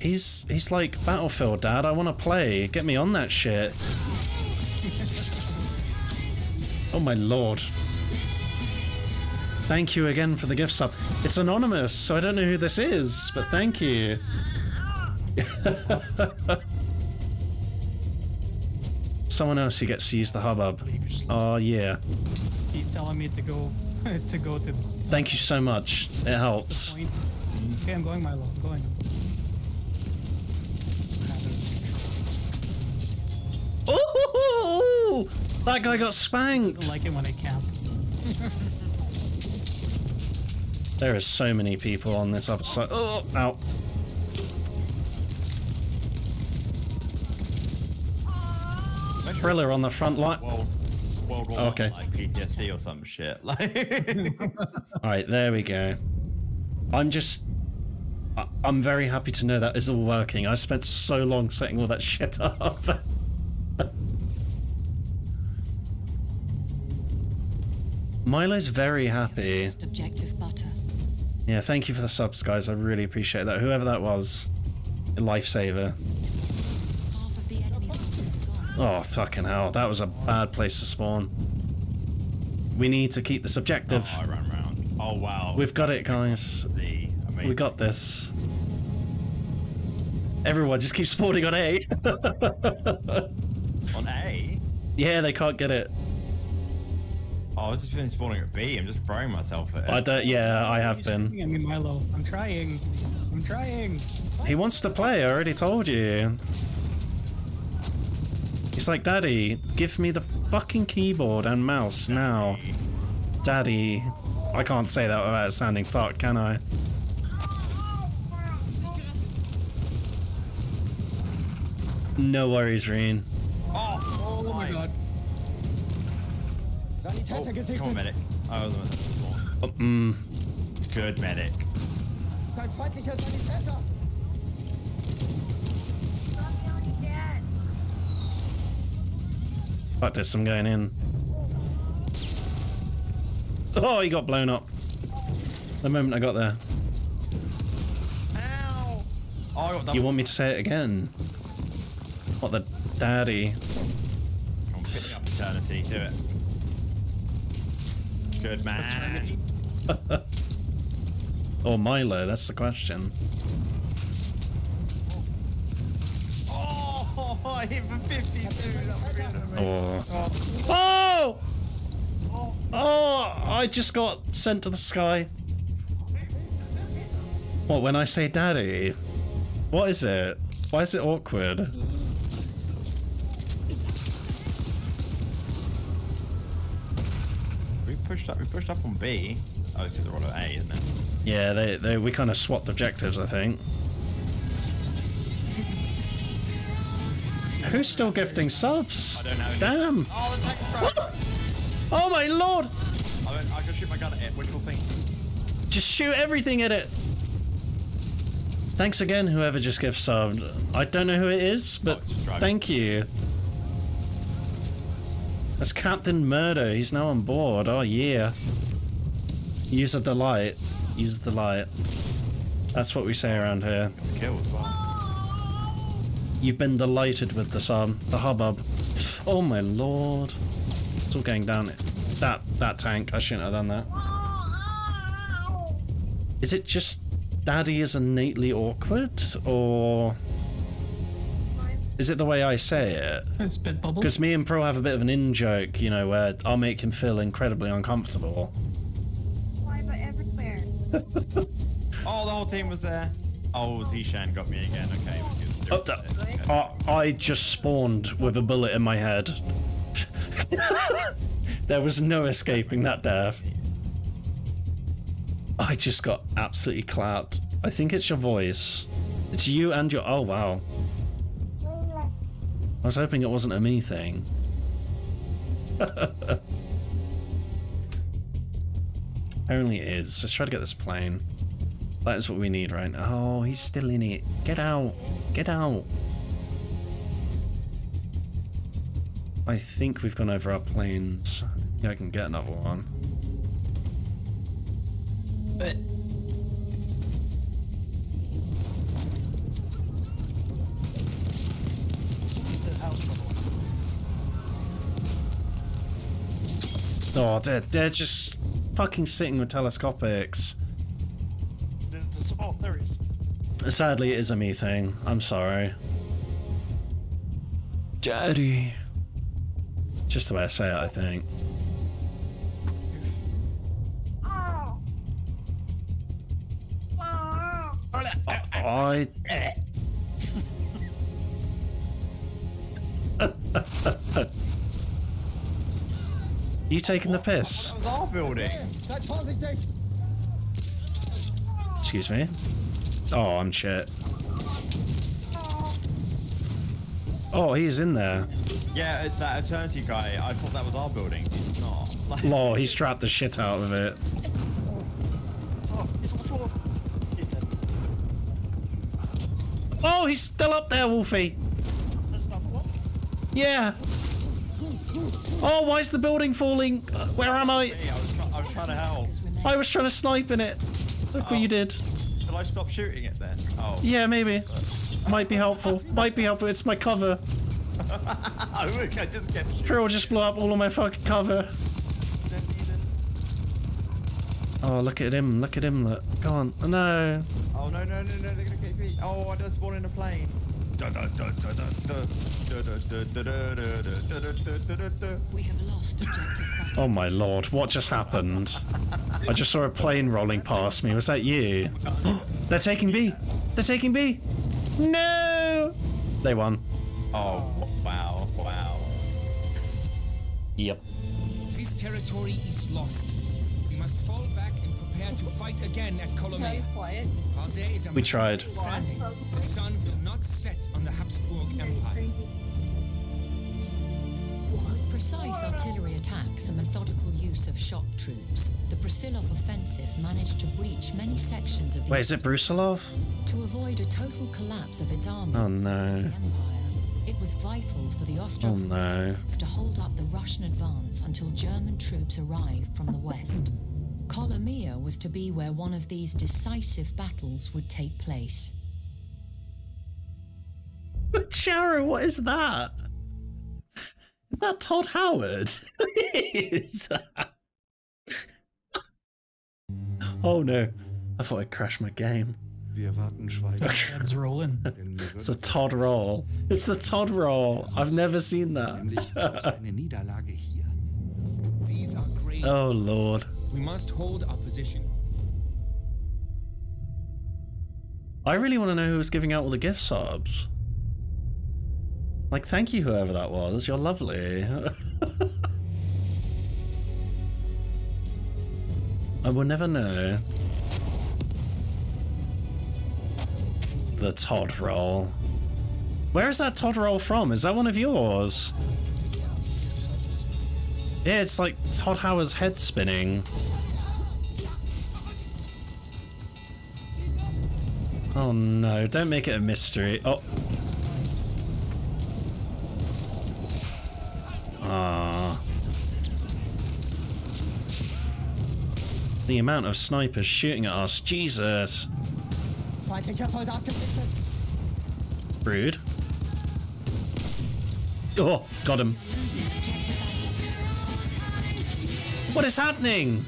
He's he's like Battlefield, Dad. I want to play. Get me on that shit. (laughs) oh my lord. Thank you again for the gift sub. It's anonymous, so I don't know who this is, but thank you. (laughs) Someone else who gets to use the hubbub. Oh yeah. He's telling me to go (laughs) to go to Thank you so much. It helps. Okay, I'm going Milo. I'm going. Ooh, that guy got I spanked. don't like it when I camp. (laughs) There is so many people on this other side. Oh, ow. Thriller on the front line. World, World War Okay. One, like PTSD or some shit. (laughs) Like, All right, there we go. I'm just. I- I'm very happy to know that is all working. I spent so long setting all that shit (laughs) up. Milo's very happy. Objective butter. Yeah, thank you for the subs, guys. I really appreciate that. Whoever that was, a lifesaver. Oh, fucking hell. That was a bad place to spawn. We need to keep this objective. oh, I ran round. Oh wow. We've got it, guys. Z. Amazing. We got this. Everyone just keep spawning on A. (laughs) on A. yeah, they can't get it. Oh, I've just been spawning at B. I'm just throwing myself at it. I don't. Yeah, I have been. I mean, Milo. I'm trying. I'm trying. He wants to play. I already told you. He's like, Daddy, give me the fucking keyboard and mouse now. Daddy. I can't say that without sounding fucked, can I? No worries, Reen. Oh, Oh my god. Sanitäter Come on, medic. I was almost at the spawn. Oh, mm. Good medic. Das ist ein feindlicher Sanitäter. Fuck there's I'm going in. Oh, he got blown up. The moment I got there. Ow! Oh, I got. You want me to say it again? What the daddy? Come on, pick me up eternity. Do it. Good man. (laughs) or Milo, that's the question. I hit for 52. That was really Or... Oh! Oh, I just got sent to the sky. What, when I say daddy? What is it? Why is it awkward? We pushed up. We pushed up on B. Oh, it's because we're on A, isn't it? Yeah, they, they we kind of swapped objectives, I think. Who's still gifting subs? I don't know. Damn! Oh, the. Oh my lord! I, can shoot my gun at it. Wishful thing. Just shoot everything at it! Thanks again, whoever just gift subbed. I don't know who it is, but oh, driving. thank you. That's Captain Murder. He's now on board. Oh yeah. Use of the light. Use the light. That's what we say around here. Kill as well. You've been delighted with the sub, the hubbub. Oh my lord. It's all going down. That that tank, I shouldn't have done that. Is it just Daddy is innately awkward, or is it the way I say it? Spit bubbles. Because me and Pro have a bit of an in joke, you know, where I'll make him feel incredibly uncomfortable. Why but everywhere? (laughs) Oh, the whole team was there. Oh, Zishan got me again. Okay. To, uh, I just spawned with a bullet in my head. there was no escaping that death. I just got absolutely clapped. I think it's your voice. It's you and your. Oh wow. I was hoping it wasn't a me thing. (laughs) Apparently it is. Let's try to get this plane. That is what we need right now. Oh, he's still in it. Get out. Get out. I think we've gone over our planes. I I can get another one. But The house trouble. Oh, they're, they're just fucking sitting with telescopics. The, the, oh, there he is. Sadly, it is a me thing. I'm sorry. Daddy. Just the way I say it, I think. I. (laughs) you taking the piss? That was our building. Seid vorsichtig! Excuse me. Oh, I'm shit. Oh, he's in there. Yeah, it's that eternity guy. I thought that was our building. It's not. Like, (laughs) Lol, he's trapped the shit out of it. Oh, it's on the floor. He's dead. Oh, he's still up there, Wolfie. There's another one. Yeah. Oh, why is the building falling? Uh, where am I? I was, I was trying to help. I was trying to snipe in it. Look what you did. Did I stop shooting it then? Oh. Yeah, maybe. Might be helpful. Might be helpful. It's my cover. (laughs) I I just kept shooting. Drill just blew up all of my fucking cover. Oh, look at him. Look at him. Look. Go on. Oh, no. Oh no no no no! They're gonna get me. Oh, I just spawned in a plane. Oh my lord, what just happened? I just saw a plane rolling past me. Was that you? (gasps) They're taking B! They're taking B! No! They won. Oh, wow, wow. Yep. This territory is lost prepare to fight again at Kolomea. quiet. While a We tried. standing, the sun will not set on the Habsburg Empire. With precise artillery attacks and methodical use of shock troops, the Brusilov offensive managed to breach many sections of the Wait, is it Brusilov? to avoid a total collapse of its armies Oh, no. the empire. It was vital for the Austro Oh no. to hold up the Russian advance until German troops arrived from the west. Kolomea was to be where one of these decisive battles would take place. But Charo, what is that? Is that Todd Howard? (laughs) Is that- oh no. I thought I crashed my game. Wir warten schweigend. It's (laughs) rolling. (laughs) It's a Todd roll. It's the Todd roll. I've never seen that. eine Niederlage hier. These are great. oh lord. We must hold our position. I really want to know who was giving out all the gift subs. Like, thank you, whoever that was. You're lovely. (laughs) I will never know. The Todd roll. Where is that Todd roll from? Is that one of yours? Yeah, it's like Todd Howard's head spinning. Oh no, don't make it a mystery. Oh. Ah. The amount of snipers shooting at us, Jesus. Rude. Oh, got him. What is happening?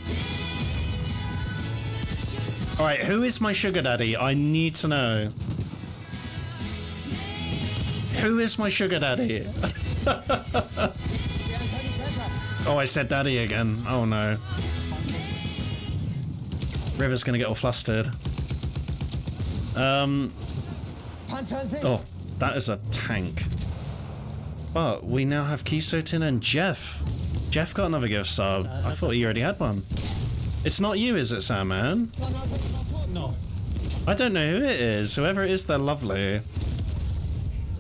Alright, who is my sugar daddy? I need to know. Who is my sugar daddy? (laughs) oh, I said daddy again. Oh no. River's gonna get all flustered. Um. Oh, that is a tank. But we now have Kisotin and Jeff. Jeff got another gift sub. I thought he already had one. It's not you, is it, Sandman? No. I don't know who it is. Whoever it is, they're lovely.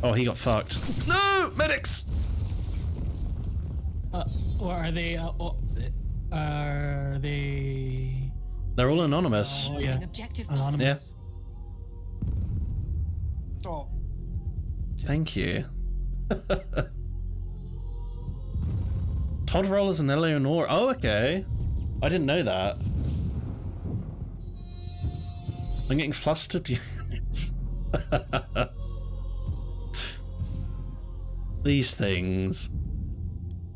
Oh, he got fucked. No! Medics! Uh, or are they? Uh, oh, are they? They're all anonymous. Oh yeah. Anonymous. Yeah. Oh, Thank you. (laughs) Todd Rollers and Eleanor. Oh, okay. I didn't know that. I'm getting flustered. (laughs) These things.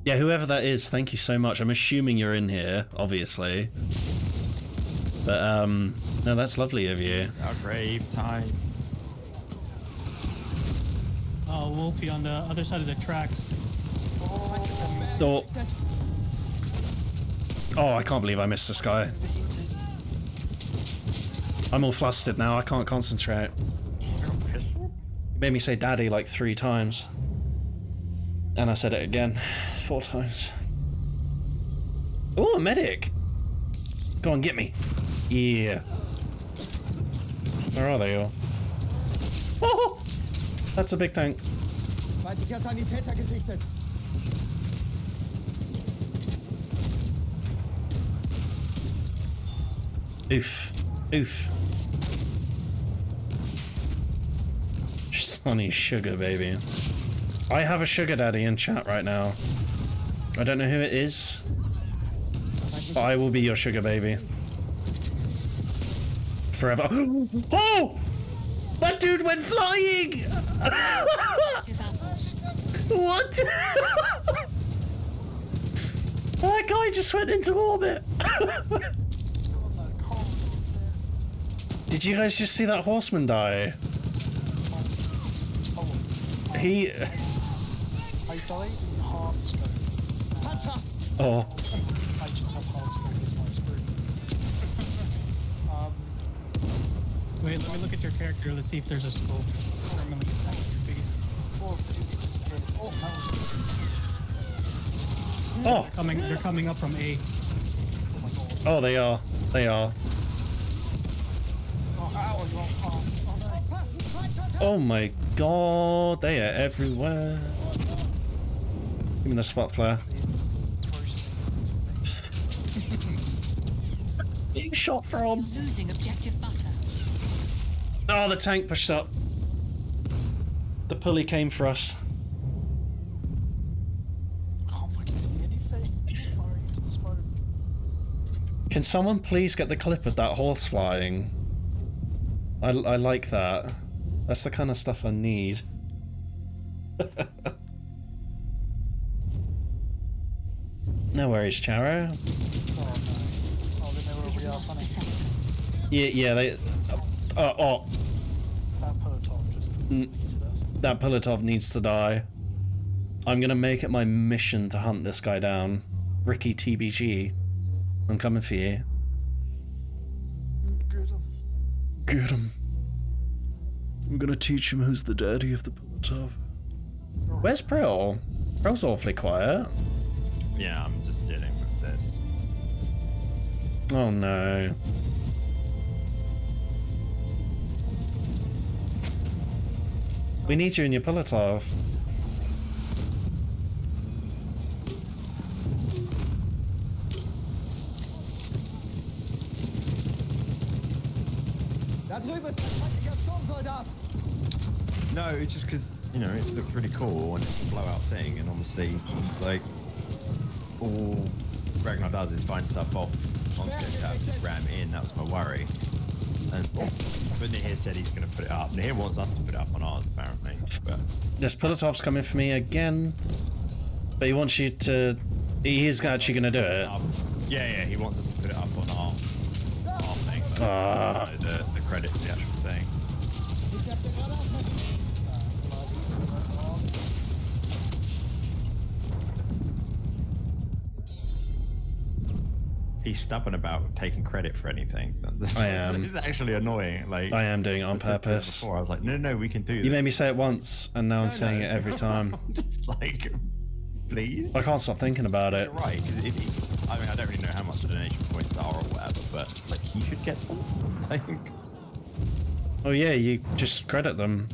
Yeah, whoever that is, thank you so much. I'm assuming you're in here, obviously. But, um, no, that's lovely of you. Our grave time. Oh, Wolfie on the other side of the tracks. Oh. Oh, I can't believe I missed this guy. I'm all flustered now. I can't concentrate. You made me say daddy like three times. And I said it again four times. Oh, a medic! Go on, get me. Yeah. Where are they all? Oh! (laughs) That's a big tank. Oof. Oof. Sonny sugar baby. I have a sugar daddy in chat right now. I don't know who it is. But I will be your sugar baby. Forever. (gasps) Oh! That dude went flying! (laughs) what? (laughs) that guy just went into orbit. (laughs) Did you guys just see that horseman die? He. I died in Hearthstone. Panzer! Oh. I just have Hearthstone as my screen. um, Wait, let me look at your character. Let's see if there's a scope. Permanently attack your face. oh, dude, it just killed. Oh, that was Oh. Coming, they're coming up from A. Oh, they are. They are. Oh, my god, they are everywhere. Give me the spot flare. Being shot from. Losing objective butter. Oh, the tank pushed up. The pulley came for us. Can someone please get the clip of that horse flying? I, I like that. That's the kind of stuff I need. (laughs) no worries, Charo. Oh. Yeah, yeah, they. Uh, oh, That Polotov just Mm. that Pilotov needs to die. I'm gonna make it my mission to hunt this guy down. Ricky TBG. I'm coming for you. Get him. I'm gonna teach him who's the daddy of the Pilotov. Where's Prill? Prill's awfully quiet. Yeah, I'm just dealing with this. Oh no. We need you in your Pilotov. Da drüben ist ein feindlicher Sturmsoldat. No, it's just because you know it looks really cool and it's a blowout thing, and obviously, like all Ragnar does is find stuff off on just ram in. That was my worry. And but Nihir said he's going to put it up. Nihir wants us to put it up on ours, apparently. But This Pilotov's coming for me again. But he wants you to. He's actually gonna do it. yeah, yeah, he wants us to put it up on our our thing. But you know, the the credit the actual thing. He's stubborn about taking credit for anything. (laughs) I am. It's actually annoying. Like I am doing it on purpose. Before I was like, no, no, we can do this. You made me say it once, and now I'm No, saying no. it every (laughs) time. Just like, please. I can't stop thinking about it. You're right. 'cause if he, I mean, I don't really know how much the donation points are or whatever, but like he should get them. (laughs) Like, Oh yeah, you just credit them.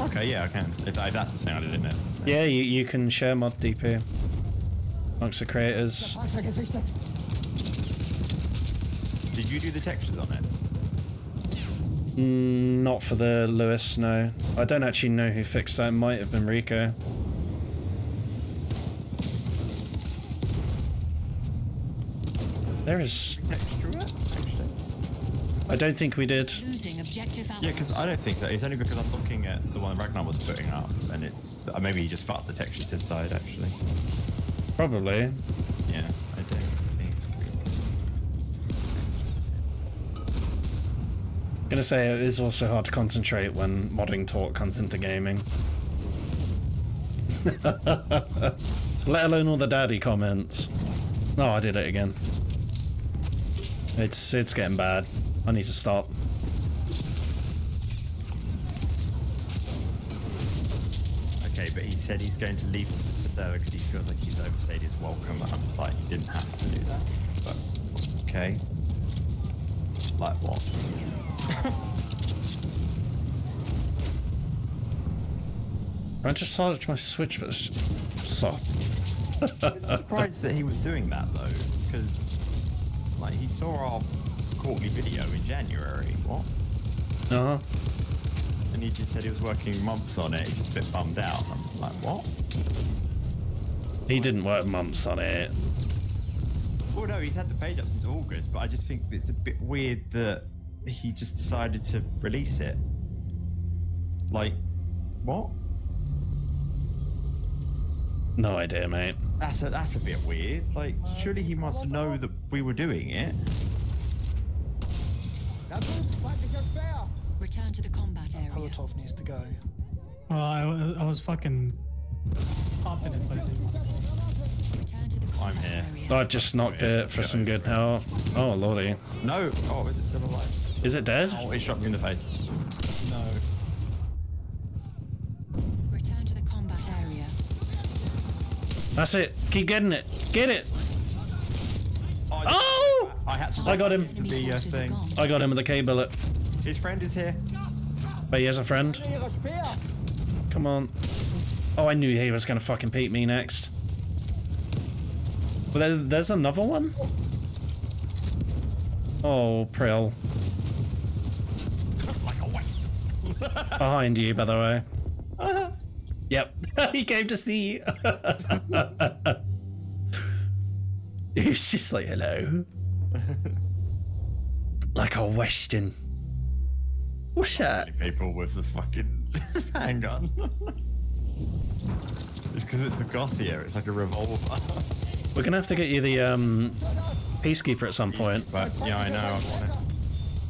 Okay, yeah, I can. If, if that's the thing, I didn't know. Yeah, you, you can share mod DP amongst the creators. Did you do the textures on it? Mm, not for the Lewis, no. I don't actually know who fixed that. It might have been Rico. There is. Texture. I don't think we did. Yeah, because I don't think that. It's only because I'm looking at the one Ragnar was putting up, and it's uh, maybe he just fucked the textures his side actually. Probably. Yeah, I don't think. I'm Gonna say it is also hard to concentrate when modding talk comes into gaming. (laughs) Let alone all the daddy comments. Oh, I did it again. It's it's getting bad. I need to stop. Okay, but he said he's going to leave the server because he feels like he's overstayed his welcome. I'm just like, he didn't have to do that. But okay. Like what? (laughs) I just started my Switch, but it's so. (laughs) I'm surprised that he was doing that though, because like he saw our quarterly video in January. What? Uh huh. And he just said he was working months on it. He's just a bit bummed out. I'm like, what? He didn't work months on it. Well, no, he's had the page up since August, but I just think it's a bit weird that he just decided to release it. Like, what? No idea, mate. That's a that's a bit weird. Like, surely he must know that we were doing it. Da drüben, feindlicher Speer. Return to the combat area. Polotov needs to go. Well, I, I was fucking confident, but it didn't. Return to the I'm here. I just knocked it for some good health. Oh lordy. No. Oh, is it still alive? Is it dead? Oh, it shot me in the face. No. Return to the combat area. That's it. Keep getting it. Get it. I, Oh! I had to. I got him. The uh, thing. I got him with a K bullet. His friend is here. But he has a friend. Come on. Oh, I knew he was gonna fucking beat me next. But there, there's another one? Oh, Prill. Like a wet. (laughs) Behind you, by the way. Yep. (laughs) he came to see. (laughs) (laughs) was just like, hello. (laughs) like a Western. What's that? People with the fucking (laughs) handgun. it's because it's the Gasser. It's like a revolver. We're gonna have to get you the um, Peacekeeper at some point. But yeah, I know. I want it.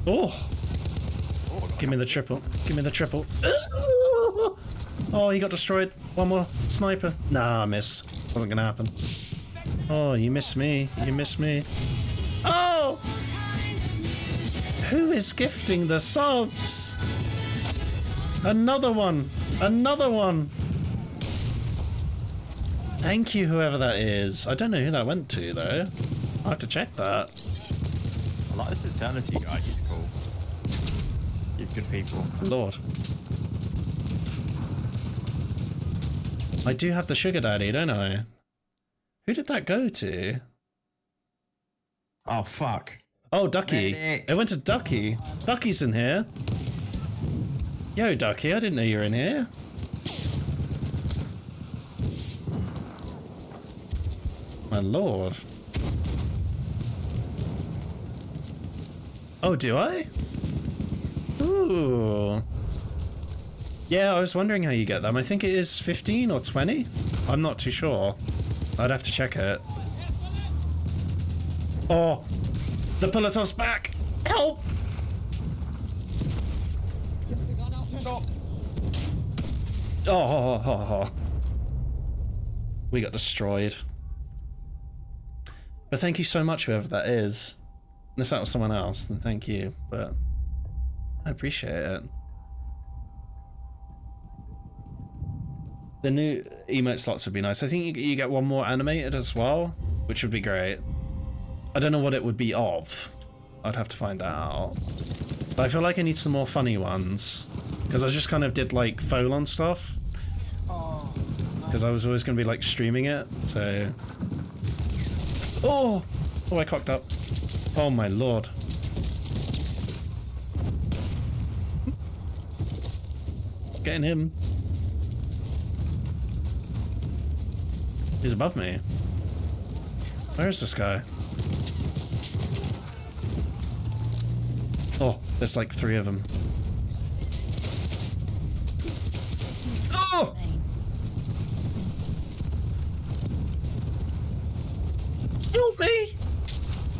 Oh! Give me the triple. Give me the triple. Oh, he got destroyed. One more sniper. Nah, I missed. Wasn't gonna happen. Oh, you missed me. You missed me. Oh! Who is gifting the subs? Another one. Another one. Thank you, whoever that is. I don't know who that went to, though. I have to check that. I like this Insanity guy. He's cool. He's good people. Lord. I do have the sugar daddy, don't I? Who did that go to? Oh fuck. Oh, Ducky. Medic. It went to Ducky. Ducky's in here. Yo, Ducky, I didn't know you were in here. My lord. Oh, do I? Ooh. Yeah, I was wondering how you get them. I think it is 15 or 20. I'm not too sure. I'd have to check it. Oh, the Polotov's back! Help! Oh, oh, oh, oh. we got destroyed. But thank you so much, whoever that is. Unless that was someone else, then thank you. But I appreciate it. The new emote slots would be nice. I think you, you get one more animated as well, which would be great. I don't know what it would be of. I'd have to find that out. But I feel like I need some more funny ones. Because I just kind of did like Folon stuff. Oh, because I was always going to be like streaming it, so. Oh! Oh, I cocked up. Oh my lord. Getting him. He's above me. Where is this guy? Oh, there's like three of them. Oh! Help me!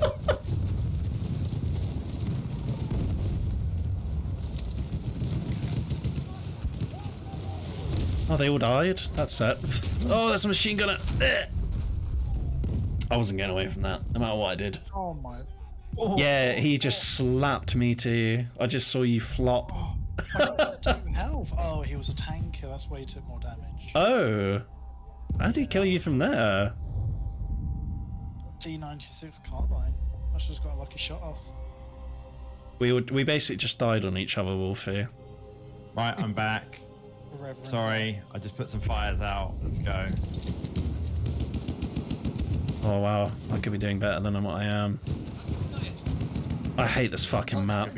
(laughs) oh, they all died? That's it. (laughs) Oh, that's a machine gunner. Ugh. I wasn't getting away from that, no matter what I did. Oh my. Yeah, he just slapped me too. I just saw you flop. Oh, Two health. Oh, he was a tanker. That's why he took more damage. Oh. How did he kill you from there? T96 carbine. I just got a lucky shot off. We would, we basically just died on each other, Wolfie. Right, I'm back. Reverend. Sorry, I just put some fires out. Let's go. Oh wow, I could be doing better than what I am. I hate this fucking map.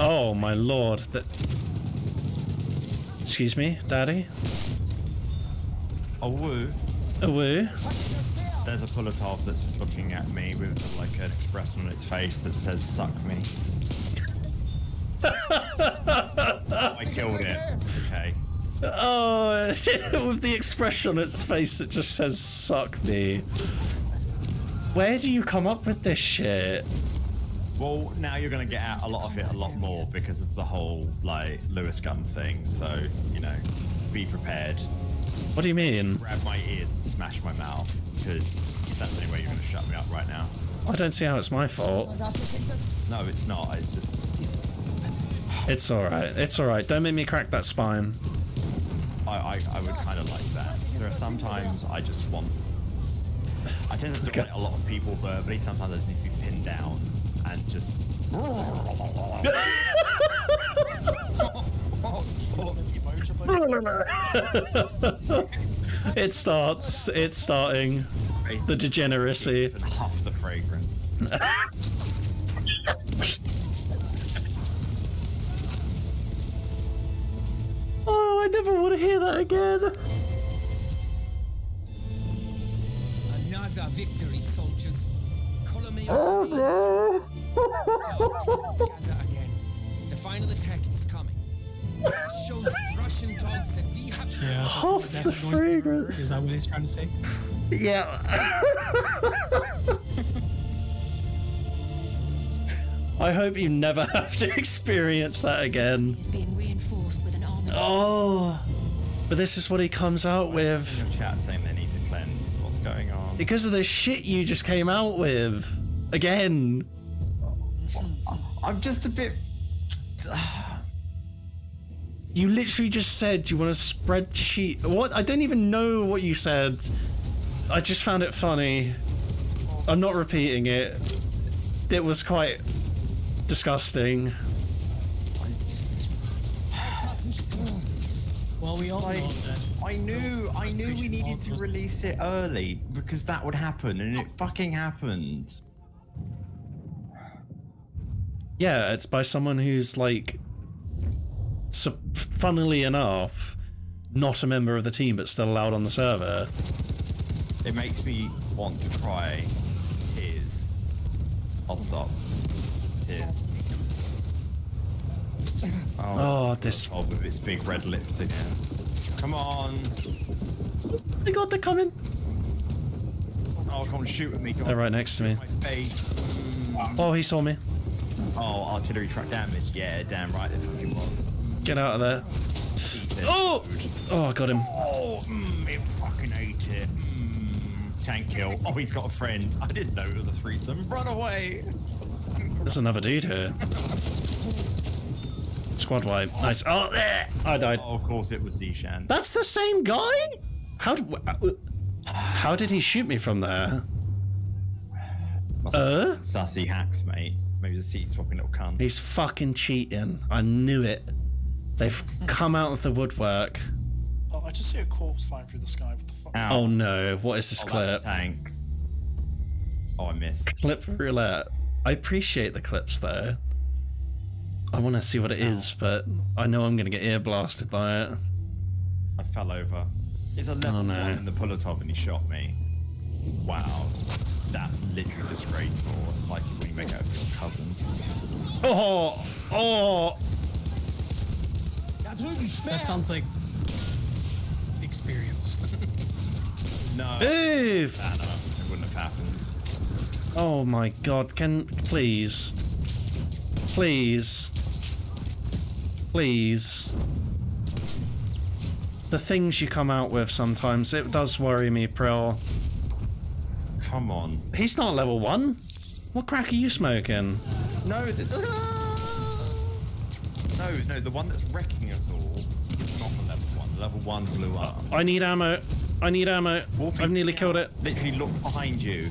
Oh my lord. That. Excuse me, Daddy. Oh woo. A woo. There's a Pulitov that's just looking at me with like an expression on its face that says "suck me." (laughs) I killed it. Okay. Oh, (laughs) with the expression on its face that just says "suck me." Where do you come up with this shit? Well, now you're gonna get out a lot of it a lot more because of the whole like Lewis gun thing. So you know, be prepared. What do you mean? Grab my ears and smash my mouth because that's the only way you're gonna shut me up right now. I don't see how it's my fault. No, it's not. It's just It's alright. It's alright. Don't make me crack that spine. I, I, I would kind of like that. There are sometimes I just want. I tend to do it a lot of people verbally. Sometimes I just need to be pinned down and just. (laughs) it starts. It's starting. The degeneracy. Half the fragrance. (laughs) I never want to hear that again. Another victory, soldiers. Kolomea Oh no! gather again. The final attack is coming. Shows Russian dogs that we have to Yeah, Half that's the fragrance. Is that what he's trying to say? Yeah. (laughs) I hope you never have to experience that again. Is being reinforced with an armored. Oh, but this is what he comes out with chat saying they need to cleanse. What's going on? because of the shit you just came out with. Again. I'm just a bit. You literally just said you want a spreadsheet. What? I don't even know what you said. I just found it funny. I'm not repeating it. It was quite disgusting. Well, we all Like, know that. I knew, I knew we needed to release it early because that would happen, and it fucking happened. Yeah, it's by someone who's like, so, funnily enough, not a member of the team but still allowed on the server. It makes me want to cry. Tears. I'll stop. Just tears. Oh, this. Oh, with its big red lips again. Come on. I got they're coming. Oh, come on, shoot at me. Come They're on. right next to me. Mm. Oh, he saw me. Oh, artillery truck damage. Yeah, damn right it fucking was. Get out of there. Oh! Oh, I got him. Oh, mm, it fucking ate it. Mm, tank kill. Oh, he's got a friend. I didn't know it was a threesome. Run away. There's another dude here. (laughs) Squad wipe. Nice. Oh, there! I died. Oh, of course it was Zishan. That's the same guy? How did, how did he shoot me from there? Uh? Sussy hacks, mate. Maybe the seat swapping little cunt. He's fucking cheating. I knew it. They've come out of the woodwork. Oh, I just see a corpse flying through the sky. What the fuck? Oh no, what is this Oh, clip? that's a tank. Oh, I missed. Clip roulette. I appreciate the clips though. I want to see what it is, but I know I'm going to get ear blasted by it. I fell over. It's a level Oh, no. one in the puller top and he shot me. Wow. That's literally disgraceful. It's like when you make out with your cousin. Oh, oh. Da drüben, Speer! That sounds like experience. (laughs) No. Oof. Nah, no, it wouldn't have happened. Oh my god, can please. Please. Please. The things you come out with sometimes, it does worry me, Prill. Come on. He's not level one. What crack are you smoking? No, the, (laughs) no, no, the one that's wrecking us all is not the level one. Level one blew up. I need ammo. I need ammo. I've nearly killed it. Literally look behind you.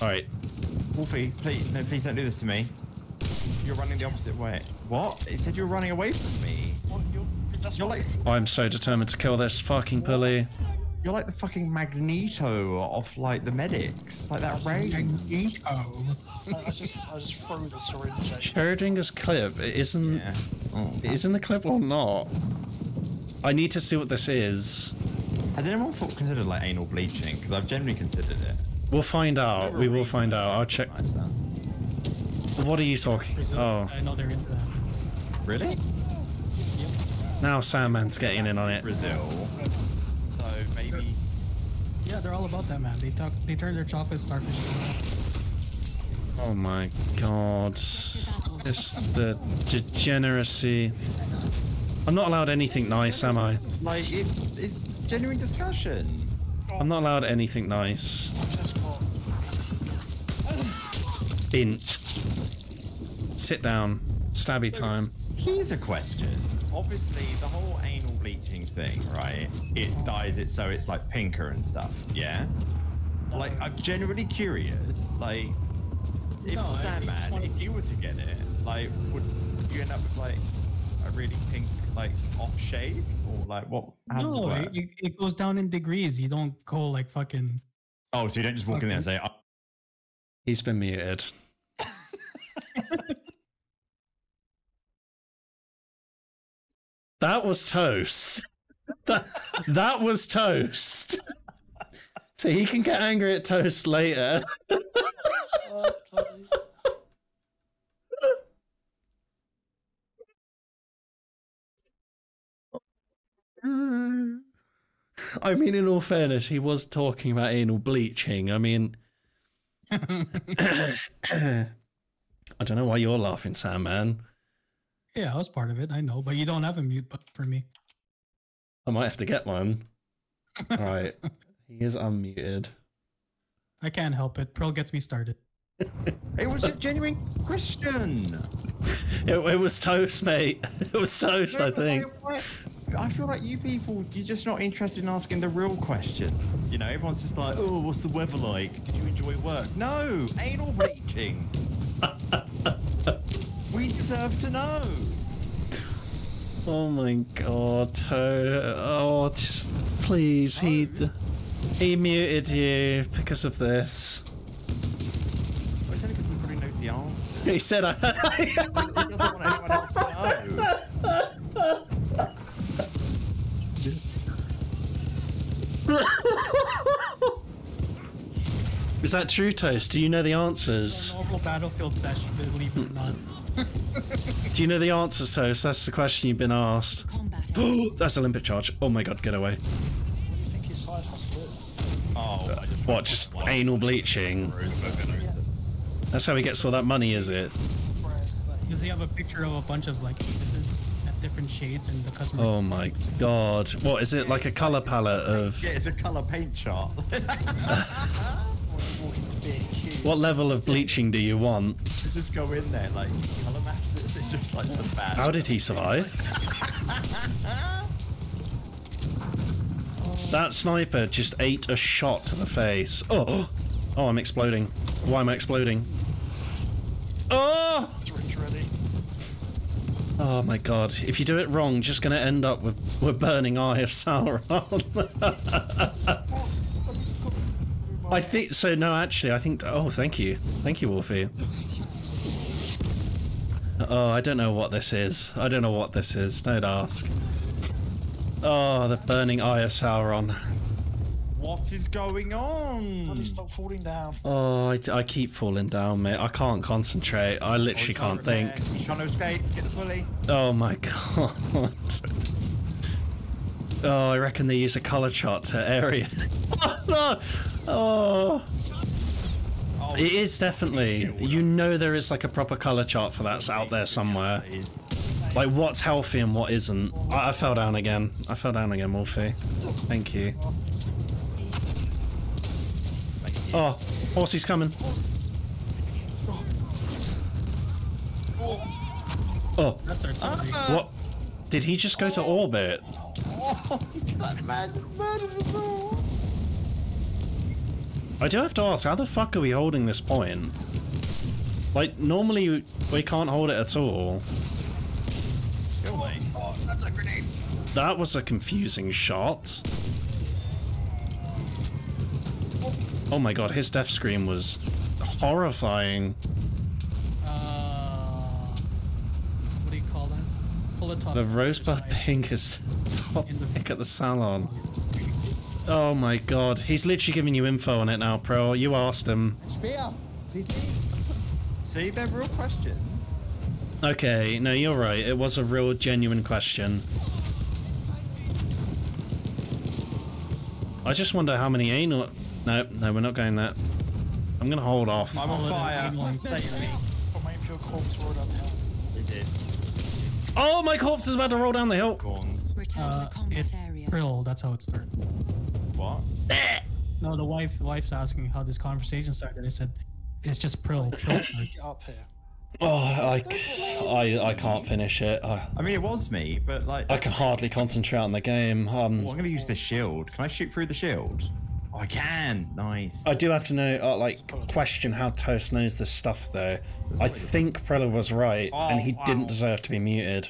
Alright. Wolfie, please, no, please don't do this to me. You're running the opposite way. What? It said you were running away from me. What? You're, that's You're like, I'm so determined to kill this fucking pulley. you're like the fucking Magneto of like the medics, like that ray. Magneto. I, I just, I just throw the syringe at you. Schrodinger's clip, it isn't. Oh, It is in the clip or not? I need to see what this is. Has anyone thought, considered like anal bleaching? Because I've generally considered it. We'll find out. We will find out. I'll check. What are you talking? Oh, I know they're. Really? now Sandman's getting in on it. Brazil. So maybe. Yeah, they're all about that, man. They talk. They turn their chocolate starfish. Oh my god. Just the degeneracy. I'm not allowed anything nice, am I? Like it's it's genuine discussion. I'm not allowed anything nice. Bint. Sit down. Stabby time. Here's a question. Obviously, the whole anal bleaching thing, right? It dyes it so it's like pinker and stuff. Yeah. Like, I'm genuinely curious. Like, if No, I Sandman, it's one- if you were to get it, like, would you end up with like a really pink, like, off shade, or like what? How does it no, work? it, it, it goes down in degrees. You don't go like fucking. Oh, so you don't just walk in there and say, oh, He's been muted. That was toast. That, that was toast. So he can get angry at toast later. I mean, in all fairness, he was talking about anal bleaching. I mean, (laughs) (coughs) I don't know why you're laughing, Sam, man. Yeah, I was part of it. I know, but you don't have a mute button for me. I might have to get one. All right. He is unmuted. I can't help it. Pearl gets me started. (laughs) it was a genuine question. (laughs) It, it was toast, mate. (laughs) It was toast, I think. Why- I feel like you people, you're just not interested in asking the real questions. You know, everyone's just like, oh, what's the weather like? Did you enjoy work? No, anal bleaching. We deserve to know. Oh my god. To- oh, just please. He he muted you because of this. Well, it's only because we probably know the answer. He said I. he doesn't want anyone else to know. Is that true, Toast? Do you know the answers? Normal battlefield session, believe it or not. Do you know the answers, Toast? That's the question you've been asked. (gasps) That's Olympic charge. Oh my god, get away. What do you think his side hustle is? Oh, I just What, just anal bleaching? That's how he gets all that money, is it? Does he have a picture of a bunch of like penises at different shades and the customer? Oh my god. What, is it like a colour palette of. Yeah, it's a colour paint chart. (laughs) What level of bleaching do you want? Just go in there, like, colour match this. It's just like. How did he survive? That sniper just ate a shot to the face. Oh, oh, I'm exploding. Why am I exploding? Oh! Oh my god. If you do it wrong, just gonna end up with, with Burning Eye of Sauron. (laughs) I think so. No, actually, I think. Oh, thank you, thank you, Wolfie. Oh, I don't know what this is. I don't know what this is. Don't ask. Oh, the Burning Eye of Sauron. What is going on? Bloody stop falling down. Oh, I, I keep falling down, mate. I can't concentrate. I literally oh, can't think. He's trying to escape. Get the pulley. Oh my (laughs) god. Oh, I reckon they use a color chart to area. (laughs) Oh, no. Oh. It is definitely. You know there is like a proper color chart for that's out there somewhere. Like what's healthy and what isn't. I, I fell down again. I fell down again, Morphe. Thank you. Oh, horsey's coming. Oh. What? Did he just go to orbit? Oh, (laughs) that man. I do have to ask, how the fuck are we holding this point? Like, normally we can't hold it at all. Oh, that's a grenade. That was a confusing shot. Oh my god, his death scream was horrifying. Uh, what do you call that? The rosebud pink is (laughs) top pick at the salon. Oh my god, he's literally giving you info on it now, Pro. You asked him. Speer, seht ihr? (laughs) See, they're real questions. Okay, no, you're right. It was a real genuine question. I just wonder how many anal. No, no, we're not going that. I'm gonna hold off. I'm on fire. I'm waiting for your corpse to roll down the hill. Oh, my corpse is about to roll down the hill. Return Uh, to the combat it, area. Prill, that's how it started. What? No, the wife, wife's asking how this conversation started. I said, it's just Prill. Prill. Get up (laughs) here. Oh, I, I, I can't finish it. I, I mean, it was me, but like. I can hardly concentrate on the game. Um, Oh, I'm gonna use the shield. Can I shoot through the shield? Oh, I can. Nice. I do have to know, uh, like, question how Toast knows this stuff, though. I think Prella was right, and he Oh, didn't deserve to be muted.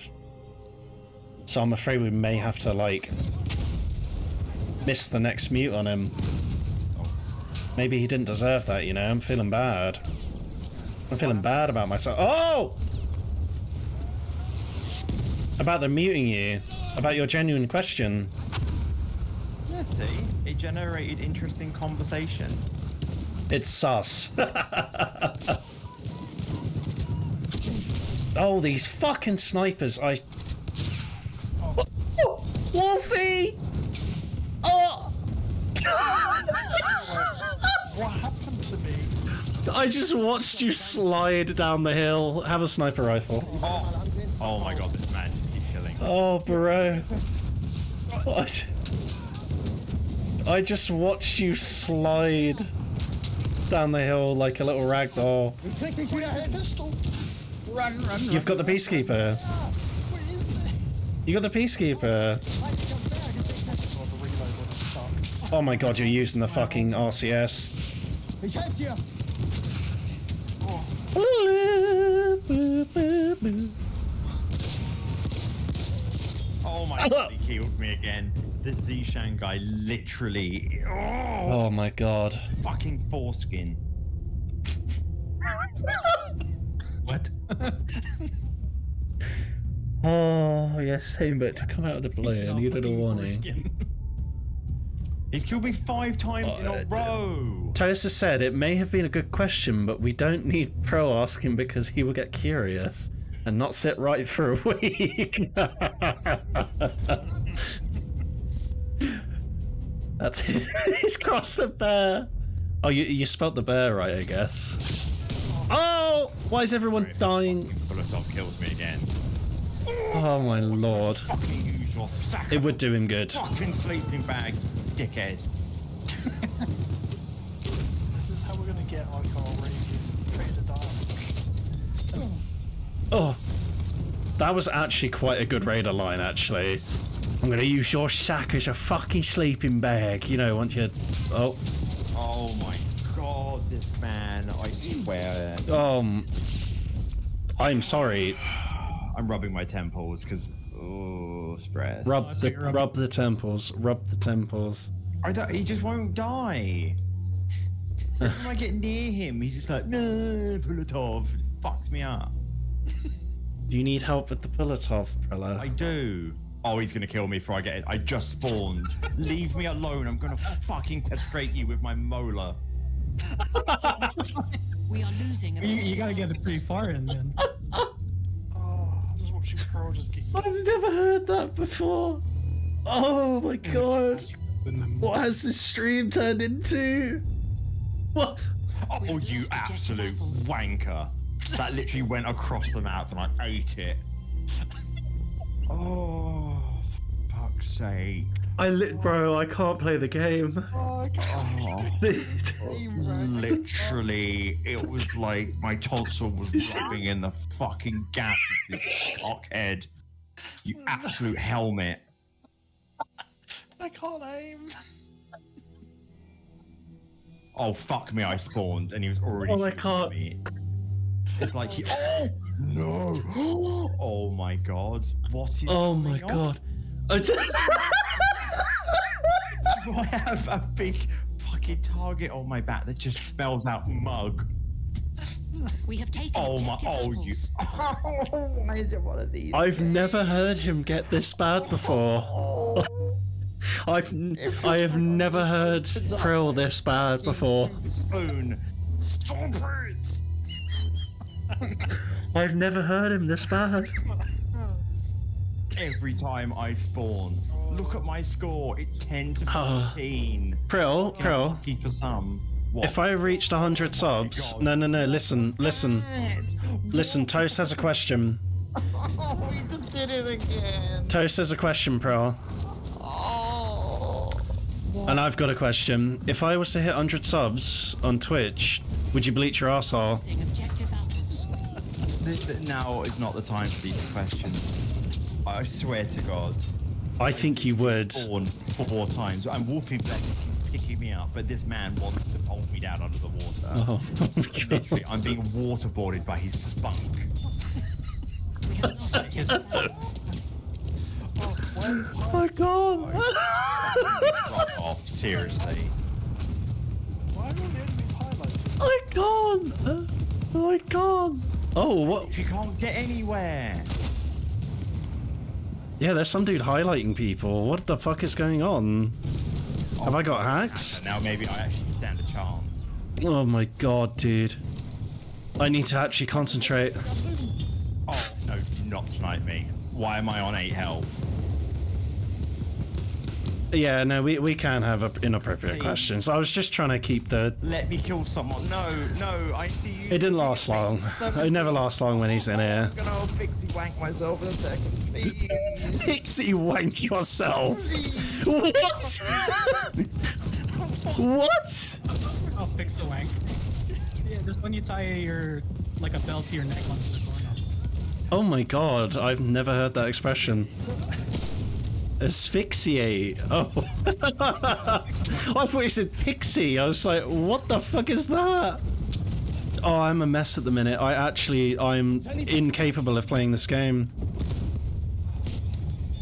So I'm afraid we may have to, like, miss the next mute on him. Maybe he didn't deserve that, you know? I'm feeling bad. I'm feeling bad about myself. Oh! About the muting you. About your genuine question. Yeah, see, it generated interesting conversation. It's sus. (laughs) oh, these fucking snipers! I. Wolfie! Oh! What happened to me? I just watched you slide down the hill. Have a sniper rifle. Oh, oh my god, this man just keeps killing. Oh, bro. What? I just watched you slide down the hill like a little ragdoll. Ich krieg dich wieder hin. Pistol. Run, run, You've got the Peacekeeper. What is this? You got the Peacekeeper. Oh, the reload one sucks. Oh my god, you're using the fucking RCS. Ich helf dir. Oh my god, he killed me again. The Zishan guy literally. Oh, Oh my god. fucking foreskin. What? (laughs) Oh, yes, same bit to come out of the blue. I needed a warning. He's killed me five times in a uh, row. Tosa said it may have been a good question, but we don't need Pro asking because he will get curious and not sit right for a (laughs) week. That's (laughs) he's crossed the bear. Oh, you you spelt the bear right, I guess. Oh, why is everyone dying? Bulletov kills me again. Oh my lord! Fucking use your sack. It would do him good. Fucking sleeping bag, dickhead. This is how we're gonna get like our radiant trader dark. Oh, that was actually quite a good raider line, actually. I'm gonna use your sack as a fucking sleeping bag. You know, once you. Oh, Oh my god, this man, I swear. um. I'm sorry. I'm rubbing my temples because oh stress. Rub the rub the temples. Rub the temples. I don't. He just won't die. Every time I get near him, he's just like, no, pull it off. Fucks me up. Do (laughs) you need help with the Pilatov, Prella? I do. Oh, he's gonna kill me before I get it. I just spawned. (laughs) Leave me alone. I'm gonna fucking castrate you with my molar. (laughs) We are losing You, you gotta get it pretty far in then. I'm just watching Pearl just get. I've never heard that before. Oh my god. What has this stream turned into? What? Oh, you absolute wanker. That literally (laughs) went across the mouth and I ate it. (laughs) Oh, fuck's sake. I lit, bro. I can't play the game. Oh, (laughs) Oh, literally, it was like my tonsil was (laughs) rubbing in the fucking gas of this cockhead. You absolute helmet. I can't aim. Oh fuck me! I spawned and he was already. Oh, I shooting can't. Me. It's like he. Oh (gasps) no! (gasps) Oh my god! What is? Oh my going god. (laughs) I d- Do I have a big fucking target on my back that just spells out mug? We have taken Oh my! objective Oh you! apples. (laughs) Why is it one of these? I've never heard him get this bad before. (laughs) I've I have never heard Prill this bad before. Spoon. Stop it! I've never heard him this bad. Every time I spawn, look at my score. It's ten to Oh. fourteen. Prill, Prill. Lucky for some. What? If I reached 100 subs, no, no, no, listen, listen, listen. Toast has a question. (laughs) Oh, he just did it again. Toast has a question, Prill. Oh. And I've got a question. If I was to hit 100 subs on Twitch, would you bleach your asshole? This, now is not the time for these questions. I swear to God. I think you would. Spawn four times. I'm wolfing black. He's picking me up, but this man wants to hold me down under the water. Oh, (laughs) oh Literally, I'm being waterboarded by his spunk. We have lost. Oh my god! (laughs) Fuck off, seriously. Why are all the enemies highlighted? I can't! Oh, I can't! Oh, what? She can't get anywhere. Yeah, there's some dude highlighting people. What the fuck is going on? Have I got uh, hacks? Now maybe I actually stand a chance. Oh my god, dude. I need to actually concentrate. Oh, no, do not snipe me. Why am I on 8 health? Yeah, no, we, we can have a- inappropriate Please. questions. I was just trying to keep the. Let me kill someone. No, no, I see you. It didn't last long. (laughs) It never lasts long when he's in here. I'm gonna pixie wank myself in a second, (laughs) please. Pixie wank yourself. What? what? I'll fix a wank. Yeah, just when you tie your like a belt to your neck once the door. Oh my god, I've never heard that expression. (laughs) Asphyxiate. Oh. (laughs) I thought you said pixie. I was like, what the fuck is that? Oh, I'm a mess at the minute. I actually, I'm incapable of playing this game.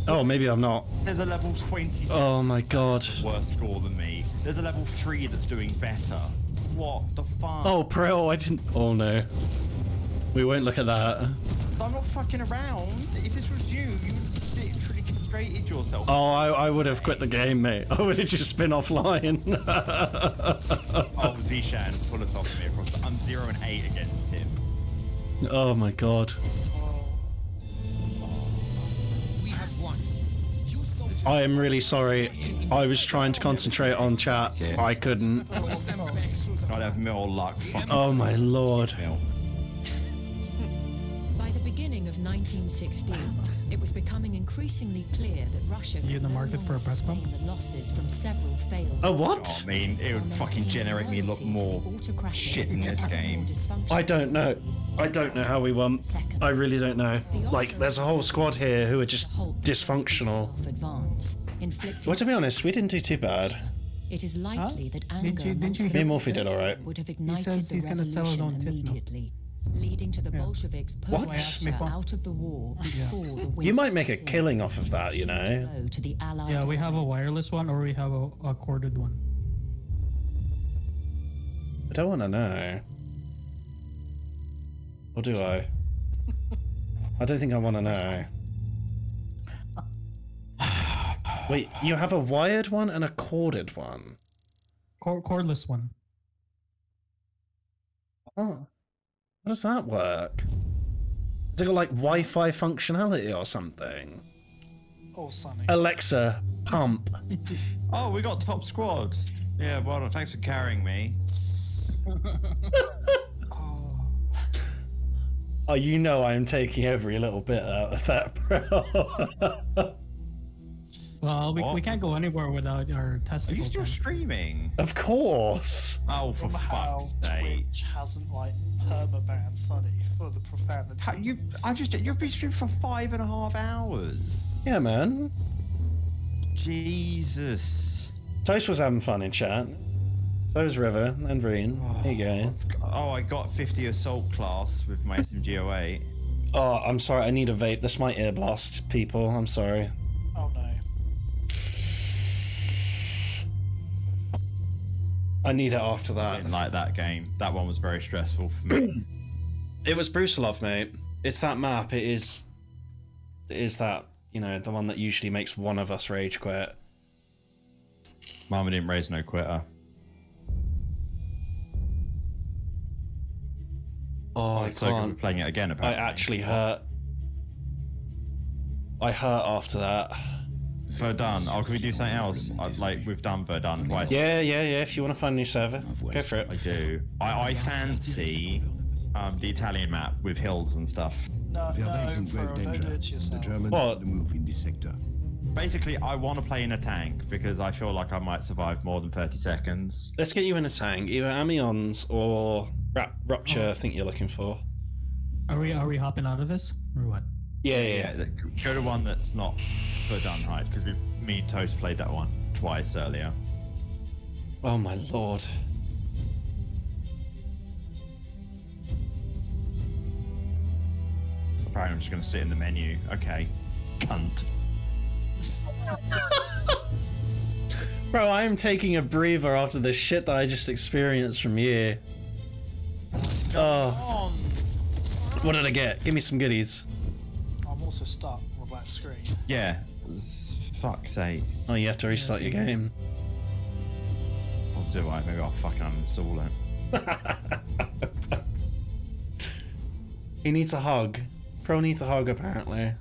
Oh, maybe I'm not. There's a level 20 Oh my god. worse score than me. There's a level 3 that's doing better. What the fuck? Oh, pro, I didn't. Oh no. We won't look at that. I'm not fucking around. If this was you, you literally yourself. Oh, I, I would have quit the game, mate. I would have just been offline. (laughs) Oh, Zishan, pull us off me across the. I'm 0 and 8 against him. oh my god. We have won. You soldiers I am really sorry. I was trying to concentrate on chat. I couldn't. I'd have mill luck. Oh my lord. mill. By the beginning of 1916, it was becoming increasingly clear that Russia You in could the no market for a longer breast pump? sustain the losses from several failed A Oh, what? I mean, it would fucking generate me look more shit in this game. I don't know. I don't know how we won. I really don't know. Like, there's a whole squad here who are just dysfunctional. advance, Well, to be honest, we didn't do too bad. It is likely that Didn't anger you- didn't you Me and hear- Morphe did alright. would have He ignited says the he's gonna sell his revolution own tit immediately. Leading to the Bolsheviks What? Russia out of the war before the winter You might make a killing off of that, you know. To the Allied Yeah, we have a wireless one or we have a, a corded one. I don't want to know. Or do I? (laughs) I don't think I want to know. (laughs) Wait, you have a wired one and a corded one? Cord- cordless one. Oh. How does that work? Has it got like Wi-Fi functionality or something? Oh, Sonny. Alexa, pump. (laughs) Oh, we got top squad. Yeah, well done. Thanks for carrying me. (laughs) Oh. (laughs) oh, you know I'm taking every little bit out of that, bro. Well, we, What? we can't go anywhere without our Are you still tank. streaming? of course. Oh, for From fuck's sake. Twitch hasn't like permabanned Sonny for the profanity. How- You, I just, you've been streaming for five and a half hours. Yeah, man. Jesus. Toast was having fun in chat. So was River and Reen. Oh, there you go. Oh, I got 50 assault class with my SMG08. Oh, I'm sorry. I need a vape. This might ear blast people. I'm sorry. I need it after that. I that. didn't like that game. That one was very stressful for me. (clears throat) It was Brusilov, mate. It's that map. It is. It is that you know the one that usually makes one of us rage quit. Mama didn't raise no quitter. Oh, I It's so good can't. playing it again. I actually hurt. I hurt after that. Verdun. Oh, can we do something else? i like we've done Verdun twice. Yeah, yeah, yeah. If you want to find a new server, go for it. I do. I, I fancy um, the Italian map with hills and stuff. No, Wir no, are grave danger. The. Germans What? the move in this sector. Basically, I want to play in a tank because I feel like I might survive more than 30 seconds. Let's get you in a tank, either Amiens or Rap- Rupture. I think you're looking for. Are we are we hopping out of this or what? Yeah, yeah. Yeah, go to one that's not Verdun height because me and Toast played that one twice earlier. Oh my lord. Apparently, I'm just going to sit in the menu. Okay, cunt. (laughs) Bro, I am taking a breather after the shit that I just experienced from you. Oh. What did I get? Give me some goodies. I'm also stuck on the black screen. Yeah, s- fuck's sake. Oh, you have to restart your game. I'll do it. Maybe I'll fucking uninstall it. (laughs) He needs a hug. Pro needs a hug, apparently. I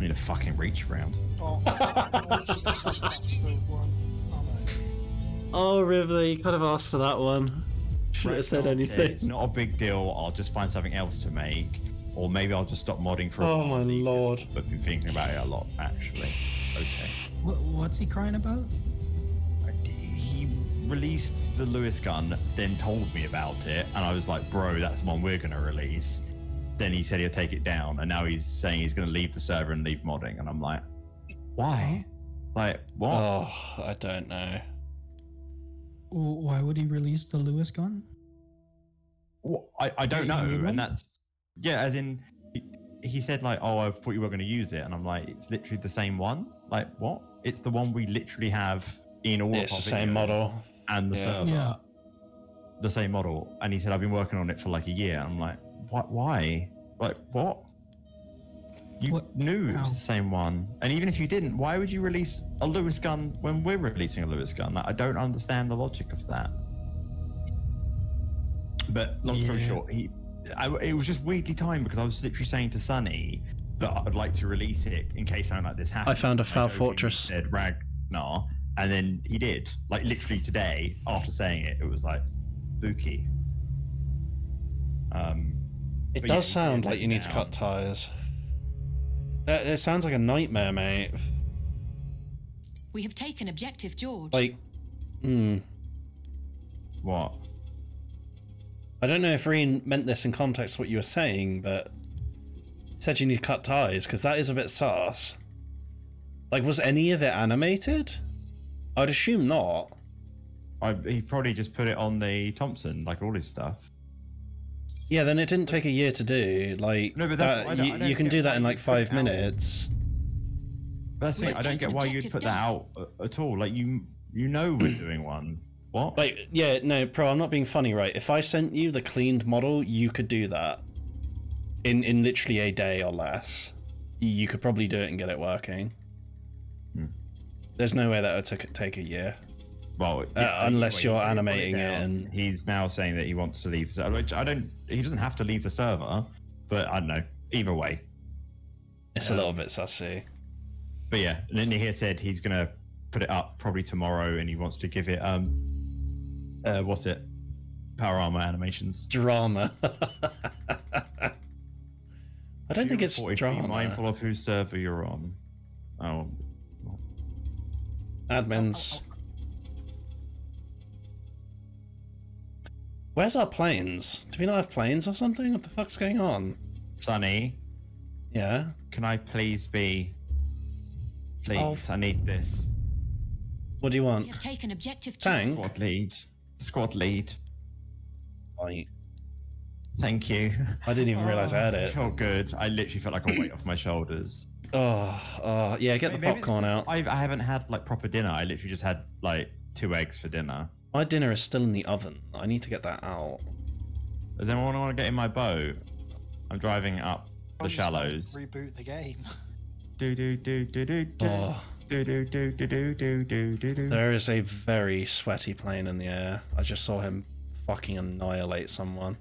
need a fucking reach around. Oh, unfortunately, that's the one. Oh no. Oh, River, you could have asked for that one. Should have said, anything. It's not a big deal. I'll just find something else to make, or maybe I'll just stop modding for. a oh while. Oh my lord. I've been thinking about it a lot, actually. Okay. What, what's he crying about? He released the Lewis gun, then told me about it, and I was like, "Bro, that's the one we're gonna release." Then he said he'll take it down, and now he's saying he's gonna leave the server and leave modding, and I'm like, "Why? Like what?" Oh, I don't know. Why would he release the Lewis gun? Well, I, I don't know, and that's yeah. As in, he, he said like, "Oh, I thought you were going to use it," and I'm like, "It's literally the same one. Like, what? It's the one we literally have in all It's of the same model. and the Yeah. server, Yeah. the same model." And he said, "I've been working on it for like a year." I'm like, "What? Why? Like, what?" You What- knew it was how? the same one, and even if you didn't, why would you release a Lewis gun when we're releasing a Lewis gun? Like, I don't understand the logic of that. But long story short, he, I, it was just weirdly timed because I was literally saying to Sunny that I'd like to release it in case something like this happens. I found a Foul Fortress. Said Ragnar, and then he did. Like literally today, after saying it, it was like spooky. Um, It but yeah, does sound like you need to cut tires. That, it sounds like a nightmare, mate. We have taken objective George. Like, hmm. What? I don't know if Reen meant this in context of what you were saying, but he said you need to cut ties because that is a bit sus. Like, was any of it animated? I'd assume not. I, he probably just put it on the Thompson, like all his stuff. Yeah, then it didn't take a year to do. Like No, but that's that, I don't- you, I don't you can do that in like five minutes. But that's the thing, We're I don't get why you'd objective put that out at all. Like you, you know we're doing one. What? Like, yeah, no, pro. I'm not being funny, right? If I sent you the cleaned model, you could do that in in literally a day or less. You could probably do it and get it working. Hmm. There's no way that would take take a year. Well, Uh, unless you're animating it and- he's now saying that he wants to leave. the- Which I don't. He doesn't have to leave the server, but I don't know. Either way, It's a little bit sussy. but yeah. And then he said he's gonna put it up probably tomorrow, and he wants to give it um, uh, what's it? Power armor animations. Drama. (laughs) I don't think it's Reported, drama. Be mindful of whose server you're on. Oh, Admins. Where's our planes? Do we not have planes or something? What the fuck's going on? Sonny, Yeah. can I please be? Please, Oh. I need this. What do you We want? have taken objective Tank? Squad lead. Squad lead. Right. Thank you. I didn't even realise I had I it. feel good. I literally felt like a weight off my shoulders. Oh, oh, yeah, get the Maybe it's popcorn out. I, I haven't had like proper dinner. I literally just had like two eggs for dinner. My dinner is still in the oven. I need to get that out. Does anyone want to get in my boat? I'm driving up the Probably just wanna shallows. Reboot the game. (laughs) Do do do do do do Oh. There is a very sweaty plane in the air. I just saw him fucking annihilate someone.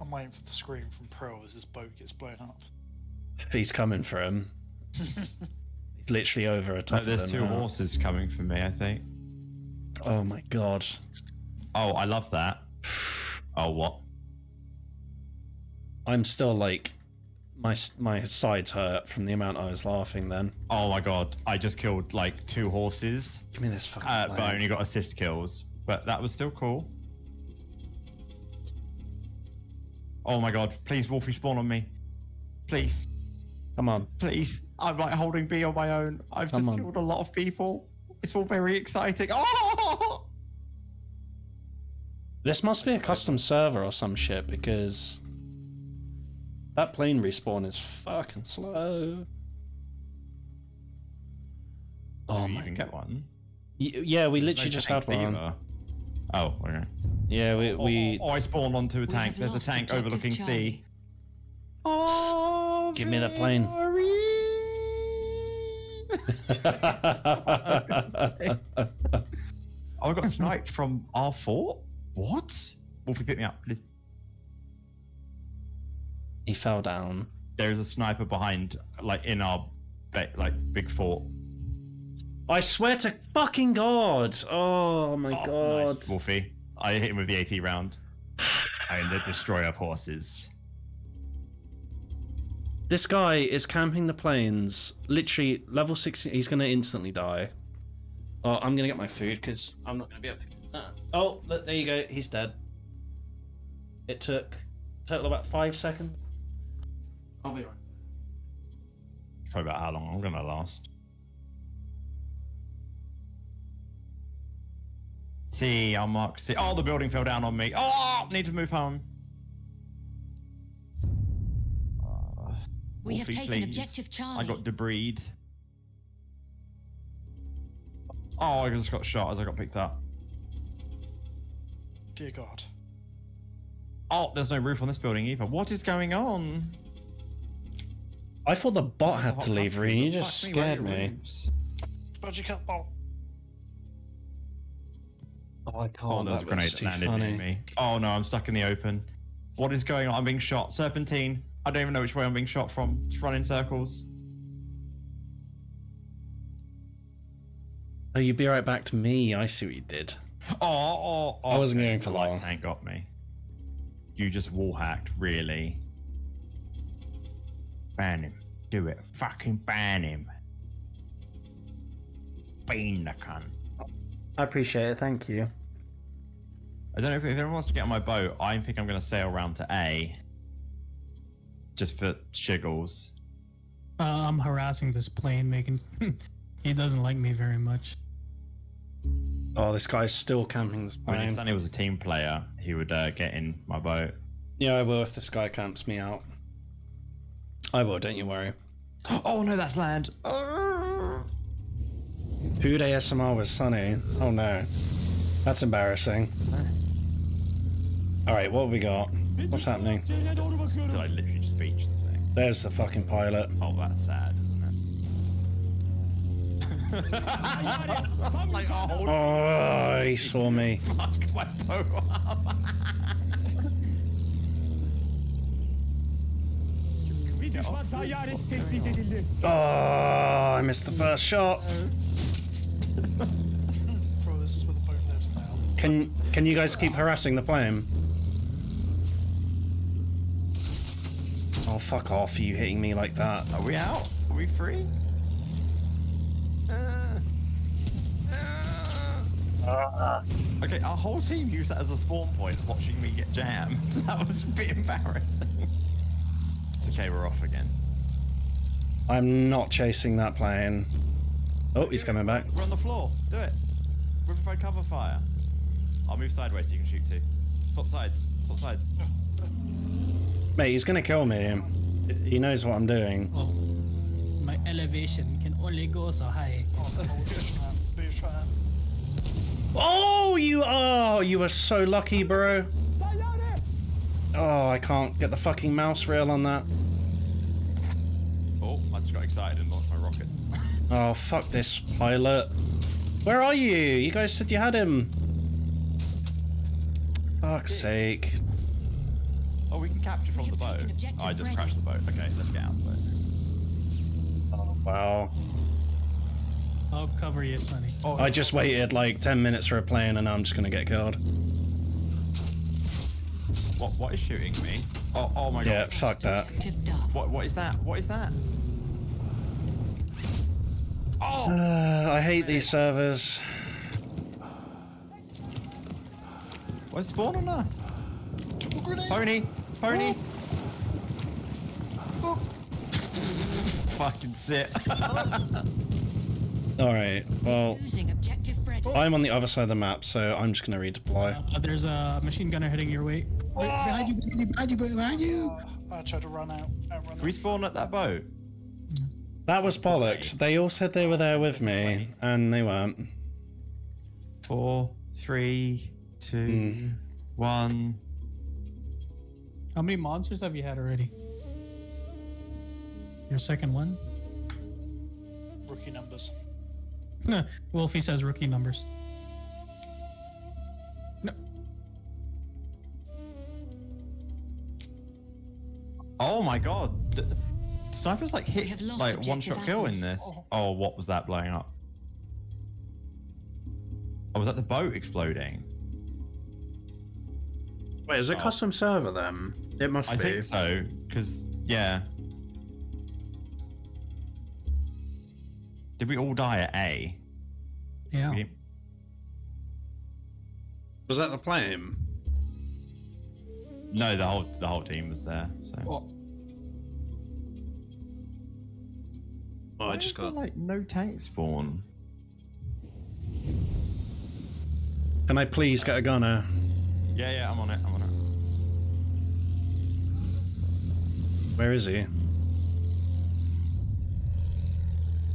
I'm waiting for the scream from Pearl as his boat gets blown up. (laughs) He's coming for him. (laughs) He's literally over a top. No, there's two now. horses coming for me, I think. Oh my god. Oh, I love that. (sighs) oh, what? I'm still like my my sides hurt from the amount I was laughing then. Oh my god! I just killed like two horses. Give me this fucking Uh, but I only got assist kills. But that was still cool. Oh my god! Please, Wolfie, spawn on me. Please, Come on. please. I'm like holding B on my own. I've Come just on. killed a lot of people. It's all very exciting. (laughs) Oh! This must be a custom server or some shit because that plane respawn is fucking slow. Oh, oh you my can get one. Y- yeah, we There's literally no just had tanks one. either. Oh, okay. Yeah, we Oh, we oh, oh, I spawned onto a tank. There's a tank overlooking Charlie. sea. Oh, give me the plane. (laughs) Oh, I got sniped from R4? What? Wolfie, pick me up, please. He fell down. There's a sniper behind, like, in our, like, big fort. I swear to fucking god! Oh my Oh, god! Nice, Wolfie. I hit him with the AT round. I am the destroyer of horses. This guy is camping the plains. Literally level 60. He's gonna instantly die. Oh, I'm gonna get my food because I'm not gonna be able to. Ah. Oh, look, there you go. He's dead. It took total about five seconds. I'll be right. Probably about how long I'm gonna last. See, I'll mark C. Oh, the building fell down on me. Oh, need to move home. Uh, We have taken please. objective I got debris. Oh, I just got shot as I got picked up. Dear God. Oh, there's no roof on this building either. What is going on? I thought the bot had to leave, country. Reen. You just me, where are scared me. roofs? Budgie cut ball. Oh, I can't. Oh, there's a grenade landed near me. Oh no, I'm stuck in the open. What is going on? I'm being shot. Serpentine. I don't even know which way I'm being shot from. Just run in circles. Oh, you'd be right back to me. I see what you did. Oh, oh, oh. I wasn't okay, going for the light long. Tank got me. You just wall hacked, really. Ban him. Do it. Fucking ban him. Ban the cunt. I appreciate it. Thank you. I don't know if, if anyone wants to get on my boat. I think I'm going to sail around to A. Just for shiggles. Uh, I'm harassing this plane, making. (laughs) he doesn't like me very much. Oh, this guy's still camping this When if plane. Sunny was a team player, he would uh, get in my boat. Yeah, I will if this guy camps me out. I will, don't you worry. Oh no, that's land. Food ASMR was sunny. Oh no. That's embarrassing. Alright, what have we got? What's happening? Did I literally just beach the thing? There's the fucking pilot. Oh, that's sad, isn't it? (laughs) (laughs) like, oh, Oh, he saw me. (laughs) fuck my bow Bir düşman tayyaresi tespit edildi. Oh, I missed the first shot. Bro, this is where the boat lives now. Can can you guys keep harassing the plane? Oh, fuck off, you hitting me like that. Are we out? Are we free? Uh, uh. Okay, our whole team used that as a spawn point, watching me get jammed. (laughs) That was a bit embarrassing. It's okay, we're off again. I'm not chasing that plane. Oh, he's coming back. We're on the floor. Do it. We're provide cover fire. I'll move sideways so you can shoot too. Swap sides. Swap sides. Mate, he's gonna kill me. He knows what I'm doing. Oh, my elevation can only go so high. Oh, oh you oh, you were so lucky, bro. Oh, I can't get the fucking mouse rail on that. Oh, I just got excited and launched my rocket. Oh, fuck this pilot. Where are you? You guys said you had him. Fuck's sake. Oh, we can capture from the boat. Oh, I just crashed the boat. Okay, let's get out of the boat. Oh, wow. I'll cover you, Sonny. Oh, I just waited like 10 minutes for a plane and now I'm just gonna get killed. What? What is shooting me? Oh, oh my god. Yeah, fuck that. What? What is that? What is that? Oh! Uh, I hate these servers. Why spawn on us? Pony! Pony! (laughs) Fucking sit. (laughs) Alright, well, Losing objective Freddy. I'm on the other side of the map, so I'm just gonna redeploy. Uh, there's a machine gunner heading your way. Wait, behind you, behind you, behind you, behind you. I tried to run out. outrun Can we spawn at that boat? That was bollocks. They all said they were there with me, and they weren't. Four, three, two, one. How many monsters have you had already? Your second one? Rookie numbers. (laughs) Wolfie says rookie numbers. No. Oh my god. The, snipers like have hit lost like one shot kill in apples. this. Oh. oh, what was that blowing up? Oh, was that the boat exploding? Wait, is it Oh. custom server then? It must I be. I think so, because yeah. Did we all die at A? Yeah. We- Was that the plane? No, the whole the whole team was there. So. Oh, I just is there, got. like no tank spawn. Can I please get a gunner? Uh? Yeah, yeah, I'm on it. I'm on it. Where is he?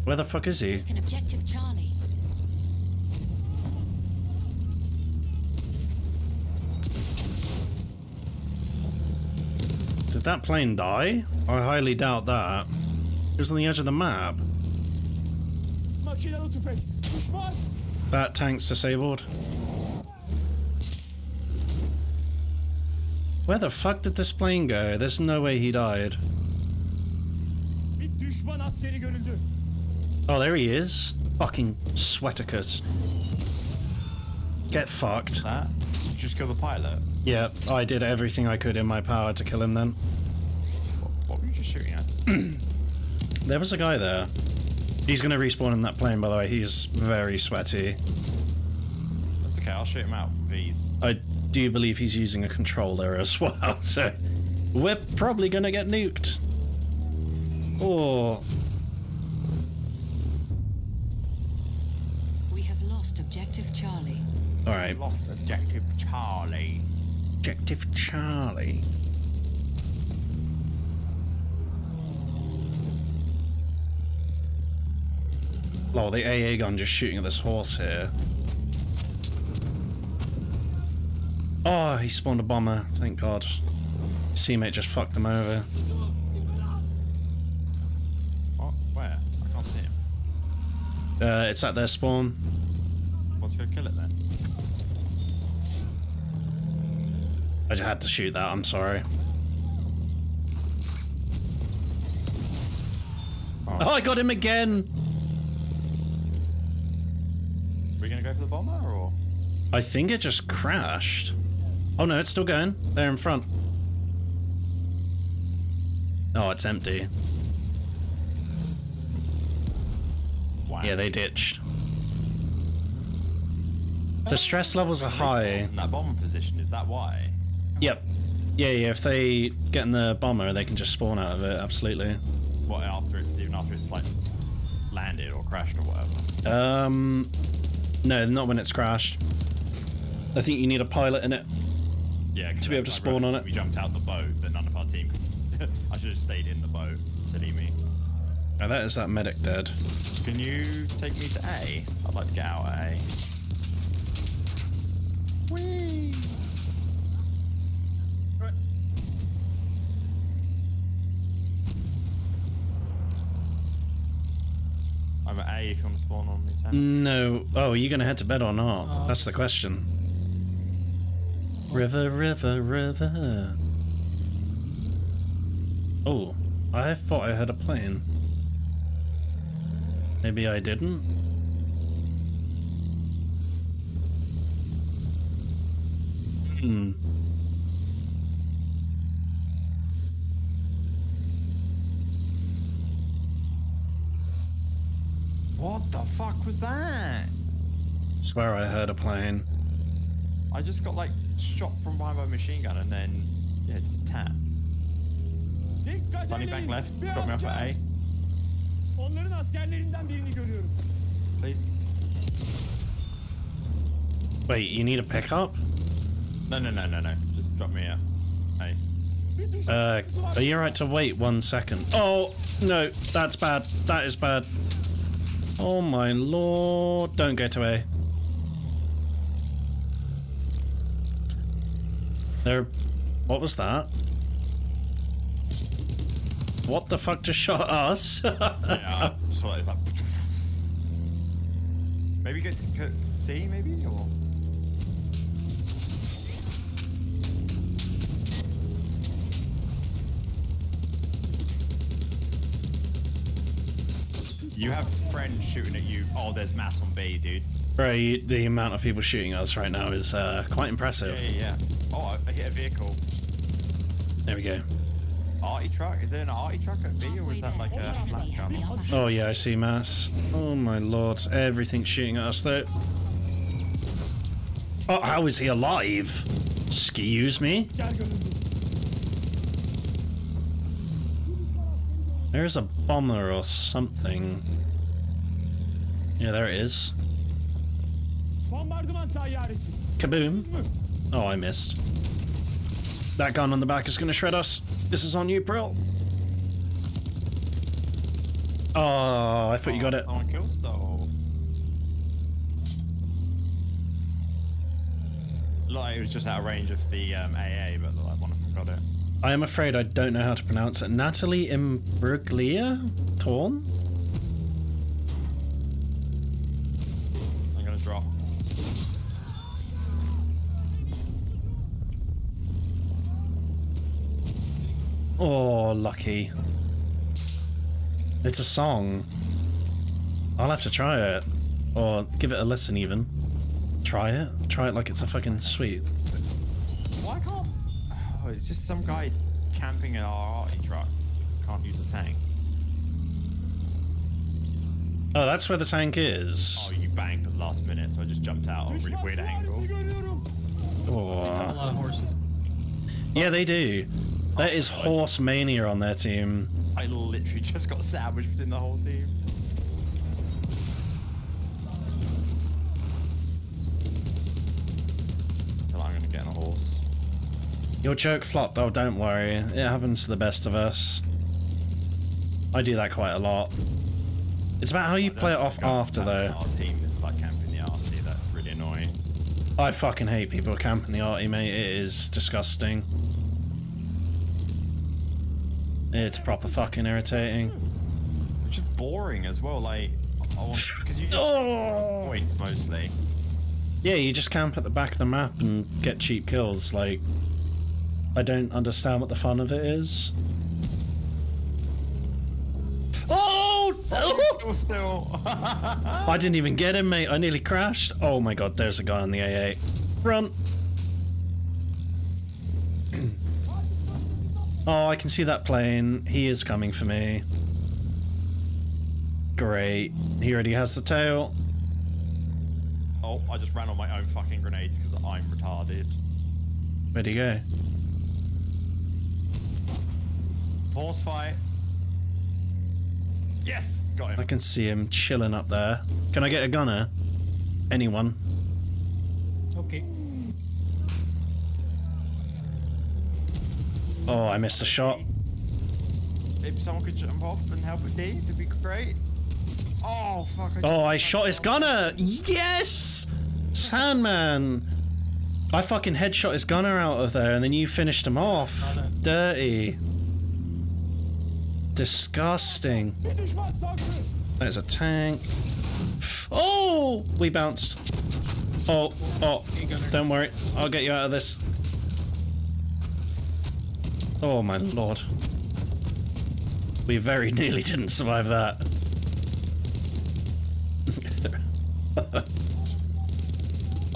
Where the fuck is he? An objective Charlie. Did that plane die? I highly doubt that. It was on the edge of the map. Makinalı tüfek. Düşman. That tank's disabled. Where the fuck did this plane go? There's no way he died. Bir düşman askeri görüldü. Oh, there he is. Fucking Sweaticus. Get fucked. That? Did you just kill the pilot? Yeah, I did everything I could in my power to kill him then. What, what were you just shooting at? (clears throat) There was a guy there. He's gonna respawn in that plane, by the way. He's very sweaty. That's okay. I'll shoot him out. V's. I do believe he's using a controller as (laughs) well, so we're probably gonna get nuked. Or We All right. Lost objective Charlie. Objective Charlie. Oh, the AA gun just shooting at this horse here. Oh, he spawned a bomber. Thank God. His teammate just fucked him over. What? Where? I can't see him. Uh, it's at their spawn. Let's go kill it then. I just had to shoot that. I'm sorry. Oh, oh I got him again. Are we gonna go for the bomber or? I think it just crashed. Oh no, it's still going. They're in front. Oh, it's empty. Wow. Yeah, they ditched. The stress levels are high. In that bomb position, is that why? Yep. Yeah, yeah, if they get in the bomber, they can just spawn out of it, absolutely. What after it's even after it's like landed or crashed or whatever? Um, no, not when it's crashed. I think you need a pilot in it. Yeah, To be able to spawn on it. We jumped out the boat, but none of our team. (laughs) I should have stayed in the boat. Silly me. Now that is that medic dead. Can you take me to A? I'd like to get out at A. Whee! A if you want to spawn on me. No. Oh, are you gonna head to bed or not? That's the question. River, river, river. Oh, I thought I had a plane. Maybe I didn't. Hmm. What the fuck was that? Swear I heard a plane. I just got like shot from behind by a machine gun and then yeah, just tap. Sunny bank left. Drop me off at. A, Onların askerlerinden birini görüyorum. please. Wait, you need a pickup? No, no, no, no, no. Just drop me out. Düşman Uh, are you right to wait one second? Oh, no, that's bad. That is bad. Oh my lord. Don't get away. There. What was that? What the fuck just shot us? (laughs) yeah. It's like. Maybe go to C, maybe? Or. You have friends shooting at you. Oh, there's mass on B, dude. Bro, you- the amount of people shooting us right now is uh, quite impressive. Yeah, yeah, yeah. Oh, I, I hit a vehicle. There we go. Arty truck? Is there an arty truck at B, or is that like a flat gun? Oh yeah, I see mass. Oh my lord, everything's shooting at us though. Oh, how is he alive? Excuse me? There's a bomber or something. Yeah, there it is. Kaboom. Oh, I missed. That gun on the back is gonna shred us. This is on you, Brill. Oh, I thought you got it. Like it was just out of range of the um, AA, but like one of them got it. I am afraid I don't know how to pronounce it. Natalie Imbruglia? Torn? I'm gonna drop. Oh, lucky. It's a song. I'll have to try it. Or give it a listen, even. Try it. Try it like it's a fucking sweet. Why can't? Oh, it's just some guy camping in our arty truck. Can't use the tank. Oh, that's where the tank is. Oh, you banged at the last minute, so I just jumped out at a really weird angle. görüyorum. A Oh. lot of horses. Yeah, they do. There oh, is horse mania on their team. I literally (laughs) just got sandwiched within the whole team. I I'm gonna get on a horse. Your joke flopped. Oh, don't worry. It happens to the best of us. I do that quite a lot. It's about how you play it off after, though. Our team is like camping the arty. That's really annoying. I fucking hate people camping the arty, mate. It is disgusting. It's proper fucking irritating. Which is boring as well. Like, because you (laughs) Oh. points mostly. Yeah, you just camp at the back of the map and get cheap kills. Like, I don't understand what the fun of it is. Oh! Still, still. (laughs) I didn't even get him, mate. I nearly crashed. Oh my god, there's a guy on the A8. Run! (clears throat) oh, I can see that plane. He is coming for me. Great. He already has the tail. oh, I just ran on my own fucking grenades because I'm retarded. Where'd he go? Horse fight. Yes, got him. I can see him chilling up there. Can I get a gunner? Anyone? Okay. Oh, I missed a shot. If someone could jump off and help with D, it'd be great. Oh fuck! I Oh, I shot his gunner! Yes! Sandman! I fucking headshot his gunner out of there and then you finished him off. Dirty. Disgusting. There's a tank. Oh! We bounced. Oh, oh. Don't worry. I'll get you out of this. Oh my lord. We very nearly didn't survive that.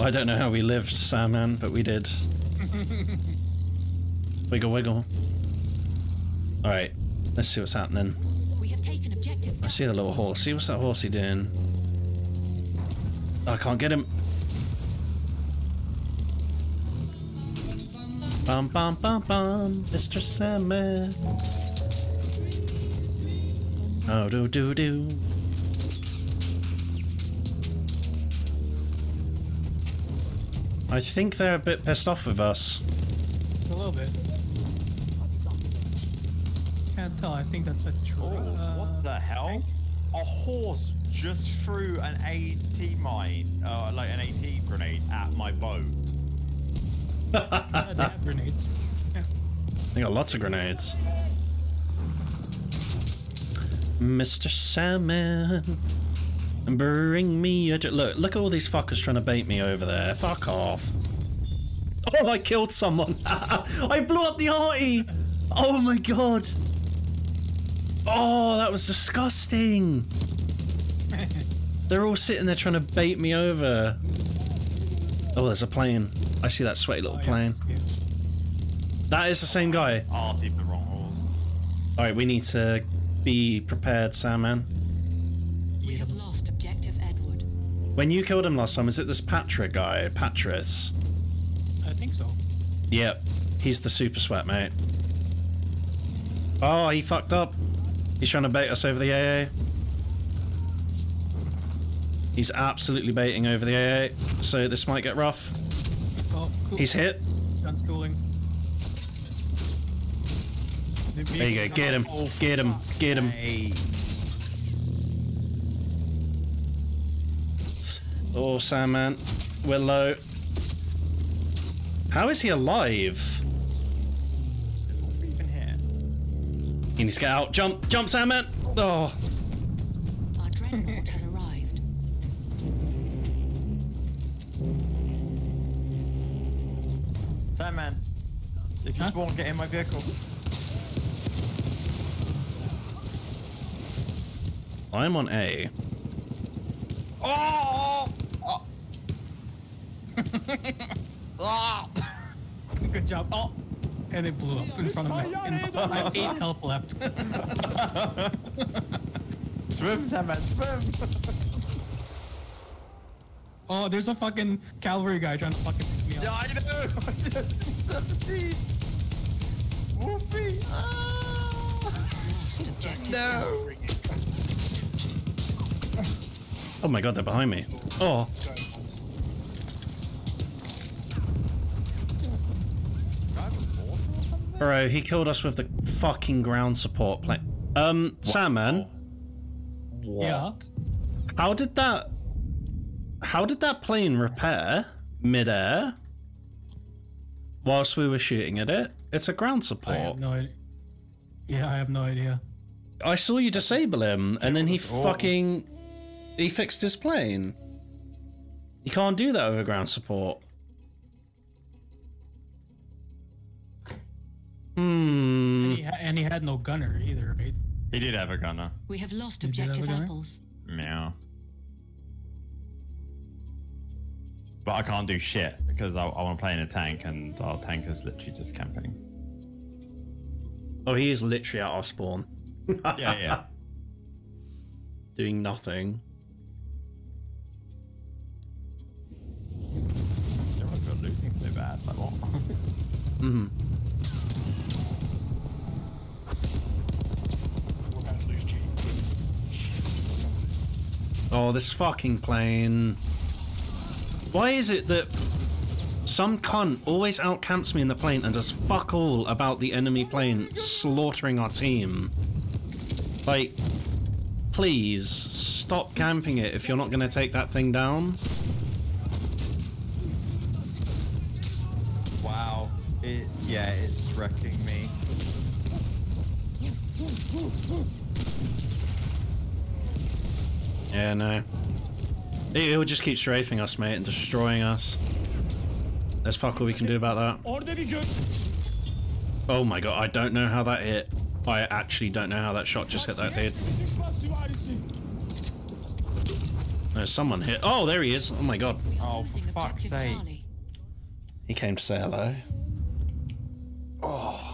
(laughs) I don't know how we lived, Sandman, but we did. (laughs) Wiggle, wiggle. Alright, let's see what's happening. We have taken objective. I see the little horse. See what's that horsey doing? I can't get him. Bum bum bum bum, Mr. Sandman. Oh do do do. I think they're a bit pissed off with us. A little bit. Can't. I think that's a truck. What the hell? A horse just threw an AT mine, uh, like an AT grenade at my boat. Yeah, they have grenades. Yeah. They got lots of grenades. Mr. Salmon, bring me a j- look. Look at all these fuckers trying to bait me over there. Fuck off. (laughs) Oh, I killed someone. (laughs) I blew up the arty. Oh my god. Oh, that was disgusting. They're all sitting there trying to bait me over. Oh, there's a plane. I see that sweaty little oh, plane. That is the same guy. Ah, Arty the wrong horse. Alright, we need to be prepared, Sandman. We have lost objective Edward. When you killed him last time, is it this Patra guy, Patris? I think so. Yep, he's the super sweat, mate. Oh, he fucked up. He's trying to bait us over the AA. He's absolutely baiting over the AA, so this might get rough. Oh, cool. He's hit. Gun's cooling. There you go, get him, oh, get him, get him. Oh, Sandman, we're low. How is he alive? He needs to get out. Jump, jump, Sandman! Oh, Our dreadnought has arrived. Sandman, if you spawn, get in my vehicle. I'm on A. Oh! oh. Ah! (laughs) Good job. Oh, and it blew up in front of me. I have (laughs) eight health left. swim, Sandman, swim! oh, there's a fucking cavalry guy trying to fucking pick me up. Yeah. I know! 17! Wolfie! Ah! No! Oh my god, they're behind me. Oh. Bro, he killed us with the fucking ground support plane. Um, Sandman, Yeah. How did that? How did that plane repair midair whilst we were shooting at it? It's a ground support. I support. have no idea. Yeah, I have no idea. I saw you disable him, and then he Oh. fucking he fixed his plane. You can't do that with a ground support. Hmm. And he, ha- and he had no gunner either, right? He did have a gunner. We have lost Did you have objective apples. Meow. But I can't do shit because I, I want to play in a tank and our tank is literally just camping. Oh, he is literally out of spawn. Yeah, yeah. (laughs) Doing nothing. Everyone's got losing so bad. Like what? (laughs) hmm We're going to lose G. Oh, this fucking plane. Why is it that some cunt always outcamps me in the plane and does fuck all about the enemy plane slaughtering our team? Like, please stop camping it if you're not going to take that thing down. wow. It yeah, it's wrecking me. Yeah, no. It, it will just keep strafing us, mate, and destroying us. There's fuck all we can do about that. Orada bir gök. Oh my god, I don't know how that hit. I actually don't know how that shot just hit that dude. Düşman süvarisi. There's someone hit. Oh, there he is. Oh my god. Oh, for fuck's sake. He came to say hello. Oh.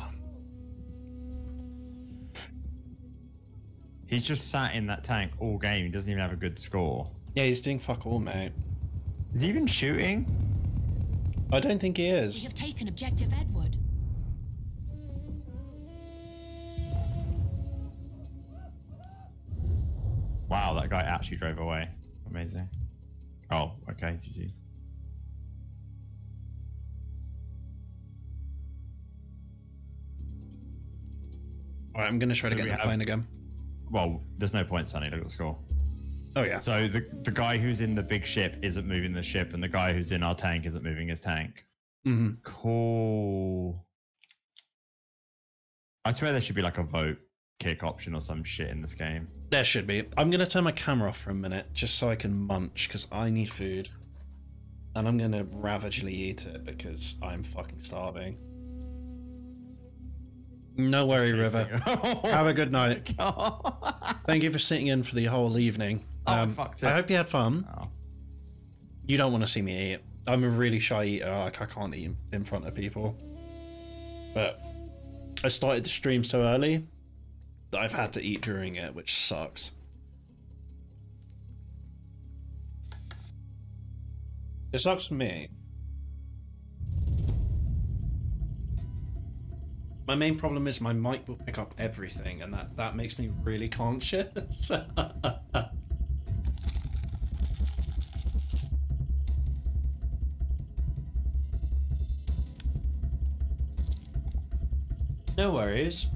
He's just sat in that tank all game. He doesn't even have a good score. Yeah, he's doing fuck all, mate. Is he even shooting? I don't think he is. We have taken objective Edward. Wow, that guy actually drove away. Amazing. Oh, okay, GG. Alright, I'm gonna try So to get the have- plane again. Well, there's no point, Sonny. Look at the score. Oh yeah. So the the guy who's in the big ship isn't moving the ship, and the guy who's in our tank isn't moving his tank. hmm Cool. I swear there should be like a vote kick option or some shit in this game. There should be. I'm gonna turn my camera off for a minute just so I can munch because I need food. And I'm gonna ravagely eat it because I'm fucking starving. No worry, River. (laughs) Have a good night. Thank you for sitting in for the whole evening. Um, fucked I it. hope you had fun. You don't want to see me eat. I'm a really shy eater. Like I can't eat in front of people. But I started the stream so early that I've had to eat during it, which sucks. It sucks for me. My main problem is my mic will pick up everything, and that, that makes me really conscious. (laughs) no worries.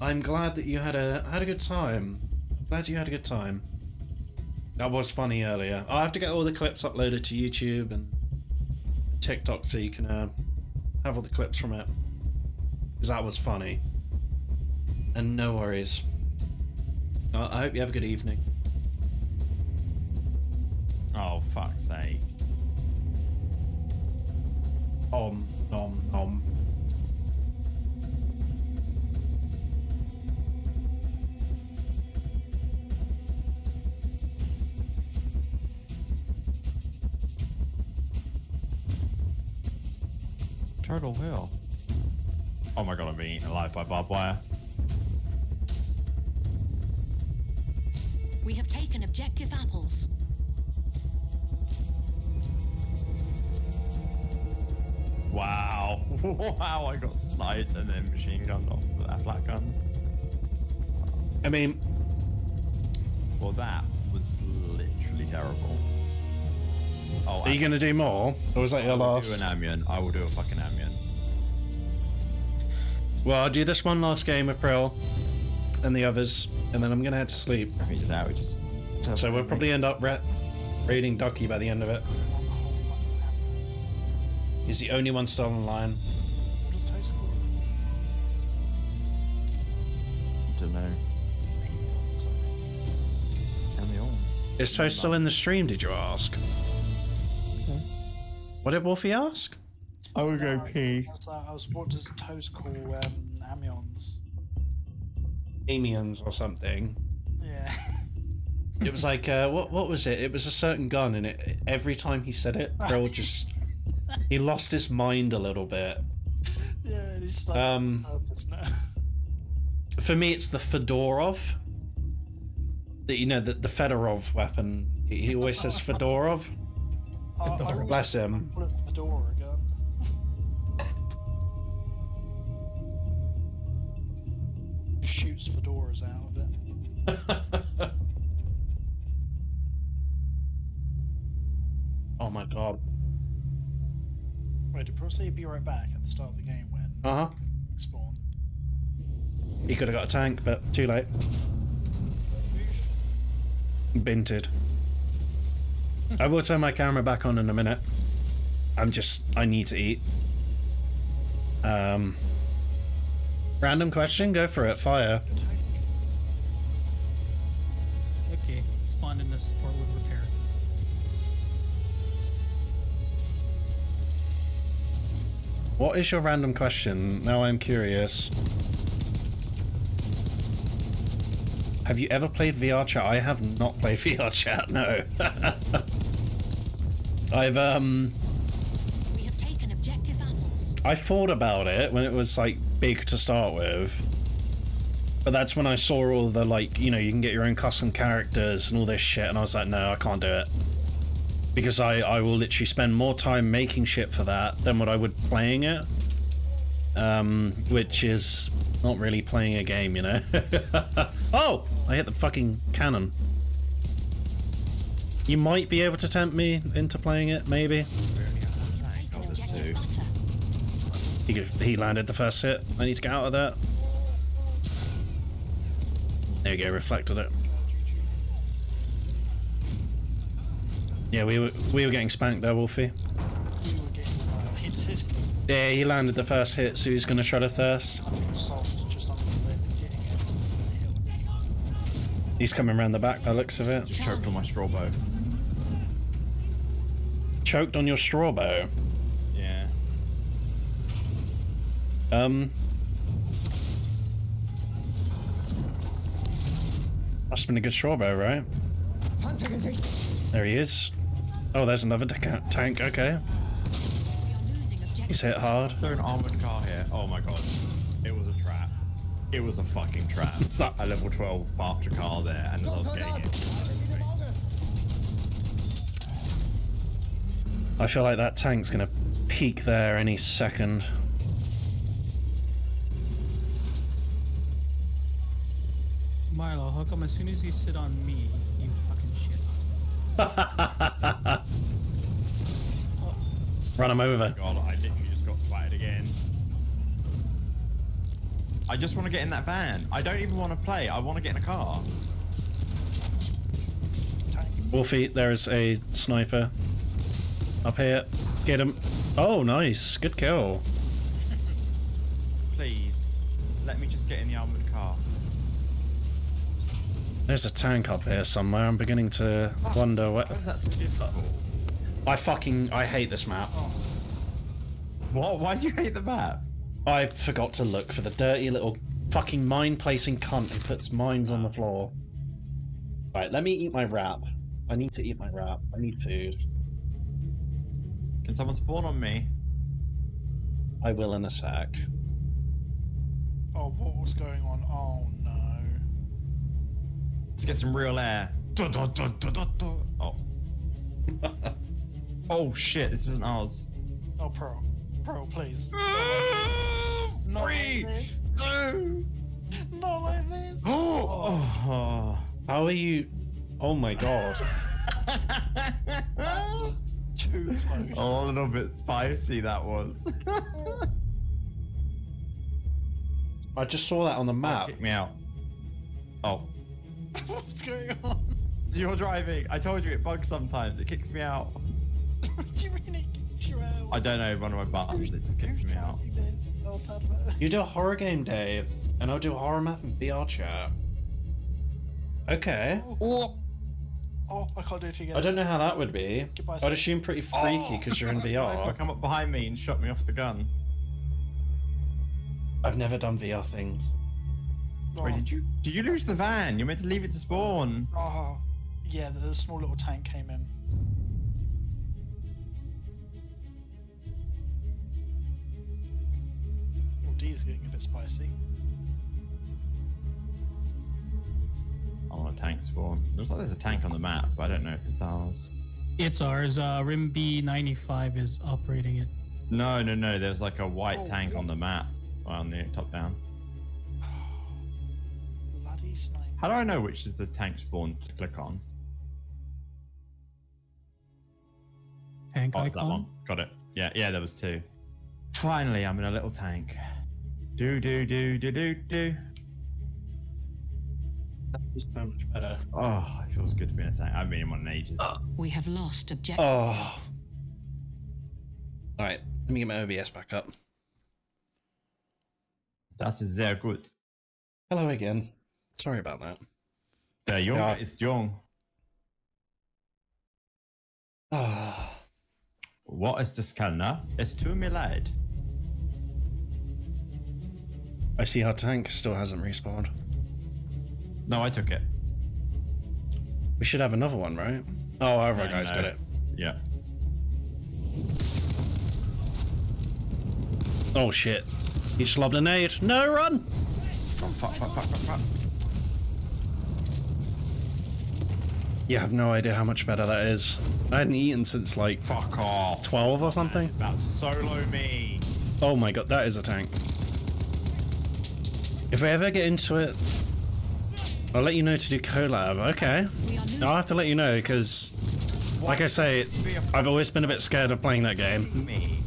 I'm glad that you had a had a good time. Glad you had a good time. That was funny earlier. I'll have to get all the clips uploaded to YouTube and TikTok so you can uh, have all the clips from it. Because that was funny. And no worries. I I hope you have a good evening. Oh fuck's sake. Om, nom, nom. Turtle Hill. Oh my god, I'm being eaten alive by barbed wire. We have taken objective apples. Wow. (laughs) wow, I got sniped and then machine gunned off that black gun. I mean, Well, that was literally terrible. Oh, are you going to do more? Or was that I your will last? do an Amion. I will do a fucking Amion. Well, I'll do this one last game, of April. and the others, and then I'm gonna head to sleep. I think just out. We just. So we'll probably end up ra- raiding Ducky by the end of it. He's the only one still online. What does Toast call it? Don't know. Is Toast still in the stream? Did you ask? What did Wolfie ask? I would go pee. I was, like, I was what does Toast call um, amions? Amiens or something. Yeah. (laughs) It was like uh, what? What was it? It was a certain gun, and it every time he said it, Brill (laughs) just he lost his mind a little bit. yeah, it's like Um, purpose now. (laughs) For me, it's the Fedorov. The, you know, the, the Fedorov weapon. He he always says Fedorov. I- I always Bless him. Call the fedora gun. (laughs) Shoots fedoras out of it. (laughs) Oh my god. Wait, did Pro say he'd be right back at the start of the game when Uh huh. spawn? He could have got a tank, but too late. Binted. I will turn my camera back on in a minute. I'm just. I need to eat. Um. Random question, go for it. Fire. Okay, spawned in this Fort Wood repair. What is your random question? Now I'm curious. Have you ever played VR chat? I have not played (laughs) VR chat, no. (laughs) I've, um. We have taken objective. I thought about it when it was like big to start with. But that's when I saw all the like, you know, you can get your own custom characters and all this shit, and I was like, no, I can't do it. Because I, I will literally spend more time making shit for that than what I would playing it. Um, which is not really playing a game, you know? (laughs) oh! I hit the fucking cannon. You might be able to tempt me into playing it, maybe. He, he landed the first hit. I need to get out of there. There we go, reflected it. Yeah, we were we were getting spanked there, Wolfie. You were getting violated. Yeah, he landed the first hit, so he's gonna try to thirst. I think Salt's just on the way getting it. He's coming around the back by the looks of it. Just choked on my straw bow. Choked on your straw bow. Yeah. Um. Must have been a good straw bow, right? There he is. Oh, there's another ta- tank. Okay. He's hit hard. There's an armored car here. Oh my god. It was a fucking trap. a level 12 after car there, and as I was getting it. I feel like that tank's gonna peak there any second. Milo, how come as soon as you sit on me, you fucking shit? (laughs) Run him over. God, I literally just got fired again. I just want to get in that van. I don't even want to play. I want to get in a car. Wolfie, there is a sniper up here. Get him. Oh, nice. Good kill. (laughs) Please, let me just get in the armored car. There's a tank up here somewhere. I'm beginning to oh, wonder what. That so? I fucking I hate this map. Oh. What? Why do you hate the map? I forgot to look for the dirty little fucking mine placing cunt who puts mines on the floor. Right, let me eat my wrap. I need to eat my wrap. I need food. Can someone spawn on me? I will in a sec. Oh, what was going on? Oh no. Let's get some real air. Dun, dun, dun, dun, dun, dun. Oh. (laughs) oh shit, this isn't ours. Oh, Pro. Pro, please. Mm-hmm. Not Three, like this. two. Not like this. (gasps) Oh. How are you? Oh my god. (laughs) Too close. Oh, a little bit spicy that was. I just saw that on the map. Kick me out. Oh, (laughs) What's going on? you're driving. I told you it bugs sometimes. It kicks me out. what (laughs) do you mean it out? I don't know one of my buttons. It just kicks me out. This. I was sad about it. You do a horror game Dave, and I'll do a horror map in VR chat. Okay. Oh, oh I can't do it again. I don't know how that would be. Goodbye, I'd sir. assume pretty freaky oh. because you're in (laughs) If VR. come up behind me and shot me off the gun. I've never done VR things. Oh. Wait, did you did you lose the van? You're meant to leave it to spawn. Oh, yeah, the, the small little tank came in. Oh, D's getting a bit spicy. I want a tank spawn. Looks like there's a tank on the map, but I don't know if it's ours. It's ours. Uh, Rim B95 is operating it. No, no, no. There's like a white tank on the map on the top down. (sighs) Bloody sniper. How do I know which is the tank spawn to click on? Tank Oh, it's that one. Got it. Yeah, yeah, there was two. Finally, I'm in a little tank. Do do do do do do. That's so much better. Oh, it feels good to be in a tank. I haven't been in one in ages. We have lost objective. Oh. Alright, let me get my OBS back up. Das ist sehr gut. Hello again. Sorry about that. Der Junge Ja. ist jung. Ah. What is this Kellner? Es tut mir leid. I see our tank still hasn't respawned. No, I took it. We should have another one, right? Oh, our other guy's got it. Yeah. Oh shit. He just lobbed a nade. No, run! Fuck, fuck, fuck, fuck, fuck, fuck. You have no idea how much better that is. I hadn't eaten since like Fuck off. 12 or something. About to solo me. Oh my god, that is a tank. If I ever get into it, I'll let you know to do collab. Okay. I'll have to let you know because, like I say, I've always been a bit scared of playing that game. Me.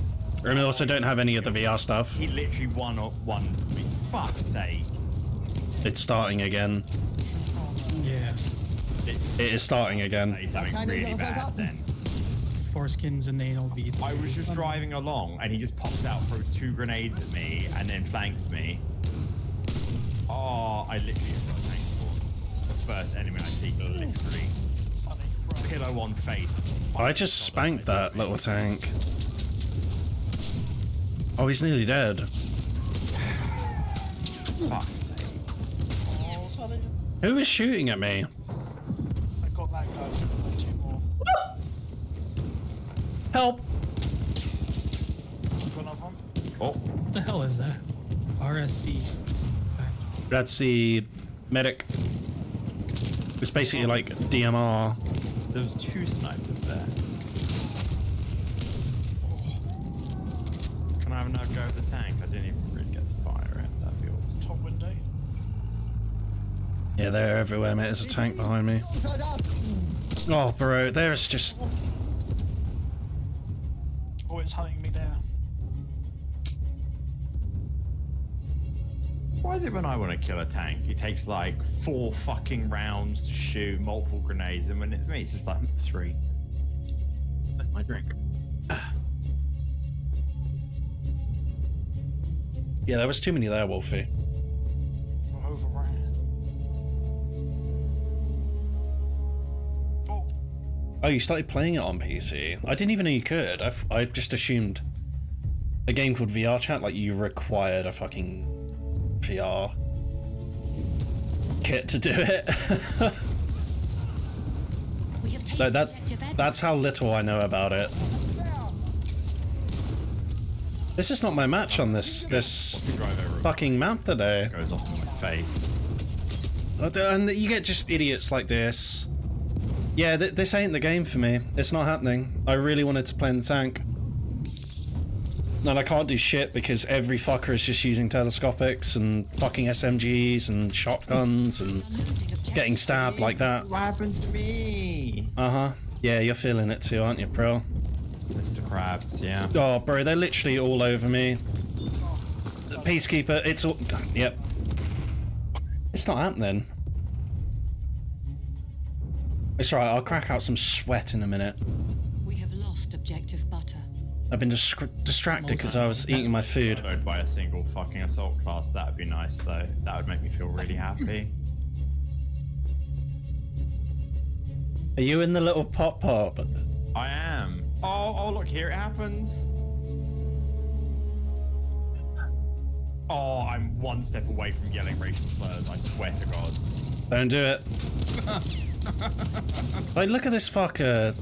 And I also don't have any of the VR stuff. He literally won up one. Fuck's sake. It's starting again. Yeah. It is starting again. He's having really bad then. Foreskins and anal beads. I was just driving along and he just pops out, throws two grenades at me, and then flanks me. Oh, I literally just got a tank spawn. The first enemy I see, literally. Pillow one face. Oh, I just spanked that little tank. Oh, he's nearly dead. Fuck's sake. Oh, sorry. Who is shooting at me? I got that guy. so there's Two more. Help! Got another one. Oh, What the hell is that? RSC. That's the medic. It's basically like DMR. there was two snipers there. Can I have another go at the tank? I didn't even really get the fire in. That'd be awesome. Top window. Yeah, they're everywhere, mate. There's a tank behind me. Oh, bro, there's just. Oh, it's hunting Why is it when I want to kill a tank, it takes like four fucking rounds to shoot, multiple grenades, and when it's me, it's just like mm, three. That's My drink. (sighs) Yeah, there was too many there, Wolfie. Overran. Oh, Oh, you started playing it on PC. I didn't even know you could. I, I just assumed a game called VR Chat, like you required a fucking VR kit to do it. (laughs) We have taken no, that, that's how little I know about it. This is not my match on this this fucking map today. Goes off my face. And you get just idiots like this. Yeah, th this ain't the game for me. It's not happening. I really wanted to play in the tank. And I can't do shit because every fucker is just using telescopics and fucking SMGs and shotguns and getting stabbed like that. What happened to me? Uh huh. Yeah, you're feeling it too, aren't you, bro? Mr. Krabs, yeah. Oh, bro, they're literally all over me. Peacekeeper, it's all. Yep. It's not happening. It's alright, I'll crack out some sweat in a minute. We have lost objective butter. I've been dis- distracted because I was eating my food. Soloed by a single fucking assault class. That would be nice though. That would make me feel really happy. (laughs) Are you in the little pop pop? I am. Oh, oh, look, here it happens. Oh, I'm one step away from yelling racial slurs. I swear to God. Don't do it. (laughs) Like, look at this fucker.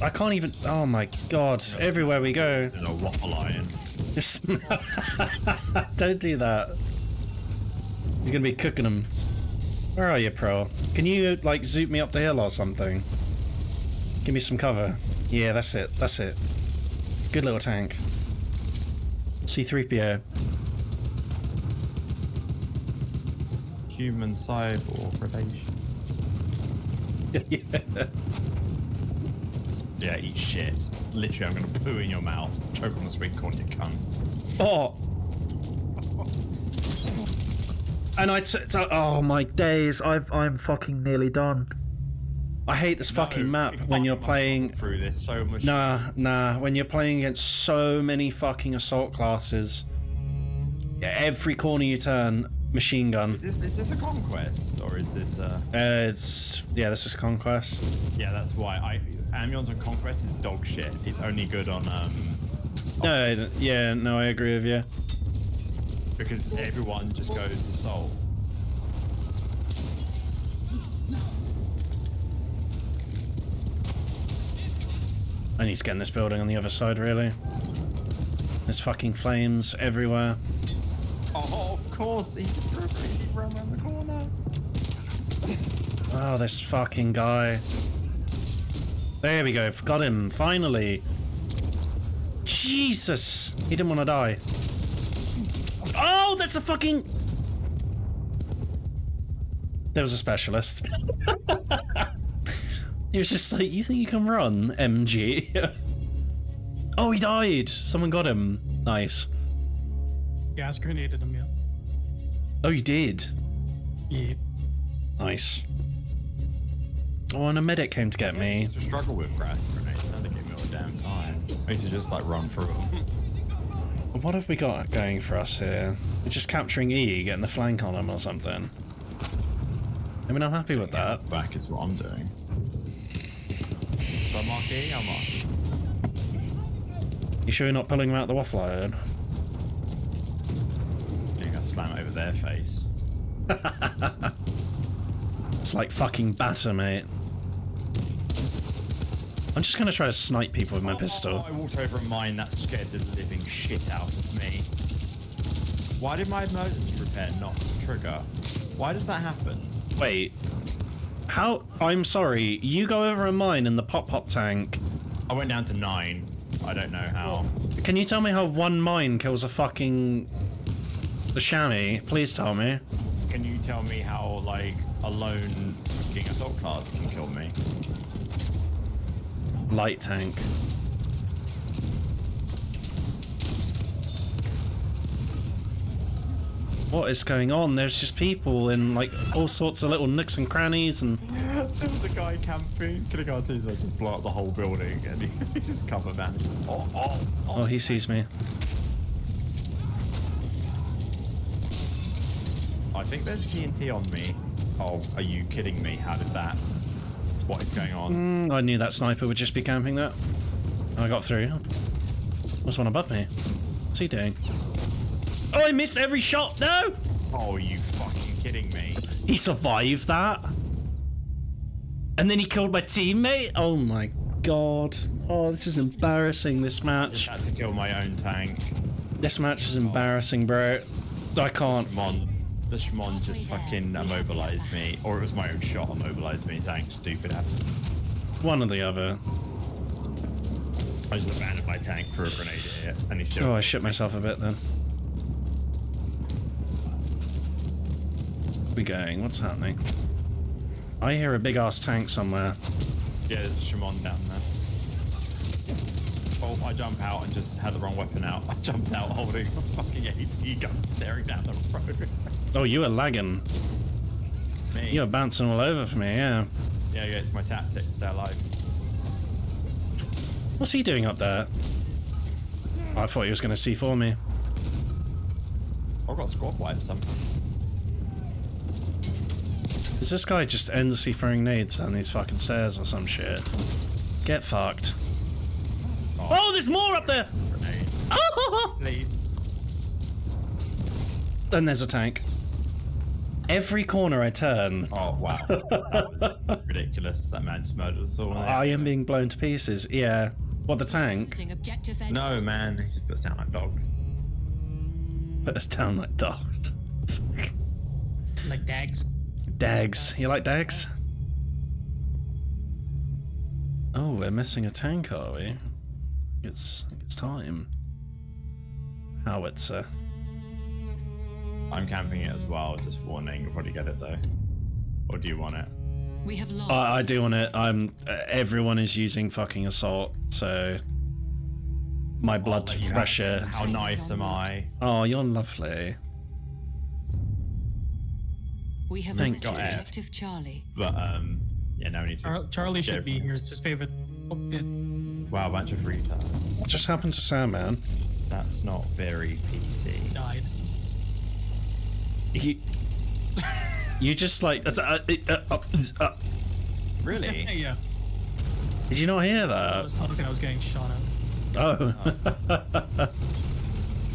I can't even. Oh my god! Everywhere we go. In a waffle iron. Just don't do that. You're gonna be cooking them. Where are you, pro? Can you like zoot me up the hill or something? Give me some cover. Yeah, that's it. That's it. Good little tank. C3PO. Human cyborg relation. (laughs) yeah. Yeah, eat shit. Literally, I'm gonna poo in your mouth. Choke on the sweet corn, you cunt. Oh. And I t- t- oh my days, I've I'm fucking nearly done. I hate this fucking map when you're playing through this so much. Nah, nah, when you're playing against so many fucking assault classes. Yeah, every corner you turn, machine gun. Is this, is this a conquest or is this uh Uh, it's yeah, this is conquest. Yeah, that's why I Amion's on conquest is dog shit. It's only good on um No, yeah, no, I agree with you. because everyone just goes assault. I need to get in this building on the other side, really. There's fucking flames everywhere. Oh, of course, he he ran around the corner. Oh, this fucking guy. There we go. Got him. Finally. Jesus. He didn't want to die. Oh, that's a fucking... There was a specialist. (laughs) he was just like, you think you can run, MG? (laughs) oh, he died. Someone got him. Nice. Gas grenaded him, yeah. Oh, you did? Yeah. Nice. Oh, and a medic came to get me. I used to struggle with grass grenades. Now they give me all the damn time. I used to just like run through them. What have we got going for us here? We're just capturing E, getting the flank on him or something. I mean, I'm happy with that. Back is what I'm doing. So I mark E, I'll mark E. You sure you're not pulling him out the waffle iron? Slam over their face. (laughs) It's like fucking batter, mate. I'm just gonna try to snipe people with my pistol. I walked over a mine that scared the living shit out of me. Why did my emergency repair not trigger? Why did that happen? Wait. How? I'm sorry. You go over a mine in the pop pop tank. I went down to nine. I don't know how. Can you tell me how one mine kills a fucking the chamois? Please tell me. Can you tell me how, like, a lone fucking assault class can kill me? Light tank. What is going on? There's just people in like all sorts of little nooks and crannies and (laughs) there was a guy camping. Can I go to so I just blow up the whole building and (laughs) he, just cover man. Oh, oh, oh. Oh, he sees me. I think there's TNT on me. Oh, are you kidding me? How did that? What is going on? Mm, I knew that sniper would just be camping that. I got through. There's one above me. What's he doing? Oh, I missed every shot. No! Oh, are you fucking kidding me? He survived that. And then he killed my teammate? Oh my god. Oh, this is embarrassing, this Just match. had to kill my own tank. This match is embarrassing, bro. I can't. Shimon, the Shimon just fucking uh, immobilized me. Or it was my own shot immobilized me. Tank, stupid ass. One or the other. I just abandoned my tank for a grenade here, and he still. Oh, I shit myself a bit then. We going? What's happening? I hear a big ass tank somewhere. Yeah, there's a Shimon down there. Oh, I jump out and just had the wrong weapon out. (laughs) I jumped out holding a fucking AT gun staring down the road. Oh, you are lagging. Me. You're bouncing all over for me, yeah. Yeah, yeah, it's my tactic to stay alive. What's he doing up there? I thought he was going to see for me. I've got squad wipe something. Is this guy just endlessly throwing nades down these fucking stairs or some shit? Get fucked. Oh, there's more up there! Please. (laughs) And there's a tank. Every corner I turn, Oh wow. (laughs) that was ridiculous. That man just murdered us all. I am being blown to pieces. Yeah. What, the tank? Objective No man, he just puts down like dogs. Put us down like dogs. (laughs) Like dags. Dags. You like dags? Oh, we're missing a tank, are we? It's it's time. Howitzer. I'm camping it as well, just warning. You'll probably get it though. Or do you want it? We have lost. I, I do want it. I'm. Uh, everyone is using fucking assault, so my blood let you have pressure. How nice am I? Oh, you're lovely. we have Thank reached objective Charlie. But um, yeah, now we need to. Charlie should be here. It's his favorite. Oh, it, Wow, bunch of retards. What just happened to Sandman? That's not very PC. died. He. You just like. Uh, uh, uh, uh, Really? (laughs) yeah. did you not hear that? I was talking. I was getting shot at. Oh.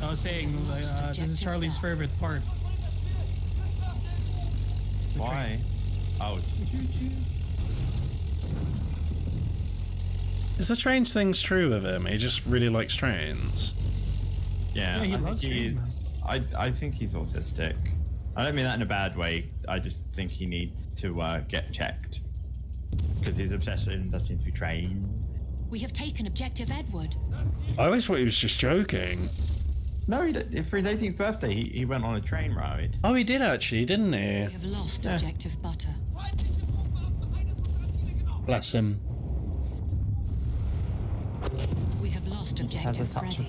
I was saying (laughs) uh, this is Charlie's favorite part. Why? Oh, (laughs) Is the strange things true with him? He just really likes trains. yeah. Yeah, he I think loves trains, he's. I I think he's autistic. I don't mean that in a bad way. I just think he needs to uh, get checked because his obsession does seem to be trains. We have taken objective Edward. I always thought he was just joking. No, he did, for his 18th birthday, he, he went on a train ride. Oh, he did actually, didn't he? We he? have lost objective Butter. Bless him. We have lost objective Freddy.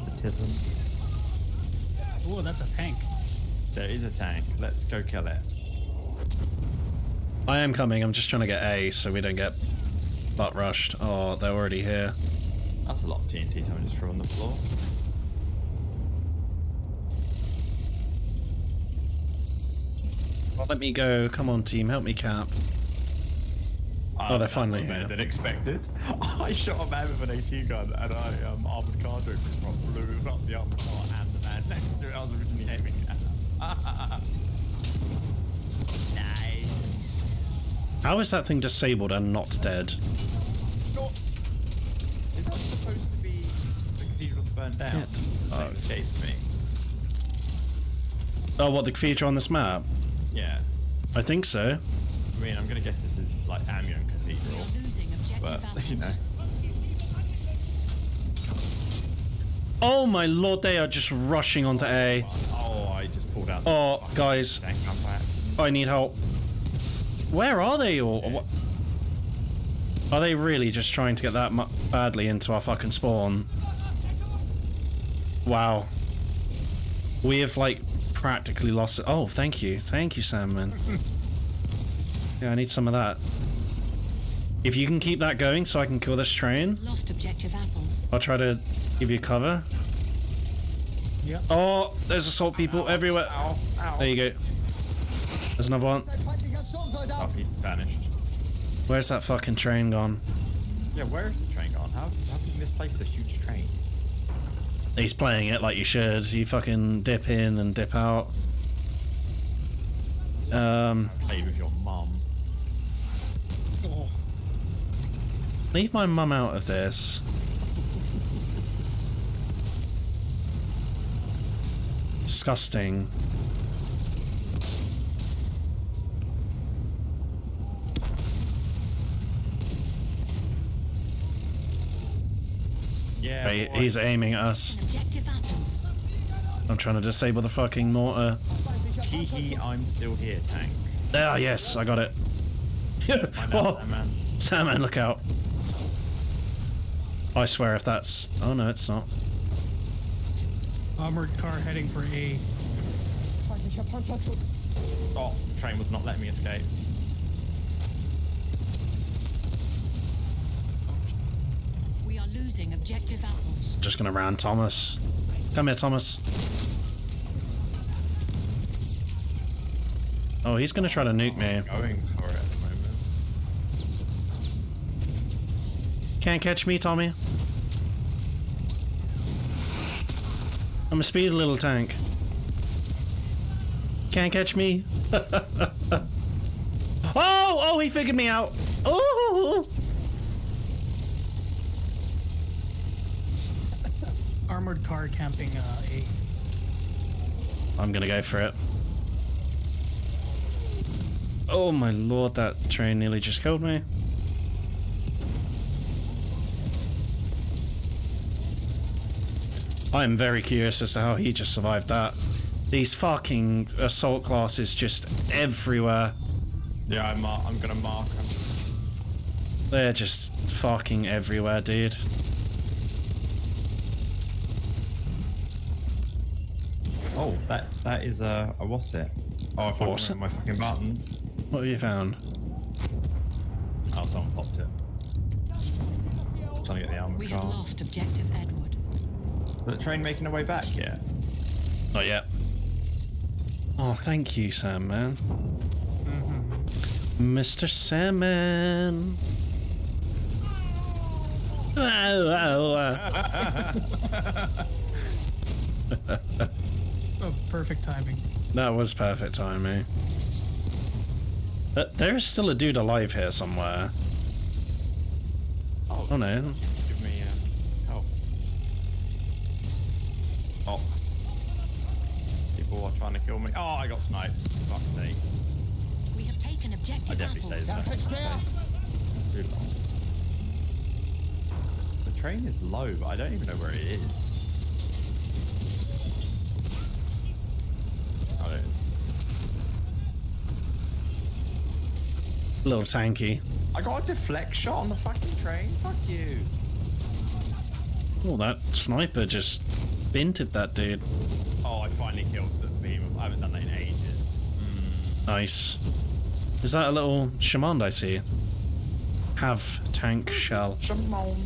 Oh, that's a tank. There is a tank. Let's go kill it. I am coming. I'm just trying to get A so we don't get butt rushed. Oh, they're already here. That's a lot of TNT someone just threw on the floor. Well, let me go. Come on, team. Help me cap. Oh, they're finally better here. than expected. (laughs) I shot a man with an AT gun and I um, armored car drove blew up the armored car and the man next to it I was originally aiming at. (laughs) nice. How is that thing disabled and not dead? Not, is that supposed to be the cathedral burned down? Oh. Escapes me. Oh, what, the feature on this map? Yeah. I think so. I mean, I'm gonna guess this is like Amiens Cathedral, but (laughs) you know. Oh my lord, they are just rushing onto A. Oh, I just pulled out. Oh, guys. tank gun by accident. I need help. Where are they all? What? Are they really just trying to get that badly into our fucking spawn? Wow. We have, like, practically lost it. Oh, thank you. Thank you, Sandman. (laughs) yeah, I need some of that. If you can keep that going so I can kill this train, Lost objective apples. I'll try to give you cover. Yeah. Oh, there's assault people everywhere. Ow, ow. There you go. There's another one. Oh, he vanished. Where's that fucking train gone? Yeah, where is the train gone? How, how did you misplace a huge train? He's playing it like you should. You fucking dip in and dip out. Um, Played with your mum. Oh, leave my mum out of this. Disgusting. Yeah. Right, boy. he's aiming at us. I'm trying to disable the fucking mortar. Hee hee, I'm still here, tank. Ah, yes, I got it. (laughs) Find oh, out, that man. Sandman, look out. I swear if that's... Oh, no, it's not. Armored car heading for A. Oh, train was not letting me escape. We are losing objective apples. Just gonna round Thomas. Come here, Thomas. Oh, he's gonna try to nuke me. Going for it. Can't catch me, Tommy. I'm a speedy little tank. Can't catch me. (laughs) oh, oh, he figured me out. Oh, Armored car camping uh, A. I'm gonna go for it. Oh my lord, that train nearly just killed me. I'm very curious as to how he just survived that. These fucking assault classes just everywhere. Yeah, I'm, mar- I'm gonna mark them. They're just fucking everywhere, dude. Oh, that that is a, a what's it? Oh, I found What's my fucking buttons. What have you found? Oh, someone popped it. Trying to get the armor We have lost objective Edward. Is the train making their way back yet? Not yet. Oh, thank you, Sam, man. Mr. Salmon. Ow, ow, ow. Oh, perfect timing. that was perfect timing. But there's still a dude alive here somewhere. Oh, Oh no. Give me um, help. Oh. People are trying to kill me. Oh, I got sniped. Fuck's sake. We have taken I objective definitely stayed apples. there. Too long. The train is low, but I don't even know where it is. Oh, there it is. Little tanky. I got a deflect shot on the fucking train. Fuck you. Oh, that sniper just binted that dude. Oh, I finally killed the beam. I haven't done that in ages. Nice. Is that a little Shamond I see? Have tank shell. Shamond.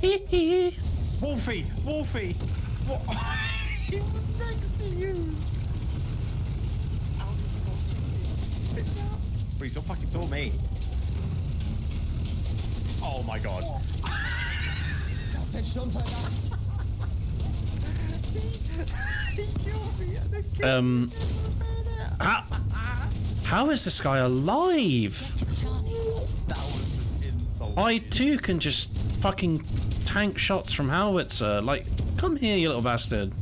(laughs) Wolfie! Wolfie! What? he was next to you! How did you not me? Well, you still fucking saw me. Oh my god. Das hätte schon sein he killed me at the Um. How, how is this guy alive? That was an insult. I too can just fucking tank shots from howitzer. Like, come here, you little bastard.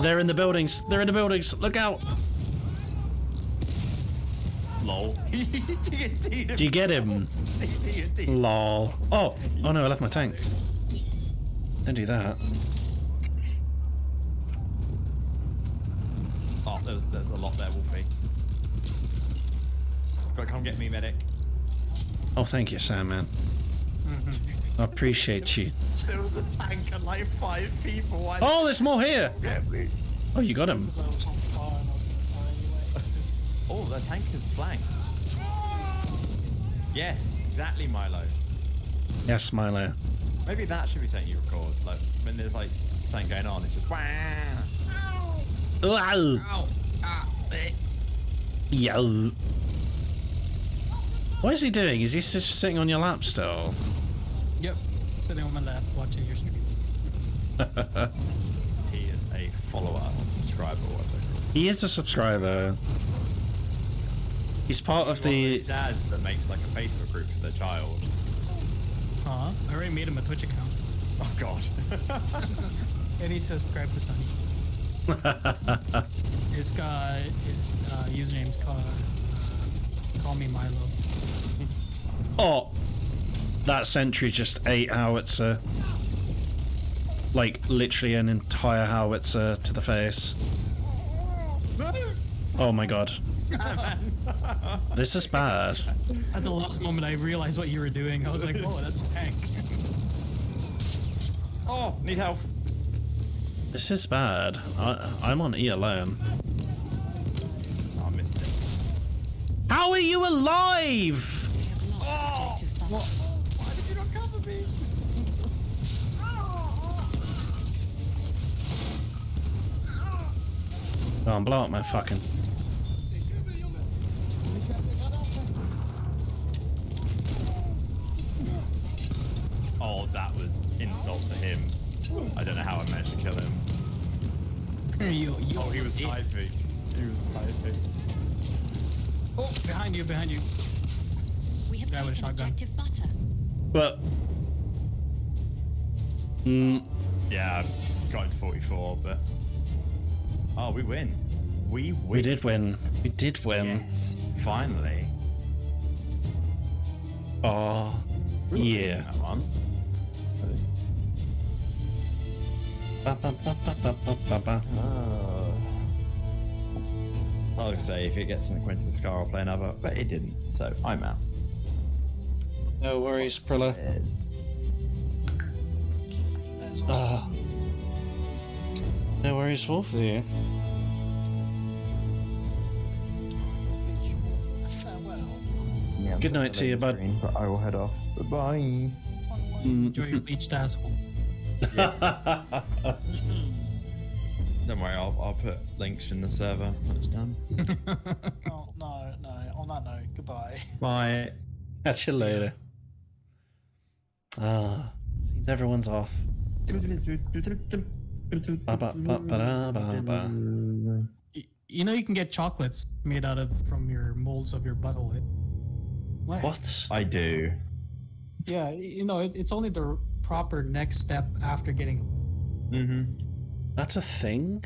They're in the buildings. They're in the buildings. Look out. Lol. Do you get him? (laughs) Lol. Oh, oh no, I left my tank. Don't do that. There's, there's a lot there, Wolfie. Got come get me, medic. Oh, thank you, Sam, man. (laughs) I appreciate you. There was a tank and like five people. I Oh, there's more here. Oh, you got him. Oh, the tank is flanked. Yes, exactly, Milo. Yes, Milo. Maybe that should be something you record. Like when there's like something going on, it's just wah. Ow. Ow. Ah. eh. Yo. What is he doing? Is he just sitting on your lap still? Yep. Sitting on my lap watching your stream. (laughs) He is a follower or subscriber, whatever. he is a subscriber. He's part of the. dads that makes like a Facebook group for their child. Huh? I already made him a Twitch account. Oh God. (laughs) and he subscribed to Sunny. (laughs) His guy, his uh, username's called uh, Call Me Milo. Oh, that sentry just ate howitzer. Like literally an entire howitzer to the face. Oh my god. (laughs) This is bad. At the last moment, I realized what you were doing. I was like, "Whoa, that's a tank." Oh, need help. This is bad. I, I'm on E alone. Oh, I missed it. How are you alive? What? me. Go on, blow up my fucking. Oh, that was insult to him. I don't know how I managed to kill him. You, you Oh, he was typing. He was typing. Oh, behind you, behind you. We have Guy with a taken shotgun. objective butter. But. Mm, Yeah, I got into 44, but. Oh, we win. We win. we did win. We did win. Yes, finally. Oh, yeah. I would say if it gets an Quentin Scar, I'll play another, but it didn't, so I'm out. No worries, Prilla. Yes. Ah. no worries, Wolf. You. Yeah, Good night to you, loading bud. screen, But I will head off. Bye. Enjoy your bleached asshole. Don't worry, I'll, I'll put links in the server when it's done. (laughs) Oh, no, no. On that note, goodbye. Bye. Catch you later. Ah, seems everyone's off. Ba, ba, ba, ba, da, ba, ba. Y- You know you can get chocolates made out of from your molds of your butthole. What? What? I do. Yeah, you know it, it's only the proper next step after getting. Mm-hmm. That's a thing?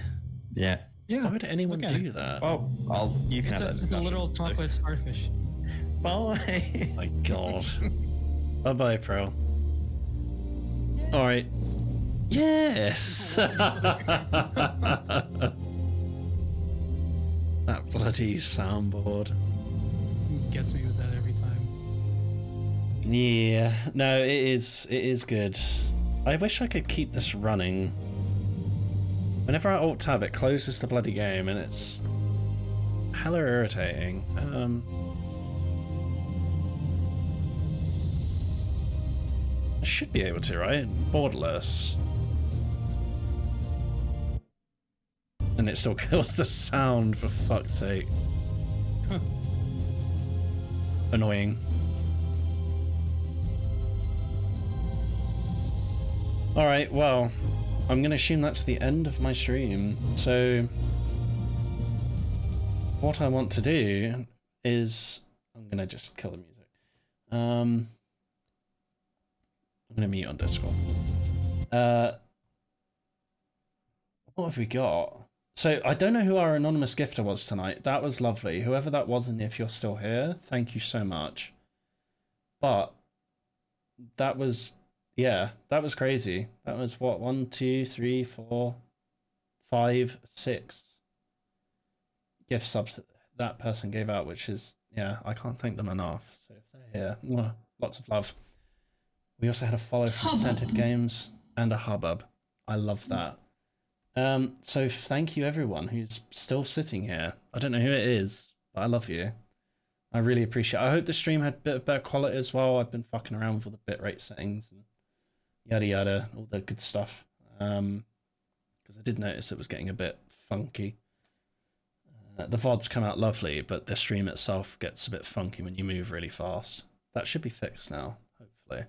Yeah. Yeah. Why would anyone do it. that? Oh, I'll. You can It's have a, that it's a discussion. little chocolate starfish. Bye. (laughs) My God. (laughs) bye bye, Pro. Alright. Yes! (laughs) that bloody soundboard. Gets me with that every time. Yeah, no, it is. It is good. I wish I could keep this running. Whenever I alt tab, it closes the bloody game, and it's hella irritating. Um, I should be able to, right? Borderless. And it still (laughs) kills the sound, for fuck's sake. Annoying. Alright, well, I'm going to assume that's the end of my stream. So, what I want to do is. I'm going to just kill the music. Um, I'm going to mute on Discord. Uh, what have we got? So, I don't know who our anonymous gifter was tonight. That was lovely. Whoever that was, and if you're still here, thank you so much. But that was yeah, that was crazy. That was what one, two, three, four, five, six gift subs that that person gave out, which is yeah, I can't thank them enough. So if they're here, mwah, lots of love. We also had a follow from Scented Games and a hubbub. I love that. Um, so thank you everyone who's still sitting here. I don't know who it is, but I love you. I really appreciate. It. I hope the stream had a bit of better quality as well. I've been fucking around with all the bitrate settings and yada yada, all the good stuff. Um, because I did notice it was getting a bit funky. Uh, the VODs come out lovely, but the stream itself gets a bit funky when you move really fast. That should be fixed now, hopefully.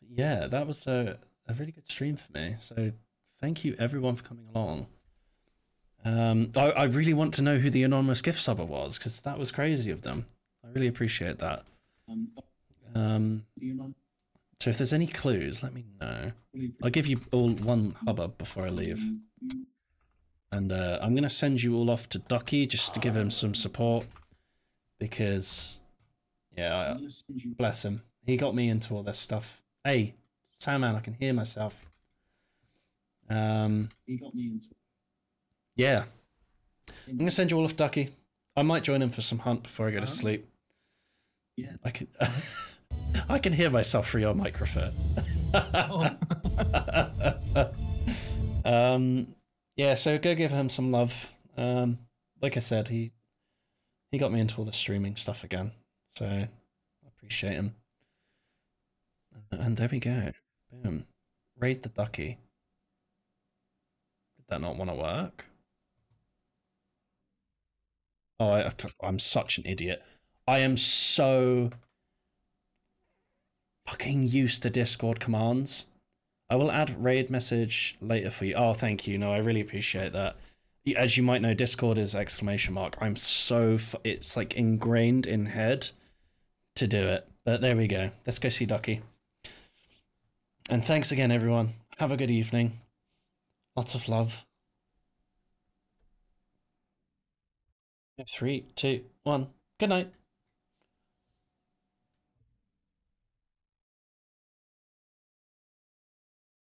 But yeah, that was a, a really good stream for me. So thank you everyone for coming along. Um, I, I really want to know who the anonymous gift subber was because that was crazy of them. I really appreciate that. Um, so if there's any clues, let me know. I'll give you all one hubbub before I leave. And uh, I'm going to send you all off to Ducky just to give him some support. Because, yeah, I, bless him. He got me into all this stuff. Hey, Sandman, I can hear myself. Um, He got me into yeah. I'm going to send you all off Ducky. I might join him for some hunt before I go to sleep. Yeah. I can (laughs) I can hear myself through your microphone. (laughs) um yeah, so go give him some love. Um like I said, he he got me into all the streaming stuff again. So I appreciate him. And there we go. Boom. Raid the ducky. Did that not want to work? Oh, I, I'm such an idiot. I am so fucking used to Discord commands. I will add raid message later for you. Oh, thank you. No, I really appreciate that. As you might know, Discord is exclamation mark. I'm so it's like ingrained in head to do it. But there we go. Let's go see Ducky. And thanks again, everyone. Have a good evening. Lots of love. Three, two, one. Good night.